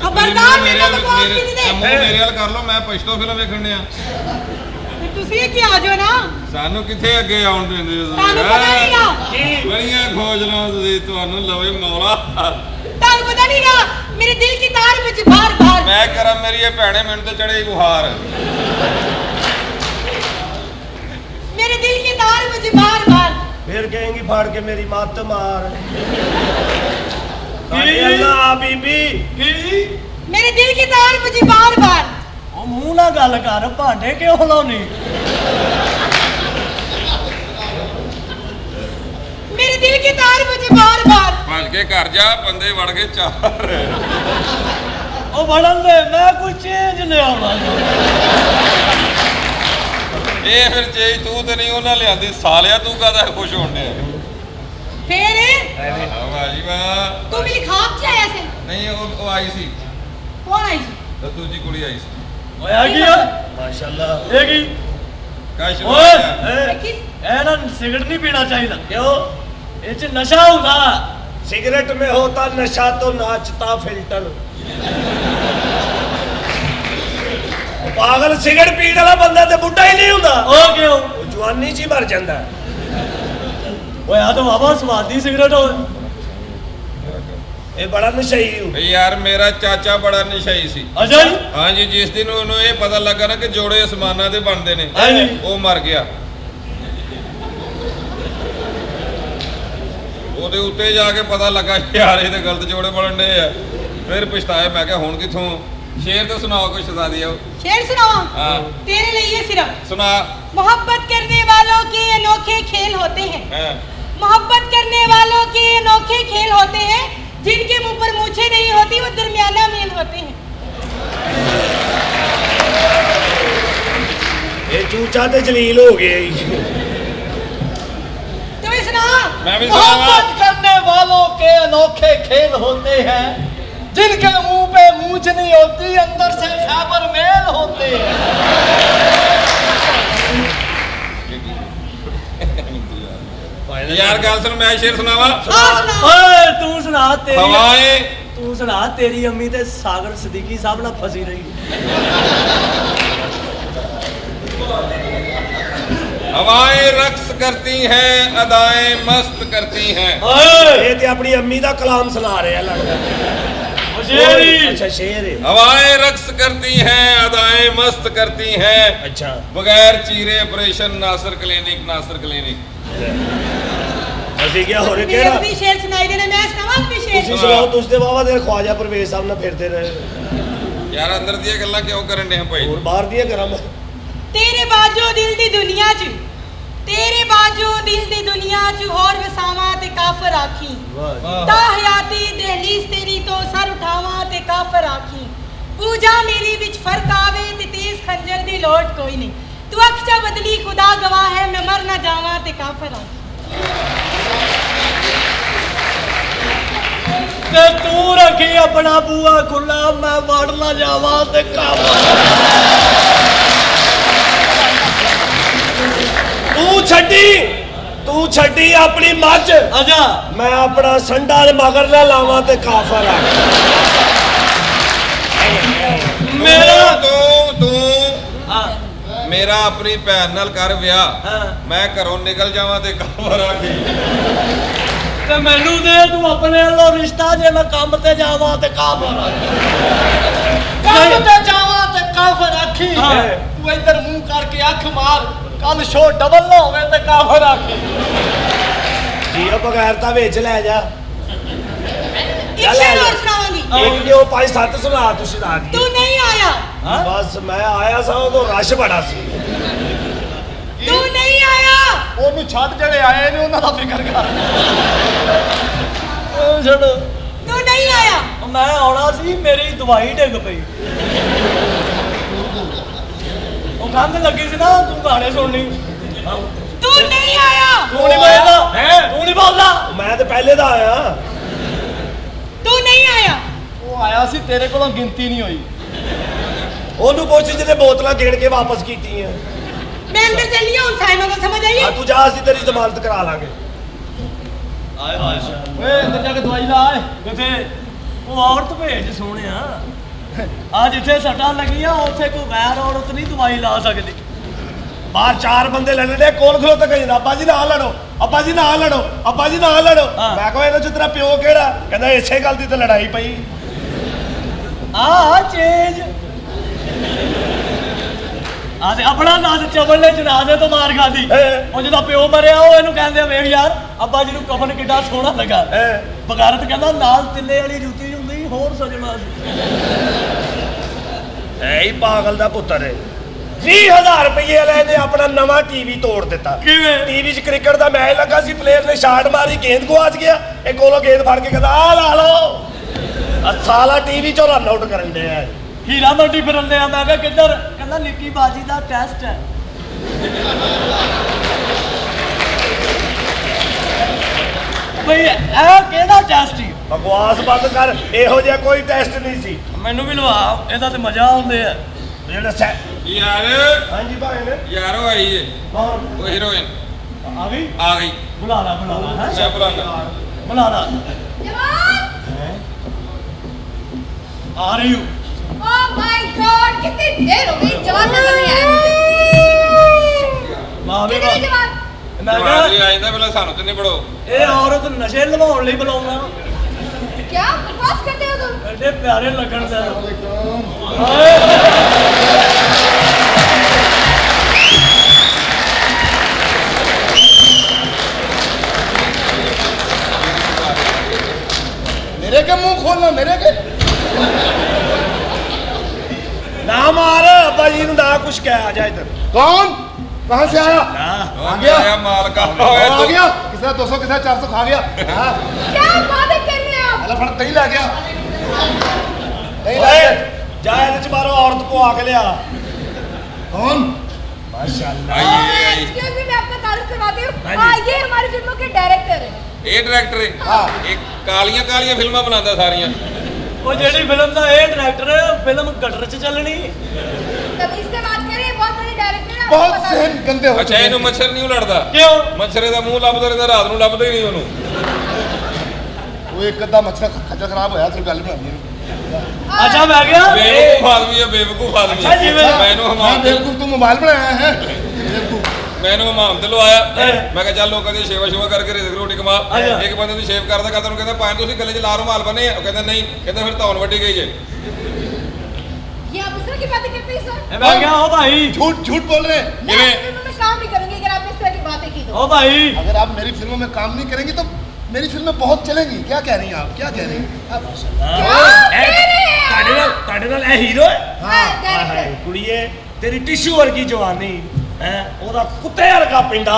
ਖਬਰਦਾਰ ਮੇਰੇ ਨਹੀਂ ਦੇ ਮੇਰੇ ਵੱਲ ਕਰ ਲਓ ਮੈਂ ਪਛਤੋ ਫਿਲਮ ਵੇਖਣ ਡਿਆ। ਤੇ ਤੁਸੀਂ ਕੀ ਆ ਜਾਓ ਨਾ? ਸਾਨੂੰ ਕਿੱਥੇ ਅੱਗੇ ਆਉਣ ਦਿੰਦੇ ਹੋ ਤੁਸੀਂ, ਤੁਹਾਨੂੰ ਪਤਾ ਹੈਂ? ਨਹੀਂਗਾ। ਬੜੀਆਂ ਖੋਜਣਾ ਤੁਸੀਂ ਤੁਹਾਨੂੰ ਲਵੇ ਮੌਲਾ। ਤੁਹਾਨੂੰ ਪਤਾ ਨਹੀਂਗਾ ਮੇਰੇ ਦਿਲ ਕੀ ਤਾਰ ਵਿੱਚ ਬਾਰ ਬਾਰ ਮੈਂ ਕਰਾਂ ਮੇਰੀ ਇਹ ਭੈਣੇ ਮੈਨੂੰ ਤੇ ਚੜੇ ਗੁਹਾਰ। ਮੇਰੇ ਦਿਲ ਕੀ ਤਾਰ ਵਿੱਚ ਬਾਰ ਬਾਰ ਫਿਰ ਕਹੇਂਗੀ ਫਾੜ ਕੇ ਮੇਰੀ ਮੱਤ ਮਾਰ। ਸਾਡੇ ਅੱਲਾ ਬੀਬੀ। ਕੀ? ਮੇਰੇ ਦਿਲ ਕੀ ਤਾਰ ਵਿੱਚ ਬਾਰ ਬਾਰ ਉਹ ਮੂੰਹ ਨਾਲ ਗੱਲ ਕਰ ਭਾਂਡੇ ਕਿਉਂ ਲਾਉਣੀ ਮੇਰੇ ਦਿਲ ਕੀ ਤਾਰ ਵਿੱਚ ਬਾਰ ਬਾਰ ਭੱਜ ਕੇ ਘਰ ਜਾ ਬੰਦੇ ਵੜ ਗਏ ਚਾਰ। ਉਹ ਵੜਨ ਦੇ ਮੈਂ ਕੋਈ ਚੇਂਜ ਲਿਆਉਣਾ ਇਹ ਫਿਰ ਜੇ ਤੂੰ ਤੇ ਨਹੀਂ ਉਹਨਾਂ ਲਿਆਂਦੀ ਸਾਲਿਆ ਤੂੰ ਕਾਹਦਾ ਖੁਸ਼ ਹੋਣ ਡਿਆ? ਫੇਰ? ਵਾਹ ਤੂੰ ਮੇਰੀ ਖਾਬ ਚ ਆਇਆ ਸੀ? ਨਹੀਂ ਉਹ ਉਹ ਆਈ ਸੀ। ਕੌਣ ਆਈ ਸੀ? ਤੇ ਦੂਜੀ ਕੁੜੀ ਆਈ ਸੀ। सिगरेट में होता नशा तो नाचता फ़िल्टर। पागल सिगरेट पीने वाला बंदा तो ते बुढ़ा ही नहीं होता। क्यों? जवानी ची मर जाता ओए तो बाबा स्वादी सिगरेट हो ਇਹ ਬੜਾ ਨਸ਼ਈ ਹੂੰ ਵੀ ਯਾਰ ਮੇਰਾ ਚਾਚਾ ਬੜਾ ਨਸ਼ਈ ਸੀ ਅੱਛਾ ਜੀ ਹਾਂਜੀ ਜਿਸ ਦਿਨ ਉਹਨੂੰ ਇਹ ਪਤਾ ਲੱਗਾ ਨਾ ਕਿ ਜੋੜੇ ਅਸਮਾਨਾਂ ਦੇ ਬਣਦੇ ਨੇ ਹਾਂਜੀ। ਉਹ ਮਰ ਗਿਆ ਉਹਦੇ ਉੱਤੇ ਜਾ ਕੇ ਪਤਾ ਲੱਗਾ ਯਾਰ ਇਹ ਤੇ ਗਲਤ ਜੋੜੇ ਬਣਨ ਦੇ ਆ ਫਿਰ ਪਛਤਾਇਆ ਮੈਂ ਕਿਹਾ ਹੁਣ ਕਿੱਥੋਂ ਸ਼ੇਰ ਤਾਂ ਸੁਣਾਓ ਕੁਛ ਸੁਣਾ ਦਿਓ शेर सुनाओ हाँ। तेरे लिए सिर्फ ਸੁਣਾ मोहब्बत करने वालों के अनोखे खेल होते हैं ਹਾਂ मोहब्बत करने वालों के अनोखे खेल होते हैं जिनके मुँह पर मूछे नहीं होती वो दरमियाना मेल होते हैं। ये चूचा तो जलील हो गए। तो तुम मोहब्बत करने वालों के अनोखे खेल होते हैं। जिनके मुँह पे मूछ नहीं होती अंदर से खैबर मेल होते हैं। ਯਾਰ ਗੱਲ ਸੁਣ ਮੈਂ ਸ਼ੇਰ ਸੁਣਾਵਾ हाँ सुना ਓਏ ਤੂੰ ਸੁਣਾ ਤੇਰੀ ਹਵਾਏ ਤੂੰ ਸੁਣਾ ਤੇਰੀ ਅੰਮੀ ਤੇ ਸਾਗਰ ਸਦੀਕੀ ਸਾਹਿਬ ਨਾਲ ਫਸੀ ਰਹੀ हवाएं रक्स करती हैं अदाएं मस्त करती हैं ਓਏ ਇਹ ਤੇ ਆਪਣੀ ਅੰਮੀ ਦਾ ਕਲਾਮ ਸੁਣਾ ਰਿਹਾ ਲੱਗਦਾ ਉਹ ਸ਼ੇਰੀ ਅੱਛਾ ਸ਼ੇਰ ਹੈ हवाएं रक्स करती हैं अदाएं मस्त करती हैं ਅੱਛਾ बगैर चीरे operation Nasar clinic Nasar clinic ਅਸੀਂ ਕਿਹਾ ਹੋਰ ਕਿਹੜਾ? ਵੀ ਸ਼ੇਰ ਸੁਣਾਈ ਦੇਣੇ ਮੈਂ ਸੁਣਾਵਾਂ ਵੀ ਸ਼ੇਰ? ਤੁਸੀਂ ਸੁਣਾਓ ਤੁਸੀਂ ਤੇ ਬਾਬਾ ਦੇ ਖਵਾਜਾ ਪਰਵੇਸ਼ ਸਾਹਿਬ ਨਾਲ ਫਿਰਦੇ ਰਹੇ। ਯਾਰ ਅੰਦਰ ਦੀਆਂ ਗੱਲਾਂ ਕਿਉਂ ਕਰਨ ਦੇ ਆ ਭਾਈ? ਹੋਰ ਬਾਹਰ ਦੀਆਂ ਕਰਾਂ ਮੈਂ ਤੇਰੇ ਬਾਝੋ ਦਿਲ ਦੀ ਦੁਨੀਆ 'ਚ ਤੇਰੇ ਬਾਝੋ ਦਿਲ ਦੀ ਦੁਨੀਆ 'ਚ ਹੋਰ ਵਸਾਵਾਂ ਤੇ ਕਾਫਰ ਆਖੀ। ਤਾ ਹਯਾਤੀ ਦਹਲੀਸ ਤੇਰੀ ਤੋਂ ਸਰ ਉਠਾਵਾਂ ਤੇ ਕਾਫਰ ਆਖੀ। ਪੂਜਾ ਮੇਰੀ ਵਿੱਚ ਫ਼ਰਕ ਆਵੇ ਤੇ ਤੇਜ਼ ਖੰਜਰ ਦੀ ਲੋੜ ਕੋਈ ਨਹੀਂ। ਤੂੰ ਅੱਖ ਬਦਲੀ ਖੁਦਾ ਗਵਾਹ ਹੈ ਮੈਂ ਮਰ ਨਾ ਜਾਵਾਂ ਤੇ ਕਾਫਰ ਆਖੀ। ਤੇ ਤੂੰ ਰੱਖੀ ਆਪਣਾ ਬੂਆ ਖੁੱਲਾ ਮੈਂ ਵੜ ਨਾ ਜਾਵਾਂ ਤੇ ਕੰਮ ਛੱਡੀ ਤੂੰ ਛੱਡੀ ਆਪਣੀ ਮੱਝ। ਅੱਛਾ। ਮੈਂ ਆਪਣਾ ਸੰਡਾ ਦੇ ਮਗਰ ਨਾ ਲਾਵਾਂ ਤੇ ਕਾਫਰ ਆ। ਮੇਰਾ ਤੂੰ ਤੂੰ ਮੇਰਾ ਆਪਣੀ ਭੈਣ ਨਾਲ ਕਰ ਵਿਆਹ। ਮੈਂ ਘਰੋਂ ਨਿਕਲ ਜਾਵਾਂ ਤੇ ਕਾਫਰ ਆ ਗਈ ਤੇ ਮੈਨੂੰ ਦੇ ਤੂੰ ਆਪਣੇ ਵੱਲੋਂ ਰਿਸ਼ਤਾ ਜੇ ਮੈਂ ਕੰਮ ਤੇ ਜਾਵਾਂ ਤੇ ਕਾਬਰ ਆ ਕੰਮ ਤੇ ਜਾਵਾਂ ਤੇ ਕਾਫਰ ਆਖੀ। ਤੂੰ ਇੱਧਰ ਮੂੰਹ ਕਰਕੇ ਅੱਖ ਮਾਰ ਕੱਲ ਸ਼ੋ ਡਬਲ ਨਾ ਹੋਵੇ ਤੇ ਕਾਫਰ ਆਖੀ ਜੀ ਉਹ ਬਗੈਰ ਤਾਂ ਵਿੱਚ ਲੈ ਜਾ। ਇੱਕ ਸ਼ੇਰ ਹੋਰ ਸੁਣਾਵਾਂਗੀ ਇੱਕ ਜੋ ਪੰਜ ਸੱਤ ਸੁਣਾ ਤੂੰ ਸੁਣਾ ਦੀ। ਤੂੰ ਨਹੀਂ ਆਇਆ? ਬਸ ਮੈਂ ਆਇਆ ਸਾਂ ਉਦੋਂ ਰਸ਼ ਬੜਾ ਸੀ। ਤੂੰ ਨਹੀਂ ਆਇਆ। ਉਹਨੂੰ ਛੱਡ ਜਿਹੜੇ ਆਏ ਨੇ ਉਹਨਾਂ ਦਾ ਫਿਕਰ ਕਰ। ਉਹ ਛੱਡ। ਤੂੰ ਨਹੀਂ ਆਇਆ। ਮੈਂ ਆਉਣਾ ਸੀ ਮੇਰੀ ਦਵਾਈ ਡਿੱਗ ਪਈ। ਉਹ ਕੰਧ ਲੱਗੀ ਸੀ ਨਾ ਤੂੰ ਗਾਣੇ ਸੁਣਨੀ। ਤੂੰ ਨਹੀਂ ਆਇਆ। ਤੂੰ ਨਹੀਂ ਬੋਲਦਾ। ਹੈਂ? ਤੂੰ ਨਹੀਂ ਬੋਲਦਾ। ਮੈਂ ਤੇ ਪਹਿਲੇ ਦਾ ਆਇਆ। ਤੂੰ ਨਹੀਂ ਆਇਆ। ਉਹ ਆਇਆ ਸੀ ਤੇਰੇ ਕੋਲੋਂ ਗਿਣਤੀ ਨਹੀਂ ਹੋਈ। ਉਹਨੂੰ ਪੁੱਛ ਜਿਹਨੇ ਬੋਤਲਾਂ ਗੇੜ ਕੇ ਵਾਪਸ ਕੀਤੀਆਂ। ਮੈਂ ਅੰਦਰ ਚੱਲੀ ਹਾਂ ਹੁਣ ਸਾਈਮਾ ਕੋਲ ਸਮਝ ਆਈ ਆ ਤੂੰ ਜਾ ਅਸੀਂ ਤੇਰੀ ਜ਼ਮਾਨਤ ਕਰਾ ਲਾਂਗੇ। ਆਏ ਹਾਏ ਓਏ ਅੰਦਰ ਜਾ ਕੇ ਦਵਾਈ ਲਾ ਏ ਕਿਥੇ ਉਹ ਔਰਤ ਭੇਜ ਸੋਹਣਿਆ। ਆ ਜਿੱਥੇ ਸੱਟਾਂ ਲੱਗੀਆਂ ਉੱਥੇ ਕੋਈ ਗੈਰ ਔਰਤ ਨਹੀਂ ਦਵਾਈ ਲਾ ਸਕਦੀ। ਬਾਹਰ ਚਾਰ ਬੰਦੇ ਲੜਨ ਦੇ ਕੋਲ ਖਲੋ ਤੱਕ ਕਹਿੰਦਾ ਅੱਬਾ ਜੀ ਨਾਲ ਲੜੋ ਅੱਬਾ ਜੀ ਨਾਲ ਲੜੋ ਅੱਬਾ ਜੀ ਨਾਲ ਲੜੋ। ਮੈਂ ਕਿਹਾ ਇਹਨਾਂ ਚ ਤੇਰਾ ਪਿਓ ਕਿਹੜਾ? ਕਹਿੰਦਾ ਇਸੇ ਗੱਲ ਦੀ ਤਾਂ ਲੜਾਈ ਪਈ। ਆ ਚੇਂਜ। ਆ ਤੇ ਆਪਣਾ ਨਾਸ ਚਵਲ ਨੇ ਜਨਾਜ਼ੇ ਤੋਂ ਮਾਰ ਖਾਦੀ। ਉਹ ਜਿਹਦਾ ਪਿਓ ਮਰਿਆ ਉਹ ਇਹਨੂੰ ਕਹਿੰਦੇ ਆ, ਵੇਖ ਯਾਰ ਅੱਬਾ ਜੀ ਨੂੰ ਕਫਨ ਕਿੱਡਾ ਸੋਹਣਾ ਲੱਗਾ। ਬਗਾਰਤ ਕਹਿੰਦਾ ਨਾਲ ਤਿੱਲੇ ਵਾਲੀ ਜੁੱਤੀ ਹੁੰਦੀ ਹੋਰ ਸਜਣਾ ਸੀ। ਐ ਹੀ ਪਾਗਲ ਦਾ ਪੁੱਤਰ ਹੈ। 20000 ਰੁਪਏ ਵਾਲੇ ਨੇ ਆਪਣਾ ਨਵਾਂ ਟੀਵੀ ਤੋੜ ਦਿੱਤਾ। ਕਿਵੇਂ? ਟੀਵੀ 'ਚ ਕ੍ਰਿਕਟ ਦਾ ਮੈਚ ਲੱਗਾ ਸੀ ਪਲੇਅਰ ਨੇ ਸ਼ਾਟ ਮਾਰੀ ਗੇਂਦ ਗਵਾਚ ਗਿਆ। ਇਹ ਕੋਲੋਂ ਗੇਂਦ ਫੜ ਕੇ ਕਹਿੰਦਾ ਆ ਲਾ ਲਓ। ਆ ਸਾਲਾ ਟੀਵੀ 'ਚੋਂ ਰਨ ਆਊਟ ਕਰਨ ਦੇ ਆ ਹੀਰਾ ਮੰਡੀ ਫਿਰਨ ਲਿਆ ਮੈਂ ਕਿਹਾ ਕਿੱਧਰ? ਕਹਿੰਦਾ ਨਿੱਕੀ ਬਾਜੀ ਦਾ ਟੈਸਟ ਹੈ। ਬਈ ਇਹ ਕਿਹੜਾ ਟੈਸਟ ਹੀ ਬਕਵਾਸ ਬੰਦ ਕਰ ਇਹੋ ਜਿਹਾ ਕੋਈ ਟੈਸਟ ਨਹੀਂ ਸੀ। ਮੈਨੂੰ ਵੀ ਲਵਾ ਇਹਦਾ ਤੇ ਮਜ਼ਾ ਆਉਂਦੇ ਆ। ਜਿਹੜਾ ਸੈ ਯਾਰ। ਹਾਂਜੀ ਭਾਈ ਨੇ। ਯਾਰ ਉਹ ਆਈ ਏ। ਕੌਣ? ਉਹ ਹੀਰੋਇਨ ਆ ਗਈ? ਆ ਗਈ। ਬੁਲਾ ਲਾ ਬੁਲਾ ਲਾ ਮੈਂ ਬੁਲਾਣਾ ਬੁਲਾ ਲਾ। ਜਵਾਨ! ਆ ਰਹੀ ਹੂੰ। ओह माय गॉड कितनी देर हो गई जवान नजर नहीं आया मुझे ਮਾਂ ਵੀ कितनी जवान ਮੈਂ ਜਵਾਨ ਜੀ ਕਿਹਾ ਆ ਜਾਂਦਾ ਪਹਿਲਾਂ ਸਾਨੂੰ ਤੇ ਨਹੀਂ ਪੜੋ ਇਹ ਔਰਤ ਨਸ਼ੇ ਲਵਾਉਣ ਲਈ ਬੁਲਾਉਣਾ क्या बकवास करते हो तुम ਐਡੇ ਪਿਆਰੇ ਲੱਗਣ ਦਾ मेरे के मुंह खोलना मेरे के ना मार अब्बा जी नु ना कुछ कह आ जा इधर। कौन? कहाँ से आया? आ गया। आया माल का आ गया। किसने 200 किसने 400 खा गया? हाँ। क्या बात करने आप? अरे फड़ दही ला गया। दही ला जा इधर मारो औरत को आग लिया कौन? माशाल्लाह। एक्सक्यूज मी मैं आपका तारुफ करवाती हूँ। हाँ हाँ, ये हमारी फ़िल्मों के डायरेक्टर है। ये डायरेक्टर है। हाँ। एक कालियाँ कालियाँ फ़िल्में बनाता सारियाँ। ਉਹ ਜਿਹੜੀ ਫਿਲਮ ਦਾ ਇਹ ਡਾਇਰੈਕਟਰ ਫਿਲਮ ਗਟਰ 'ਚ ਚੱਲਣੀ। ਕਬੀਰ ਸੇ ਬਾਤ ਕਰੀਏ ਬਹੁਤ ਸਾਰੇ ਡਾਇਰੈਕਟਰ ਬਹੁਤ ਸੇਮ ਗੰਦੇ ਹੋ ਅੱਛਾ ਇਹਨੂੰ ਮੱਛਰ ਨਹੀਂ ਲੜਦਾ ਕਿਉਂ? ਮੱਛਰੇ ਦਾ ਮੂੰਹ ਲੱਭਦਾ ਰਹਿੰਦਾ ਰਾਤ ਨੂੰ ਲੱਭਦਾ ਹੀ ਨਹੀਂ ਉਹਨੂੰ। ਉਹ ਇੱਕ ਅੱਧਾ ਮੱਛਰ ਖੱਜਾ ਖਰਾਬ ਹੋਇਆ ਸੀ ਗੱਲ ਬਣਾਉਣੀ ਅੱਛਾ ਮੈਂ ਗਿਆ ਬੇਵਕੂਫ ਆਦਮੀ ਹੈ ਬੇਵਕੂਫ ਆਦਮੀ ਮੈਨੂੰ ਹਮਾਂ ਬੇਵਕੂਫ ਤੂੰ ਮੋਬਾਈਲ ਬਣਾਇਆ ਹੈ। ਬੇਵਕੂਫ बेवकूफ ਮੈਨੂੰ ਹਮਾਮ ਤੇ ਲਵਾਇਆ ਮੈਂ ਕਿਹਾ ਚੱਲ ਲੋਕਾਂ ਦੀ ਸੇਵਾ ਸ਼ੇਵਾ ਕਰਕੇ ਰਿਜ਼ਕ ਰੋਟੀ ਕਮਾ ਅੱਛਾ। ਇੱਕ ਬੰਦੇ ਦੀ ਸ਼ੇਵ ਕਰਦਾ ਕਰਦਾ ਨੂੰ ਕਹਿੰਦਾ ਪਾਣ ਤੁਸੀਂ ਗੱਲੇ 'ਚ ਲਾ ਰੁਮਾਲ ਬੰਨੇ ਆ ਉਹ ਕਹਿੰਦਾ ਨਹੀਂ ਕਹਿੰਦਾ ਫਿਰ ਧੌਣ ਵੱਡੀ ਗਈ ਹੈ ये आप इस तरह की बातें करते हैं सर ਮੈਂ ਕਿਹਾ ਉਹ ਭਾਈ झूठ झूठ बोल रहे हैं मैं आपकी फिल्मों में काम नहीं करूंगी अगर आप इस तरह की बातें की तो ਉਹ ਭਾਈ अगर आप मेरी फिल्मों में काम नहीं करेंगी तो मेरी फिल्में बहुत चलेंगी क्या कह रही हैं आप क्या कह रही हैं आप क्या कह रहे हैं ਤੁਹਾਡੇ ਨਾਲ ਹੈ? ਉਹਦਾ ਕੁੱਤੇ ਵਰਗਾ ਪਿੰਡਾ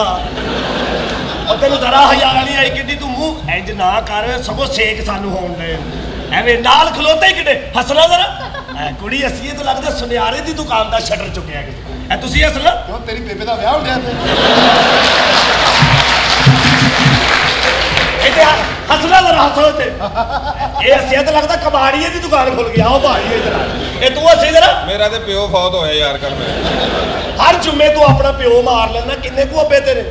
ਉਹ ਤੈਨੂੰ ਜ਼ਰਾ ਹਯਾ ਨਹੀਂ ਆਈ ਕਿੱਡੀ ਤੂੰ ਮੂੰਹ ਇੰਜ ਨਾ ਕਰ, ਸਗੋ ਸੇਕ ਸਾਨੂੰ ਹੋਣ ਦੇ। ਐਵੇਂ ਨਾਲ ਖਲੋਤੇ ਕਿੱਡੇ ਕਿਤੇ ਹੱਸਣਾ ਜ਼ਰਾ। ਕੁੜੀ ਹੱਸੀਏ ਤਾਂ ਲੱਗਦਾ ਸੁਨਿਆਰੇ ਦੀ ਦੁਕਾਨ ਦਾ ਸ਼ਟਰ ਚੁੱਕਿਆ ਕਿ ਐ ਤੁਸੀਂ ਹੱਸਣਾ ਤੇਰੀ ਬੇਬੇ ਦਾ ਵਿਆਹ ਹੋ ਗਿਆ ਤੇ ਇੱਥੇ ਹੱਸਣਾ ਜ਼ਰਾ ਹੱਸੋ ਤੇ ਇਹ ਤਾਂ ਲੱਗਦਾ ਕਬਾੜੀਏ ਦੀ ਦੁਕਾਨ ਖੁੱਲ ਗਈ ਆਓ ਭਾਈ ਇਧਰ ਇਹ ਤੂੰ ਹੱਸੀ ਜ਼ਰਾ। ਮੇਰਾ ਤੇ ਪਿਓ ਫੌਤ ਹੋਇਆ ਯਾਰ ਕਰ ਮੈਂ। ਹਰ ਜੁਮੇ ਤੂੰ ਆਪਣਾ ਪਿਓ ਮਾਰ ਲੈਂਦਾ ਕਿੰਨੇ ਕੁ ਅੱਬੇ ਤੇਰੇ?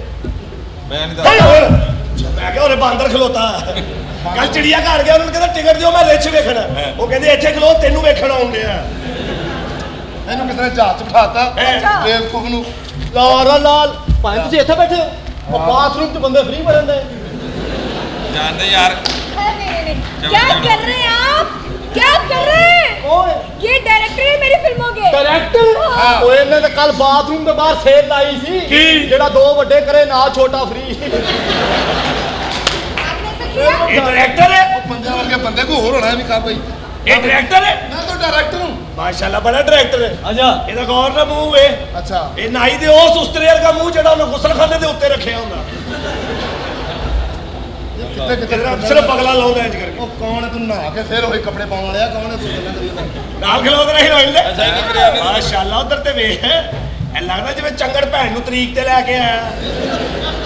ਮੈਂ ਨਹੀਂ ਦੱਸਦਾ ਮੈਂ ਕਿਹਾ ਉਹਨੇ ਬਾਂਦਰ ਖਲੋਤਾ। ਕੱਲ ਚਿੜੀਆ ਘਰ ਗਿਆ ਉਹਨਾਂ ਨੇ ਕਹਿੰਦਾ ਟਿਕਟ ਦਿਓ ਮੈਂ ਰਿੱਛ ਵੇਖਣਾ। ਉਹ ਕਹਿੰਦੇ ਇੱਥੇ ਖਲੋ ਤੈਨੂੰ ਵੇਖਣ ਆਉਂਦੇ ਆ ਇਹਨੂੰ ਕਿਸੇ ਨੇ ਜਹਾਜ਼ ਚ ਬਿਠਾਤਾ ਬੇਵਕੂਫ ਨੂੰ। ਲਾਲ ਲਾਲ ਭਾਵੇਂ ਤੁਸੀਂ ਇੱਥੇ ਬੈਠੇ ਹੋ? ਬਾਥਰੂਮ 'ਚ ਬੰਦੇ ਫ੍ਰੀ ਮਿਲ ਜਾਂਦੇ ਜਾਣਦੇ ਯਾਰ है मेरे ने क्या कर रहे हैं आप क्या कर रहे हैं ये डायरेक्टर है मेरी फिल्मों के ਡਾਇਰੈਕਟਰ ਉਹ ਇਹਨੇ ਤਾਂ ਕੱਲ ਬਾਥਰੂਮ ਦੇ ਬਾਹਰ ਸੇਲ ਲਾਈ ਸੀ ਕੀ? ਜਿਹੜਾ ਦੋ ਵੱਡੇ ਕਰੇ ਨਾਲ ਛੋਟਾ ਫ੍ਰੀ ਇਹ ਡਾਇਰੈਕਟਰ ਹੈ ਉਹ ਪੰਜਾਂ ਵਰਗੇ ਬੰਦੇ ਕੋ ਹੋਰ ਹੋਣਾ ਵੀ ਕਰ ਬਈ ਇਹ ਡਾਇਰੈਕਟਰ ਹੈ ਮੈਂ ਤਾਂ ਡਾਇਰੈਕਟਰ ਹੂੰ ਮਾਸ਼ਾਅੱਲਾ ਬੜਾ ਡਾਇਰੈਕਟਰ ਹੈ ਅੱਛਾ ਇਹਦਾ ਗੌਰ ਨਾ ਮੂੰਹ ਵੇ ਅੱਛਾ ਇਹ ਨਾਈ ਦੇ ਉਸ ਉਸਤਰੇ ਵਰਗਾ ਮੂੰਹ ਜਿਹੜਾ ਉਹਨੇ ਗੁਸਲਖਾਨੇ ਦੇ ਉੱਤੇ ਰੱਖਿਆ ਹੁੰਦਾ ਕਿੱਥੇ ਸਿਰਫ ਪਗਲਾ ਲਾਉਂਦਾ ਇੰਜ ਕਰਕੇ। ਉਹ ਕੌਣ ਹੈ? ਤੂੰ ਨਹਾ ਕੇ ਫੇਰ ਉਹੀ ਕੱਪੜੇ ਪਾਉਣ ਵਾਲਿਆ ਕੌਣ ਹੈ? ਤੂੰ ਗੱਲਾਂ ਕਰੀ ਜਾਂਦਾ। ਨਾਲ ਖਲੋਦ ਰਹੇ ਹੀਰੋਇਨ ਦੇ। ਮਾਸ਼ਾਅੱਲਾ ਉਧਰ ਤੇ ਵੇਖ। ਇਹ ਲੱਗਦਾ ਜਿਵੇਂ ਚੰਗੜ ਭੈਣ ਨੂੰ ਤਰੀਕ ਤੇ ਲੈ ਕੇ ਆਇਆ।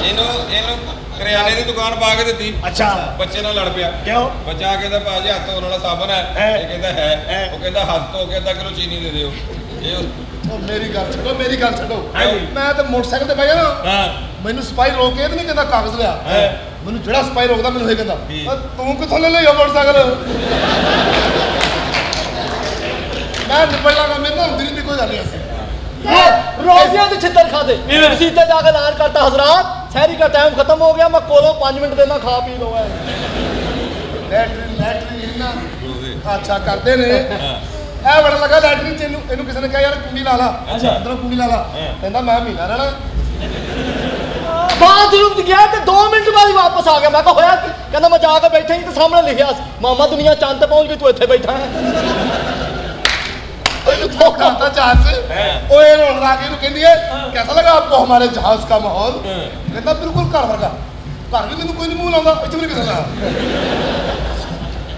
ਇਹਨੂੰ ਇਹਨੂੰ ਕਰਿਆਨੇ ਦੀ ਦੁਕਾਨ ਪਾ ਕੇ ਦਿੱਤੀ। ਅੱਛਾ। ਬੱਚੇ ਨਾਲ ਲੜ ਪਿਆ। ਕਿਉਂ? ਬੱਚਾ ਕਹਿੰਦਾ ਭਾਜੀ ਹੱਥ ਧੋਣ ਵਾਲਾ ਸਾਬਣ ਹੈ। ਇਹ ਕਹਿੰਦਾ ਹੈ। ਉਹ ਕਹਿੰਦਾ ਹੱਥ ਧੋ ਕੇ ਅੱਧਾ ਕਿਲੋ ਚੀਨੀ ਦੇ ਦਿਓ। ਇਹ ਉਸ- ਉਹ ਮੇਰੀ ਗੱਲ ਛੱਡੋ ਮੇਰੀ ਗੱਲ ਛੱਡੋ। ਮੈਂ ਤੇ ਮੋਟਰਸਾਈਕਲ ਤੇ ਬਹਿ ਗਿਆ ਨਾ ਹਾਂ। ਮੈਨੂੰ ਸਪਾਈ ਰੋਕ ਕੇ ਤੇ ਨਹੀਂ ਕਹਿੰਦਾ ਕਾਗਜ਼ ਲਿਆ। ਹਾਂ। ਮੈਨੂੰ ਜਿਹੜਾ ਸਪਾਈ ਰੋਕਦਾ ਮੈਨੂੰ ਇਹ ਕਹਿੰਦਾ। ਕੀ? "ਅ, ਤੂੰ ਕਿੱਥੋਂ ਲੈ ਲਿਆ ਮੋਟਰਸਾਈਕਲ? ਮੈਂ ਨਿਬੜ ਲਾਂਗਾ ਮੇਰੇ ਨਾਲ ਹੁੰਦੀ ਨਹੀਂ ਕੋਈ ਗੱਲ ਨਹੀਂ ਐਸੀ ਰੋਜ਼ੀਆਂ ਦੇ ਛਿੱਤਰ ਖਾਦੇ ਤੁਸੀਂ ਤੇ ਜਾ ਕੇ ਐਲਾਨ ਕਰਤਾ ਹਜ਼ਰਾਤ। ਸ਼ਹਿਰੀ ਦਾ ਟਾਈਮ ਖਤਮ ਹੋ ਗਿਆ ਮੈਂ ਕੋਲੋਂ 5 ਮਿੰਟ ਦੇਣਾ ਖਾ ਪੀ ਲਓ ਐ ਲੈਟਰਿਨ ਲੈਟਰਿਨ ਨਾ। ਅੱਛਾ ਕਰਦੇ ਐ ਵੜ ਲਗਾ ਲੈਟਰੀ ਚ ਇਹਨੂੰ ਇਹਨੂੰ ਕਿਸੇ ਨੇ ਕਿਹਾ ਯਾਰ ਕੁੰਡੀ ਲਾ ਲਾ ਅੱਛਾ। ਕੁੰਡੀ ਲਾ ਲਾ। ਕਹਿੰਦਾ ਮੈਂ ਮਹੀਨਾ ਰਹਿਣਾ। ਬਾਥਰੂਮ ਚ ਗਿਆ ਤੇ 2 ਮਿੰਟ ਬਾਅਦ ਹੀ ਵਾਪਸ ਆ ਗਿਆ। ਮੈਂ ਕਿਹਾ ਹੋਇਆ ਕੀ? ਕਹਿੰਦਾ ਮੈਂ ਜਾ ਕੇ ਬੈਠਾ ਹੀ ਤੇ ਸਾਹਮਣੇ ਲਿਖਿਆ ਮਾਮਾ ਦੁਨੀਆ ਚੰਦ ਪਹੁੰਚ ਗਈ ਤੂੰ ਇੱਥੇ ਬੈਠਾ है चांस ओए रोड़ा के नु कहंदी है कैसा लगा आपको हमारे जहाज का माहौल कहता बिल्कुल घर वर्गा घर भी मैनू कोई नहीं मुंह लांदा इच भी किसे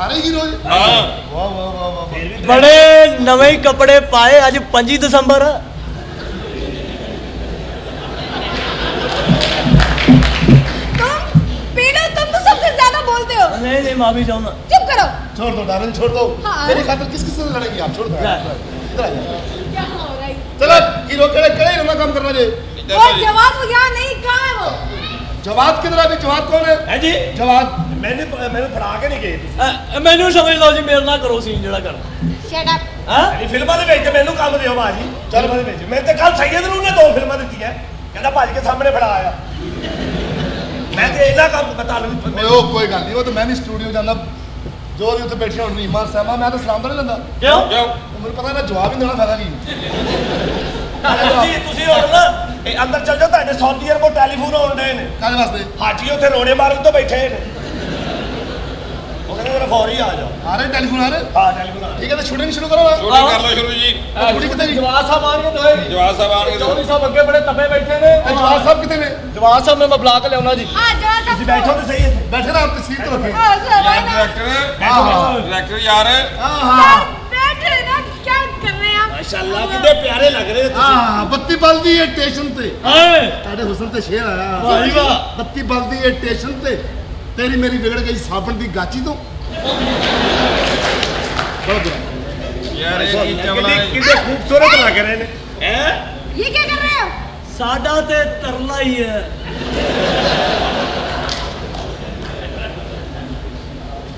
ਸਾਰੇ ਹੀਰੋ ਜੀ ਹਾਂ ਵਾਹ ਵਾਹ ਵਾਹ ਵਾਹ ਬੜੇ ਨਵੇਂ ਹੀ ਕੱਪੜੇ ਪਾਏ ਅੱਜ 5 ਦਸੰਬਰ ਆ। तुम पीड़ो तुम तो सबसे ज्यादा बोलते हो ਨਹੀਂ ਨਹੀਂ ਮਾਫੀ ਚਾਹੁੰਦਾ चुप करो छोड़ दो डार्लिंग छोड़ दो हाँ। मेरी खातिर किस किस से लड़ेंगी आप छोड़ दो इधर आ जाओ। क्या हो रहा है चलो हीरो केड़े केड़े हीरो काम करना जी वो जवाब यहाँ नहीं कहाँ है वो ਜਵਾਦ ਕਿਧਰ ਹੈ ਵੀ? ਜਵਾਦ ਕੌਣ ਹੈ? ਹੈ ਜੀ? ਜਵਾਦ ਮੈਨੂੰ ਮੈਨੂੰ ਫੜਾ ਕੇ ਨਹੀਂ ਗਏ ਮੈਨੂੰ ਸਮਝ ਲਓ ਜੀ ਮੇਰੇ ਨਾਲ ਕਰੋ ਸੀਨ ਜਿਹੜਾ ਕਰਨਾ। ਸ਼ਟ ਅਪ ਹਾਂ? ਇਹ ਫਿਲਮਾਂ ਦੇ ਵਿੱਚ ਮੈਨੂੰ ਕੰਮ ਦਿਓ ਬਾਜੀ ਚਲ ਮੈਂ ਵਿੱਚ। ਮੈਂ ਤਾਂ ਕੱਲ ਸੈਦ ਨੂੰ ਨੇ ਦੋ ਫਿਲਮਾਂ ਦਿੱਤੀਆਂ। ਕਹਿੰਦਾ ਭੱਜ ਕੇ ਸਾਹਮਣੇ ਫੜਾ ਆਇਆ ਮੈਂ ਤੇ ਇਹਦਾ ਕੰਮ ਪਤਾ। ਲੱਗ ਉਹ ਕੋਈ ਗੱਲ ਨਹੀਂ ਉਹ ਤਾਂ ਮੈਂ ਵੀ ਸਟੂਡੀਓ ਜਾਂਦਾ। ਜੋ ਦੇਣਾ ਤੁਸੀਂ ਤੁਸੀਂ ਹੁਣ ਨਾ ਇਹ ਅੰਦਰ ਚਲ ਜਾਓ ਤੁਹਾਡੇ ਸੌਦੀ ਅਰਬੋਂ ਟੈਲੀਫੋਨ ਆਉਣ ਦੇ ਨੇ। ਕਾਹਦੇ ਵਾਸਤੇ? ਹਾਜੀ ਉੱਥੇ ਰੋੜੇ ਮਾਰਨ ਤੋਂ ਬੈਠੇ ਨੇ। ਉਹਨਾਂ ਫੌਰ ਹੀ ਆ ਜਾਓ। ਆ ਰਹੇ ਟੈਲੀਫੋਨ ਆ ਰਹੇ? ਹਾਂ ਟੈਲੀਫੋਨ ਆ ਰਹੇ। ਠੀਕ ਹੈ ਤਾਂ ਸ਼ੂਟਿੰਗ ਸ਼ੁਰੂ ਕਰੋ ਸ਼ੂਟਿੰਗ ਕਰ ਲਓ ਸ਼ੁਰੂ ਜੀ। ਸ਼ੂਟਿੰਗ ਕਿੱਥੇ ਜੀ ਜਵਾਜ ਸਾਹਿਬ ਆਣਗੇ ਦੋਏ ਜੀ ਜਵਾਜ ਸਾਹਿਬ ਆਣਗੇ ਚੌਧਰੀ ਸਾਹਿਬ ਅੱਗੇ ਬੜੇ ਤੱਪੇ ਬੈਠੇ ਨੇ। ਜਵਾਜ ਸਾਹਿਬ ਕਿੱਥੇ ਨੇ? ਜਵਾਜ ਸਾਹਿਬ ਮੈਂ ਬੁਲਾ ਕੇ ਲਿਆਉਣਾ ਜੀ। ਹਾਂ ਜਵਾਜ ਸਾਹਿਬ ਤੁਸੀਂ ਬੈਠੋ ਤੇ ਸਹੀ ਇੱਥੇ ਬੈਠੇ ਨਾ ਤਸਵੀਰ ਤੋਂ ਰੱਖੇ। ਹਾਂ ਡਾਇਰੈਕਟਰ ਡਾਇਰੈਕਟਰ ਯਾਰ। ਹਾਂ ਹਾਂ। ਬੈਠੇ ਨਾ। ਮਾਸ਼ਾਅੱਲਾ ਕਿੰਨੇ ਪਿਆਰੇ ਲੱਗ ਰਹੇ ਤੁਸੀਂ। ਹਾਂ ਬੱਤੀ ਬਲਦੀ ਹੈ ਸਟੇਸ਼ਨ ਤੇ। ਹਾਏ ਤੁਹਾਡੇ ਹੁਸਨ ਤੇ ਸ਼ੇਰ ਆਇਆ। ਵਾਹ ਵਾਹ। ਬੱਤੀ ਬਲਦੀ ਹੈ ਸਟੇਸ਼ਨ ਤੇ। ਤੇਰੀ ਮੇਰੀ ਵਿਗੜ ਗਈ ਸਾਬਣ ਦੀ ਗਾਚੀ ਤੋਂ। ਯਾਰ ਇਹ ਕੀ ਚਮਲਾ ਹੈ। ਕਿੰਨੇ ਖੂਬਸੂਰਤ ਲੱਗ ਰਹੇ ਨੇ। ਹੈ? ਇਹ ਕੀ ਕਰ ਰਹੇ ਹੋ? ਸਾਡਾ ਤੇ ਤਰਲਾ ਹੀ ਹੈ।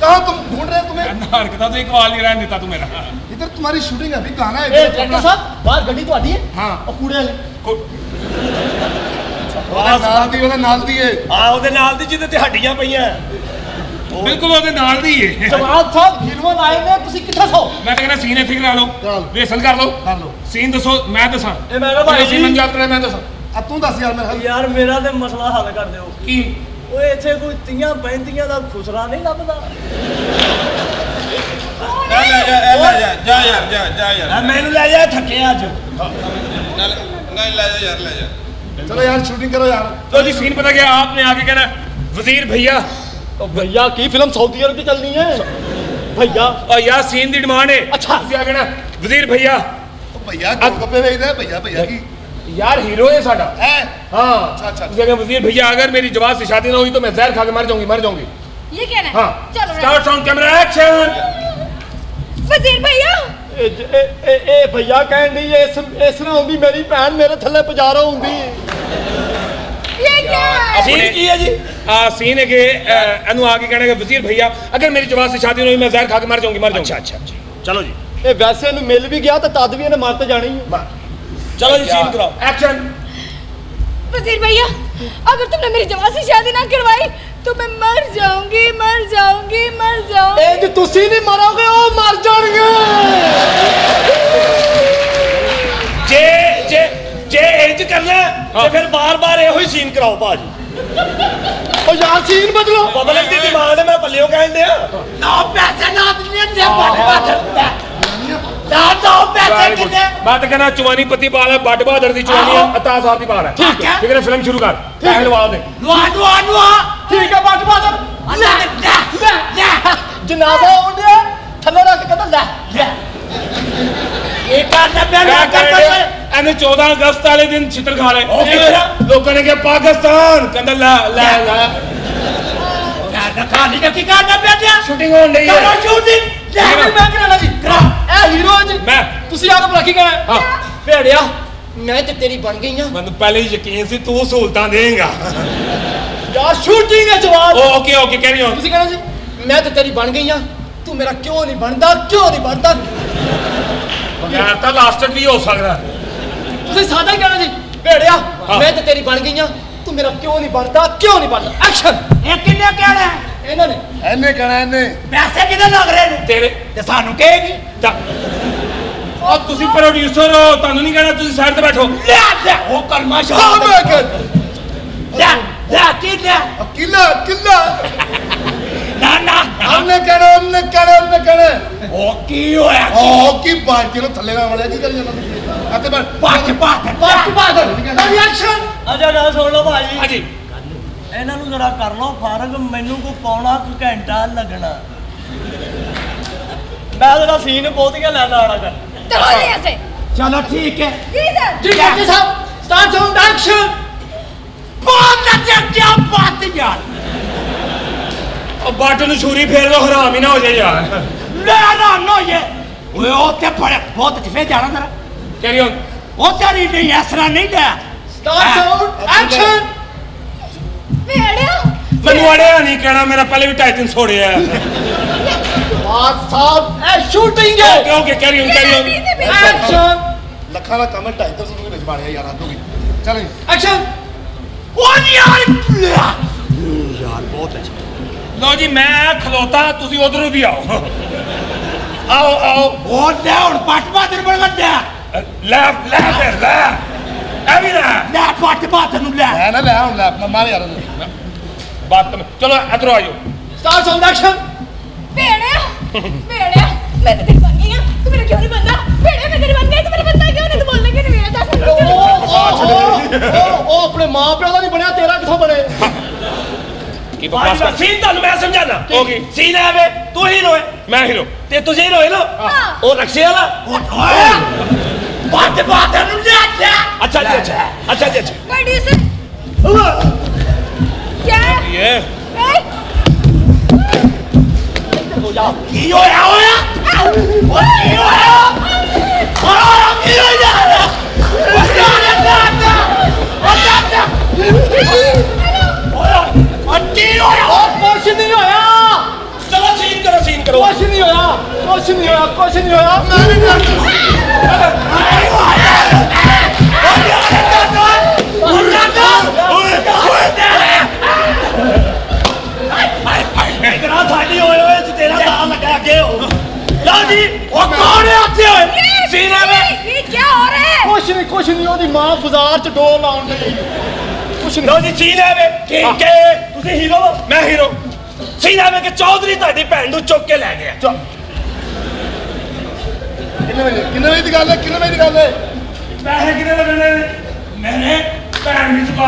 कहाँ तुम ढूंढ रहे हो तुम्हें ਹਰਕਤਾਂ ਤੋਂ ਹੀ ਕਵਾਲ ਨਹੀਂ ਰਹਿਣ ਦਿੱਤਾ ਤੂੰ ਮੇਰਾ इधर तुम्हारी शूटिंग अभी कहाँ है ਇਹ ਡਾਇਰੈਕਟਰ ਸਾਹਿਬ ਬਾਹਰ ਗੱਡੀ ਤੁਹਾਡੀ ਹੈ ਹਾਂ ਉਹ ਕੂੜੇ ਵਾਲੀ ਉਹਦੇ ਨਾਲ ਦੀ ਉਹਦੇ ਨਾਲ ਦੀ ਹੈ ਆ ਉਹਦੇ ਨਾਲ ਦੀ ਜਿਹਦੇ ਤੇ ਹੱਡੀਆਂ ਪਈਆਂ ਬਿਲਕੁਲ ਉਹਦੇ ਨਾਲ ਦੀ ਏ ਜਵਾਬ ਸਾਹਿਬ ਹੀਰੋਇਨ ਆਏ ਨੇ ਤੁਸੀਂ ਕਿੱਥੇ ਸੋ ਮੈਂ ਤਾਂ ਕਹਿੰਦਾ ਸੀਨ ਇੱਥੇ ਕਰਾ ਲਓ ਚਲ ਵੇਸਲ ਕਰ ਲਓ ਕਰ ਲਓ ਸੀਨ ਦੱਸੋ ਮੈਂ ਦੱਸਾਂ ਇਹ ਮੈਂ ਕਿਹਾ ਭਾਈ ਸੀਨ ਜੀ ਮੰਜਾਤ ਕਰੇ ਮੈਂ ਦੱਸਾਂ ਆ ਤੂੰ ਦੱਸ ਯਾਰ ਮੇਰਾ ਯਾਰ ਮੇਰਾ ਤੇ ਮਸਲਾ ਹੱਲ ਕਰ ਦਿਓ ਕੀ ਓਏ ਇੱਥੇ ਕੋਈ ਤੀਆਂ ਪੈਂਤੀਆਂ ਦਾ ਖੁਸਰਾ ਨਹੀਂ ਲੱਭਦਾ ਲੈ ਲੈ ਜਾ ਇਹ ਲੈ ਜਾ ਜਾ ਯਾਰ ਜਾ ਜਾ ਯਾਰ ਆ ਮੈਨੂੰ ਲੈ ਜਾ ਥੱਕੇ ਅੱਜ ਨਾਲ- ਨਹੀਂ ਲੈ ਜਾ ਯਾਰ ਲੈ ਜਾ चलो यार शूटिंग करो यार तो जी सीन पता क्या आपने आके कहना वजीर भैया ਉਹ ਭਈਆ ਕੀ ਫਿਲਮ ਸਾਊਦੀ ਅਰਬ ਦੀ ਚੱਲਣੀ ਹੈ ਭਈਆ और यार सीन दी डिमांड है अच्छा। ਤੁਸੀਂ ਆਗੇ ਨਾ ਵਜ਼ੀਰ ਭਈਆ ओ भैया गोलगप्पे भेजते हैं भैया भैया की यार हीरो है साडा है हाँ अच्छा, अच्छा। ਤੁਸੀਂ आगे वजीर भैया अगर मेरी जवाब से शादी ना हुई तो मैं जहर खा के मर जाऊंगी मर जाऊंगी ये कहना है हाँ चलो स्टार्ट साउंड कैमरा एक्शन वजीर भैया ਇਹ ਜ- ਇਹ ਇਹ- ਇਹ ਭਈਆ ਕਹਿਣ ਦੀ ਇਸ ਇਸ ਨਾਲ ਹੁੰਦੀ ਮੇਰੀ ਭੈਣ ਮੇਰੇ ਥੱਲੇ ਪਜਾਰੋ ਹੁੰਦੀ ये क्या है सीन की है जी आ, सीन है कि अ, एनु आके कहना कि वजीर भैया अगर मेरी जवाब से शादी ना हुई मैं जहर खा के मर जाऊंगी मर जाऊंगी अच्छा अच्छा ਚਲੋ ਜੀ ਇਹ ਵੈਸੇ ਇਹਨੂੰ ਮਿਲ ਵੀ ਗਿਆ ਤਾਂ ਤਦ ਵੀ ਇਹਨੇ ਮਰ ਤੇ ਜਾਣੀ ਹੈ ਚਲੋ ਜੀ ਸੀਨ ਕਰਾਓ एक्शन वजीर भैया अगर तुमने मेरी जवाब से शादी ना करवाई तो मैं मर जाऊंगी मर जाऊंगी मर जाऊंगी ਇਹ ਜੇ ਤੁਸੀਂ ਨਹੀਂ ਮਰੋਗੇ ਉਹ ਮਰ ਜਾਣਗੇ ਜੇ ਜੇ ਜੇ ਇੰਜ ਕਰਨਾ ਹੈ, ਤੇ ਫਿਰ ਬਾਰ-ਬਾਰ ਇਹੋ ਹੀ ਸੀਨ ਕਰਾਓ ਭਾਜੀ ਉਹ ਯਾਰ ਸੀਨ ਬਦਲੋ ਬਦਲਣ ਦੀ ਡਿਮਾਂਡ ਹੈ ਮੈਂ ਪੱਲਿਓ ਕਹਿਣ ਡਿਆ ਨਾ ਪੈਸੇ ਨਾ ਦਿੰਦੇ ਨੇ ਬੱਟ ਬੱਟ ਚਾਰ ਦਾ ਪੈਸੇ ਕਿੰਨੇ ਮੈਂ ਤਾਂ ਕਹਿੰਦਾ ਚਵਾਨੀ ਪੱਤੀ ਪਾ ਲੈ ਬੱਡ ਬਹਾਦਰ ਦੀ ਚਵਾਨੀ ਅਤਾ ਹਜ਼ਾਰ ਦੀ ਪਾ ਲੈ ਠੀਕ ਹੈ ਠੀਕ ਹੈ ਫਿਲਮ ਸ਼ੁਰੂ ਕਰ ਪੈਸੇ ਲਵਾ ਦੇ ਲਵਾ ਲਵਾ ਲਵਾ ਠੀਕ ਹੈ ਬੱਡ ਬਹਾਦਰ ਲੈ ਲੈ ਲੈ ਜਨਾਜ਼ਾ ਆਉਂਦੇ ਥੱਲੇ ਰੱਖ ਕਹਿੰਦਾ ਲੈ ਲੈ ਇਹ ਕਰ ਨੱਬੇ ਨਾ ਕਰ ਇਹਨੇ 14 ਅਗਸਤ ਵਾਲੇ ਦਿਨ ਛਿੱਤਰ ਖਾ ਲਏ ਲੋਕਾਂ ਨੇ ਕਿਹਾ ਪਾਕਿਸਤਾਨ ਕਹਿੰਦਾ ਲੈ ਲੈ ਲੈ ਨਾ ਖਾਲੀ ਨਾ ਕੀ ਕਰਨਾ ਬੇਟਿਆ? ਸ਼ੂਟਿੰਗ ਹੋਣ ਲਈ ਹੈ। ਕਰੋ ਸ਼ੂਟਿੰਗ ਲੈ ਵੀ ਮੈਂ ਕਰਾਣਾ ਜੀ ਕਰਾ। ਇਹ ਹੀਰੋ ਜੀ ਮੈਂ। ਤੁਸੀਂ ਆਪ ਬਲਾਕੀ ਕਰਾ ਹਾਂ। ਭੇੜਿਆ। ਮੈਂ ਤੇ ਤੇਰੀ ਬਣ ਗਈ ਆ ਮੈਨੂੰ ਪਹਿਲੇ ਹੀ ਯਕੀਨ ਸੀ ਤੂੰ ਸਹੂਲਤਾਂ ਦੇਂਗਾ। ਯਾਰ ਸ਼ੂਟਿੰਗ ਹੈ ਜਵਾਬ। ਓਕੇ ਓਕੇ ਕੈਰੀ ਔਨ ਤੁਸੀਂ ਕਹਣਾ ਜੀ ਮੈਂ ਤੇ ਤੇਰੀ ਬਣ ਗਈ ਆ ਤੂੰ ਮੇਰਾ ਕਿਉਂ ਨਹੀਂ ਬਣਦਾ ਕਿਉਂ ਨਹੀਂ ਬਣਦਾ? ਯਾਰ ਤਾਂ ਲਾਸਟ ਵੀ ਹੋ ਸਕਦਾ। ਤੁਸੀਂ ਸਾਦਾ ਹੀ ਕਹਿਣਾ ਜੀ ਭੇੜਿਆ ਮੈਂ ਤੇ ਤੇਰੀ ਬਣ ਗਈ ਆ ਤੂੰ ਮੇਰਾ ਕਿਉਂ ਨਹੀਂ ਬਣਦਾ? ਕਿਉਂ ਨਹੀਂ ਬਣਦਾ? ਐਕਸ਼ਨ ਇਹ ਕਿੰਨੇ ਕਹਿਣਾ ਇਹਨਾਂ ਨੇ। ਐਨੇ ਕਹਿਣਾ ਇਹਨੇ। ਵੈਸੇ ਕਿਹਦੇ ਲੱਗ ਰਹੇ ਨੇ? ਤੇਰੇ। ਤੇ ਸਾਨੂੰ ਕਹੇਗੀ ਆ ਤੁਸੀਂ ਪ੍ਰੋਡਿਊਸਰ ਹੋ ਤੁਹਾਨੂੰ ਨਹੀਂ ਕਹਿਣਾ ਤੁਸੀਂ ਸਾਈਡ ਤੇ ਬੈਠੋ। ਲੈ ਲੈ ਉਹ ਕਰਮਾ ਸ਼ਾਹ ਲੈ ਲੈ ਕਿੱਲਾ। ਕਿੱਲਾ ਕਿੱਲਾ। না ਨਾ ਹਮਨੇ ਕਹਿਣਾ ਹਮਨੇ ਕਹਿਣਾ ਹਮਨੇ ਕਹਿਣਾ ਹੋਕੀ ਹੋਇਆ ਹੋਕੀ ਬਾਜ ਕੇ ਥੱਲੇ ਨਾ ਵੜਿਆ ਕੀ ਕਰੀ ਜਾਂਦਾ ਅਤੇ ਬਸ ਬਾਜ ਬਾਜ ਬਾਜ ਬਾਜ ਰਿਐਕਸ਼ਨ ਅਜਾ ਨਾ ਸੁਣ ਲਓ ਭਾਜੀ ਹਾਂਜੀ। ਇਹਨਾਂ ਨੂੰ ਜਰਾ ਕਰ ਲਓ ਫਾਰਗ ਮੈਨੂੰ ਕੋ ਪੌਣਾ ਘੰਟਾ ਲੱਗਣਾ। ਮੈਂ ਉਹਦਾ ਸੀਨ ਬਹੁਤ ਹੀ ਲੈਣਾ ਆਣਾ ਕਰ। ਚਲੋ ਜੀ ਐਸੇ ਚਲੋ ਠੀਕ ਹੈ। ਜੀ ਸਰ? ਜੀ ਡਾਕਟਰ ਸਾਹਿਬ ਸਟਾਰਟ ਹੋਂ ਐਕਸ਼ਨ ਬਹੁਤ ਅੱਛਾ ਕੀ ਬਾਤ ਯਾਰ। बाटन छुरी फेर दो हराम ही ना हो जाए यार। ले हराम ना हो ये। ओए ओ ते बड़े बहुत अच्छे जाना तेरा कैरी ऑन वो तेरी नहीं ऐसा नहीं गया स्टार्ट आउट एक्शन मैं अड़िया मैं अड़िया नहीं कहना मेरा पहले भी टाइटन छोड़े है। बात साहब ए शूटिंग है। Okay okay carry on carry on action लखा ना कमेंट है से तो मुझे भिजवा यार आ तो की। चलें। एक्शन ओ यार। यार बहुत अच्छा। ਲਓ ਜੀ ਮੈਂ ਖਲੋਤਾ ਤੁਸੀਂ ਉਧਰੋਂ ਵੀ ਆਓ। ਆਓ ਆਓ। ਵਾਟ ਡਾਊਨ ਪੱਟ ਬਾਦਰ ਬਣ ਲੱਗਾ ਲੈਫਟ ਲੈਫਟ ਲੈਫਟ ਐਵੇਂ ਨਾ ਨਾ ਪੱਟ ਬਾਦਰ ਨੂੰ ਲੈ। ਨਾ ਲੈ ਹੁਣ ਲੈ ਮੈਂ ਮਾਰ ਯਾਰ ਬਾਤ ਚਲੋ ਇਧਰ ਆਇਓ ਸਟਾਰਟ ਸਾਊਂਡ ਐਕਸ਼ਨ ਭੇੜਿਆ ਭੇੜਿਆ ਮੈਂ ਤੇ ਤੇਰੀ ਤੂੰ ਮੇਰਾ ਕਿਉਂ ਨਹੀਂ ਬੰਦਾ ਭੇੜਿਆ ਮੈਂ ਤੇਰੀ ਬਣ ਤੂੰ ਮੇਰਾ ਬੰਦਾ ਕਿਉਂ ਨਹੀਂ? ਤੂੰ ਬੋਲਣਾ ਕਿਉਂ ਨਹੀਂ ਮੇਰਾ ਦੱਸ ਉਹ ਉਹ ਆਪਣੇ ਮਾਂ ਪਿਓ ਦਾ ਨਹੀਂ ਬਣਿਆ ਤੇਰਾ ਕਿੱਥੋਂ ਬਣੇ? ਕੀ ਬਕਵਾਸ ਕਰ ਸੀਨ ਤੁਹਾਨੂੰ ਮੈਂ ਸਮਝਾਣਾ ਹੋ ਗਈ। ਸੀਨ ਵੇ ਤੂੰ ਹੀਰੋ ਹੈ ਮੈਂ ਹੀਰੋ ਤੇ ਤੁਸੀਂ ਹੀਰੋ ਹੈ। ਨਾ ਉਹ ਰਕਸ਼ੇ ਵਾਲਾ? ਬਾਤ ਬਾਤ ਨੂੰ ਜਾ ਅੱਛਾ ਜੀ ਅੱਛਾ। ਅੱਛਾ ਜੀ ਅੱਛਾ। ਬੜੀ ਸੇ ਕੀ ਇਹ ਕੀ ਹੋਇਆ ਹੋਇਆ? ਕੀ ਹੋਇਆ? ਹੋਇਆ ਕੀ ਹੋਇਆ? ਕੁਛ ਨਹੀਂ ਨਹੀਂ ਉਹਦੀ ਮਾਂ ਬਾਜ਼ਾਰ ਚ ਡੋਲ ਲਾਉਣ ਗਈ ਕੁਛ ਲਓ ਜੀ ਸੀਨੇ ਵਿੱਚ ਠੀਕ ਹੈ ਤੁਸੀਂ ਹੀਰੋ? ਮੈਂ ਹੀਰੋ ਸੀਨੇ ਵਿੱਚ ਕਿ ਚੌਧਰੀ ਤੁਹਾਡੀ ਭੈਣ ਨੂੰ ਚੁੱਕ ਕੇ ਲੈ ਗਿਆ ਕਿੰਨੇ ਵਜੇ ਕਿੰਨੇ ਵਜੇ ਦੀ ਗੱਲ ਹੈ ਕਿੰਨੇ ਵਜੇ ਦੀ ਗੱਲ ਹੈ ਪੈਸੇ ਕਿੰਨੇ ਲੱਗਣੇ ਨੇ ਮੈਨੇ ਭੈਣ ਨੂੰ ਚੁਕਾ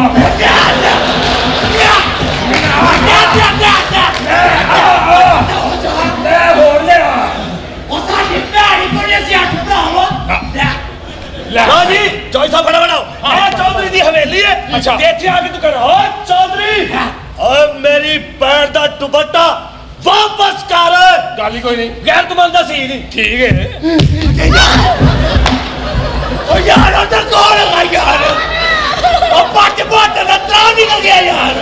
ਮੈਂ ਹੋਰ ਲਿਆ ਉਹ ਸਾਡੀ ਭੈਣ ਕੋਲ ਅਸੀਂ ਅੱਠ ਭਰਾਵਾਂ ਲਓ ਜੀ ਜੋਈ ਸਾਹਿਬ ਬੜਾ ਬਣਾਓ ਇਹ ਚੌਧਰੀ ਦੀ ਹਵੇਲੀ ਹੈ ਅੱਛਾ। ਤੇ ਇੱਥੇ ਆ ਕੇ ਤੂੰ ਕਰ ਓ ਚੌਧਰੀ ਓਏ ਮੇਰੀ ਭੈਣ ਦਾ ਦੁਪੱਟਾ ਵਾਪਸ ਕਰ ਗੱਲ ਹੀ ਕੋਈ ਨਹੀਂ ਗੈਰ ਤੁਮਨ ਦਾ ਸੀ ਨਹੀਂ ਠੀਕ ਹੈ ਓ ਯਾਰ ਉਹ ਤਾਂ ਕੌਣ ਹੈ ਯਾਰ ਉਹ ਪੱਟ ਪੱਟ ਦਾ ਤਰਾ ਨਿਕਲ ਗਿਆ ਯਾਰ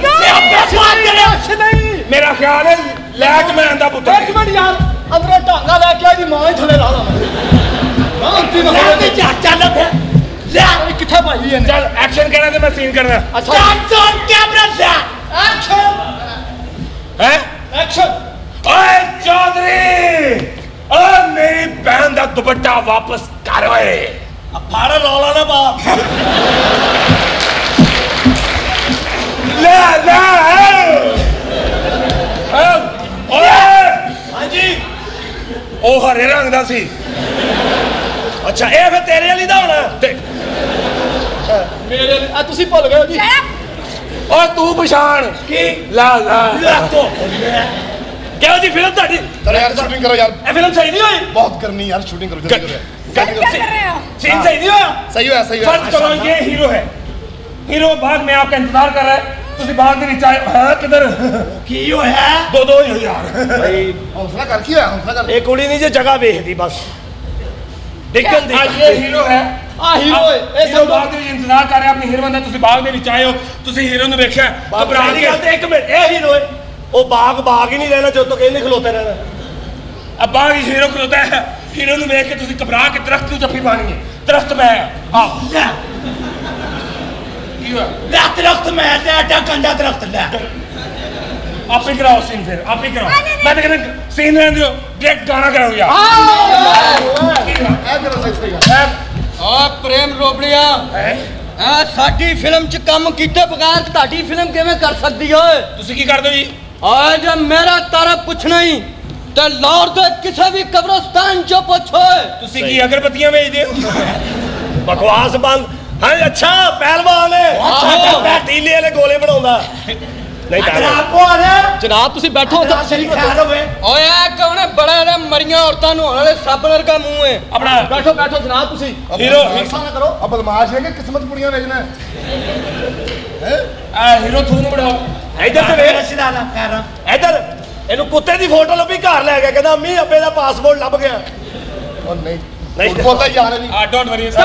ਤੇ ਆਪੇ ਬਾਤ ਕਰੇ ਕੁਛ ਨਹੀਂ ਮੇਰਾ ਖਿਆਲ ਹੈ ਲੈ ਕੇ ਮੈਂ ਆਂਦਾ ਪੁੱਤਰ ਇੱਕ ਮਿੰਟ ਯਾਰ ਅੰਦਰੋਂ ਲਾ ਨਾ ਹੋਵੇ ਤੇ ਜਾ ਚੱਲ ਫਿਰ ਲੈ। ਕਿੱਥੇ ਭਾਈ ਇਹਨੇ? ਚੱਲ ਐਕਸ਼ਨ ਕਹਿਣਾ ਤੇ ਮੈਂ ਸੀਨ ਕਰਨਾ? ਅੱਛਾ। ਚੱਲ ਕੈਮਰਾ ਲੈ। ਐਕਸ਼ਨ ਹੈ? ਐਕਸ਼ਨ ਓਏ ਚੌਧਰੀ! ਓਏ ਮੇਰੀ ਭੈਣ ਦਾ ਦੁਪੱਟਾ ਵਾਪਸ ਕਰ ਓਏ। ਫੜ ਰੌਲਾ ਨਾ ਪਾ। ਲੈ ਲੈ ਓਏ। ਹਾਂਜੀ। ਉਹ ਹਰੇ ਰੰਗ ਦਾ ਸੀ। ਅੱਛਾ ਇਹ ਫਿਰ ਤੇਰੇ ਵਾਲੀ ਦਾ ਹੋਣਾ ਤੇ ਮੇਰੇ ਆ ਤੁਸੀਂ ਭੁੱਲ ਗਏ ਹੋ ਜੀ ਓਏ ਤੂੰ ਪਛਾਣ ਕੀ ਲੈ ਲੈ ਲੈ ਤੋ ਕਿਹੋ ਜੀ ਫਿਲਮ ਤੁਹਾਡੀ ਚਲੋ ਯਾਰ ਸ਼ੂਟਿੰਗ ਕਰੋ ਯਾਰ ਇਹ ਫਿਲਮ ਸਹੀ ਨਹੀਂ ਹੋਈ ਬਹੁਤ ਕਰਨੀ ਯਾਰ ਸ਼ੂਟਿੰਗ ਕਰੋ ਜਲਦੀ ਕਰੋ ਯਾਰ क्या कर रहे हो सीन सही नहीं हुआ ਸਹੀ ਹੋਇਆ ਸਹੀ ਹੋਇਆ फर्ज करो ये हीरो है हीरो बाग में आपका इंतजार कर रहा है ਤੁਸੀਂ ਬਾਗ ਦੇ ਵਿੱਚ ਆਏ ਹਾਂ ਕਿਧਰ ਕੀ ਹੋਇਆ ਦੋ ਦੋ ਹੀ ਹੋ ਯਾਰ ਭਾਈ ਹੌਸਲਾ ਕਰ ਕੀ ਹੋਇਆ ਹੌਸਲਾ ਕਰ ਇਹ ਕੁੜੀ ਨਹੀਂ ਜੇ ਜਗ੍ਹਾ ਵੇਖਦੀ ਬਸ ਨਿਕਲ ਦੇ। ਇਹ ਹੀਰੋ ਹੈ। ਆ ਹੀਰੋ ਇਹ ਸਭ ਬਾਗ ਵਿੱਚ ਇੰਤਜ਼ਾਰ ਕਰ ਰਿਹਾ ਆਪਣੀ ਹੀਰੋ ਦਾ ਤੁਸੀਂ ਬਾਗ ਦੇ ਵਿੱਚ ਆਏ ਹੋ ਤੁਸੀਂ ਹੀਰੋ ਨੂੰ ਵੇਖਿਆ ਘਬਰਾ ਕੇ ਤੇ ਇੱਕ ਮਿੰਟ ਇਹ ਹੀਰੋ ਹੈ। ਉਹ ਬਾਗ ਬਾਗ ਹੀ ਨਹੀਂ ਰਹਿਣਾ ਜਦੋਂ ਤੱਕ ਇਹਨੇ ਖਲੋਤਾ ਰਹਿਣਾ। ਆ ਬਾਗ ਹੀ ਹੀਰੋ ਖਲੋਤਾ ਹੈ। ਹੀਰੋ ਨੂੰ ਵੇਖ ਕੇ ਤੁਸੀਂ ਘਬਰਾ ਕੇ ਦਰਖਤ ਨੂੰ ਜੱਫੀ ਪਾਣੀ ਹੈ ਦਰਖਤ ਮੈਂ ਆ। ਕੀ ਹੋਇਆ? ਦਰਖਤ ਮੈਂ ਤੇ ਆਟਾ ਕੰਡਾ ਦਰਖਤ ਲੈ। ਆਪੇ ਕਰਾਓ ਸੀਨ ਫਿਰ ਆਪੇ ਕਰਾਓ ਮੈਂ ਤਾਂ ਕਹਿੰਦਾ ਸੀਨ ਰਹਿਣ ਦਿਓ ਡਾਇਰੈਕਟ ਗਾਣਾ ਕਰਾਓ ਯਾਰ ਇਹ ਕਰੋ ਸਹੀ ਸਹੀ ਗੱਲ ਆ ਪ੍ਰੇਮ ਰੋਬੜੀਆ ਆ ਸਾਡੀ ਫਿਲਮ ਚ ਕੰਮ ਕੀਤੇ ਬਗੈਰ ਤੁਹਾਡੀ ਫਿਲਮ ਕਿਵੇਂ ਕਰ ਸਕਦੀ ਓਏ ਤੁਸੀਂ ਕੀ ਕਰਦੇ ਹੋ ਜੀ ਆ ਜੇ ਮੇਰਾ ਤਾਰਾ ਪੁੱਛਣਾ ਹੀ ਤੇ ਲਾਹੌਰ ਦੇ ਕਿਸੇ ਵੀ ਕਬਰਸਤਾਨ ਚ ਪੁੱਛੋ ਤੁਸੀਂ ਕੀ ਅਗਰਬੱਤੀਆਂ ਵੇਚਦੇ ਹੋ ਬਕਵਾਸ ਬੰਦ ਹਾਂ ਅੱਛਾ ਪਹਿਲਵਾਨ ਹੈ ਆਹੋ। ਮੈਂ ਟੀਲੇ ਵਾਲੇ ਗੋਲੇ ਬਣਾਉਂਦਾ ਨਹੀਂ ਤਾਂ ਜਨਾਬ ਤੁਸੀਂ ਬੈਠੋ ਉੱਥੇ। ਤਸ਼ਰੀਫ ਖੈਰ ਹੋਵੇ। ਓਏ ਆ ਕੌਣ ਹੈ? ਬੜਾ ਇਹਦਾ ਮਰੀਆਂ ਔਰਤਾਂ ਨੂੰ ਹੋਣ ਵਾਲੇ ਸਾਬਣ ਵਰਗਾ ਮੂੰਹ ਹੈ। ਆਪਣਾ ਬੈਠੋ ਬੈਠੋ ਜਨਾਬ ਤੁਸੀਂ। ਹੀਰੋ ਐਸਾ ਨਾ ਕਰੋ। ਆ ਬਦਮਾਸ਼ ਹੈ ਕਿ ਕਿਸਮਤ ਪੁੜੀਆਂ ਵੇਚਣਾ ਹੈ। ਆ ਹੀਰੋ ਥੂਨ ਬਣਾਓ। ਇੱਧਰ ਤੇ ਵੇਖ। ਇੱਧਰ। ਇਹਨੂੰ ਕੁੱਤੇ ਦੀ ਫੋਟੋ ਲੱਭੀ ਘਰ ਲੈ ਗਿਆ। ਕਹਿੰਦਾ ਅੰਮੀ ਅੱਬੇ ਦਾ ਪਾਸਪੋਰਟ ਲੱਭ ਗਿਆ। ਉਹ ਨਹੀਂ। ਨਹੀਂ। ਬੋਲਦਾ ਯਾਰ ਹੈ। ਨਹੀਂ ਆ don't worry action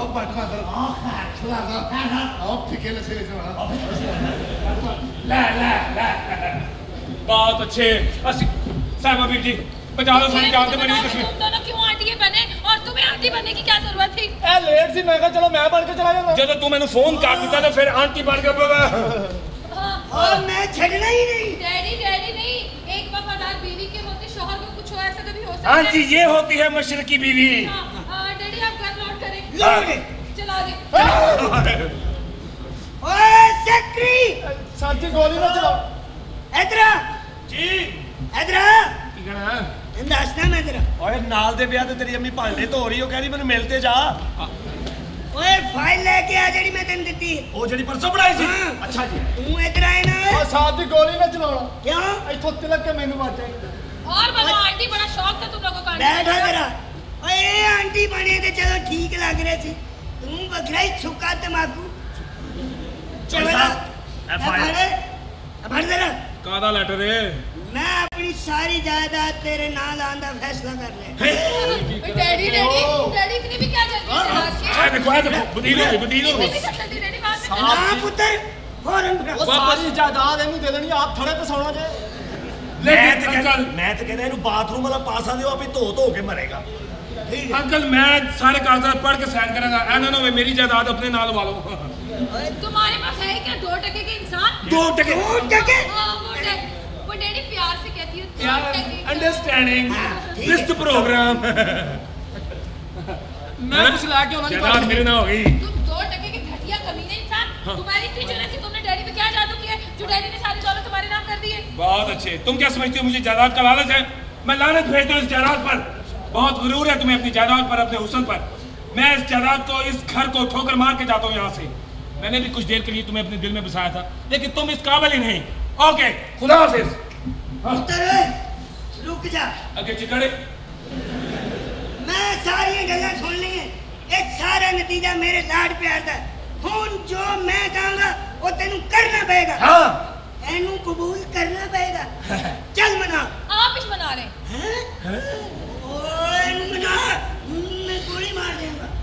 Op maar kladder. Op maar kladder. Op die kille से लेकर ला ला ला बहुत अच्छे। असि साहब अभी जी बचा लो सारी जान तो बनी हुई तस्वीर। तुम दोनों क्यों आंटी के बने? और तुम्हें आंटी बनने की क्या ज़रूरत थी? ए लेट सी मैं कहा चलो मैं बन के चला जाऊँगा। जब तू मैंने फ़ोन कर दिया तो फिर आंटी बन के हाँ। और मैं छड़ना ही नहीं। डैडी डैडी नहीं एक वफादार बीवी के होते शोहर को कुछ हो ऐसा कभी हो सकता हाँ है आंटी ये होती है मशरकी बीवी। हाँ डैडी आप ਲਓ ਜੀ ਚਲਾ ਦੇ। ਓਏ ਸੈਕਟਰੀ ਸਾਡੀ ਗੋਲੀ ਨਾ ਚਲਾਓ। ਇਧਰ ਜੀ। ਇਧਰ ਕੀ ਕਹਣਾ? ਦੱਸਦਾ ਮੈਂ ਤੇਰਾ ਓਏ ਨਾਲ ਦੇ ਵਿਆਹ ਤੇ ਤੇਰੀ ਅੰਮੀ ਭਾਂਡੇ ਧੋ ਰਹੀ ਉਹ ਕਹਿੰਦੀ ਮੈਨੂੰ ਮਿਲ ਤੇ ਜਾ। ਓਏ ਫਾਈਲ ਲੈ ਕੇ ਆ ਜਿਹੜੀ ਮੈਂ ਤੈਨੂੰ ਦਿੱਤੀ। ਉਹ ਜਿਹੜੀ ਪਰਸੋਂ ਬਣਾਈ ਸੀ? ਅੱਛਾ ਜੀ। ਤੂੰ ਇਧਰ ਆਏ ਨਾ। ਓ ਸਾਥ ਦੀ ਗੋਲੀ ਨਾ ਚਲਾਉਣਾ ਕਿਉਂ? ਇੱਥੋਂ ਤਿਲਕ ਕੇ ਮੈਨੂੰ ਵਾਚਾ ਔਰ ਬਣਾ ਆਂਟੀ ਬੜਾ ਸ਼ੌਕ ਹੈ ਤੁਮ ਲੋਗੋ ਕਾ ਬੈਠਾ ਜਰਾ ਓਏ ਆਂਟੀ ਬਣੇ ਤੇ ਚਲੋ ਠੀਕ ਲੱਗ ਰਿਹਾ ਸੀ। ਤੂੰ ਵੱਖਰਾ ਹੀ ਛੁੱਕਾ ਤਮਾਕੂ। ਚਵਲਾ ਮੈਂ ਆਪਣੀ ਸਾਰੀ ਜਾਇਦਾਦ ਤੇਰੇ ਨਾਂ ਲਾਉਣ ਦਾ ਫੈਸਲਾ ਕਰ ਲਿਆ। ਡੈਡੀ ਡੈਡੀ ਡੈਡੀ ਵੀ ਕਿਆ ਜਲਦੀ ਆ ਦੇਖੋ ਆ ਦੇਖੋ ਬਦੀਲ ਹੋ ਗਈ ਬਦੀਲ ਹੋ ਪੁੱਤਰ ਹੋਰਨ ਵਾਪਸ ਜਾਇਦਾਦ ਇਹਨੂੰ ਦੇ ਦੇਣੀ ਆਪ ਥੜੇ ਤੇ ਸੌਣਾ ਜੇ। ਮੈਂ ਤੇ ਕਹਿੰਦਾ ਮੈਂ ਤੇ ਕਹਿੰਦਾ ਇਹਨੂੰ ਬਾਥਰੂਮ ਵਾਲਾ ਪਾਸਾ ਦਿਓ ਆਪੇ ਧੋ ਧੋ ਕੇ ਮਰੇਗਾ। अंकल मैं सारे कागजात पढ़ के साइन करूँगा। एना ना मैं मेरी जायदाद अपने नाल वालों तुम्हारे पास है क्या? दो टके के इंसान? दो टके? दो टके? हाँ, हाँ, वो डैडी प्यार से कहती है प्यार अंडरस्टैंडिंग दिस प्रोग्राम मैं हाँ? कुछ ला के उन्होंने जायदाद मेरे ना हो गई तुम दो टके के घटिया कमीने इंसान तुम्हारी इतनी जलन थी तुमने डैडी पे क्या जादू किया है? जो डैडी ने सारी दौलत तुम्हारे नाम कर दी है। बहुत अच्छे। तुम क्या समझती हो मुझे जायदाद का लालच है? मैं लानत भेजता हूँ इस जायदाद पर। बहुत गुरूर है तुम्हें अपनी जायदाद पर अपने हुसन पर मैं इस जायदाद को इस घर को ठोकर मार के जाता हूँ यहाँ से मैंने भी कुछ देर के लिए तुम्हें अपने दिल में बसाया था लेकिन तुम इस काबिल ही नहीं ओके खुदा हाफिज हाँ, पुत्र रुक जा अगे चिकड़े मैं सारी गल्लां सुन ली हैं ਇਹ ਸਾਰਾ ਨਤੀਜਾ ਮੇਰੇ ਲਾਡ ਪਿਆਰ ਦਾ ਹੈ। ਹੁਣ ਜੋ ਮੈਂ ਕਹਾਂਗਾ ਉਹ ਤੈਨੂੰ ਕਰਨਾ ਪਏਗਾ हाँ ਇਹਨੂੰ ਕਬੂਲ ਕਰਨਾ ਪਏਗਾ ਚੱਲ ਮਨਾ आप इस बना रहे हैं ਓਏ ਇਹਨੂੰ ਮਨਾ ਮੈਂ ਗੋਲੀ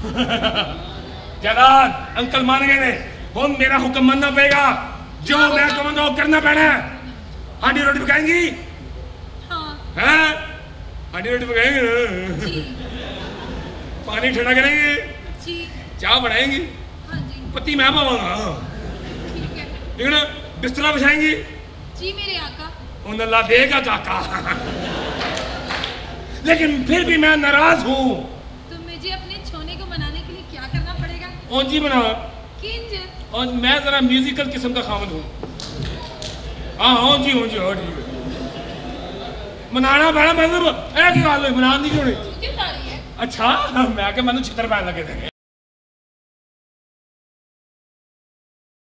*laughs* जलाद अंकल मान गए हम मेरा हुक्म मानना पड़ेगा। जो हाँ, मैं कहूँगा वो करना पैना हांडी रोटी पकाएँगी? हाँ। हांडी रोटी पकाएँगे? पानी ठंडा करेंगे? चाय बनाएँगी? हाँ पति मैं पावांगा हाँ। ठीक है। बिस्तरा बिछाएँगी? जी मेरे आका। उन्हें ला देगा काका लेकिन फिर भी मैं नाराज़ हूँ। तो मुझे अपने छोने को मनाने के लिए क्या करना पड़ेगा? और जी बना और मैं जरा म्यूजिकल किस्म का खामन हूँ। हाँ जी हाँ जी हाँ ठीक है। मनाना पैना मतलब ए गल मनान दी क्यों नहीं जूती अच्छा *laughs* मैं मैं छितर पैन लगे थे